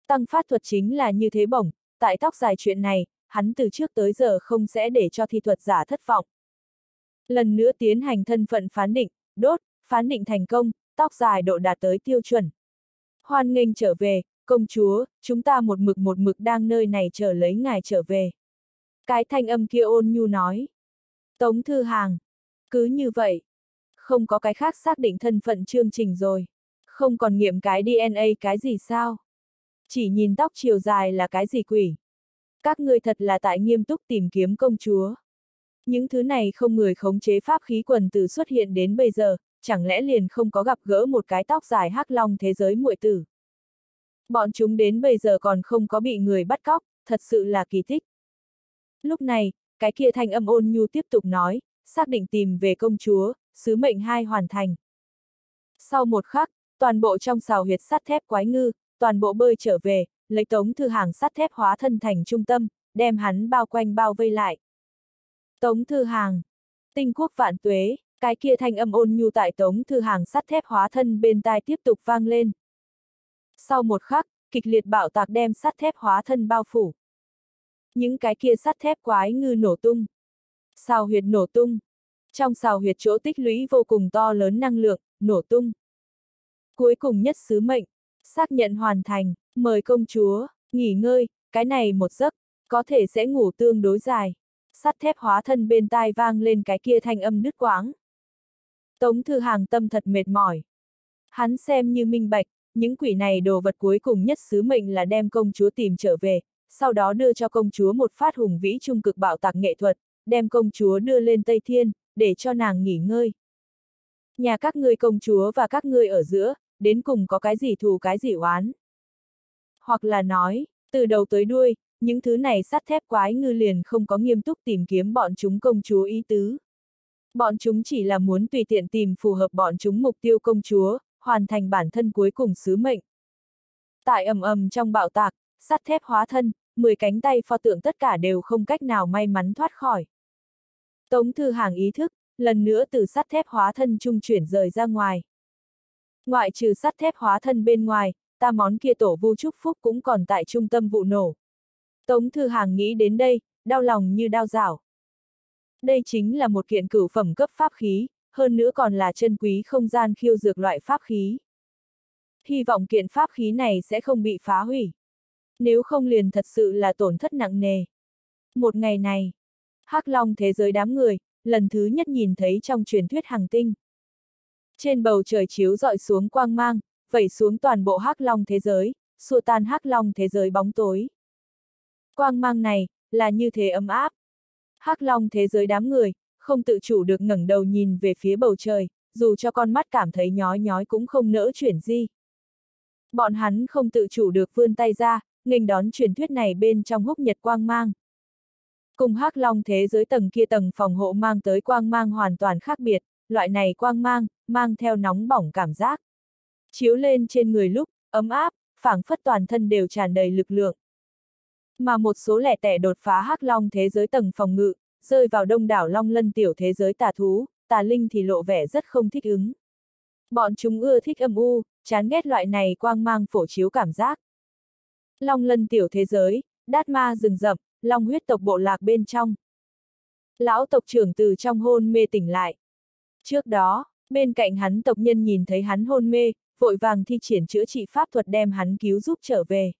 Speaker 1: Tăng phát thuật chính là như thế bổng, tại tóc dài chuyện này, hắn từ trước tới giờ không sẽ để cho thi thuật giả thất vọng. Lần nữa tiến hành thân phận phán định, đốt, phán định thành công, tóc dài độ đạt tới tiêu chuẩn. Hoan nghênh trở về, công chúa, chúng ta một mực một mực đang nơi này chờ lấy ngài trở về. Cái thanh âm kia ôn nhu nói. Tống Thư Hàng. Cứ như vậy. Không có cái khác xác định thân phận chương trình rồi. Không còn nghiệm cái DNA cái gì sao? Chỉ nhìn tóc chiều dài là cái gì quỷ? Các ngươi thật là tại nghiêm túc tìm kiếm công chúa. Những thứ này không người khống chế pháp khí quần từ xuất hiện đến bây giờ, chẳng lẽ liền không có gặp gỡ một cái tóc dài hắc long thế giới muội tử. Bọn chúng đến bây giờ còn không có bị người bắt cóc, thật sự là kỳ tích. Lúc này, cái kia thanh âm ôn nhu tiếp tục nói, xác định tìm về công chúa, sứ mệnh hai hoàn thành. Sau một khắc, toàn bộ trong xào huyệt sắt thép quái ngư, toàn bộ bơi trở về, lấy tống thư hàng sắt thép hóa thân thành trung tâm, đem hắn bao quanh bao vây lại. Tống thư hàng, tinh quốc vạn tuế, cái kia thanh âm ôn nhu tại tống thư hàng sắt thép hóa thân bên tai tiếp tục vang lên. Sau một khắc, kịch liệt bạo tạc đem sắt thép hóa thân bao phủ. Những cái kia sắt thép quái ngư nổ tung. Xào huyệt nổ tung. Trong xào huyệt chỗ tích lũy vô cùng to lớn năng lượng, nổ tung. Cuối cùng nhất sứ mệnh, xác nhận hoàn thành, mời công chúa, nghỉ ngơi, cái này một giấc, có thể sẽ ngủ tương đối dài. Sắt thép hóa thân bên tai vang lên cái kia thanh âm đứt quãng. Tống thư hàng tâm thật mệt mỏi. Hắn xem như minh bạch, những quỷ này đồ vật cuối cùng nhất sứ mệnh là đem công chúa tìm trở về, sau đó đưa cho công chúa một phát hùng vĩ trung cực bạo tạc nghệ thuật, đem công chúa đưa lên Tây Thiên, để cho nàng nghỉ ngơi. Nhà các ngươi công chúa và các ngươi ở giữa, đến cùng có cái gì thù cái gì oán. Hoặc là nói, từ đầu tới đuôi, những thứ này sắt thép quái ngư liền không có nghiêm túc tìm kiếm bọn chúng công chúa ý tứ. Bọn chúng chỉ là muốn tùy tiện tìm phù hợp bọn chúng mục tiêu công chúa, hoàn thành bản thân cuối cùng sứ mệnh. Tại ầm ầm trong bạo tạc, sắt thép hóa thân, 10 cánh tay pho tượng tất cả đều không cách nào may mắn thoát khỏi. Tống thư hàng ý thức, lần nữa từ sắt thép hóa thân trung chuyển rời ra ngoài. Ngoại trừ sắt thép hóa thân bên ngoài, ta món kia tổ vu trúc phúc cũng còn tại trung tâm vụ nổ. Tống thư hàng nghĩ đến đây, đau lòng như đau rảo. Đây chính là một kiện cửu phẩm cấp pháp khí, hơn nữa còn là chân quý không gian khiêu dược loại pháp khí. Hy vọng kiện pháp khí này sẽ không bị phá hủy. Nếu không liền thật sự là tổn thất nặng nề. Một ngày này, hắc long thế giới đám người, lần thứ nhất nhìn thấy trong truyền thuyết hàng tinh. Trên bầu trời chiếu dọi xuống quang mang, vẩy xuống toàn bộ hắc long thế giới, xua tan hắc long thế giới bóng tối. Quang mang này, là như thế ấm áp. hắc long thế giới đám người, không tự chủ được ngẩng đầu nhìn về phía bầu trời, dù cho con mắt cảm thấy nhói nhói cũng không nỡ chuyển di. Bọn hắn không tự chủ được vươn tay ra, nghênh đón truyền thuyết này bên trong húc nhật quang mang. Cùng hắc long thế giới tầng kia tầng phòng hộ mang tới quang mang hoàn toàn khác biệt, loại này quang mang, mang theo nóng bỏng cảm giác. Chiếu lên trên người lúc, ấm áp, phảng phất toàn thân đều tràn đầy lực lượng. Mà một số lẻ tẻ đột phá hắc long thế giới tầng phòng ngự, rơi vào đông đảo long lân tiểu thế giới tà thú, tà linh thì lộ vẻ rất không thích ứng. Bọn chúng ưa thích âm u, chán ghét loại này quang mang phổ chiếu cảm giác. Long lân tiểu thế giới, đát ma rừng rậm, long huyết tộc bộ lạc bên trong. Lão tộc trưởng từ trong hôn mê tỉnh lại. Trước đó, bên cạnh hắn tộc nhân nhìn thấy hắn hôn mê, vội vàng thi triển chữa trị pháp thuật đem hắn cứu giúp trở về.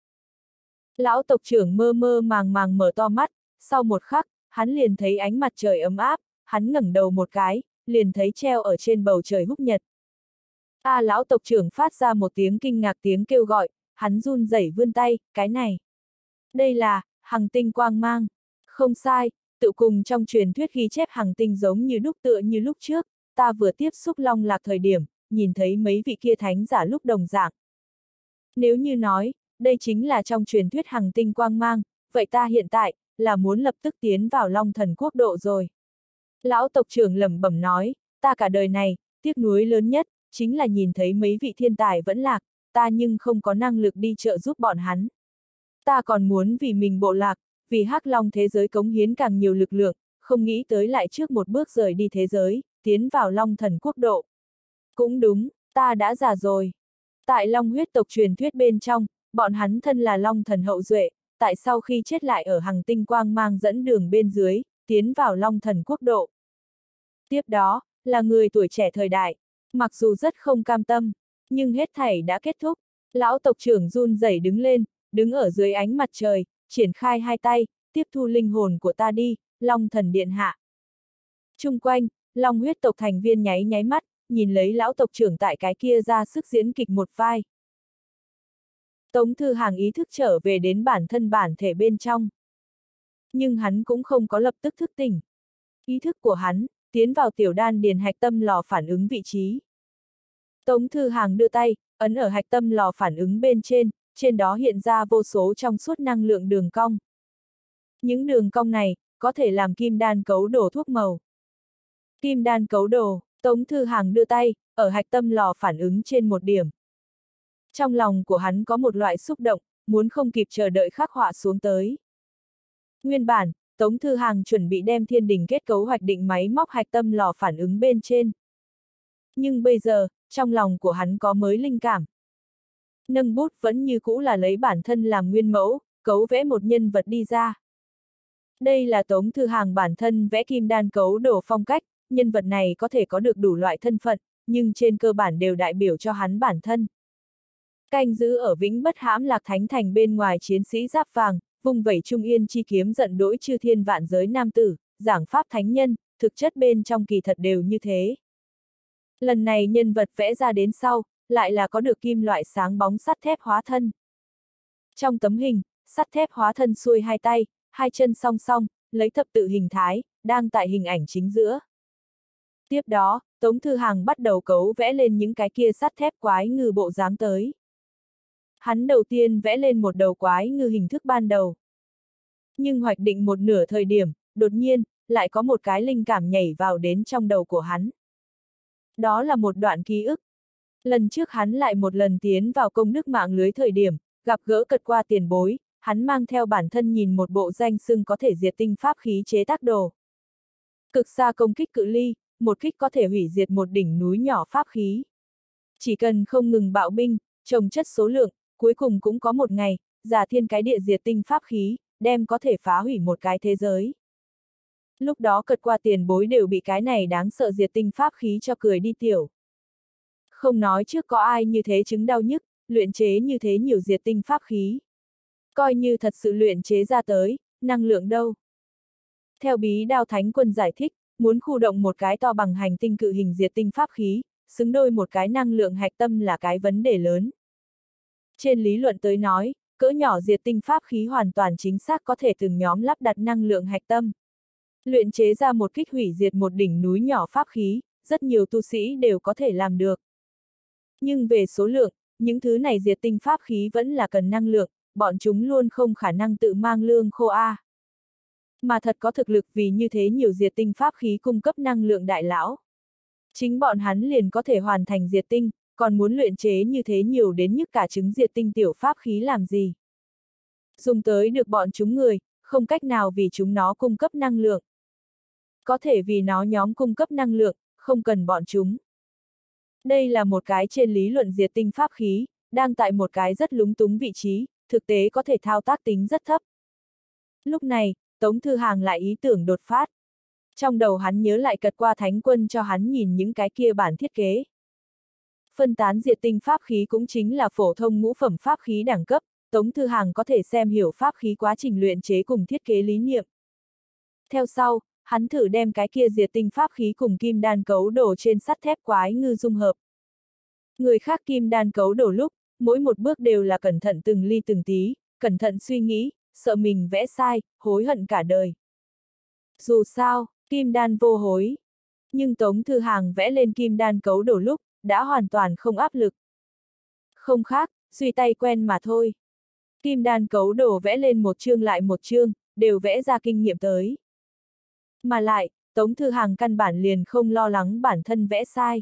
Speaker 1: Lão tộc trưởng mơ mơ màng màng mở to mắt, sau một khắc, hắn liền thấy ánh mặt trời ấm áp, hắn ngẩng đầu một cái, liền thấy treo ở trên bầu trời húc nhật. A à, lão tộc trưởng phát ra một tiếng kinh ngạc tiếng kêu gọi, hắn run rẩy vươn tay, cái này. Đây là, hằng tinh quang mang. Không sai, tự cùng trong truyền thuyết ghi chép hằng tinh giống như lúc tựa như lúc trước, ta vừa tiếp xúc long lạc thời điểm, nhìn thấy mấy vị kia thánh giả lúc đồng dạng. Nếu như nói, đây chính là trong truyền thuyết hằng tinh quang mang, vậy ta hiện tại, là muốn lập tức tiến vào long thần quốc độ rồi. Lão tộc trưởng lẩm bẩm nói, ta cả đời này, tiếc nuối lớn nhất, chính là nhìn thấy mấy vị thiên tài vẫn lạc, ta nhưng không có năng lực đi trợ giúp bọn hắn. Ta còn muốn vì mình bộ lạc, vì hắc long thế giới cống hiến càng nhiều lực lượng, không nghĩ tới lại trước một bước rời đi thế giới, tiến vào long thần quốc độ. Cũng đúng, ta đã già rồi. Tại long huyết tộc truyền thuyết bên trong, bọn hắn thân là long thần hậu duệ, tại sau khi chết lại ở hàng tinh quang mang dẫn đường bên dưới, tiến vào long thần quốc độ. Tiếp đó, là người tuổi trẻ thời đại, mặc dù rất không cam tâm, nhưng hết thảy đã kết thúc. Lão tộc trưởng run rẩy đứng lên, đứng ở dưới ánh mặt trời, triển khai hai tay, tiếp thu linh hồn của ta đi, Long thần điện hạ. Trung quanh, Long huyết tộc thành viên nháy nháy mắt, nhìn lấy lão tộc trưởng tại cái kia ra sức diễn kịch một vai. Tống Thư Hàng ý thức trở về đến bản thân bản thể bên trong. Nhưng hắn cũng không có lập tức thức tỉnh. Ý thức của hắn, tiến vào tiểu đan điền hạch tâm lò phản ứng vị trí. Tống Thư Hàng đưa tay, ấn ở hạch tâm lò phản ứng bên trên, trên đó hiện ra vô số trong suốt năng lượng đường cong, Những đường cong này, có thể làm kim đan cấu đồ thuốc màu. Kim đan cấu đồ, Tống Thư Hàng đưa tay, ở hạch tâm lò phản ứng trên một điểm. Trong lòng của hắn có một loại xúc động, muốn không kịp chờ đợi khắc họa xuống tới. Nguyên bản, Tống Thư Hàng chuẩn bị đem thiên đình kết cấu hoạch định máy móc hạch tâm lò phản ứng bên trên. Nhưng bây giờ, trong lòng của hắn có mới linh cảm. Nâng bút vẫn như cũ là lấy bản thân làm nguyên mẫu, cấu vẽ một nhân vật đi ra. Đây là Tống Thư Hàng bản thân vẽ kim đan cấu đổ phong cách, nhân vật này có thể có được đủ loại thân phận, nhưng trên cơ bản đều đại biểu cho hắn bản thân. Canh giữ ở vĩnh bất hãm lạc thánh thành bên ngoài chiến sĩ giáp vàng, vùng vẩy trung yên chi kiếm giận đỗi chư thiên vạn giới nam tử, giảng pháp thánh nhân, thực chất bên trong kỳ thật đều như thế. Lần này nhân vật vẽ ra đến sau, lại là có được kim loại sáng bóng sắt thép hóa thân. Trong tấm hình, sắt thép hóa thân xuôi hai tay, hai chân song song, lấy thập tự hình thái, đang tại hình ảnh chính giữa. Tiếp đó, Tống Thư Hàng bắt đầu cấu vẽ lên những cái kia sắt thép quái ngư bộ dáng tới. Hắn đầu tiên vẽ lên một đầu quái ngư hình thức ban đầu. Nhưng hoạch định một nửa thời điểm, đột nhiên, lại có một cái linh cảm nhảy vào đến trong đầu của hắn. Đó là một đoạn ký ức. Lần trước hắn lại một lần tiến vào công đức mạng lưới thời điểm, gặp gỡ cật qua tiền bối, hắn mang theo bản thân nhìn một bộ danh xưng có thể diệt tinh pháp khí chế tác đồ. Cực xa công kích cự ly, một kích có thể hủy diệt một đỉnh núi nhỏ pháp khí. Chỉ cần không ngừng bạo binh, trồng chất số lượng, cuối cùng cũng có một ngày, giả thiên cái địa diệt tinh pháp khí, đem có thể phá hủy một cái thế giới. Lúc đó cật qua tiền bối đều bị cái này đáng sợ diệt tinh pháp khí cho cười đi tiểu. Không nói trước có ai như thế chứng đau nhức, luyện chế như thế nhiều diệt tinh pháp khí. Coi như thật sự luyện chế ra tới, năng lượng đâu. Theo bí đao thánh quân giải thích, muốn khu động một cái to bằng hành tinh cự hình diệt tinh pháp khí, xứng đôi một cái năng lượng hạch tâm là cái vấn đề lớn. Trên lý luận tới nói, cỡ nhỏ diệt tinh pháp khí hoàn toàn chính xác có thể từng nhóm lắp đặt năng lượng hạch tâm. Luyện chế ra một kích hủy diệt một đỉnh núi nhỏ pháp khí, rất nhiều tu sĩ đều có thể làm được. Nhưng về số lượng, những thứ này diệt tinh pháp khí vẫn là cần năng lượng, bọn chúng luôn không khả năng tự mang lương khô A. Mà thật có thực lực vì như thế nhiều diệt tinh pháp khí cung cấp năng lượng đại lão. Chính bọn hắn liền có thể hoàn thành diệt tinh, còn muốn luyện chế như thế nhiều đến nhất cả trứng diệt tinh tiểu pháp khí làm gì. Dùng tới được bọn chúng người, không cách nào vì chúng nó cung cấp năng lượng. Có thể vì nó nhóm cung cấp năng lượng, không cần bọn chúng. Đây là một cái trên lý luận diệt tinh pháp khí, đang tại một cái rất lúng túng vị trí, thực tế có thể thao tác tính rất thấp. Lúc này, Tống Thư Hàng lại ý tưởng đột phát. Trong đầu hắn nhớ lại cật qua thánh quân cho hắn nhìn những cái kia bản thiết kế. Phân tán diệt tinh pháp khí cũng chính là phổ thông ngũ phẩm pháp khí đẳng cấp, Tống Thư Hàng có thể xem hiểu pháp khí quá trình luyện chế cùng thiết kế lý niệm. Theo sau, hắn thử đem cái kia diệt tinh pháp khí cùng kim đan cấu đổ trên sắt thép quái ngư dung hợp. Người khác kim đan cấu đổ lúc, mỗi một bước đều là cẩn thận từng ly từng tí, cẩn thận suy nghĩ, sợ mình vẽ sai, hối hận cả đời. Dù sao, kim đan vô hối. Nhưng Tống Thư Hàng vẽ lên kim đan cấu đổ lúc, đã hoàn toàn không áp lực. Không khác, suy tay quen mà thôi. Kim đan cấu đổ vẽ lên một chương lại một chương, đều vẽ ra kinh nghiệm tới. Mà lại, Tống Thư Hàng căn bản liền không lo lắng bản thân vẽ sai.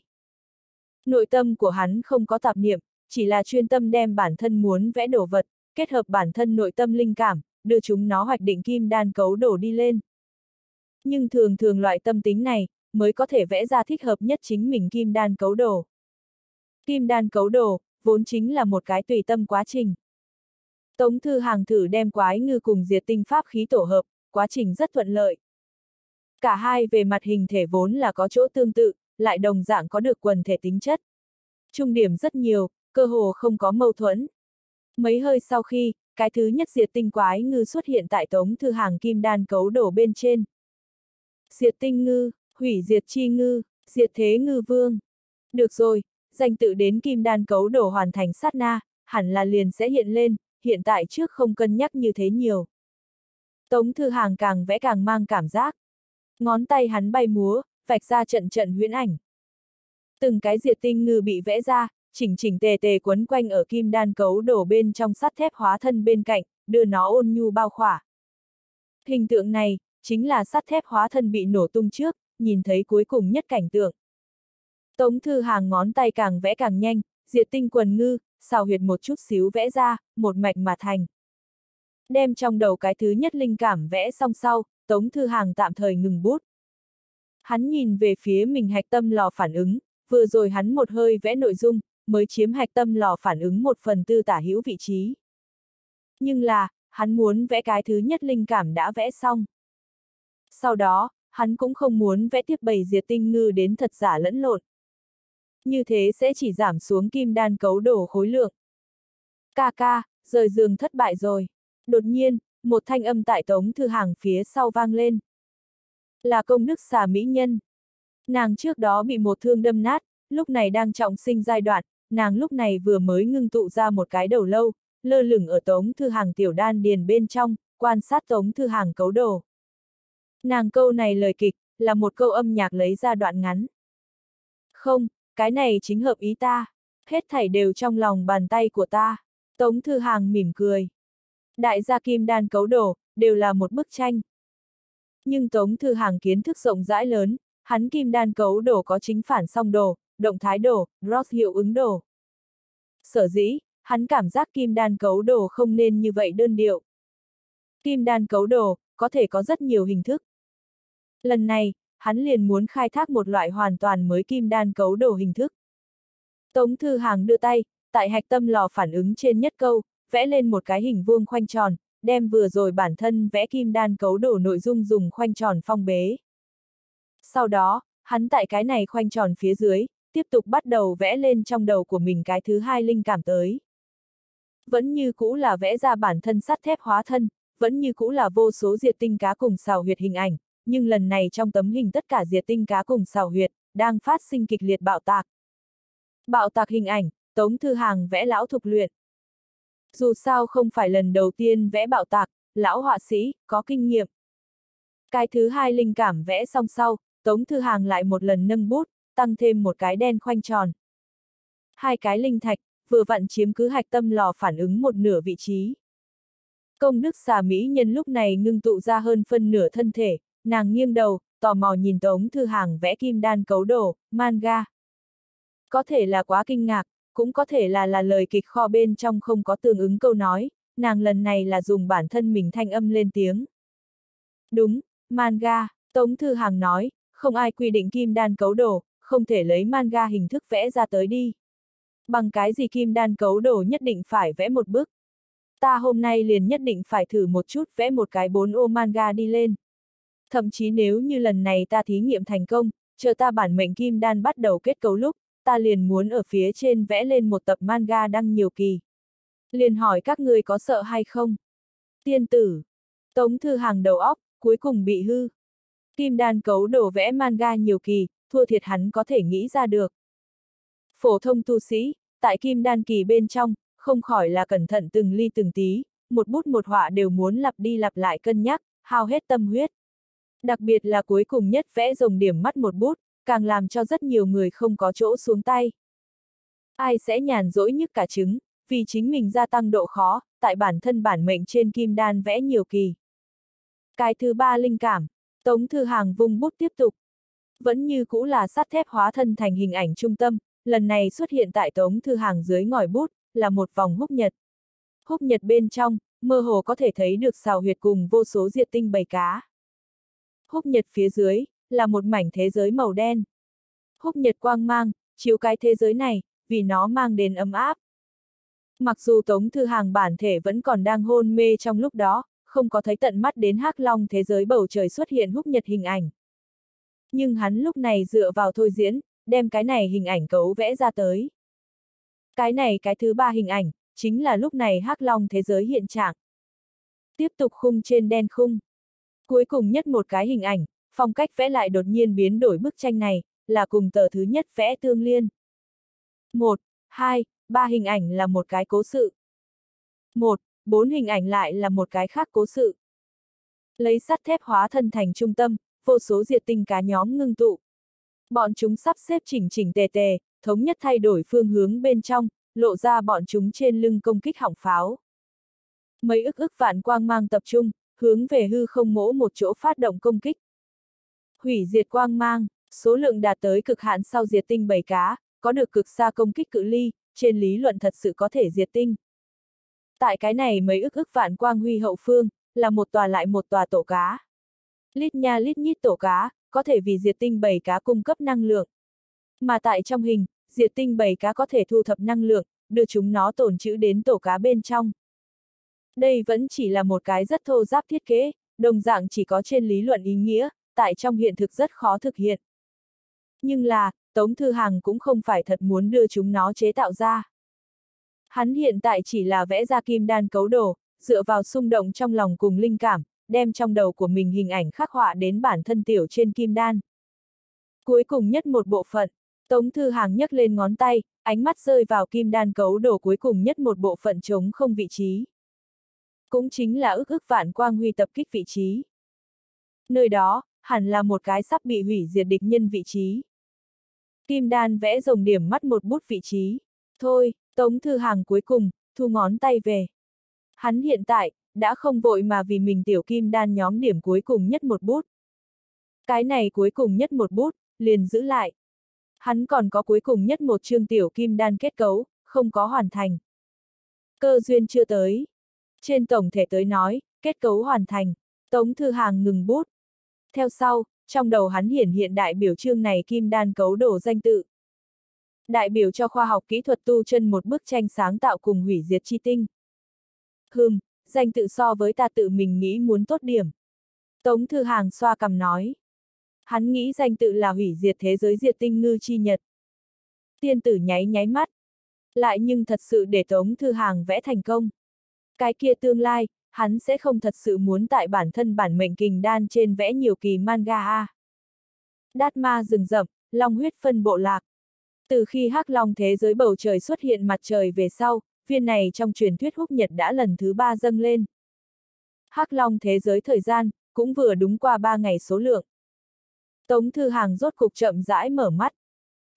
Speaker 1: Nội tâm của hắn không có tạp niệm, chỉ là chuyên tâm đem bản thân muốn vẽ đồ vật, kết hợp bản thân nội tâm linh cảm, đưa chúng nó hoạch định kim đan cấu đổ đi lên. Nhưng thường thường loại tâm tính này, mới có thể vẽ ra thích hợp nhất chính mình kim đan cấu đồ. Kim đan cấu đồ, vốn chính là một cái tùy tâm quá trình. Tống thư hàng thử đem quái ngư cùng diệt tinh pháp khí tổ hợp, quá trình rất thuận lợi. Cả hai về mặt hình thể vốn là có chỗ tương tự, lại đồng dạng có được quần thể tính chất. Trung điểm rất nhiều, cơ hồ không có mâu thuẫn. Mấy hơi sau khi, cái thứ nhất diệt tinh quái ngư xuất hiện tại tống thư hàng kim đan cấu đổ bên trên. Diệt tinh ngư, hủy diệt chi ngư, diệt thế ngư vương. Được rồi, danh tự đến kim đan cấu đổ hoàn thành sát na, hẳn là liền sẽ hiện lên, hiện tại trước không cân nhắc như thế nhiều. Tống thư hàng càng vẽ càng mang cảm giác. Ngón tay hắn bay múa, vạch ra trận trận huyễn ảnh. Từng cái diệt tinh ngư bị vẽ ra, chỉnh chỉnh tề tề quấn quanh ở kim đan cấu đổ bên trong sắt thép hóa thân bên cạnh, đưa nó ôn nhu bao khỏa. Hình tượng này, chính là sắt thép hóa thân bị nổ tung trước, nhìn thấy cuối cùng nhất cảnh tượng. Tống thư hàng ngón tay càng vẽ càng nhanh, diệt tinh quần ngư, xào huyệt một chút xíu vẽ ra, một mạch mà thành. Đem trong đầu cái thứ nhất linh cảm vẽ xong sau, Tống Thư Hàng tạm thời ngừng bút. Hắn nhìn về phía mình hạch tâm lò phản ứng, vừa rồi hắn một hơi vẽ nội dung, mới chiếm hạch tâm lò phản ứng một phần tư tả hữu vị trí. Nhưng là, hắn muốn vẽ cái thứ nhất linh cảm đã vẽ xong. Sau đó, hắn cũng không muốn vẽ tiếp bầy diệt tinh ngư đến thật giả lẫn lộn. Như thế sẽ chỉ giảm xuống kim đan cấu đổ khối lượng. Ca ca, rời giường thất bại rồi. Đột nhiên, một thanh âm tại tống thư hàng phía sau vang lên. Là công đức xà mỹ nhân. Nàng trước đó bị một thương đâm nát, lúc này đang trọng sinh giai đoạn, nàng lúc này vừa mới ngưng tụ ra một cái đầu lâu, lơ lửng ở tống thư hàng tiểu đan điền bên trong, quan sát tống thư hàng cấu đồ. Nàng câu này lời kịch, là một câu âm nhạc lấy ra đoạn ngắn. Không, cái này chính hợp ý ta, hết thảy đều trong lòng bàn tay của ta. Tống thư hàng mỉm cười. Đại gia kim đan cấu đồ, đều là một bức tranh. Nhưng Tống Thư Hàng kiến thức rộng rãi lớn, hắn kim đan cấu đồ có chính phản song đồ, động thái đồ, Ross hiệu ứng đồ. Sở dĩ, hắn cảm giác kim đan cấu đồ không nên như vậy đơn điệu. Kim đan cấu đồ, có thể có rất nhiều hình thức. Lần này, hắn liền muốn khai thác một loại hoàn toàn mới kim đan cấu đồ hình thức. Tống Thư Hàng đưa tay, tại hạch tâm lò phản ứng trên nhất câu, vẽ lên một cái hình vuông khoanh tròn, đem vừa rồi bản thân vẽ kim đan cấu đổ nội dung dùng khoanh tròn phong bế. Sau đó, hắn tại cái này khoanh tròn phía dưới, tiếp tục bắt đầu vẽ lên trong đầu của mình cái thứ hai linh cảm tới. Vẫn như cũ là vẽ ra bản thân sắt thép hóa thân, vẫn như cũ là vô số diệt tinh cá cùng xào huyệt hình ảnh, nhưng lần này trong tấm hình tất cả diệt tinh cá cùng xào huyệt, đang phát sinh kịch liệt bạo tạc. Bạo tạc hình ảnh, Tống Thư Hàng vẽ lão thục luyện. Dù sao không phải lần đầu tiên vẽ bạo tạc, lão họa sĩ, có kinh nghiệm. Cái thứ hai linh cảm vẽ xong sau, Tống Thư Hàng lại một lần nâng bút, tăng thêm một cái đen khoanh tròn. Hai cái linh thạch, vừa vặn chiếm cứ hạch tâm lò phản ứng một nửa vị trí. Công đức xà mỹ nhân lúc này ngưng tụ ra hơn phân nửa thân thể, nàng nghiêng đầu, tò mò nhìn Tống Thư Hàng vẽ kim đan cấu đồ, manga. Có thể là quá kinh ngạc, cũng có thể là là lời kịch kho bên trong không có tương ứng câu nói, nàng lần này là dùng bản thân mình thanh âm lên tiếng. Đúng, manga, Tống Thư Hàng nói, không ai quy định kim đan cấu đồ, không thể lấy manga hình thức vẽ ra tới đi. Bằng cái gì kim đan cấu đồ nhất định phải vẽ một bức Ta hôm nay liền nhất định phải thử một chút vẽ một cái bốn ô manga đi lên. Thậm chí nếu như lần này ta thí nghiệm thành công, chờ ta bản mệnh kim đan bắt đầu kết cấu lúc, ta liền muốn ở phía trên vẽ lên một tập manga đăng nhiều kỳ. Liền hỏi các người có sợ hay không? Tiên tử. Tống thư hàng đầu óc, cuối cùng bị hư. Kim đan cấu đổ vẽ manga nhiều kỳ, thua thiệt hắn có thể nghĩ ra được. Phổ thông tu sĩ, tại kim đan kỳ bên trong, không khỏi là cẩn thận từng ly từng tí, một bút một họa đều muốn lặp đi lặp lại cân nhắc, hao hết tâm huyết. Đặc biệt là cuối cùng nhất vẽ rồng điểm mắt một bút, càng làm cho rất nhiều người không có chỗ xuống tay. Ai sẽ nhàn rỗi nhất cả trứng, vì chính mình gia tăng độ khó, tại bản thân bản mệnh trên kim đan vẽ nhiều kỳ. Cái thứ ba linh cảm, Tống Thư Hàng vung bút tiếp tục. Vẫn như cũ là sắt thép hóa thân thành hình ảnh trung tâm, lần này xuất hiện tại Tống Thư Hàng dưới ngòi bút, là một vòng húc nhật. Húc nhật bên trong, mơ hồ có thể thấy được xào huyệt cùng vô số diệt tinh bầy cá. Húc nhật phía dưới, là một mảnh thế giới màu đen. Húc nhật quang mang, chiếu cái thế giới này, vì nó mang đến ấm áp. Mặc dù Tống Thư Hàng bản thể vẫn còn đang hôn mê trong lúc đó, không có thấy tận mắt đến hắc long thế giới bầu trời xuất hiện húc nhật hình ảnh. Nhưng hắn lúc này dựa vào thôi diễn, đem cái này hình ảnh cấu vẽ ra tới. Cái này cái thứ ba hình ảnh, chính là lúc này hắc long thế giới hiện trạng. Tiếp tục khung trên đen khung. Cuối cùng nhất một cái hình ảnh, phong cách vẽ lại đột nhiên biến đổi bức tranh này, là cùng tờ thứ nhất vẽ tương liên. Một, hai, ba hình ảnh là một cái cố sự. Một, bốn hình ảnh lại là một cái khác cố sự. Lấy sắt thép hóa thân thành trung tâm, vô số diệt tinh cá nhóm ngưng tụ. Bọn chúng sắp xếp chỉnh chỉnh tề tề, thống nhất thay đổi phương hướng bên trong, lộ ra bọn chúng trên lưng công kích hỏng pháo. Mấy ức ức vạn quang mang tập trung, hướng về hư không mỗ một chỗ phát động công kích. Hủy diệt quang mang, số lượng đạt tới cực hạn sau diệt tinh bảy cá, có được cực xa công kích cự ly, trên lý luận thật sự có thể diệt tinh. Tại cái này mấy ức ức vạn quang huy hậu phương, là một tòa lại một tòa tổ cá. Lít nha lít nhít tổ cá, có thể vì diệt tinh bảy cá cung cấp năng lượng. Mà tại trong hình, diệt tinh bảy cá có thể thu thập năng lượng, đưa chúng nó tổn trữ đến tổ cá bên trong. Đây vẫn chỉ là một cái rất thô giáp thiết kế, đồng dạng chỉ có trên lý luận ý nghĩa, tại trong hiện thực rất khó thực hiện. Nhưng là, Tống Thư Hằng cũng không phải thật muốn đưa chúng nó chế tạo ra. Hắn hiện tại chỉ là vẽ ra kim đan cấu đồ, dựa vào xung động trong lòng cùng linh cảm, đem trong đầu của mình hình ảnh khắc họa đến bản thân tiểu trên kim đan. Cuối cùng nhất một bộ phận, Tống Thư Hàng nhấc lên ngón tay, ánh mắt rơi vào kim đan cấu đồ cuối cùng nhất một bộ phận trống không vị trí. Cũng chính là ức ức vạn quang huy tập kích vị trí. Nơi đó, hẳn là một cái sắp bị hủy diệt địch nhân vị trí. Kim đan vẽ rồng điểm mắt một bút vị trí. Thôi, Tống Thư Hàng cuối cùng, thu ngón tay về. Hắn hiện tại, đã không vội mà vì mình tiểu kim đan nhóm điểm cuối cùng nhất một bút. Cái này cuối cùng nhất một bút, liền giữ lại. Hắn còn có cuối cùng nhất một chương tiểu kim đan kết cấu, không có hoàn thành. Cơ duyên chưa tới. Trên tổng thể tới nói, kết cấu hoàn thành, Tống Thư Hàng ngừng bút. Theo sau, trong đầu hắn hiển hiện đại biểu chương này kim đan cấu đổ danh tự. Đại biểu cho khoa học kỹ thuật tu chân một bức tranh sáng tạo cùng hủy diệt chi tinh. Hừm, danh tự so với ta tự mình nghĩ muốn tốt điểm. Tống Thư Hàng xoa cầm nói. Hắn nghĩ danh tự là hủy diệt thế giới diệt tinh ngư chi nhật. Tiên tử nháy nháy mắt. Lại nhưng thật sự để Tống Thư Hàng vẽ thành công. Cái kia tương lai, hắn sẽ không thật sự muốn tại bản thân bản mệnh kình đan trên vẽ nhiều kỳ manga a. Đát ma rừng rậm, long huyết phân bộ lạc. Từ khi hắc long thế giới bầu trời xuất hiện mặt trời về sau, viên này trong truyền thuyết húc nhật đã lần thứ ba dâng lên. hắc long thế giới thời gian, cũng vừa đúng qua ba ngày số lượng. Tống Thư Hàng rốt cục chậm rãi mở mắt.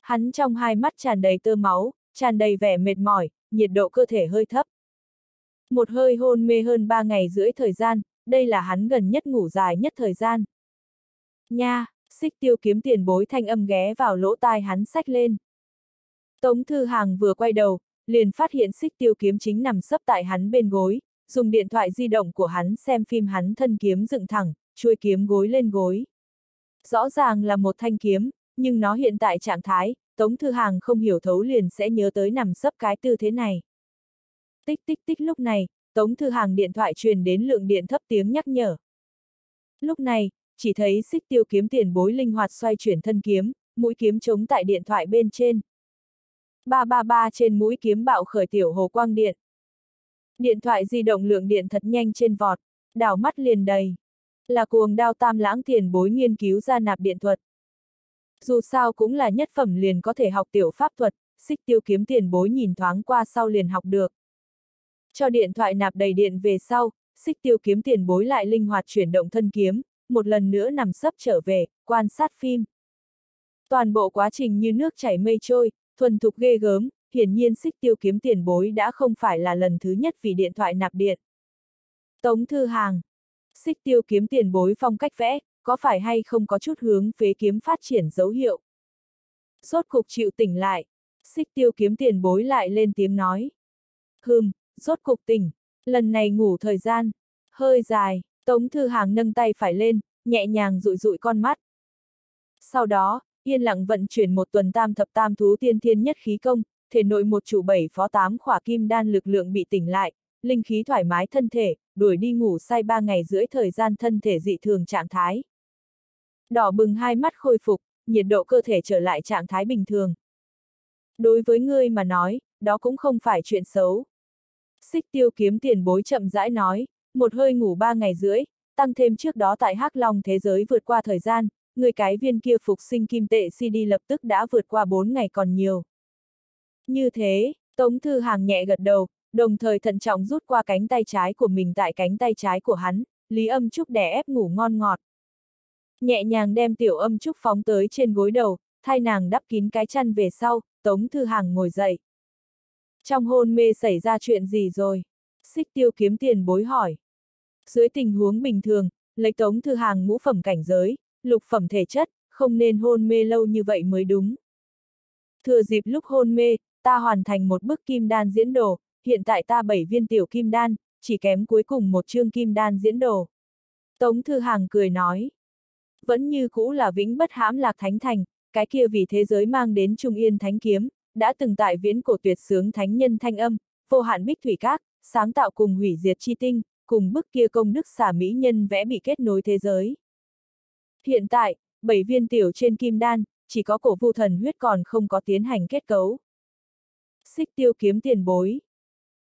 Speaker 1: Hắn trong hai mắt tràn đầy tơ máu, tràn đầy vẻ mệt mỏi, nhiệt độ cơ thể hơi thấp. Một hơi hôn mê hơn ba ngày rưỡi thời gian, đây là hắn gần nhất ngủ dài nhất thời gian. Nha, xích tiêu kiếm tiền bối thanh âm ghé vào lỗ tai hắn sách lên. Tống Thư Hàng vừa quay đầu, liền phát hiện xích tiêu kiếm chính nằm sấp tại hắn bên gối, dùng điện thoại di động của hắn xem phim hắn thân kiếm dựng thẳng, chuôi kiếm gối lên gối. Rõ ràng là một thanh kiếm, nhưng nó hiện tại trạng thái, Tống Thư Hàng không hiểu thấu liền sẽ nhớ tới nằm sấp cái tư thế này. Tích tích tích lúc này, Tống Thư Hàng điện thoại truyền đến lượng điện thấp tiếng nhắc nhở. Lúc này, chỉ thấy xích tiêu kiếm tiền bối linh hoạt xoay chuyển thân kiếm, mũi kiếm chống tại điện thoại bên trên. 333 trên mũi kiếm bạo khởi tiểu hồ quang điện. Điện thoại di động lượng điện thật nhanh trên vọt, đảo mắt liền đầy. Là cuồng đao tam lãng tiền bối nghiên cứu ra nạp điện thuật. Dù sao cũng là nhất phẩm liền có thể học tiểu pháp thuật, xích tiêu kiếm tiền bối nhìn thoáng qua sau liền học được. Cho điện thoại nạp đầy điện về sau, xích tiêu kiếm tiền bối lại linh hoạt chuyển động thân kiếm, một lần nữa nằm sấp trở về, quan sát phim. Toàn bộ quá trình như nước chảy mây trôi, thuần thục ghê gớm, hiển nhiên xích tiêu kiếm tiền bối đã không phải là lần thứ nhất vì điện thoại nạp điện. Tống thư hàng. Xích tiêu kiếm tiền bối phong cách vẽ, có phải hay không có chút hướng phế kiếm phát triển dấu hiệu. Sốt cục chịu tỉnh lại. Xích tiêu kiếm tiền bối lại lên tiếng nói. Hừm, rốt cục tỉnh, lần này ngủ thời gian, hơi dài, Tống Thư Hàng nâng tay phải lên, nhẹ nhàng rụi rụi con mắt. Sau đó, yên lặng vận chuyển một tuần tam thập tam thú tiên thiên nhất khí công, thể nội một chủ bảy phó tám khỏa kim đan lực lượng bị tỉnh lại, linh khí thoải mái thân thể, đuổi đi ngủ say ba ngày rưỡi thời gian thân thể dị thường trạng thái. Đỏ bừng hai mắt khôi phục, nhiệt độ cơ thể trở lại trạng thái bình thường. Đối với ngươi mà nói, đó cũng không phải chuyện xấu. Xích tiêu kiếm tiền bối chậm rãi nói, một hơi ngủ ba ngày rưỡi, tăng thêm trước đó tại hắc long thế giới vượt qua thời gian, người cái viên kia phục sinh kim tệ CD lập tức đã vượt qua bốn ngày còn nhiều. Như thế, Tống Thư Hàng nhẹ gật đầu, đồng thời thận trọng rút qua cánh tay trái của mình tại cánh tay trái của hắn, Lý âm trúc đè ép ngủ ngon ngọt. Nhẹ nhàng đem tiểu âm trúc phóng tới trên gối đầu, thay nàng đắp kín cái chăn về sau, Tống Thư Hàng ngồi dậy. Trong hôn mê xảy ra chuyện gì rồi? Xích tiêu kiếm tiền bối hỏi. Dưới tình huống bình thường, lấy Tống Thư Hàng ngũ phẩm cảnh giới, lục phẩm thể chất, không nên hôn mê lâu như vậy mới đúng. Thừa dịp lúc hôn mê, ta hoàn thành một bức kim đan diễn đồ, hiện tại ta bảy viên tiểu kim đan, chỉ kém cuối cùng một chương kim đan diễn đồ. Tống Thư Hàng cười nói. Vẫn như cũ là vĩnh bất hãm lạc thánh thành, cái kia vì thế giới mang đến Trung Yên Thánh Kiếm, đã từng tại viễn cổ tuyệt sướng thánh nhân thanh âm, vô hạn bích thủy các, sáng tạo cùng hủy diệt chi tinh, cùng bức kia công đức xả mỹ nhân vẽ bị kết nối thế giới. Hiện tại, bảy viên tiểu trên kim đan, chỉ có cổ vu thần huyết còn không có tiến hành kết cấu. Xích tiêu kiếm tiền bối.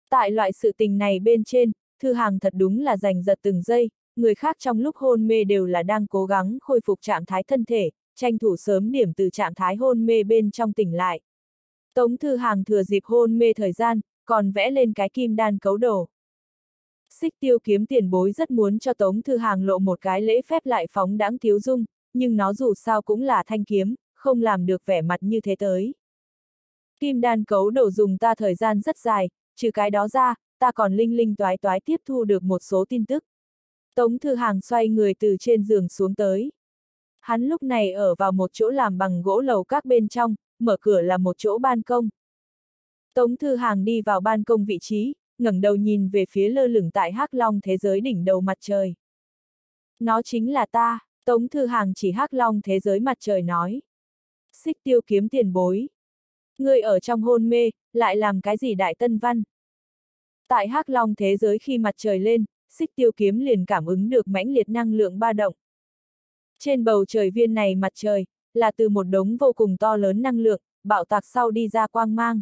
Speaker 1: Tại loại sự tình này bên trên, thư hàng thật đúng là giành giật từng giây, người khác trong lúc hôn mê đều là đang cố gắng khôi phục trạng thái thân thể, tranh thủ sớm điểm từ trạng thái hôn mê bên trong tỉnh lại. Tống thư hàng thừa dịp hôn mê thời gian, còn vẽ lên cái kim đan cấu đồ. Xích tiêu kiếm tiền bối rất muốn cho Tống Thư Hàng lộ một cái lễ phép lại phóng đáng thiếu dung, nhưng nó dù sao cũng là thanh kiếm, không làm được vẻ mặt như thế tới. Kim đan cấu đồ dùng ta thời gian rất dài, trừ cái đó ra, ta còn linh linh toái toái tiếp thu được một số tin tức. Tống Thư Hàng xoay người từ trên giường xuống tới. Hắn lúc này ở vào một chỗ làm bằng gỗ lầu các bên trong, mở cửa là một chỗ ban công. Tống Thư Hàng đi vào ban công vị trí, ngẩng đầu nhìn về phía lơ lửng tại hắc long thế giới đỉnh đầu mặt trời. Nó chính là ta, Tống Thư Hàng chỉ hắc long thế giới mặt trời nói. Xích tiêu kiếm tiền bối. Người ở trong hôn mê, lại làm cái gì đại tân văn? Tại hắc long thế giới khi mặt trời lên, xích tiêu kiếm liền cảm ứng được mãnh liệt năng lượng ba động. Trên bầu trời viên này mặt trời, là từ một đống vô cùng to lớn năng lượng, bạo tạc sau đi ra quang mang.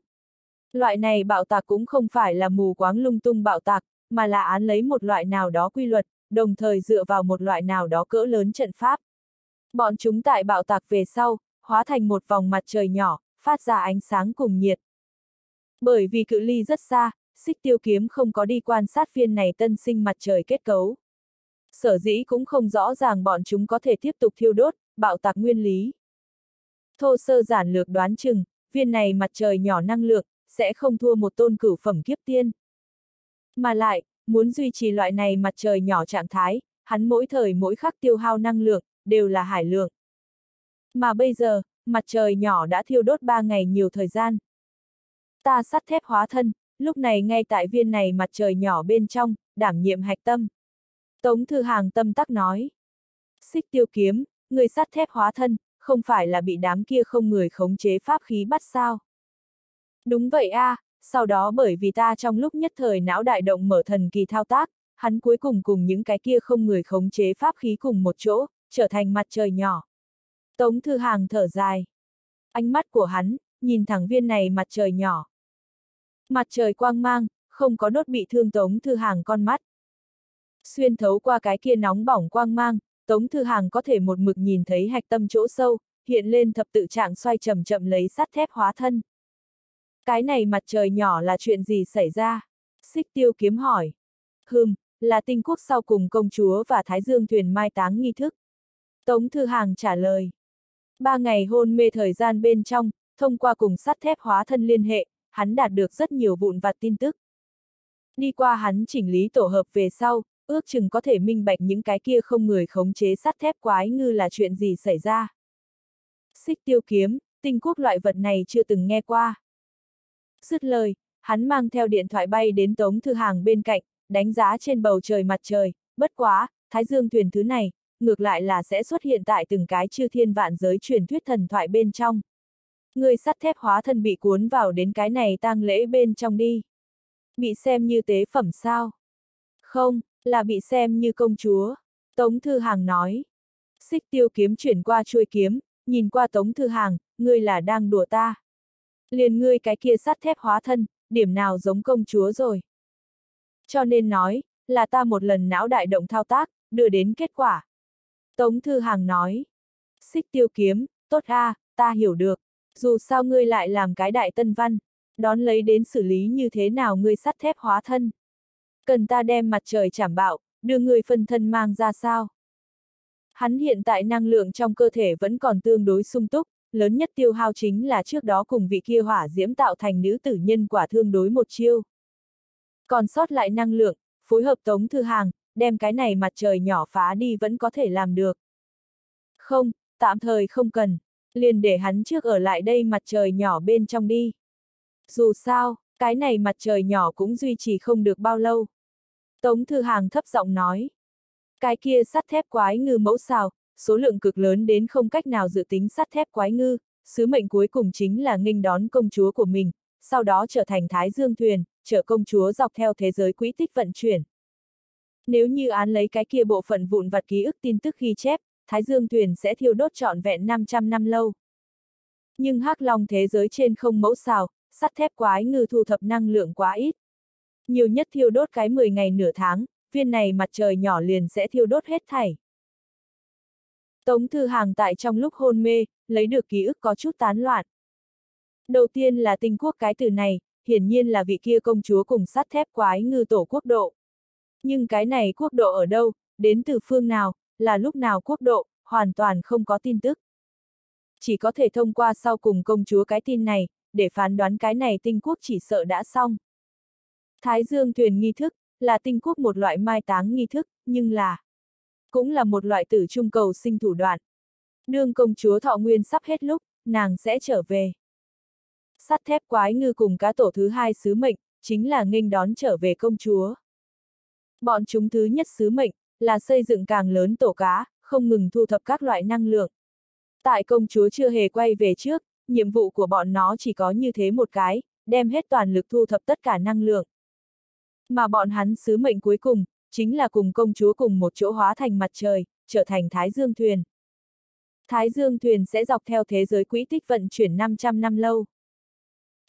Speaker 1: Loại này bạo tạc cũng không phải là mù quáng lung tung bạo tạc, mà là án lấy một loại nào đó quy luật, đồng thời dựa vào một loại nào đó cỡ lớn trận pháp. Bọn chúng tại bạo tạc về sau, hóa thành một vòng mặt trời nhỏ, phát ra ánh sáng cùng nhiệt. Bởi vì cự ly rất xa, xích tiêu kiếm không có đi quan sát viên này tân sinh mặt trời kết cấu. Sở dĩ cũng không rõ ràng bọn chúng có thể tiếp tục thiêu đốt, bạo tạc nguyên lý. Thô sơ giản lược đoán chừng, viên này mặt trời nhỏ năng lượng, sẽ không thua một tôn cửu phẩm kiếp tiên. Mà lại, muốn duy trì loại này mặt trời nhỏ trạng thái, hắn mỗi thời mỗi khắc tiêu hao năng lượng, đều là hải lượng. Mà bây giờ, mặt trời nhỏ đã thiêu đốt ba ngày nhiều thời gian. Ta sắt thép hóa thân, lúc này ngay tại viên này mặt trời nhỏ bên trong, đảm nhiệm hạch tâm. Tống Thư Hàng tâm tắc nói. Xích tiêu kiếm, người sắt thép hóa thân, không phải là bị đám kia không người khống chế pháp khí bắt sao? Đúng vậy a, à, sau đó bởi vì ta trong lúc nhất thời não đại động mở thần kỳ thao tác, hắn cuối cùng cùng những cái kia không người khống chế pháp khí cùng một chỗ, trở thành mặt trời nhỏ. Tống Thư Hàng thở dài. Ánh mắt của hắn, nhìn thẳng viên này mặt trời nhỏ. Mặt trời quang mang, không có đốt bị thương Tống Thư Hàng con mắt. Xuyên thấu qua cái kia nóng bỏng quang mang, Tống Thư Hàng có thể một mực nhìn thấy hạch tâm chỗ sâu, hiện lên thập tự trạng xoay chậm chậm lấy sắt thép hóa thân. Cái này mặt trời nhỏ là chuyện gì xảy ra? Xích tiêu kiếm hỏi. Hừm, là tinh quốc sau cùng công chúa và Thái Dương thuyền mai táng nghi thức. Tống Thư Hàng trả lời. Ba ngày hôn mê thời gian bên trong, thông qua cùng sắt thép hóa thân liên hệ, hắn đạt được rất nhiều vụn vặt tin tức. Đi qua hắn chỉnh lý tổ hợp về sau, ước chừng có thể minh bạch những cái kia không người khống chế sắt thép quái ngư là chuyện gì xảy ra. Xích tiêu kiếm, tinh quốc loại vật này chưa từng nghe qua. Dứt lời, hắn mang theo điện thoại bay đến Tống Thư Hàng bên cạnh, đánh giá trên bầu trời mặt trời, bất quá, Thái Dương thuyền thứ này, ngược lại là sẽ xuất hiện tại từng cái chư thiên vạn giới truyền thuyết thần thoại bên trong. Người sắt thép hóa thân bị cuốn vào đến cái này tang lễ bên trong đi. Bị xem như tế phẩm sao? Không, là bị xem như công chúa. Tống Thư Hàng nói. Xích tiêu kiếm chuyển qua chuôi kiếm, nhìn qua Tống Thư Hàng, ngươi là đang đùa ta. Liền ngươi cái kia sắt thép hóa thân, điểm nào giống công chúa rồi. Cho nên nói, là ta một lần não đại động thao tác, đưa đến kết quả. Tống Thư Hàng nói. Xích tiêu kiếm, tốt a, ta hiểu được. Dù sao ngươi lại làm cái đại tân văn, đón lấy đến xử lý như thế nào ngươi sắt thép hóa thân. Cần ta đem mặt trời chảm bạo, đưa người phân thân mang ra sao? Hắn hiện tại năng lượng trong cơ thể vẫn còn tương đối sung túc, lớn nhất tiêu hao chính là trước đó cùng vị kia hỏa diễm tạo thành nữ tử nhân quả thương đối một chiêu. Còn sót lại năng lượng, phối hợp tống thư hàng, đem cái này mặt trời nhỏ phá đi vẫn có thể làm được. Không, tạm thời không cần, liền để hắn trước ở lại đây mặt trời nhỏ bên trong đi. Dù sao, cái này mặt trời nhỏ cũng duy trì không được bao lâu. Tống Thư Hàng thấp giọng nói. Cái kia sắt thép quái ngư mẫu xào, số lượng cực lớn đến không cách nào dự tính sắt thép quái ngư, sứ mệnh cuối cùng chính là nghênh đón công chúa của mình, sau đó trở thành Thái Dương Thuyền, chở công chúa dọc theo thế giới quỹ tích vận chuyển. Nếu như án lấy cái kia bộ phận vụn vặt ký ức tin tức ghi chép, Thái Dương Thuyền sẽ thiêu đốt trọn vẹn 500 năm lâu. Nhưng hắc long thế giới trên không mẫu xào, sắt thép quái ngư thu thập năng lượng quá ít. Nhiều nhất thiêu đốt cái 10 ngày nửa tháng, viên này mặt trời nhỏ liền sẽ thiêu đốt hết thảy. Tống Thư Hàng tại trong lúc hôn mê, lấy được ký ức có chút tán loạn. Đầu tiên là tinh quốc cái từ này, hiển nhiên là vị kia công chúa cùng sắt thép quái ngư tổ quốc độ. Nhưng cái này quốc độ ở đâu, đến từ phương nào, là lúc nào quốc độ, hoàn toàn không có tin tức. Chỉ có thể thông qua sau cùng công chúa cái tin này, để phán đoán cái này tinh quốc chỉ sợ đã xong. Thái dương thuyền nghi thức, là tinh quốc một loại mai táng nghi thức, nhưng là cũng là một loại tử trung cầu sinh thủ đoạn. Nương công chúa thọ nguyên sắp hết lúc, nàng sẽ trở về. Sắt thép quái ngư cùng cá tổ thứ hai sứ mệnh, chính là nghênh đón trở về công chúa. Bọn chúng thứ nhất sứ mệnh, là xây dựng càng lớn tổ cá, không ngừng thu thập các loại năng lượng. Tại công chúa chưa hề quay về trước, nhiệm vụ của bọn nó chỉ có như thế một cái, đem hết toàn lực thu thập tất cả năng lượng. Mà bọn hắn sứ mệnh cuối cùng, chính là cùng công chúa cùng một chỗ hóa thành mặt trời, trở thành Thái Dương Thuyền. Thái Dương Thuyền sẽ dọc theo thế giới quỹ tích vận chuyển 500 năm lâu.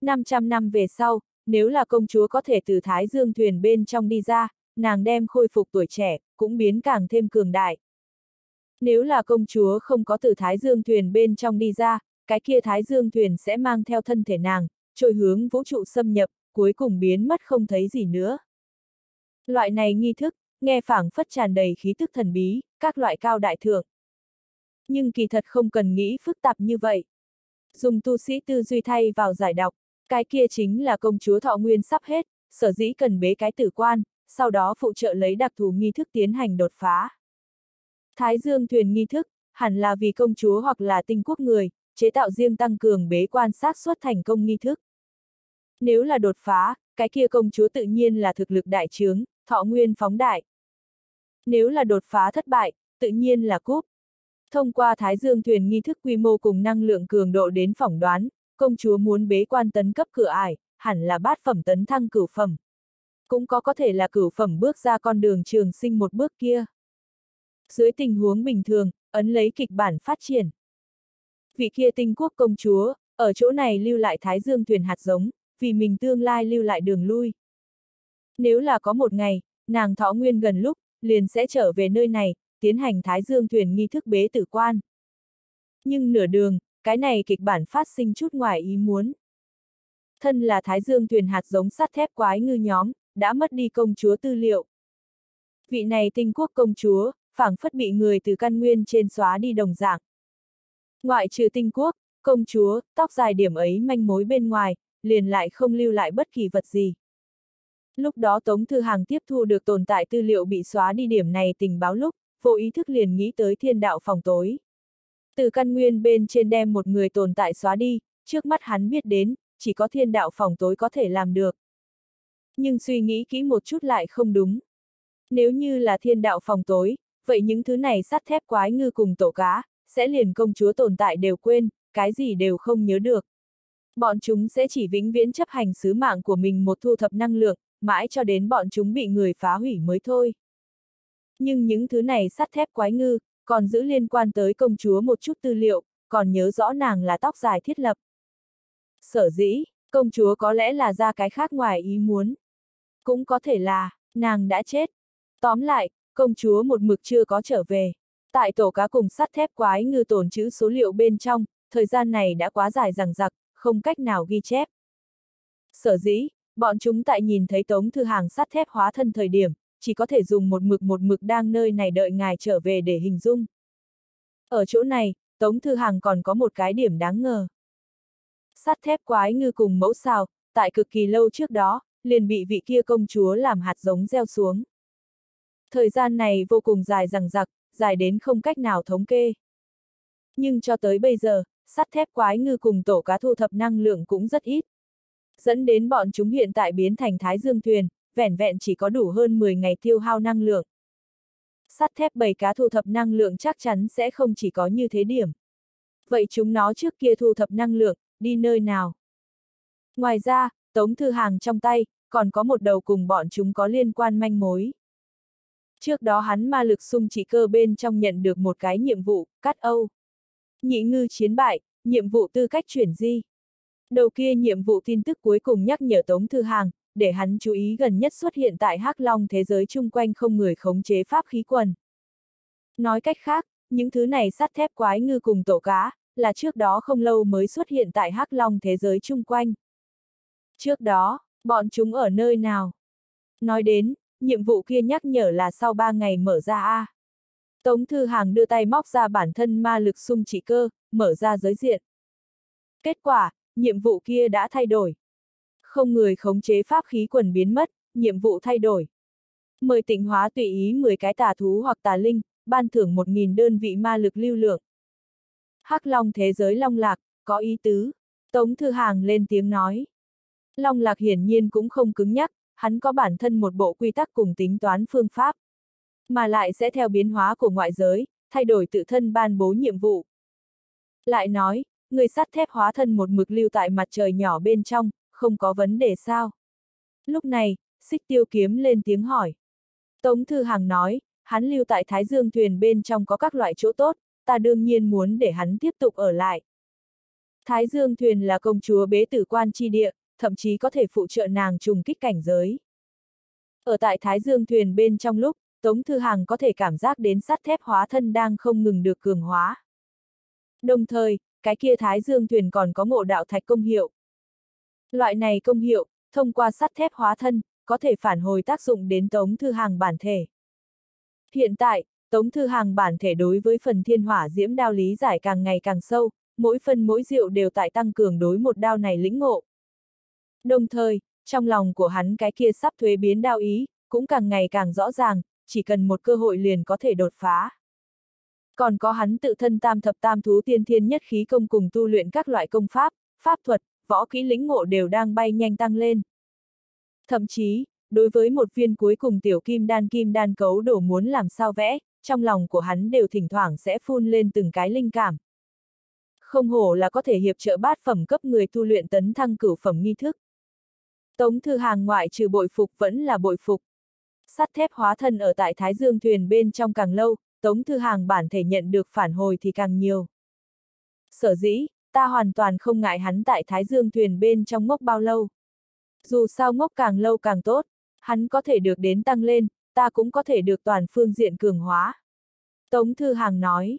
Speaker 1: 500 năm về sau, nếu là công chúa có thể từ Thái Dương Thuyền bên trong đi ra, nàng đem khôi phục tuổi trẻ, cũng biến càng thêm cường đại. Nếu là công chúa không có từ Thái Dương Thuyền bên trong đi ra, cái kia Thái Dương Thuyền sẽ mang theo thân thể nàng, trôi hướng vũ trụ xâm nhập, cuối cùng biến mất không thấy gì nữa. Loại này nghi thức, nghe phảng phất tràn đầy khí tức thần bí, các loại cao đại thượng. Nhưng kỳ thật không cần nghĩ phức tạp như vậy. Dùng tu sĩ tư duy thay vào giải đọc, cái kia chính là công chúa thọ nguyên sắp hết, sở dĩ cần bế cái tử quan, sau đó phụ trợ lấy đặc thù nghi thức tiến hành đột phá. Thái Dương thuyền nghi thức, hẳn là vì công chúa hoặc là tinh quốc người, chế tạo riêng tăng cường bế quan sát suất thành công nghi thức. Nếu là đột phá, cái kia công chúa tự nhiên là thực lực đại trướng, thọ nguyên phóng đại. Nếu là đột phá thất bại, tự nhiên là cúp. Thông qua Thái Dương thuyền nghi thức quy mô cùng năng lượng cường độ đến phỏng đoán, công chúa muốn bế quan tấn cấp cửa ải, hẳn là bát phẩm tấn thăng cửu phẩm. Cũng có có thể là cửu phẩm bước ra con đường trường sinh một bước kia. Dưới tình huống bình thường, ấn lấy kịch bản phát triển. Vị kia tinh quốc công chúa, ở chỗ này lưu lại Thái Dương thuyền hạt giống, vì mình tương lai lưu lại đường lui. Nếu là có một ngày, nàng thọ nguyên gần lúc, liền sẽ trở về nơi này, tiến hành Thái Dương thuyền nghi thức bế tử quan. Nhưng nửa đường, cái này kịch bản phát sinh chút ngoài ý muốn. Thân là Thái Dương thuyền hạt giống sắt thép quái ngư nhóm, đã mất đi công chúa tư liệu. Vị này tinh quốc công chúa, phảng phất bị người từ căn nguyên trên xóa đi đồng dạng. Ngoại trừ tinh quốc, công chúa, tóc dài điểm ấy manh mối bên ngoài, liền lại không lưu lại bất kỳ vật gì. Lúc đó Tống Thư Hàng tiếp thu được tồn tại tư liệu bị xóa đi điểm này tình báo lúc, vô ý thức liền nghĩ tới thiên đạo phòng tối. Từ căn nguyên bên trên đem một người tồn tại xóa đi, trước mắt hắn biết đến, chỉ có thiên đạo phòng tối có thể làm được. Nhưng suy nghĩ kỹ một chút lại không đúng. Nếu như là thiên đạo phòng tối, vậy những thứ này sắt thép quái ngư cùng tổ cá, sẽ liền công chúa tồn tại đều quên, cái gì đều không nhớ được. Bọn chúng sẽ chỉ vĩnh viễn chấp hành sứ mạng của mình một thu thập năng lượng, mãi cho đến bọn chúng bị người phá hủy mới thôi. Nhưng những thứ này sắt thép quái ngư, còn giữ liên quan tới công chúa một chút tư liệu, còn nhớ rõ nàng là tóc dài thiết lập. Sở dĩ, công chúa có lẽ là ra cái khác ngoài ý muốn. Cũng có thể là, nàng đã chết. Tóm lại, công chúa một mực chưa có trở về. Tại tổ cá cùng sắt thép quái ngư tồn trữ số liệu bên trong, thời gian này đã quá dài rằng rặc, không cách nào ghi chép. Sở dĩ, bọn chúng tại nhìn thấy tống thư hàng sắt thép hóa thân thời điểm, chỉ có thể dùng một mực một mực đang nơi này đợi ngài trở về để hình dung. Ở chỗ này, Tống Thư Hàng còn có một cái điểm đáng ngờ. Sắt thép quái ngư cùng mẫu sao tại cực kỳ lâu trước đó, liền bị vị kia công chúa làm hạt giống gieo xuống. Thời gian này vô cùng dài rằng rặc, dài đến không cách nào thống kê. Nhưng cho tới bây giờ, sắt thép quái ngư cùng tổ cá thu thập năng lượng cũng rất ít. Dẫn đến bọn chúng hiện tại biến thành thái dương thuyền, vẻn vẹn chỉ có đủ hơn 10 ngày tiêu hao năng lượng. Sắt thép bầy cá thu thập năng lượng chắc chắn sẽ không chỉ có như thế điểm. Vậy chúng nó trước kia thu thập năng lượng, đi nơi nào? Ngoài ra, Tống Thư Hàng trong tay, còn có một đầu cùng bọn chúng có liên quan manh mối. Trước đó hắn ma lực sung chỉ cơ bên trong nhận được một cái nhiệm vụ, cắt Âu. Nhị ngư chiến bại, nhiệm vụ tư cách chuyển di. Đầu kia nhiệm vụ tin tức cuối cùng nhắc nhở Tống Thư Hàng, để hắn chú ý gần nhất xuất hiện tại Hắc Long thế giới chung quanh không người khống chế pháp khí quần. Nói cách khác, những thứ này sắt thép quái ngư cùng tổ cá, là trước đó không lâu mới xuất hiện tại Hắc Long thế giới chung quanh. Trước đó, bọn chúng ở nơi nào? Nói đến, nhiệm vụ kia nhắc nhở là sau 3 ngày mở ra A. Tống Thư Hàng đưa tay móc ra bản thân ma lực sung chỉ cơ, mở ra giới diện. Kết quả, nhiệm vụ kia đã thay đổi. Không người khống chế pháp khí quần biến mất, nhiệm vụ thay đổi. Mời tịnh hóa tùy ý 10 cái tà thú hoặc tà linh, ban thưởng 1.000 đơn vị ma lực lưu lượng. Hắc Long thế giới Long Lạc, có ý tứ. Tống Thư Hàng lên tiếng nói. Long Lạc hiển nhiên cũng không cứng nhắc, hắn có bản thân một bộ quy tắc cùng tính toán phương pháp. Mà lại sẽ theo biến hóa của ngoại giới, thay đổi tự thân ban bố nhiệm vụ. Lại nói, người sắt thép hóa thân một mực lưu tại mặt trời nhỏ bên trong, không có vấn đề sao. Lúc này, xích tiêu kiếm lên tiếng hỏi. Tống Thư Hằng nói, hắn lưu tại Thái Dương thuyền bên trong có các loại chỗ tốt, ta đương nhiên muốn để hắn tiếp tục ở lại. Thái Dương thuyền là công chúa bế tử quan chi địa, thậm chí có thể phụ trợ nàng trùng kích cảnh giới. Ở tại Thái Dương thuyền bên trong lúc, Tống Thư Hàng có thể cảm giác đến sắt thép hóa thân đang không ngừng được cường hóa. Đồng thời, cái kia Thái Dương thuyền còn có ngộ đạo thạch công hiệu. Loại này công hiệu, thông qua sắt thép hóa thân, có thể phản hồi tác dụng đến Tống Thư Hàng bản thể. Hiện tại, Tống Thư Hàng bản thể đối với phần thiên hỏa diễm đao lý giải càng ngày càng sâu, mỗi phần mỗi diệu đều tại tăng cường đối một đao này lĩnh ngộ. Đồng thời, trong lòng của hắn cái kia sắp thuế biến đao ý, cũng càng ngày càng rõ ràng, chỉ cần một cơ hội liền có thể đột phá. Còn có hắn tự thân tam thập tam thú tiên thiên nhất khí công cùng tu luyện các loại công pháp, pháp thuật, võ kỹ lĩnh ngộ đều đang bay nhanh tăng lên. Thậm chí, đối với một viên cuối cùng tiểu kim đan kim đan cấu đổ muốn làm sao vẽ, trong lòng của hắn đều thỉnh thoảng sẽ phun lên từng cái linh cảm. Không hổ là có thể hiệp trợ bát phẩm cấp người tu luyện tấn thăng cửu phẩm nghi thức. Tống thư hàng ngoại trừ bội phục vẫn là bội phục. Sắt thép hóa thân ở tại Thái Dương thuyền bên trong càng lâu, Tống thư hàng bản thể nhận được phản hồi thì càng nhiều. Sở dĩ, ta hoàn toàn không ngại hắn tại Thái Dương thuyền bên trong ngốc bao lâu. Dù sao ngốc càng lâu càng tốt, hắn có thể được đến tăng lên, ta cũng có thể được toàn phương diện cường hóa. Tống Thư Hàng nói,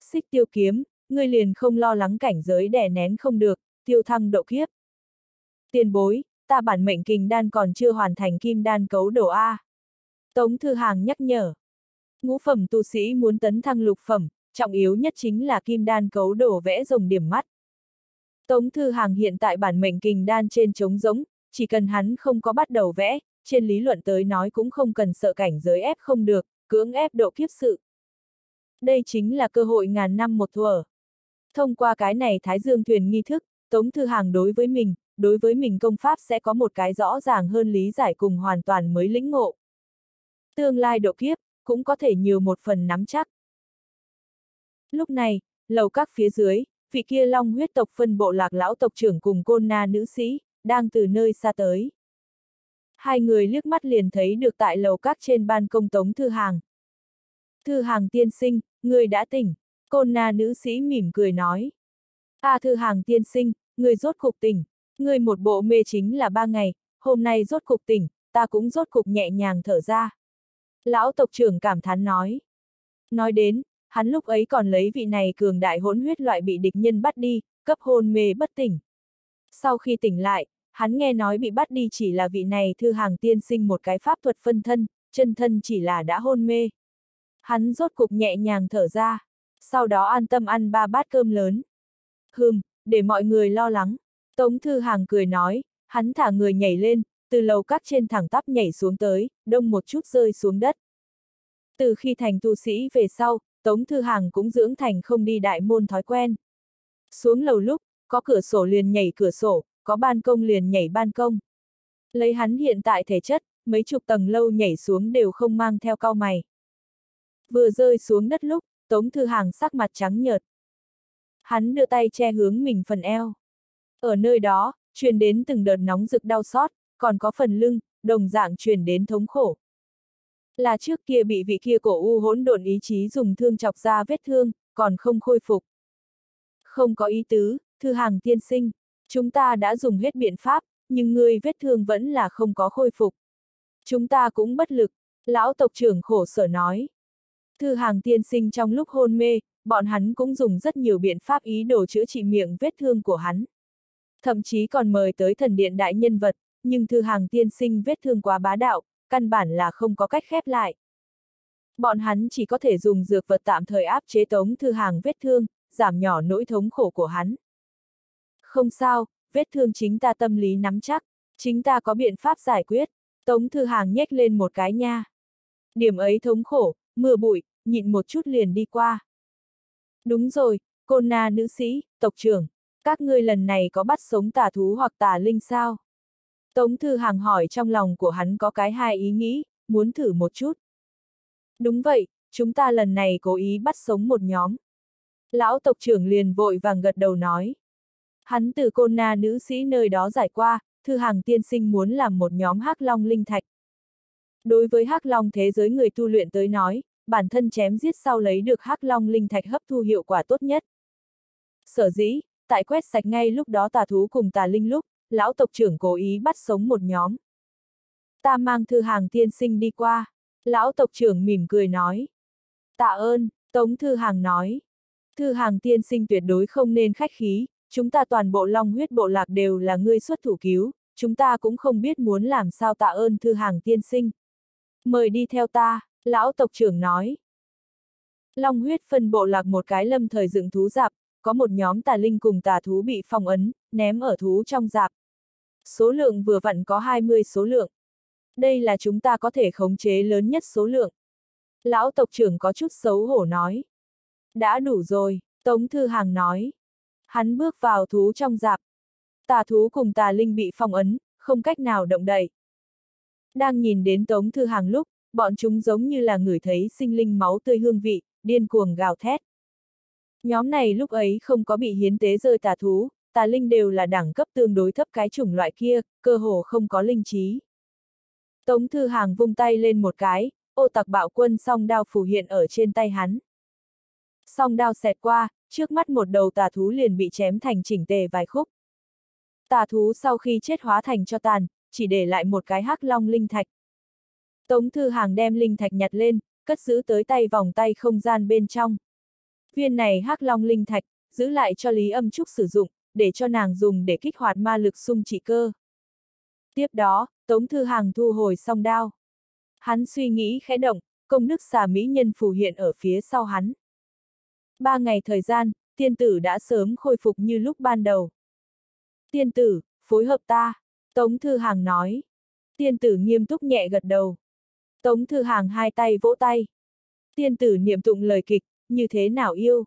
Speaker 1: xích tiêu kiếm, ngươi liền không lo lắng cảnh giới đè nén không được, tiêu thăng độ kiếp. Tiền bối, ta bản mệnh kình đan còn chưa hoàn thành kim đan cấu đồ A. Tống Thư Hàng nhắc nhở. Ngũ phẩm tu sĩ muốn tấn thăng lục phẩm, trọng yếu nhất chính là kim đan cấu đổ vẽ rồng điểm mắt. Tống Thư Hàng hiện tại bản mệnh kình đan trên trống rỗng chỉ cần hắn không có bắt đầu vẽ, trên lý luận tới nói cũng không cần sợ cảnh giới ép không được, cưỡng ép độ kiếp sự. Đây chính là cơ hội ngàn năm một thuở. Thông qua cái này Thái Dương thuyền nghi thức, Tống Thư Hàng đối với mình, đối với mình công pháp sẽ có một cái rõ ràng hơn lý giải cùng hoàn toàn mới lĩnh ngộ. Tương lai độ kiếp, cũng có thể nhiều một phần nắm chắc. Lúc này, lầu các phía dưới, vị kia long huyết tộc phân bộ lạc lão tộc trưởng cùng côn na nữ sĩ, đang từ nơi xa tới. Hai người liếc mắt liền thấy được tại lầu các trên ban công tống thư hàng. Thư hàng tiên sinh, người đã tỉnh, côn na nữ sĩ mỉm cười nói. À thư hàng tiên sinh, người rốt cục tỉnh, người một bộ mê chính là ba ngày, hôm nay rốt cục tỉnh, ta cũng rốt cục nhẹ nhàng thở ra. Lão tộc trưởng cảm thán nói. Nói đến, hắn lúc ấy còn lấy vị này cường đại hỗn huyết loại bị địch nhân bắt đi, cấp hôn mê bất tỉnh. Sau khi tỉnh lại, hắn nghe nói bị bắt đi chỉ là vị này thư hàng tiên sinh một cái pháp thuật phân thân, chân thân chỉ là đã hôn mê. Hắn rốt cục nhẹ nhàng thở ra, sau đó an tâm ăn ba bát cơm lớn. Hừm, để mọi người lo lắng. Tống thư hàng cười nói, hắn thả người nhảy lên, từ lầu các trên thẳng tắp nhảy xuống tới, đông một chút rơi xuống đất. Từ khi thành tu sĩ về sau, Tống Thư Hàng cũng dưỡng thành không đi đại môn thói quen. Xuống lầu lúc, có cửa sổ liền nhảy cửa sổ, có ban công liền nhảy ban công. Lấy hắn hiện tại thể chất, mấy chục tầng lâu nhảy xuống đều không mang theo cao mày. Vừa rơi xuống đất lúc, Tống Thư Hàng sắc mặt trắng nhợt. Hắn đưa tay che hướng mình phần eo. Ở nơi đó, truyền đến từng đợt nóng rực đau xót, còn có phần lưng, đồng dạng truyền đến thống khổ. Là trước kia bị vị kia cổ u hỗn độn ý chí dùng thương chọc ra vết thương, còn không khôi phục. Không có ý tứ, thư hàng tiên sinh, chúng ta đã dùng hết biện pháp, nhưng ngươi vết thương vẫn là không có khôi phục. Chúng ta cũng bất lực, lão tộc trưởng khổ sở nói. Thư hàng tiên sinh trong lúc hôn mê, bọn hắn cũng dùng rất nhiều biện pháp ý đồ chữa trị miệng vết thương của hắn. Thậm chí còn mời tới thần điện đại nhân vật, nhưng thư hàng tiên sinh vết thương quá bá đạo, căn bản là không có cách khép lại. Bọn hắn chỉ có thể dùng dược vật tạm thời áp chế tống thư hàng vết thương, giảm nhỏ nỗi thống khổ của hắn. Không sao, vết thương chính ta tâm lý nắm chắc, chính ta có biện pháp giải quyết, tống thư hàng nhếch lên một cái nha. Điểm ấy thống khổ, mưa bụi, nhịn một chút liền đi qua. Đúng rồi, cô na nữ sĩ, tộc trưởng, các ngươi lần này có bắt sống tà thú hoặc tà linh sao? Tống Thư Hàng hỏi trong lòng của hắn có cái hai ý nghĩ, muốn thử một chút. Đúng vậy, chúng ta lần này cố ý bắt sống một nhóm. Lão tộc trưởng liền vội vàng gật đầu nói. Hắn từ côn na nữ sĩ nơi đó giải qua, Thư Hàng tiên sinh muốn làm một nhóm hắc long linh thạch. Đối với hắc long thế giới người tu luyện tới nói, bản thân chém giết sau lấy được hắc long linh thạch hấp thu hiệu quả tốt nhất. Sở dĩ, tại quét sạch ngay lúc đó tà thú cùng tà linh lúc, lão tộc trưởng cố ý bắt sống một nhóm. Ta mang thư hàng tiên sinh đi qua, lão tộc trưởng mỉm cười nói. Tạ ơn, Tống Thư Hàng nói. Thư hàng tiên sinh tuyệt đối không nên khách khí, chúng ta toàn bộ long huyết bộ lạc đều là ngươi xuất thủ cứu, chúng ta cũng không biết muốn làm sao tạ ơn thư hàng tiên sinh. Mời đi theo ta, lão tộc trưởng nói. Long huyết phân bộ lạc một cái lâm thời dựng thú dạp, có một nhóm tà linh cùng tà thú bị phong ấn, ném ở thú trong dạp. Số lượng vừa vặn có 20 số lượng. Đây là chúng ta có thể khống chế lớn nhất số lượng. Lão tộc trưởng có chút xấu hổ nói. Đã đủ rồi, Tống Thư Hàng nói. Hắn bước vào thú trong dạp. Tà thú cùng tà linh bị phong ấn, không cách nào động đậy. Đang nhìn đến Tống Thư Hàng lúc, bọn chúng giống như là người thấy sinh linh máu tươi hương vị, điên cuồng gào thét. Nhóm này lúc ấy không có bị hiến tế rơi tà thú, tà linh đều là đẳng cấp tương đối thấp cái chủng loại kia, cơ hồ không có linh trí. Tống Thư Hàng vung tay lên một cái, ô tặc bạo quân song đao phù hiện ở trên tay hắn. Song đao xẹt qua, trước mắt một đầu tà thú liền bị chém thành chỉnh tề vài khúc. Tà thú sau khi chết hóa thành cho tàn, chỉ để lại một cái hắc long linh thạch. Tống Thư Hàng đem linh thạch nhặt lên, cất giữ tới tay vòng tay không gian bên trong. Viên này hắc long linh thạch, giữ lại cho Lý Âm Trúc sử dụng, để cho nàng dùng để kích hoạt ma lực sung trị cơ. Tiếp đó, Tống Thư Hàng thu hồi song đao. Hắn suy nghĩ khẽ động, công đức xà mỹ nhân phù hiện ở phía sau hắn. Ba ngày thời gian, tiên tử đã sớm khôi phục như lúc ban đầu. Tiên tử, phối hợp ta, Tống Thư Hàng nói. Tiên tử nghiêm túc nhẹ gật đầu. Tống Thư Hàng hai tay vỗ tay. Tiên tử niệm tụng lời kịch, như thế nào yêu?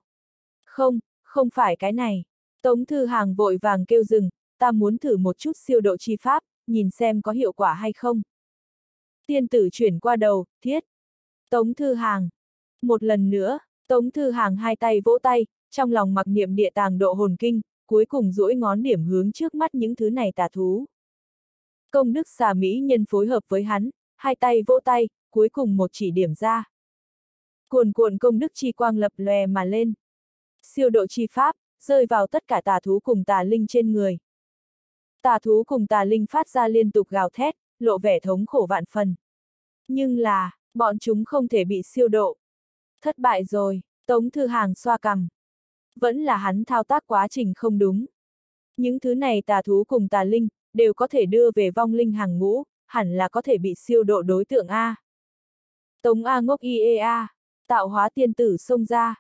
Speaker 1: Không, không phải cái này. Tống Thư Hàng vội vàng kêu dừng, ta muốn thử một chút siêu độ chi pháp, nhìn xem có hiệu quả hay không. Tiên tử chuyển qua đầu, thiết. Tống Thư Hàng. Một lần nữa, Tống Thư Hàng hai tay vỗ tay, trong lòng mặc niệm địa tàng độ hồn kinh, cuối cùng duỗi ngón điểm hướng trước mắt những thứ này tà thú. Công đức xà mỹ nhân phối hợp với hắn, hai tay vỗ tay, cuối cùng một chỉ điểm ra. Cuồn cuộn công đức chi quang lập lòe mà lên. Siêu độ chi pháp, rơi vào tất cả tà thú cùng tà linh trên người. Tà thú cùng tà linh phát ra liên tục gào thét, lộ vẻ thống khổ vạn phần. Nhưng là, bọn chúng không thể bị siêu độ. Thất bại rồi, Tống Thư Hàng xoa cằm. Vẫn là hắn thao tác quá trình không đúng. Những thứ này tà thú cùng tà linh, đều có thể đưa về vong linh hàng ngũ, hẳn là có thể bị siêu độ đối tượng A. Tống A ngốc IEA, tạo hóa tiên tử xông ra.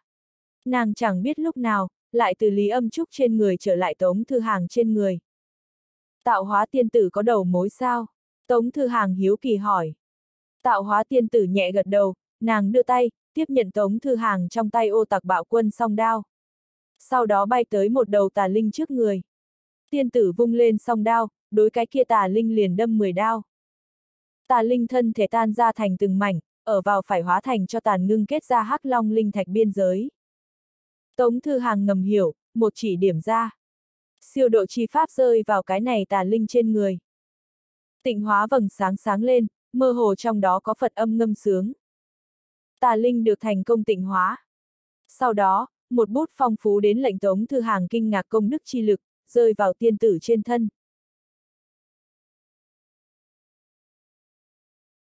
Speaker 1: Nàng chẳng biết lúc nào, lại từ lý âm trúc trên người trở lại tống thư hàng trên người. Tạo hóa tiên tử có đầu mối sao? Tống thư hàng hiếu kỳ hỏi. Tạo hóa tiên tử nhẹ gật đầu, nàng đưa tay, tiếp nhận Tống Thư Hàng trong tay ô tặc bạo quân song đao. Sau đó bay tới một đầu tà linh trước người. Tiên tử vung lên song đao, đối cái kia tà linh liền đâm 10 đao. Tà linh thân thể tan ra thành từng mảnh, ở vào phải hóa thành cho tàn ngưng kết ra hắc long linh thạch biên giới. Tống Thư Hàng ngầm hiểu, một chỉ điểm ra. Siêu độ chi pháp rơi vào cái này tà linh trên người. Tịnh hóa vầng sáng sáng lên, mơ hồ trong đó có Phật âm ngâm sướng. Tà linh được thành công tịnh hóa. Sau đó, một bút phong phú đến lệnh Tống Thư Hàng kinh ngạc công đức chi lực, rơi vào tiên tử trên thân.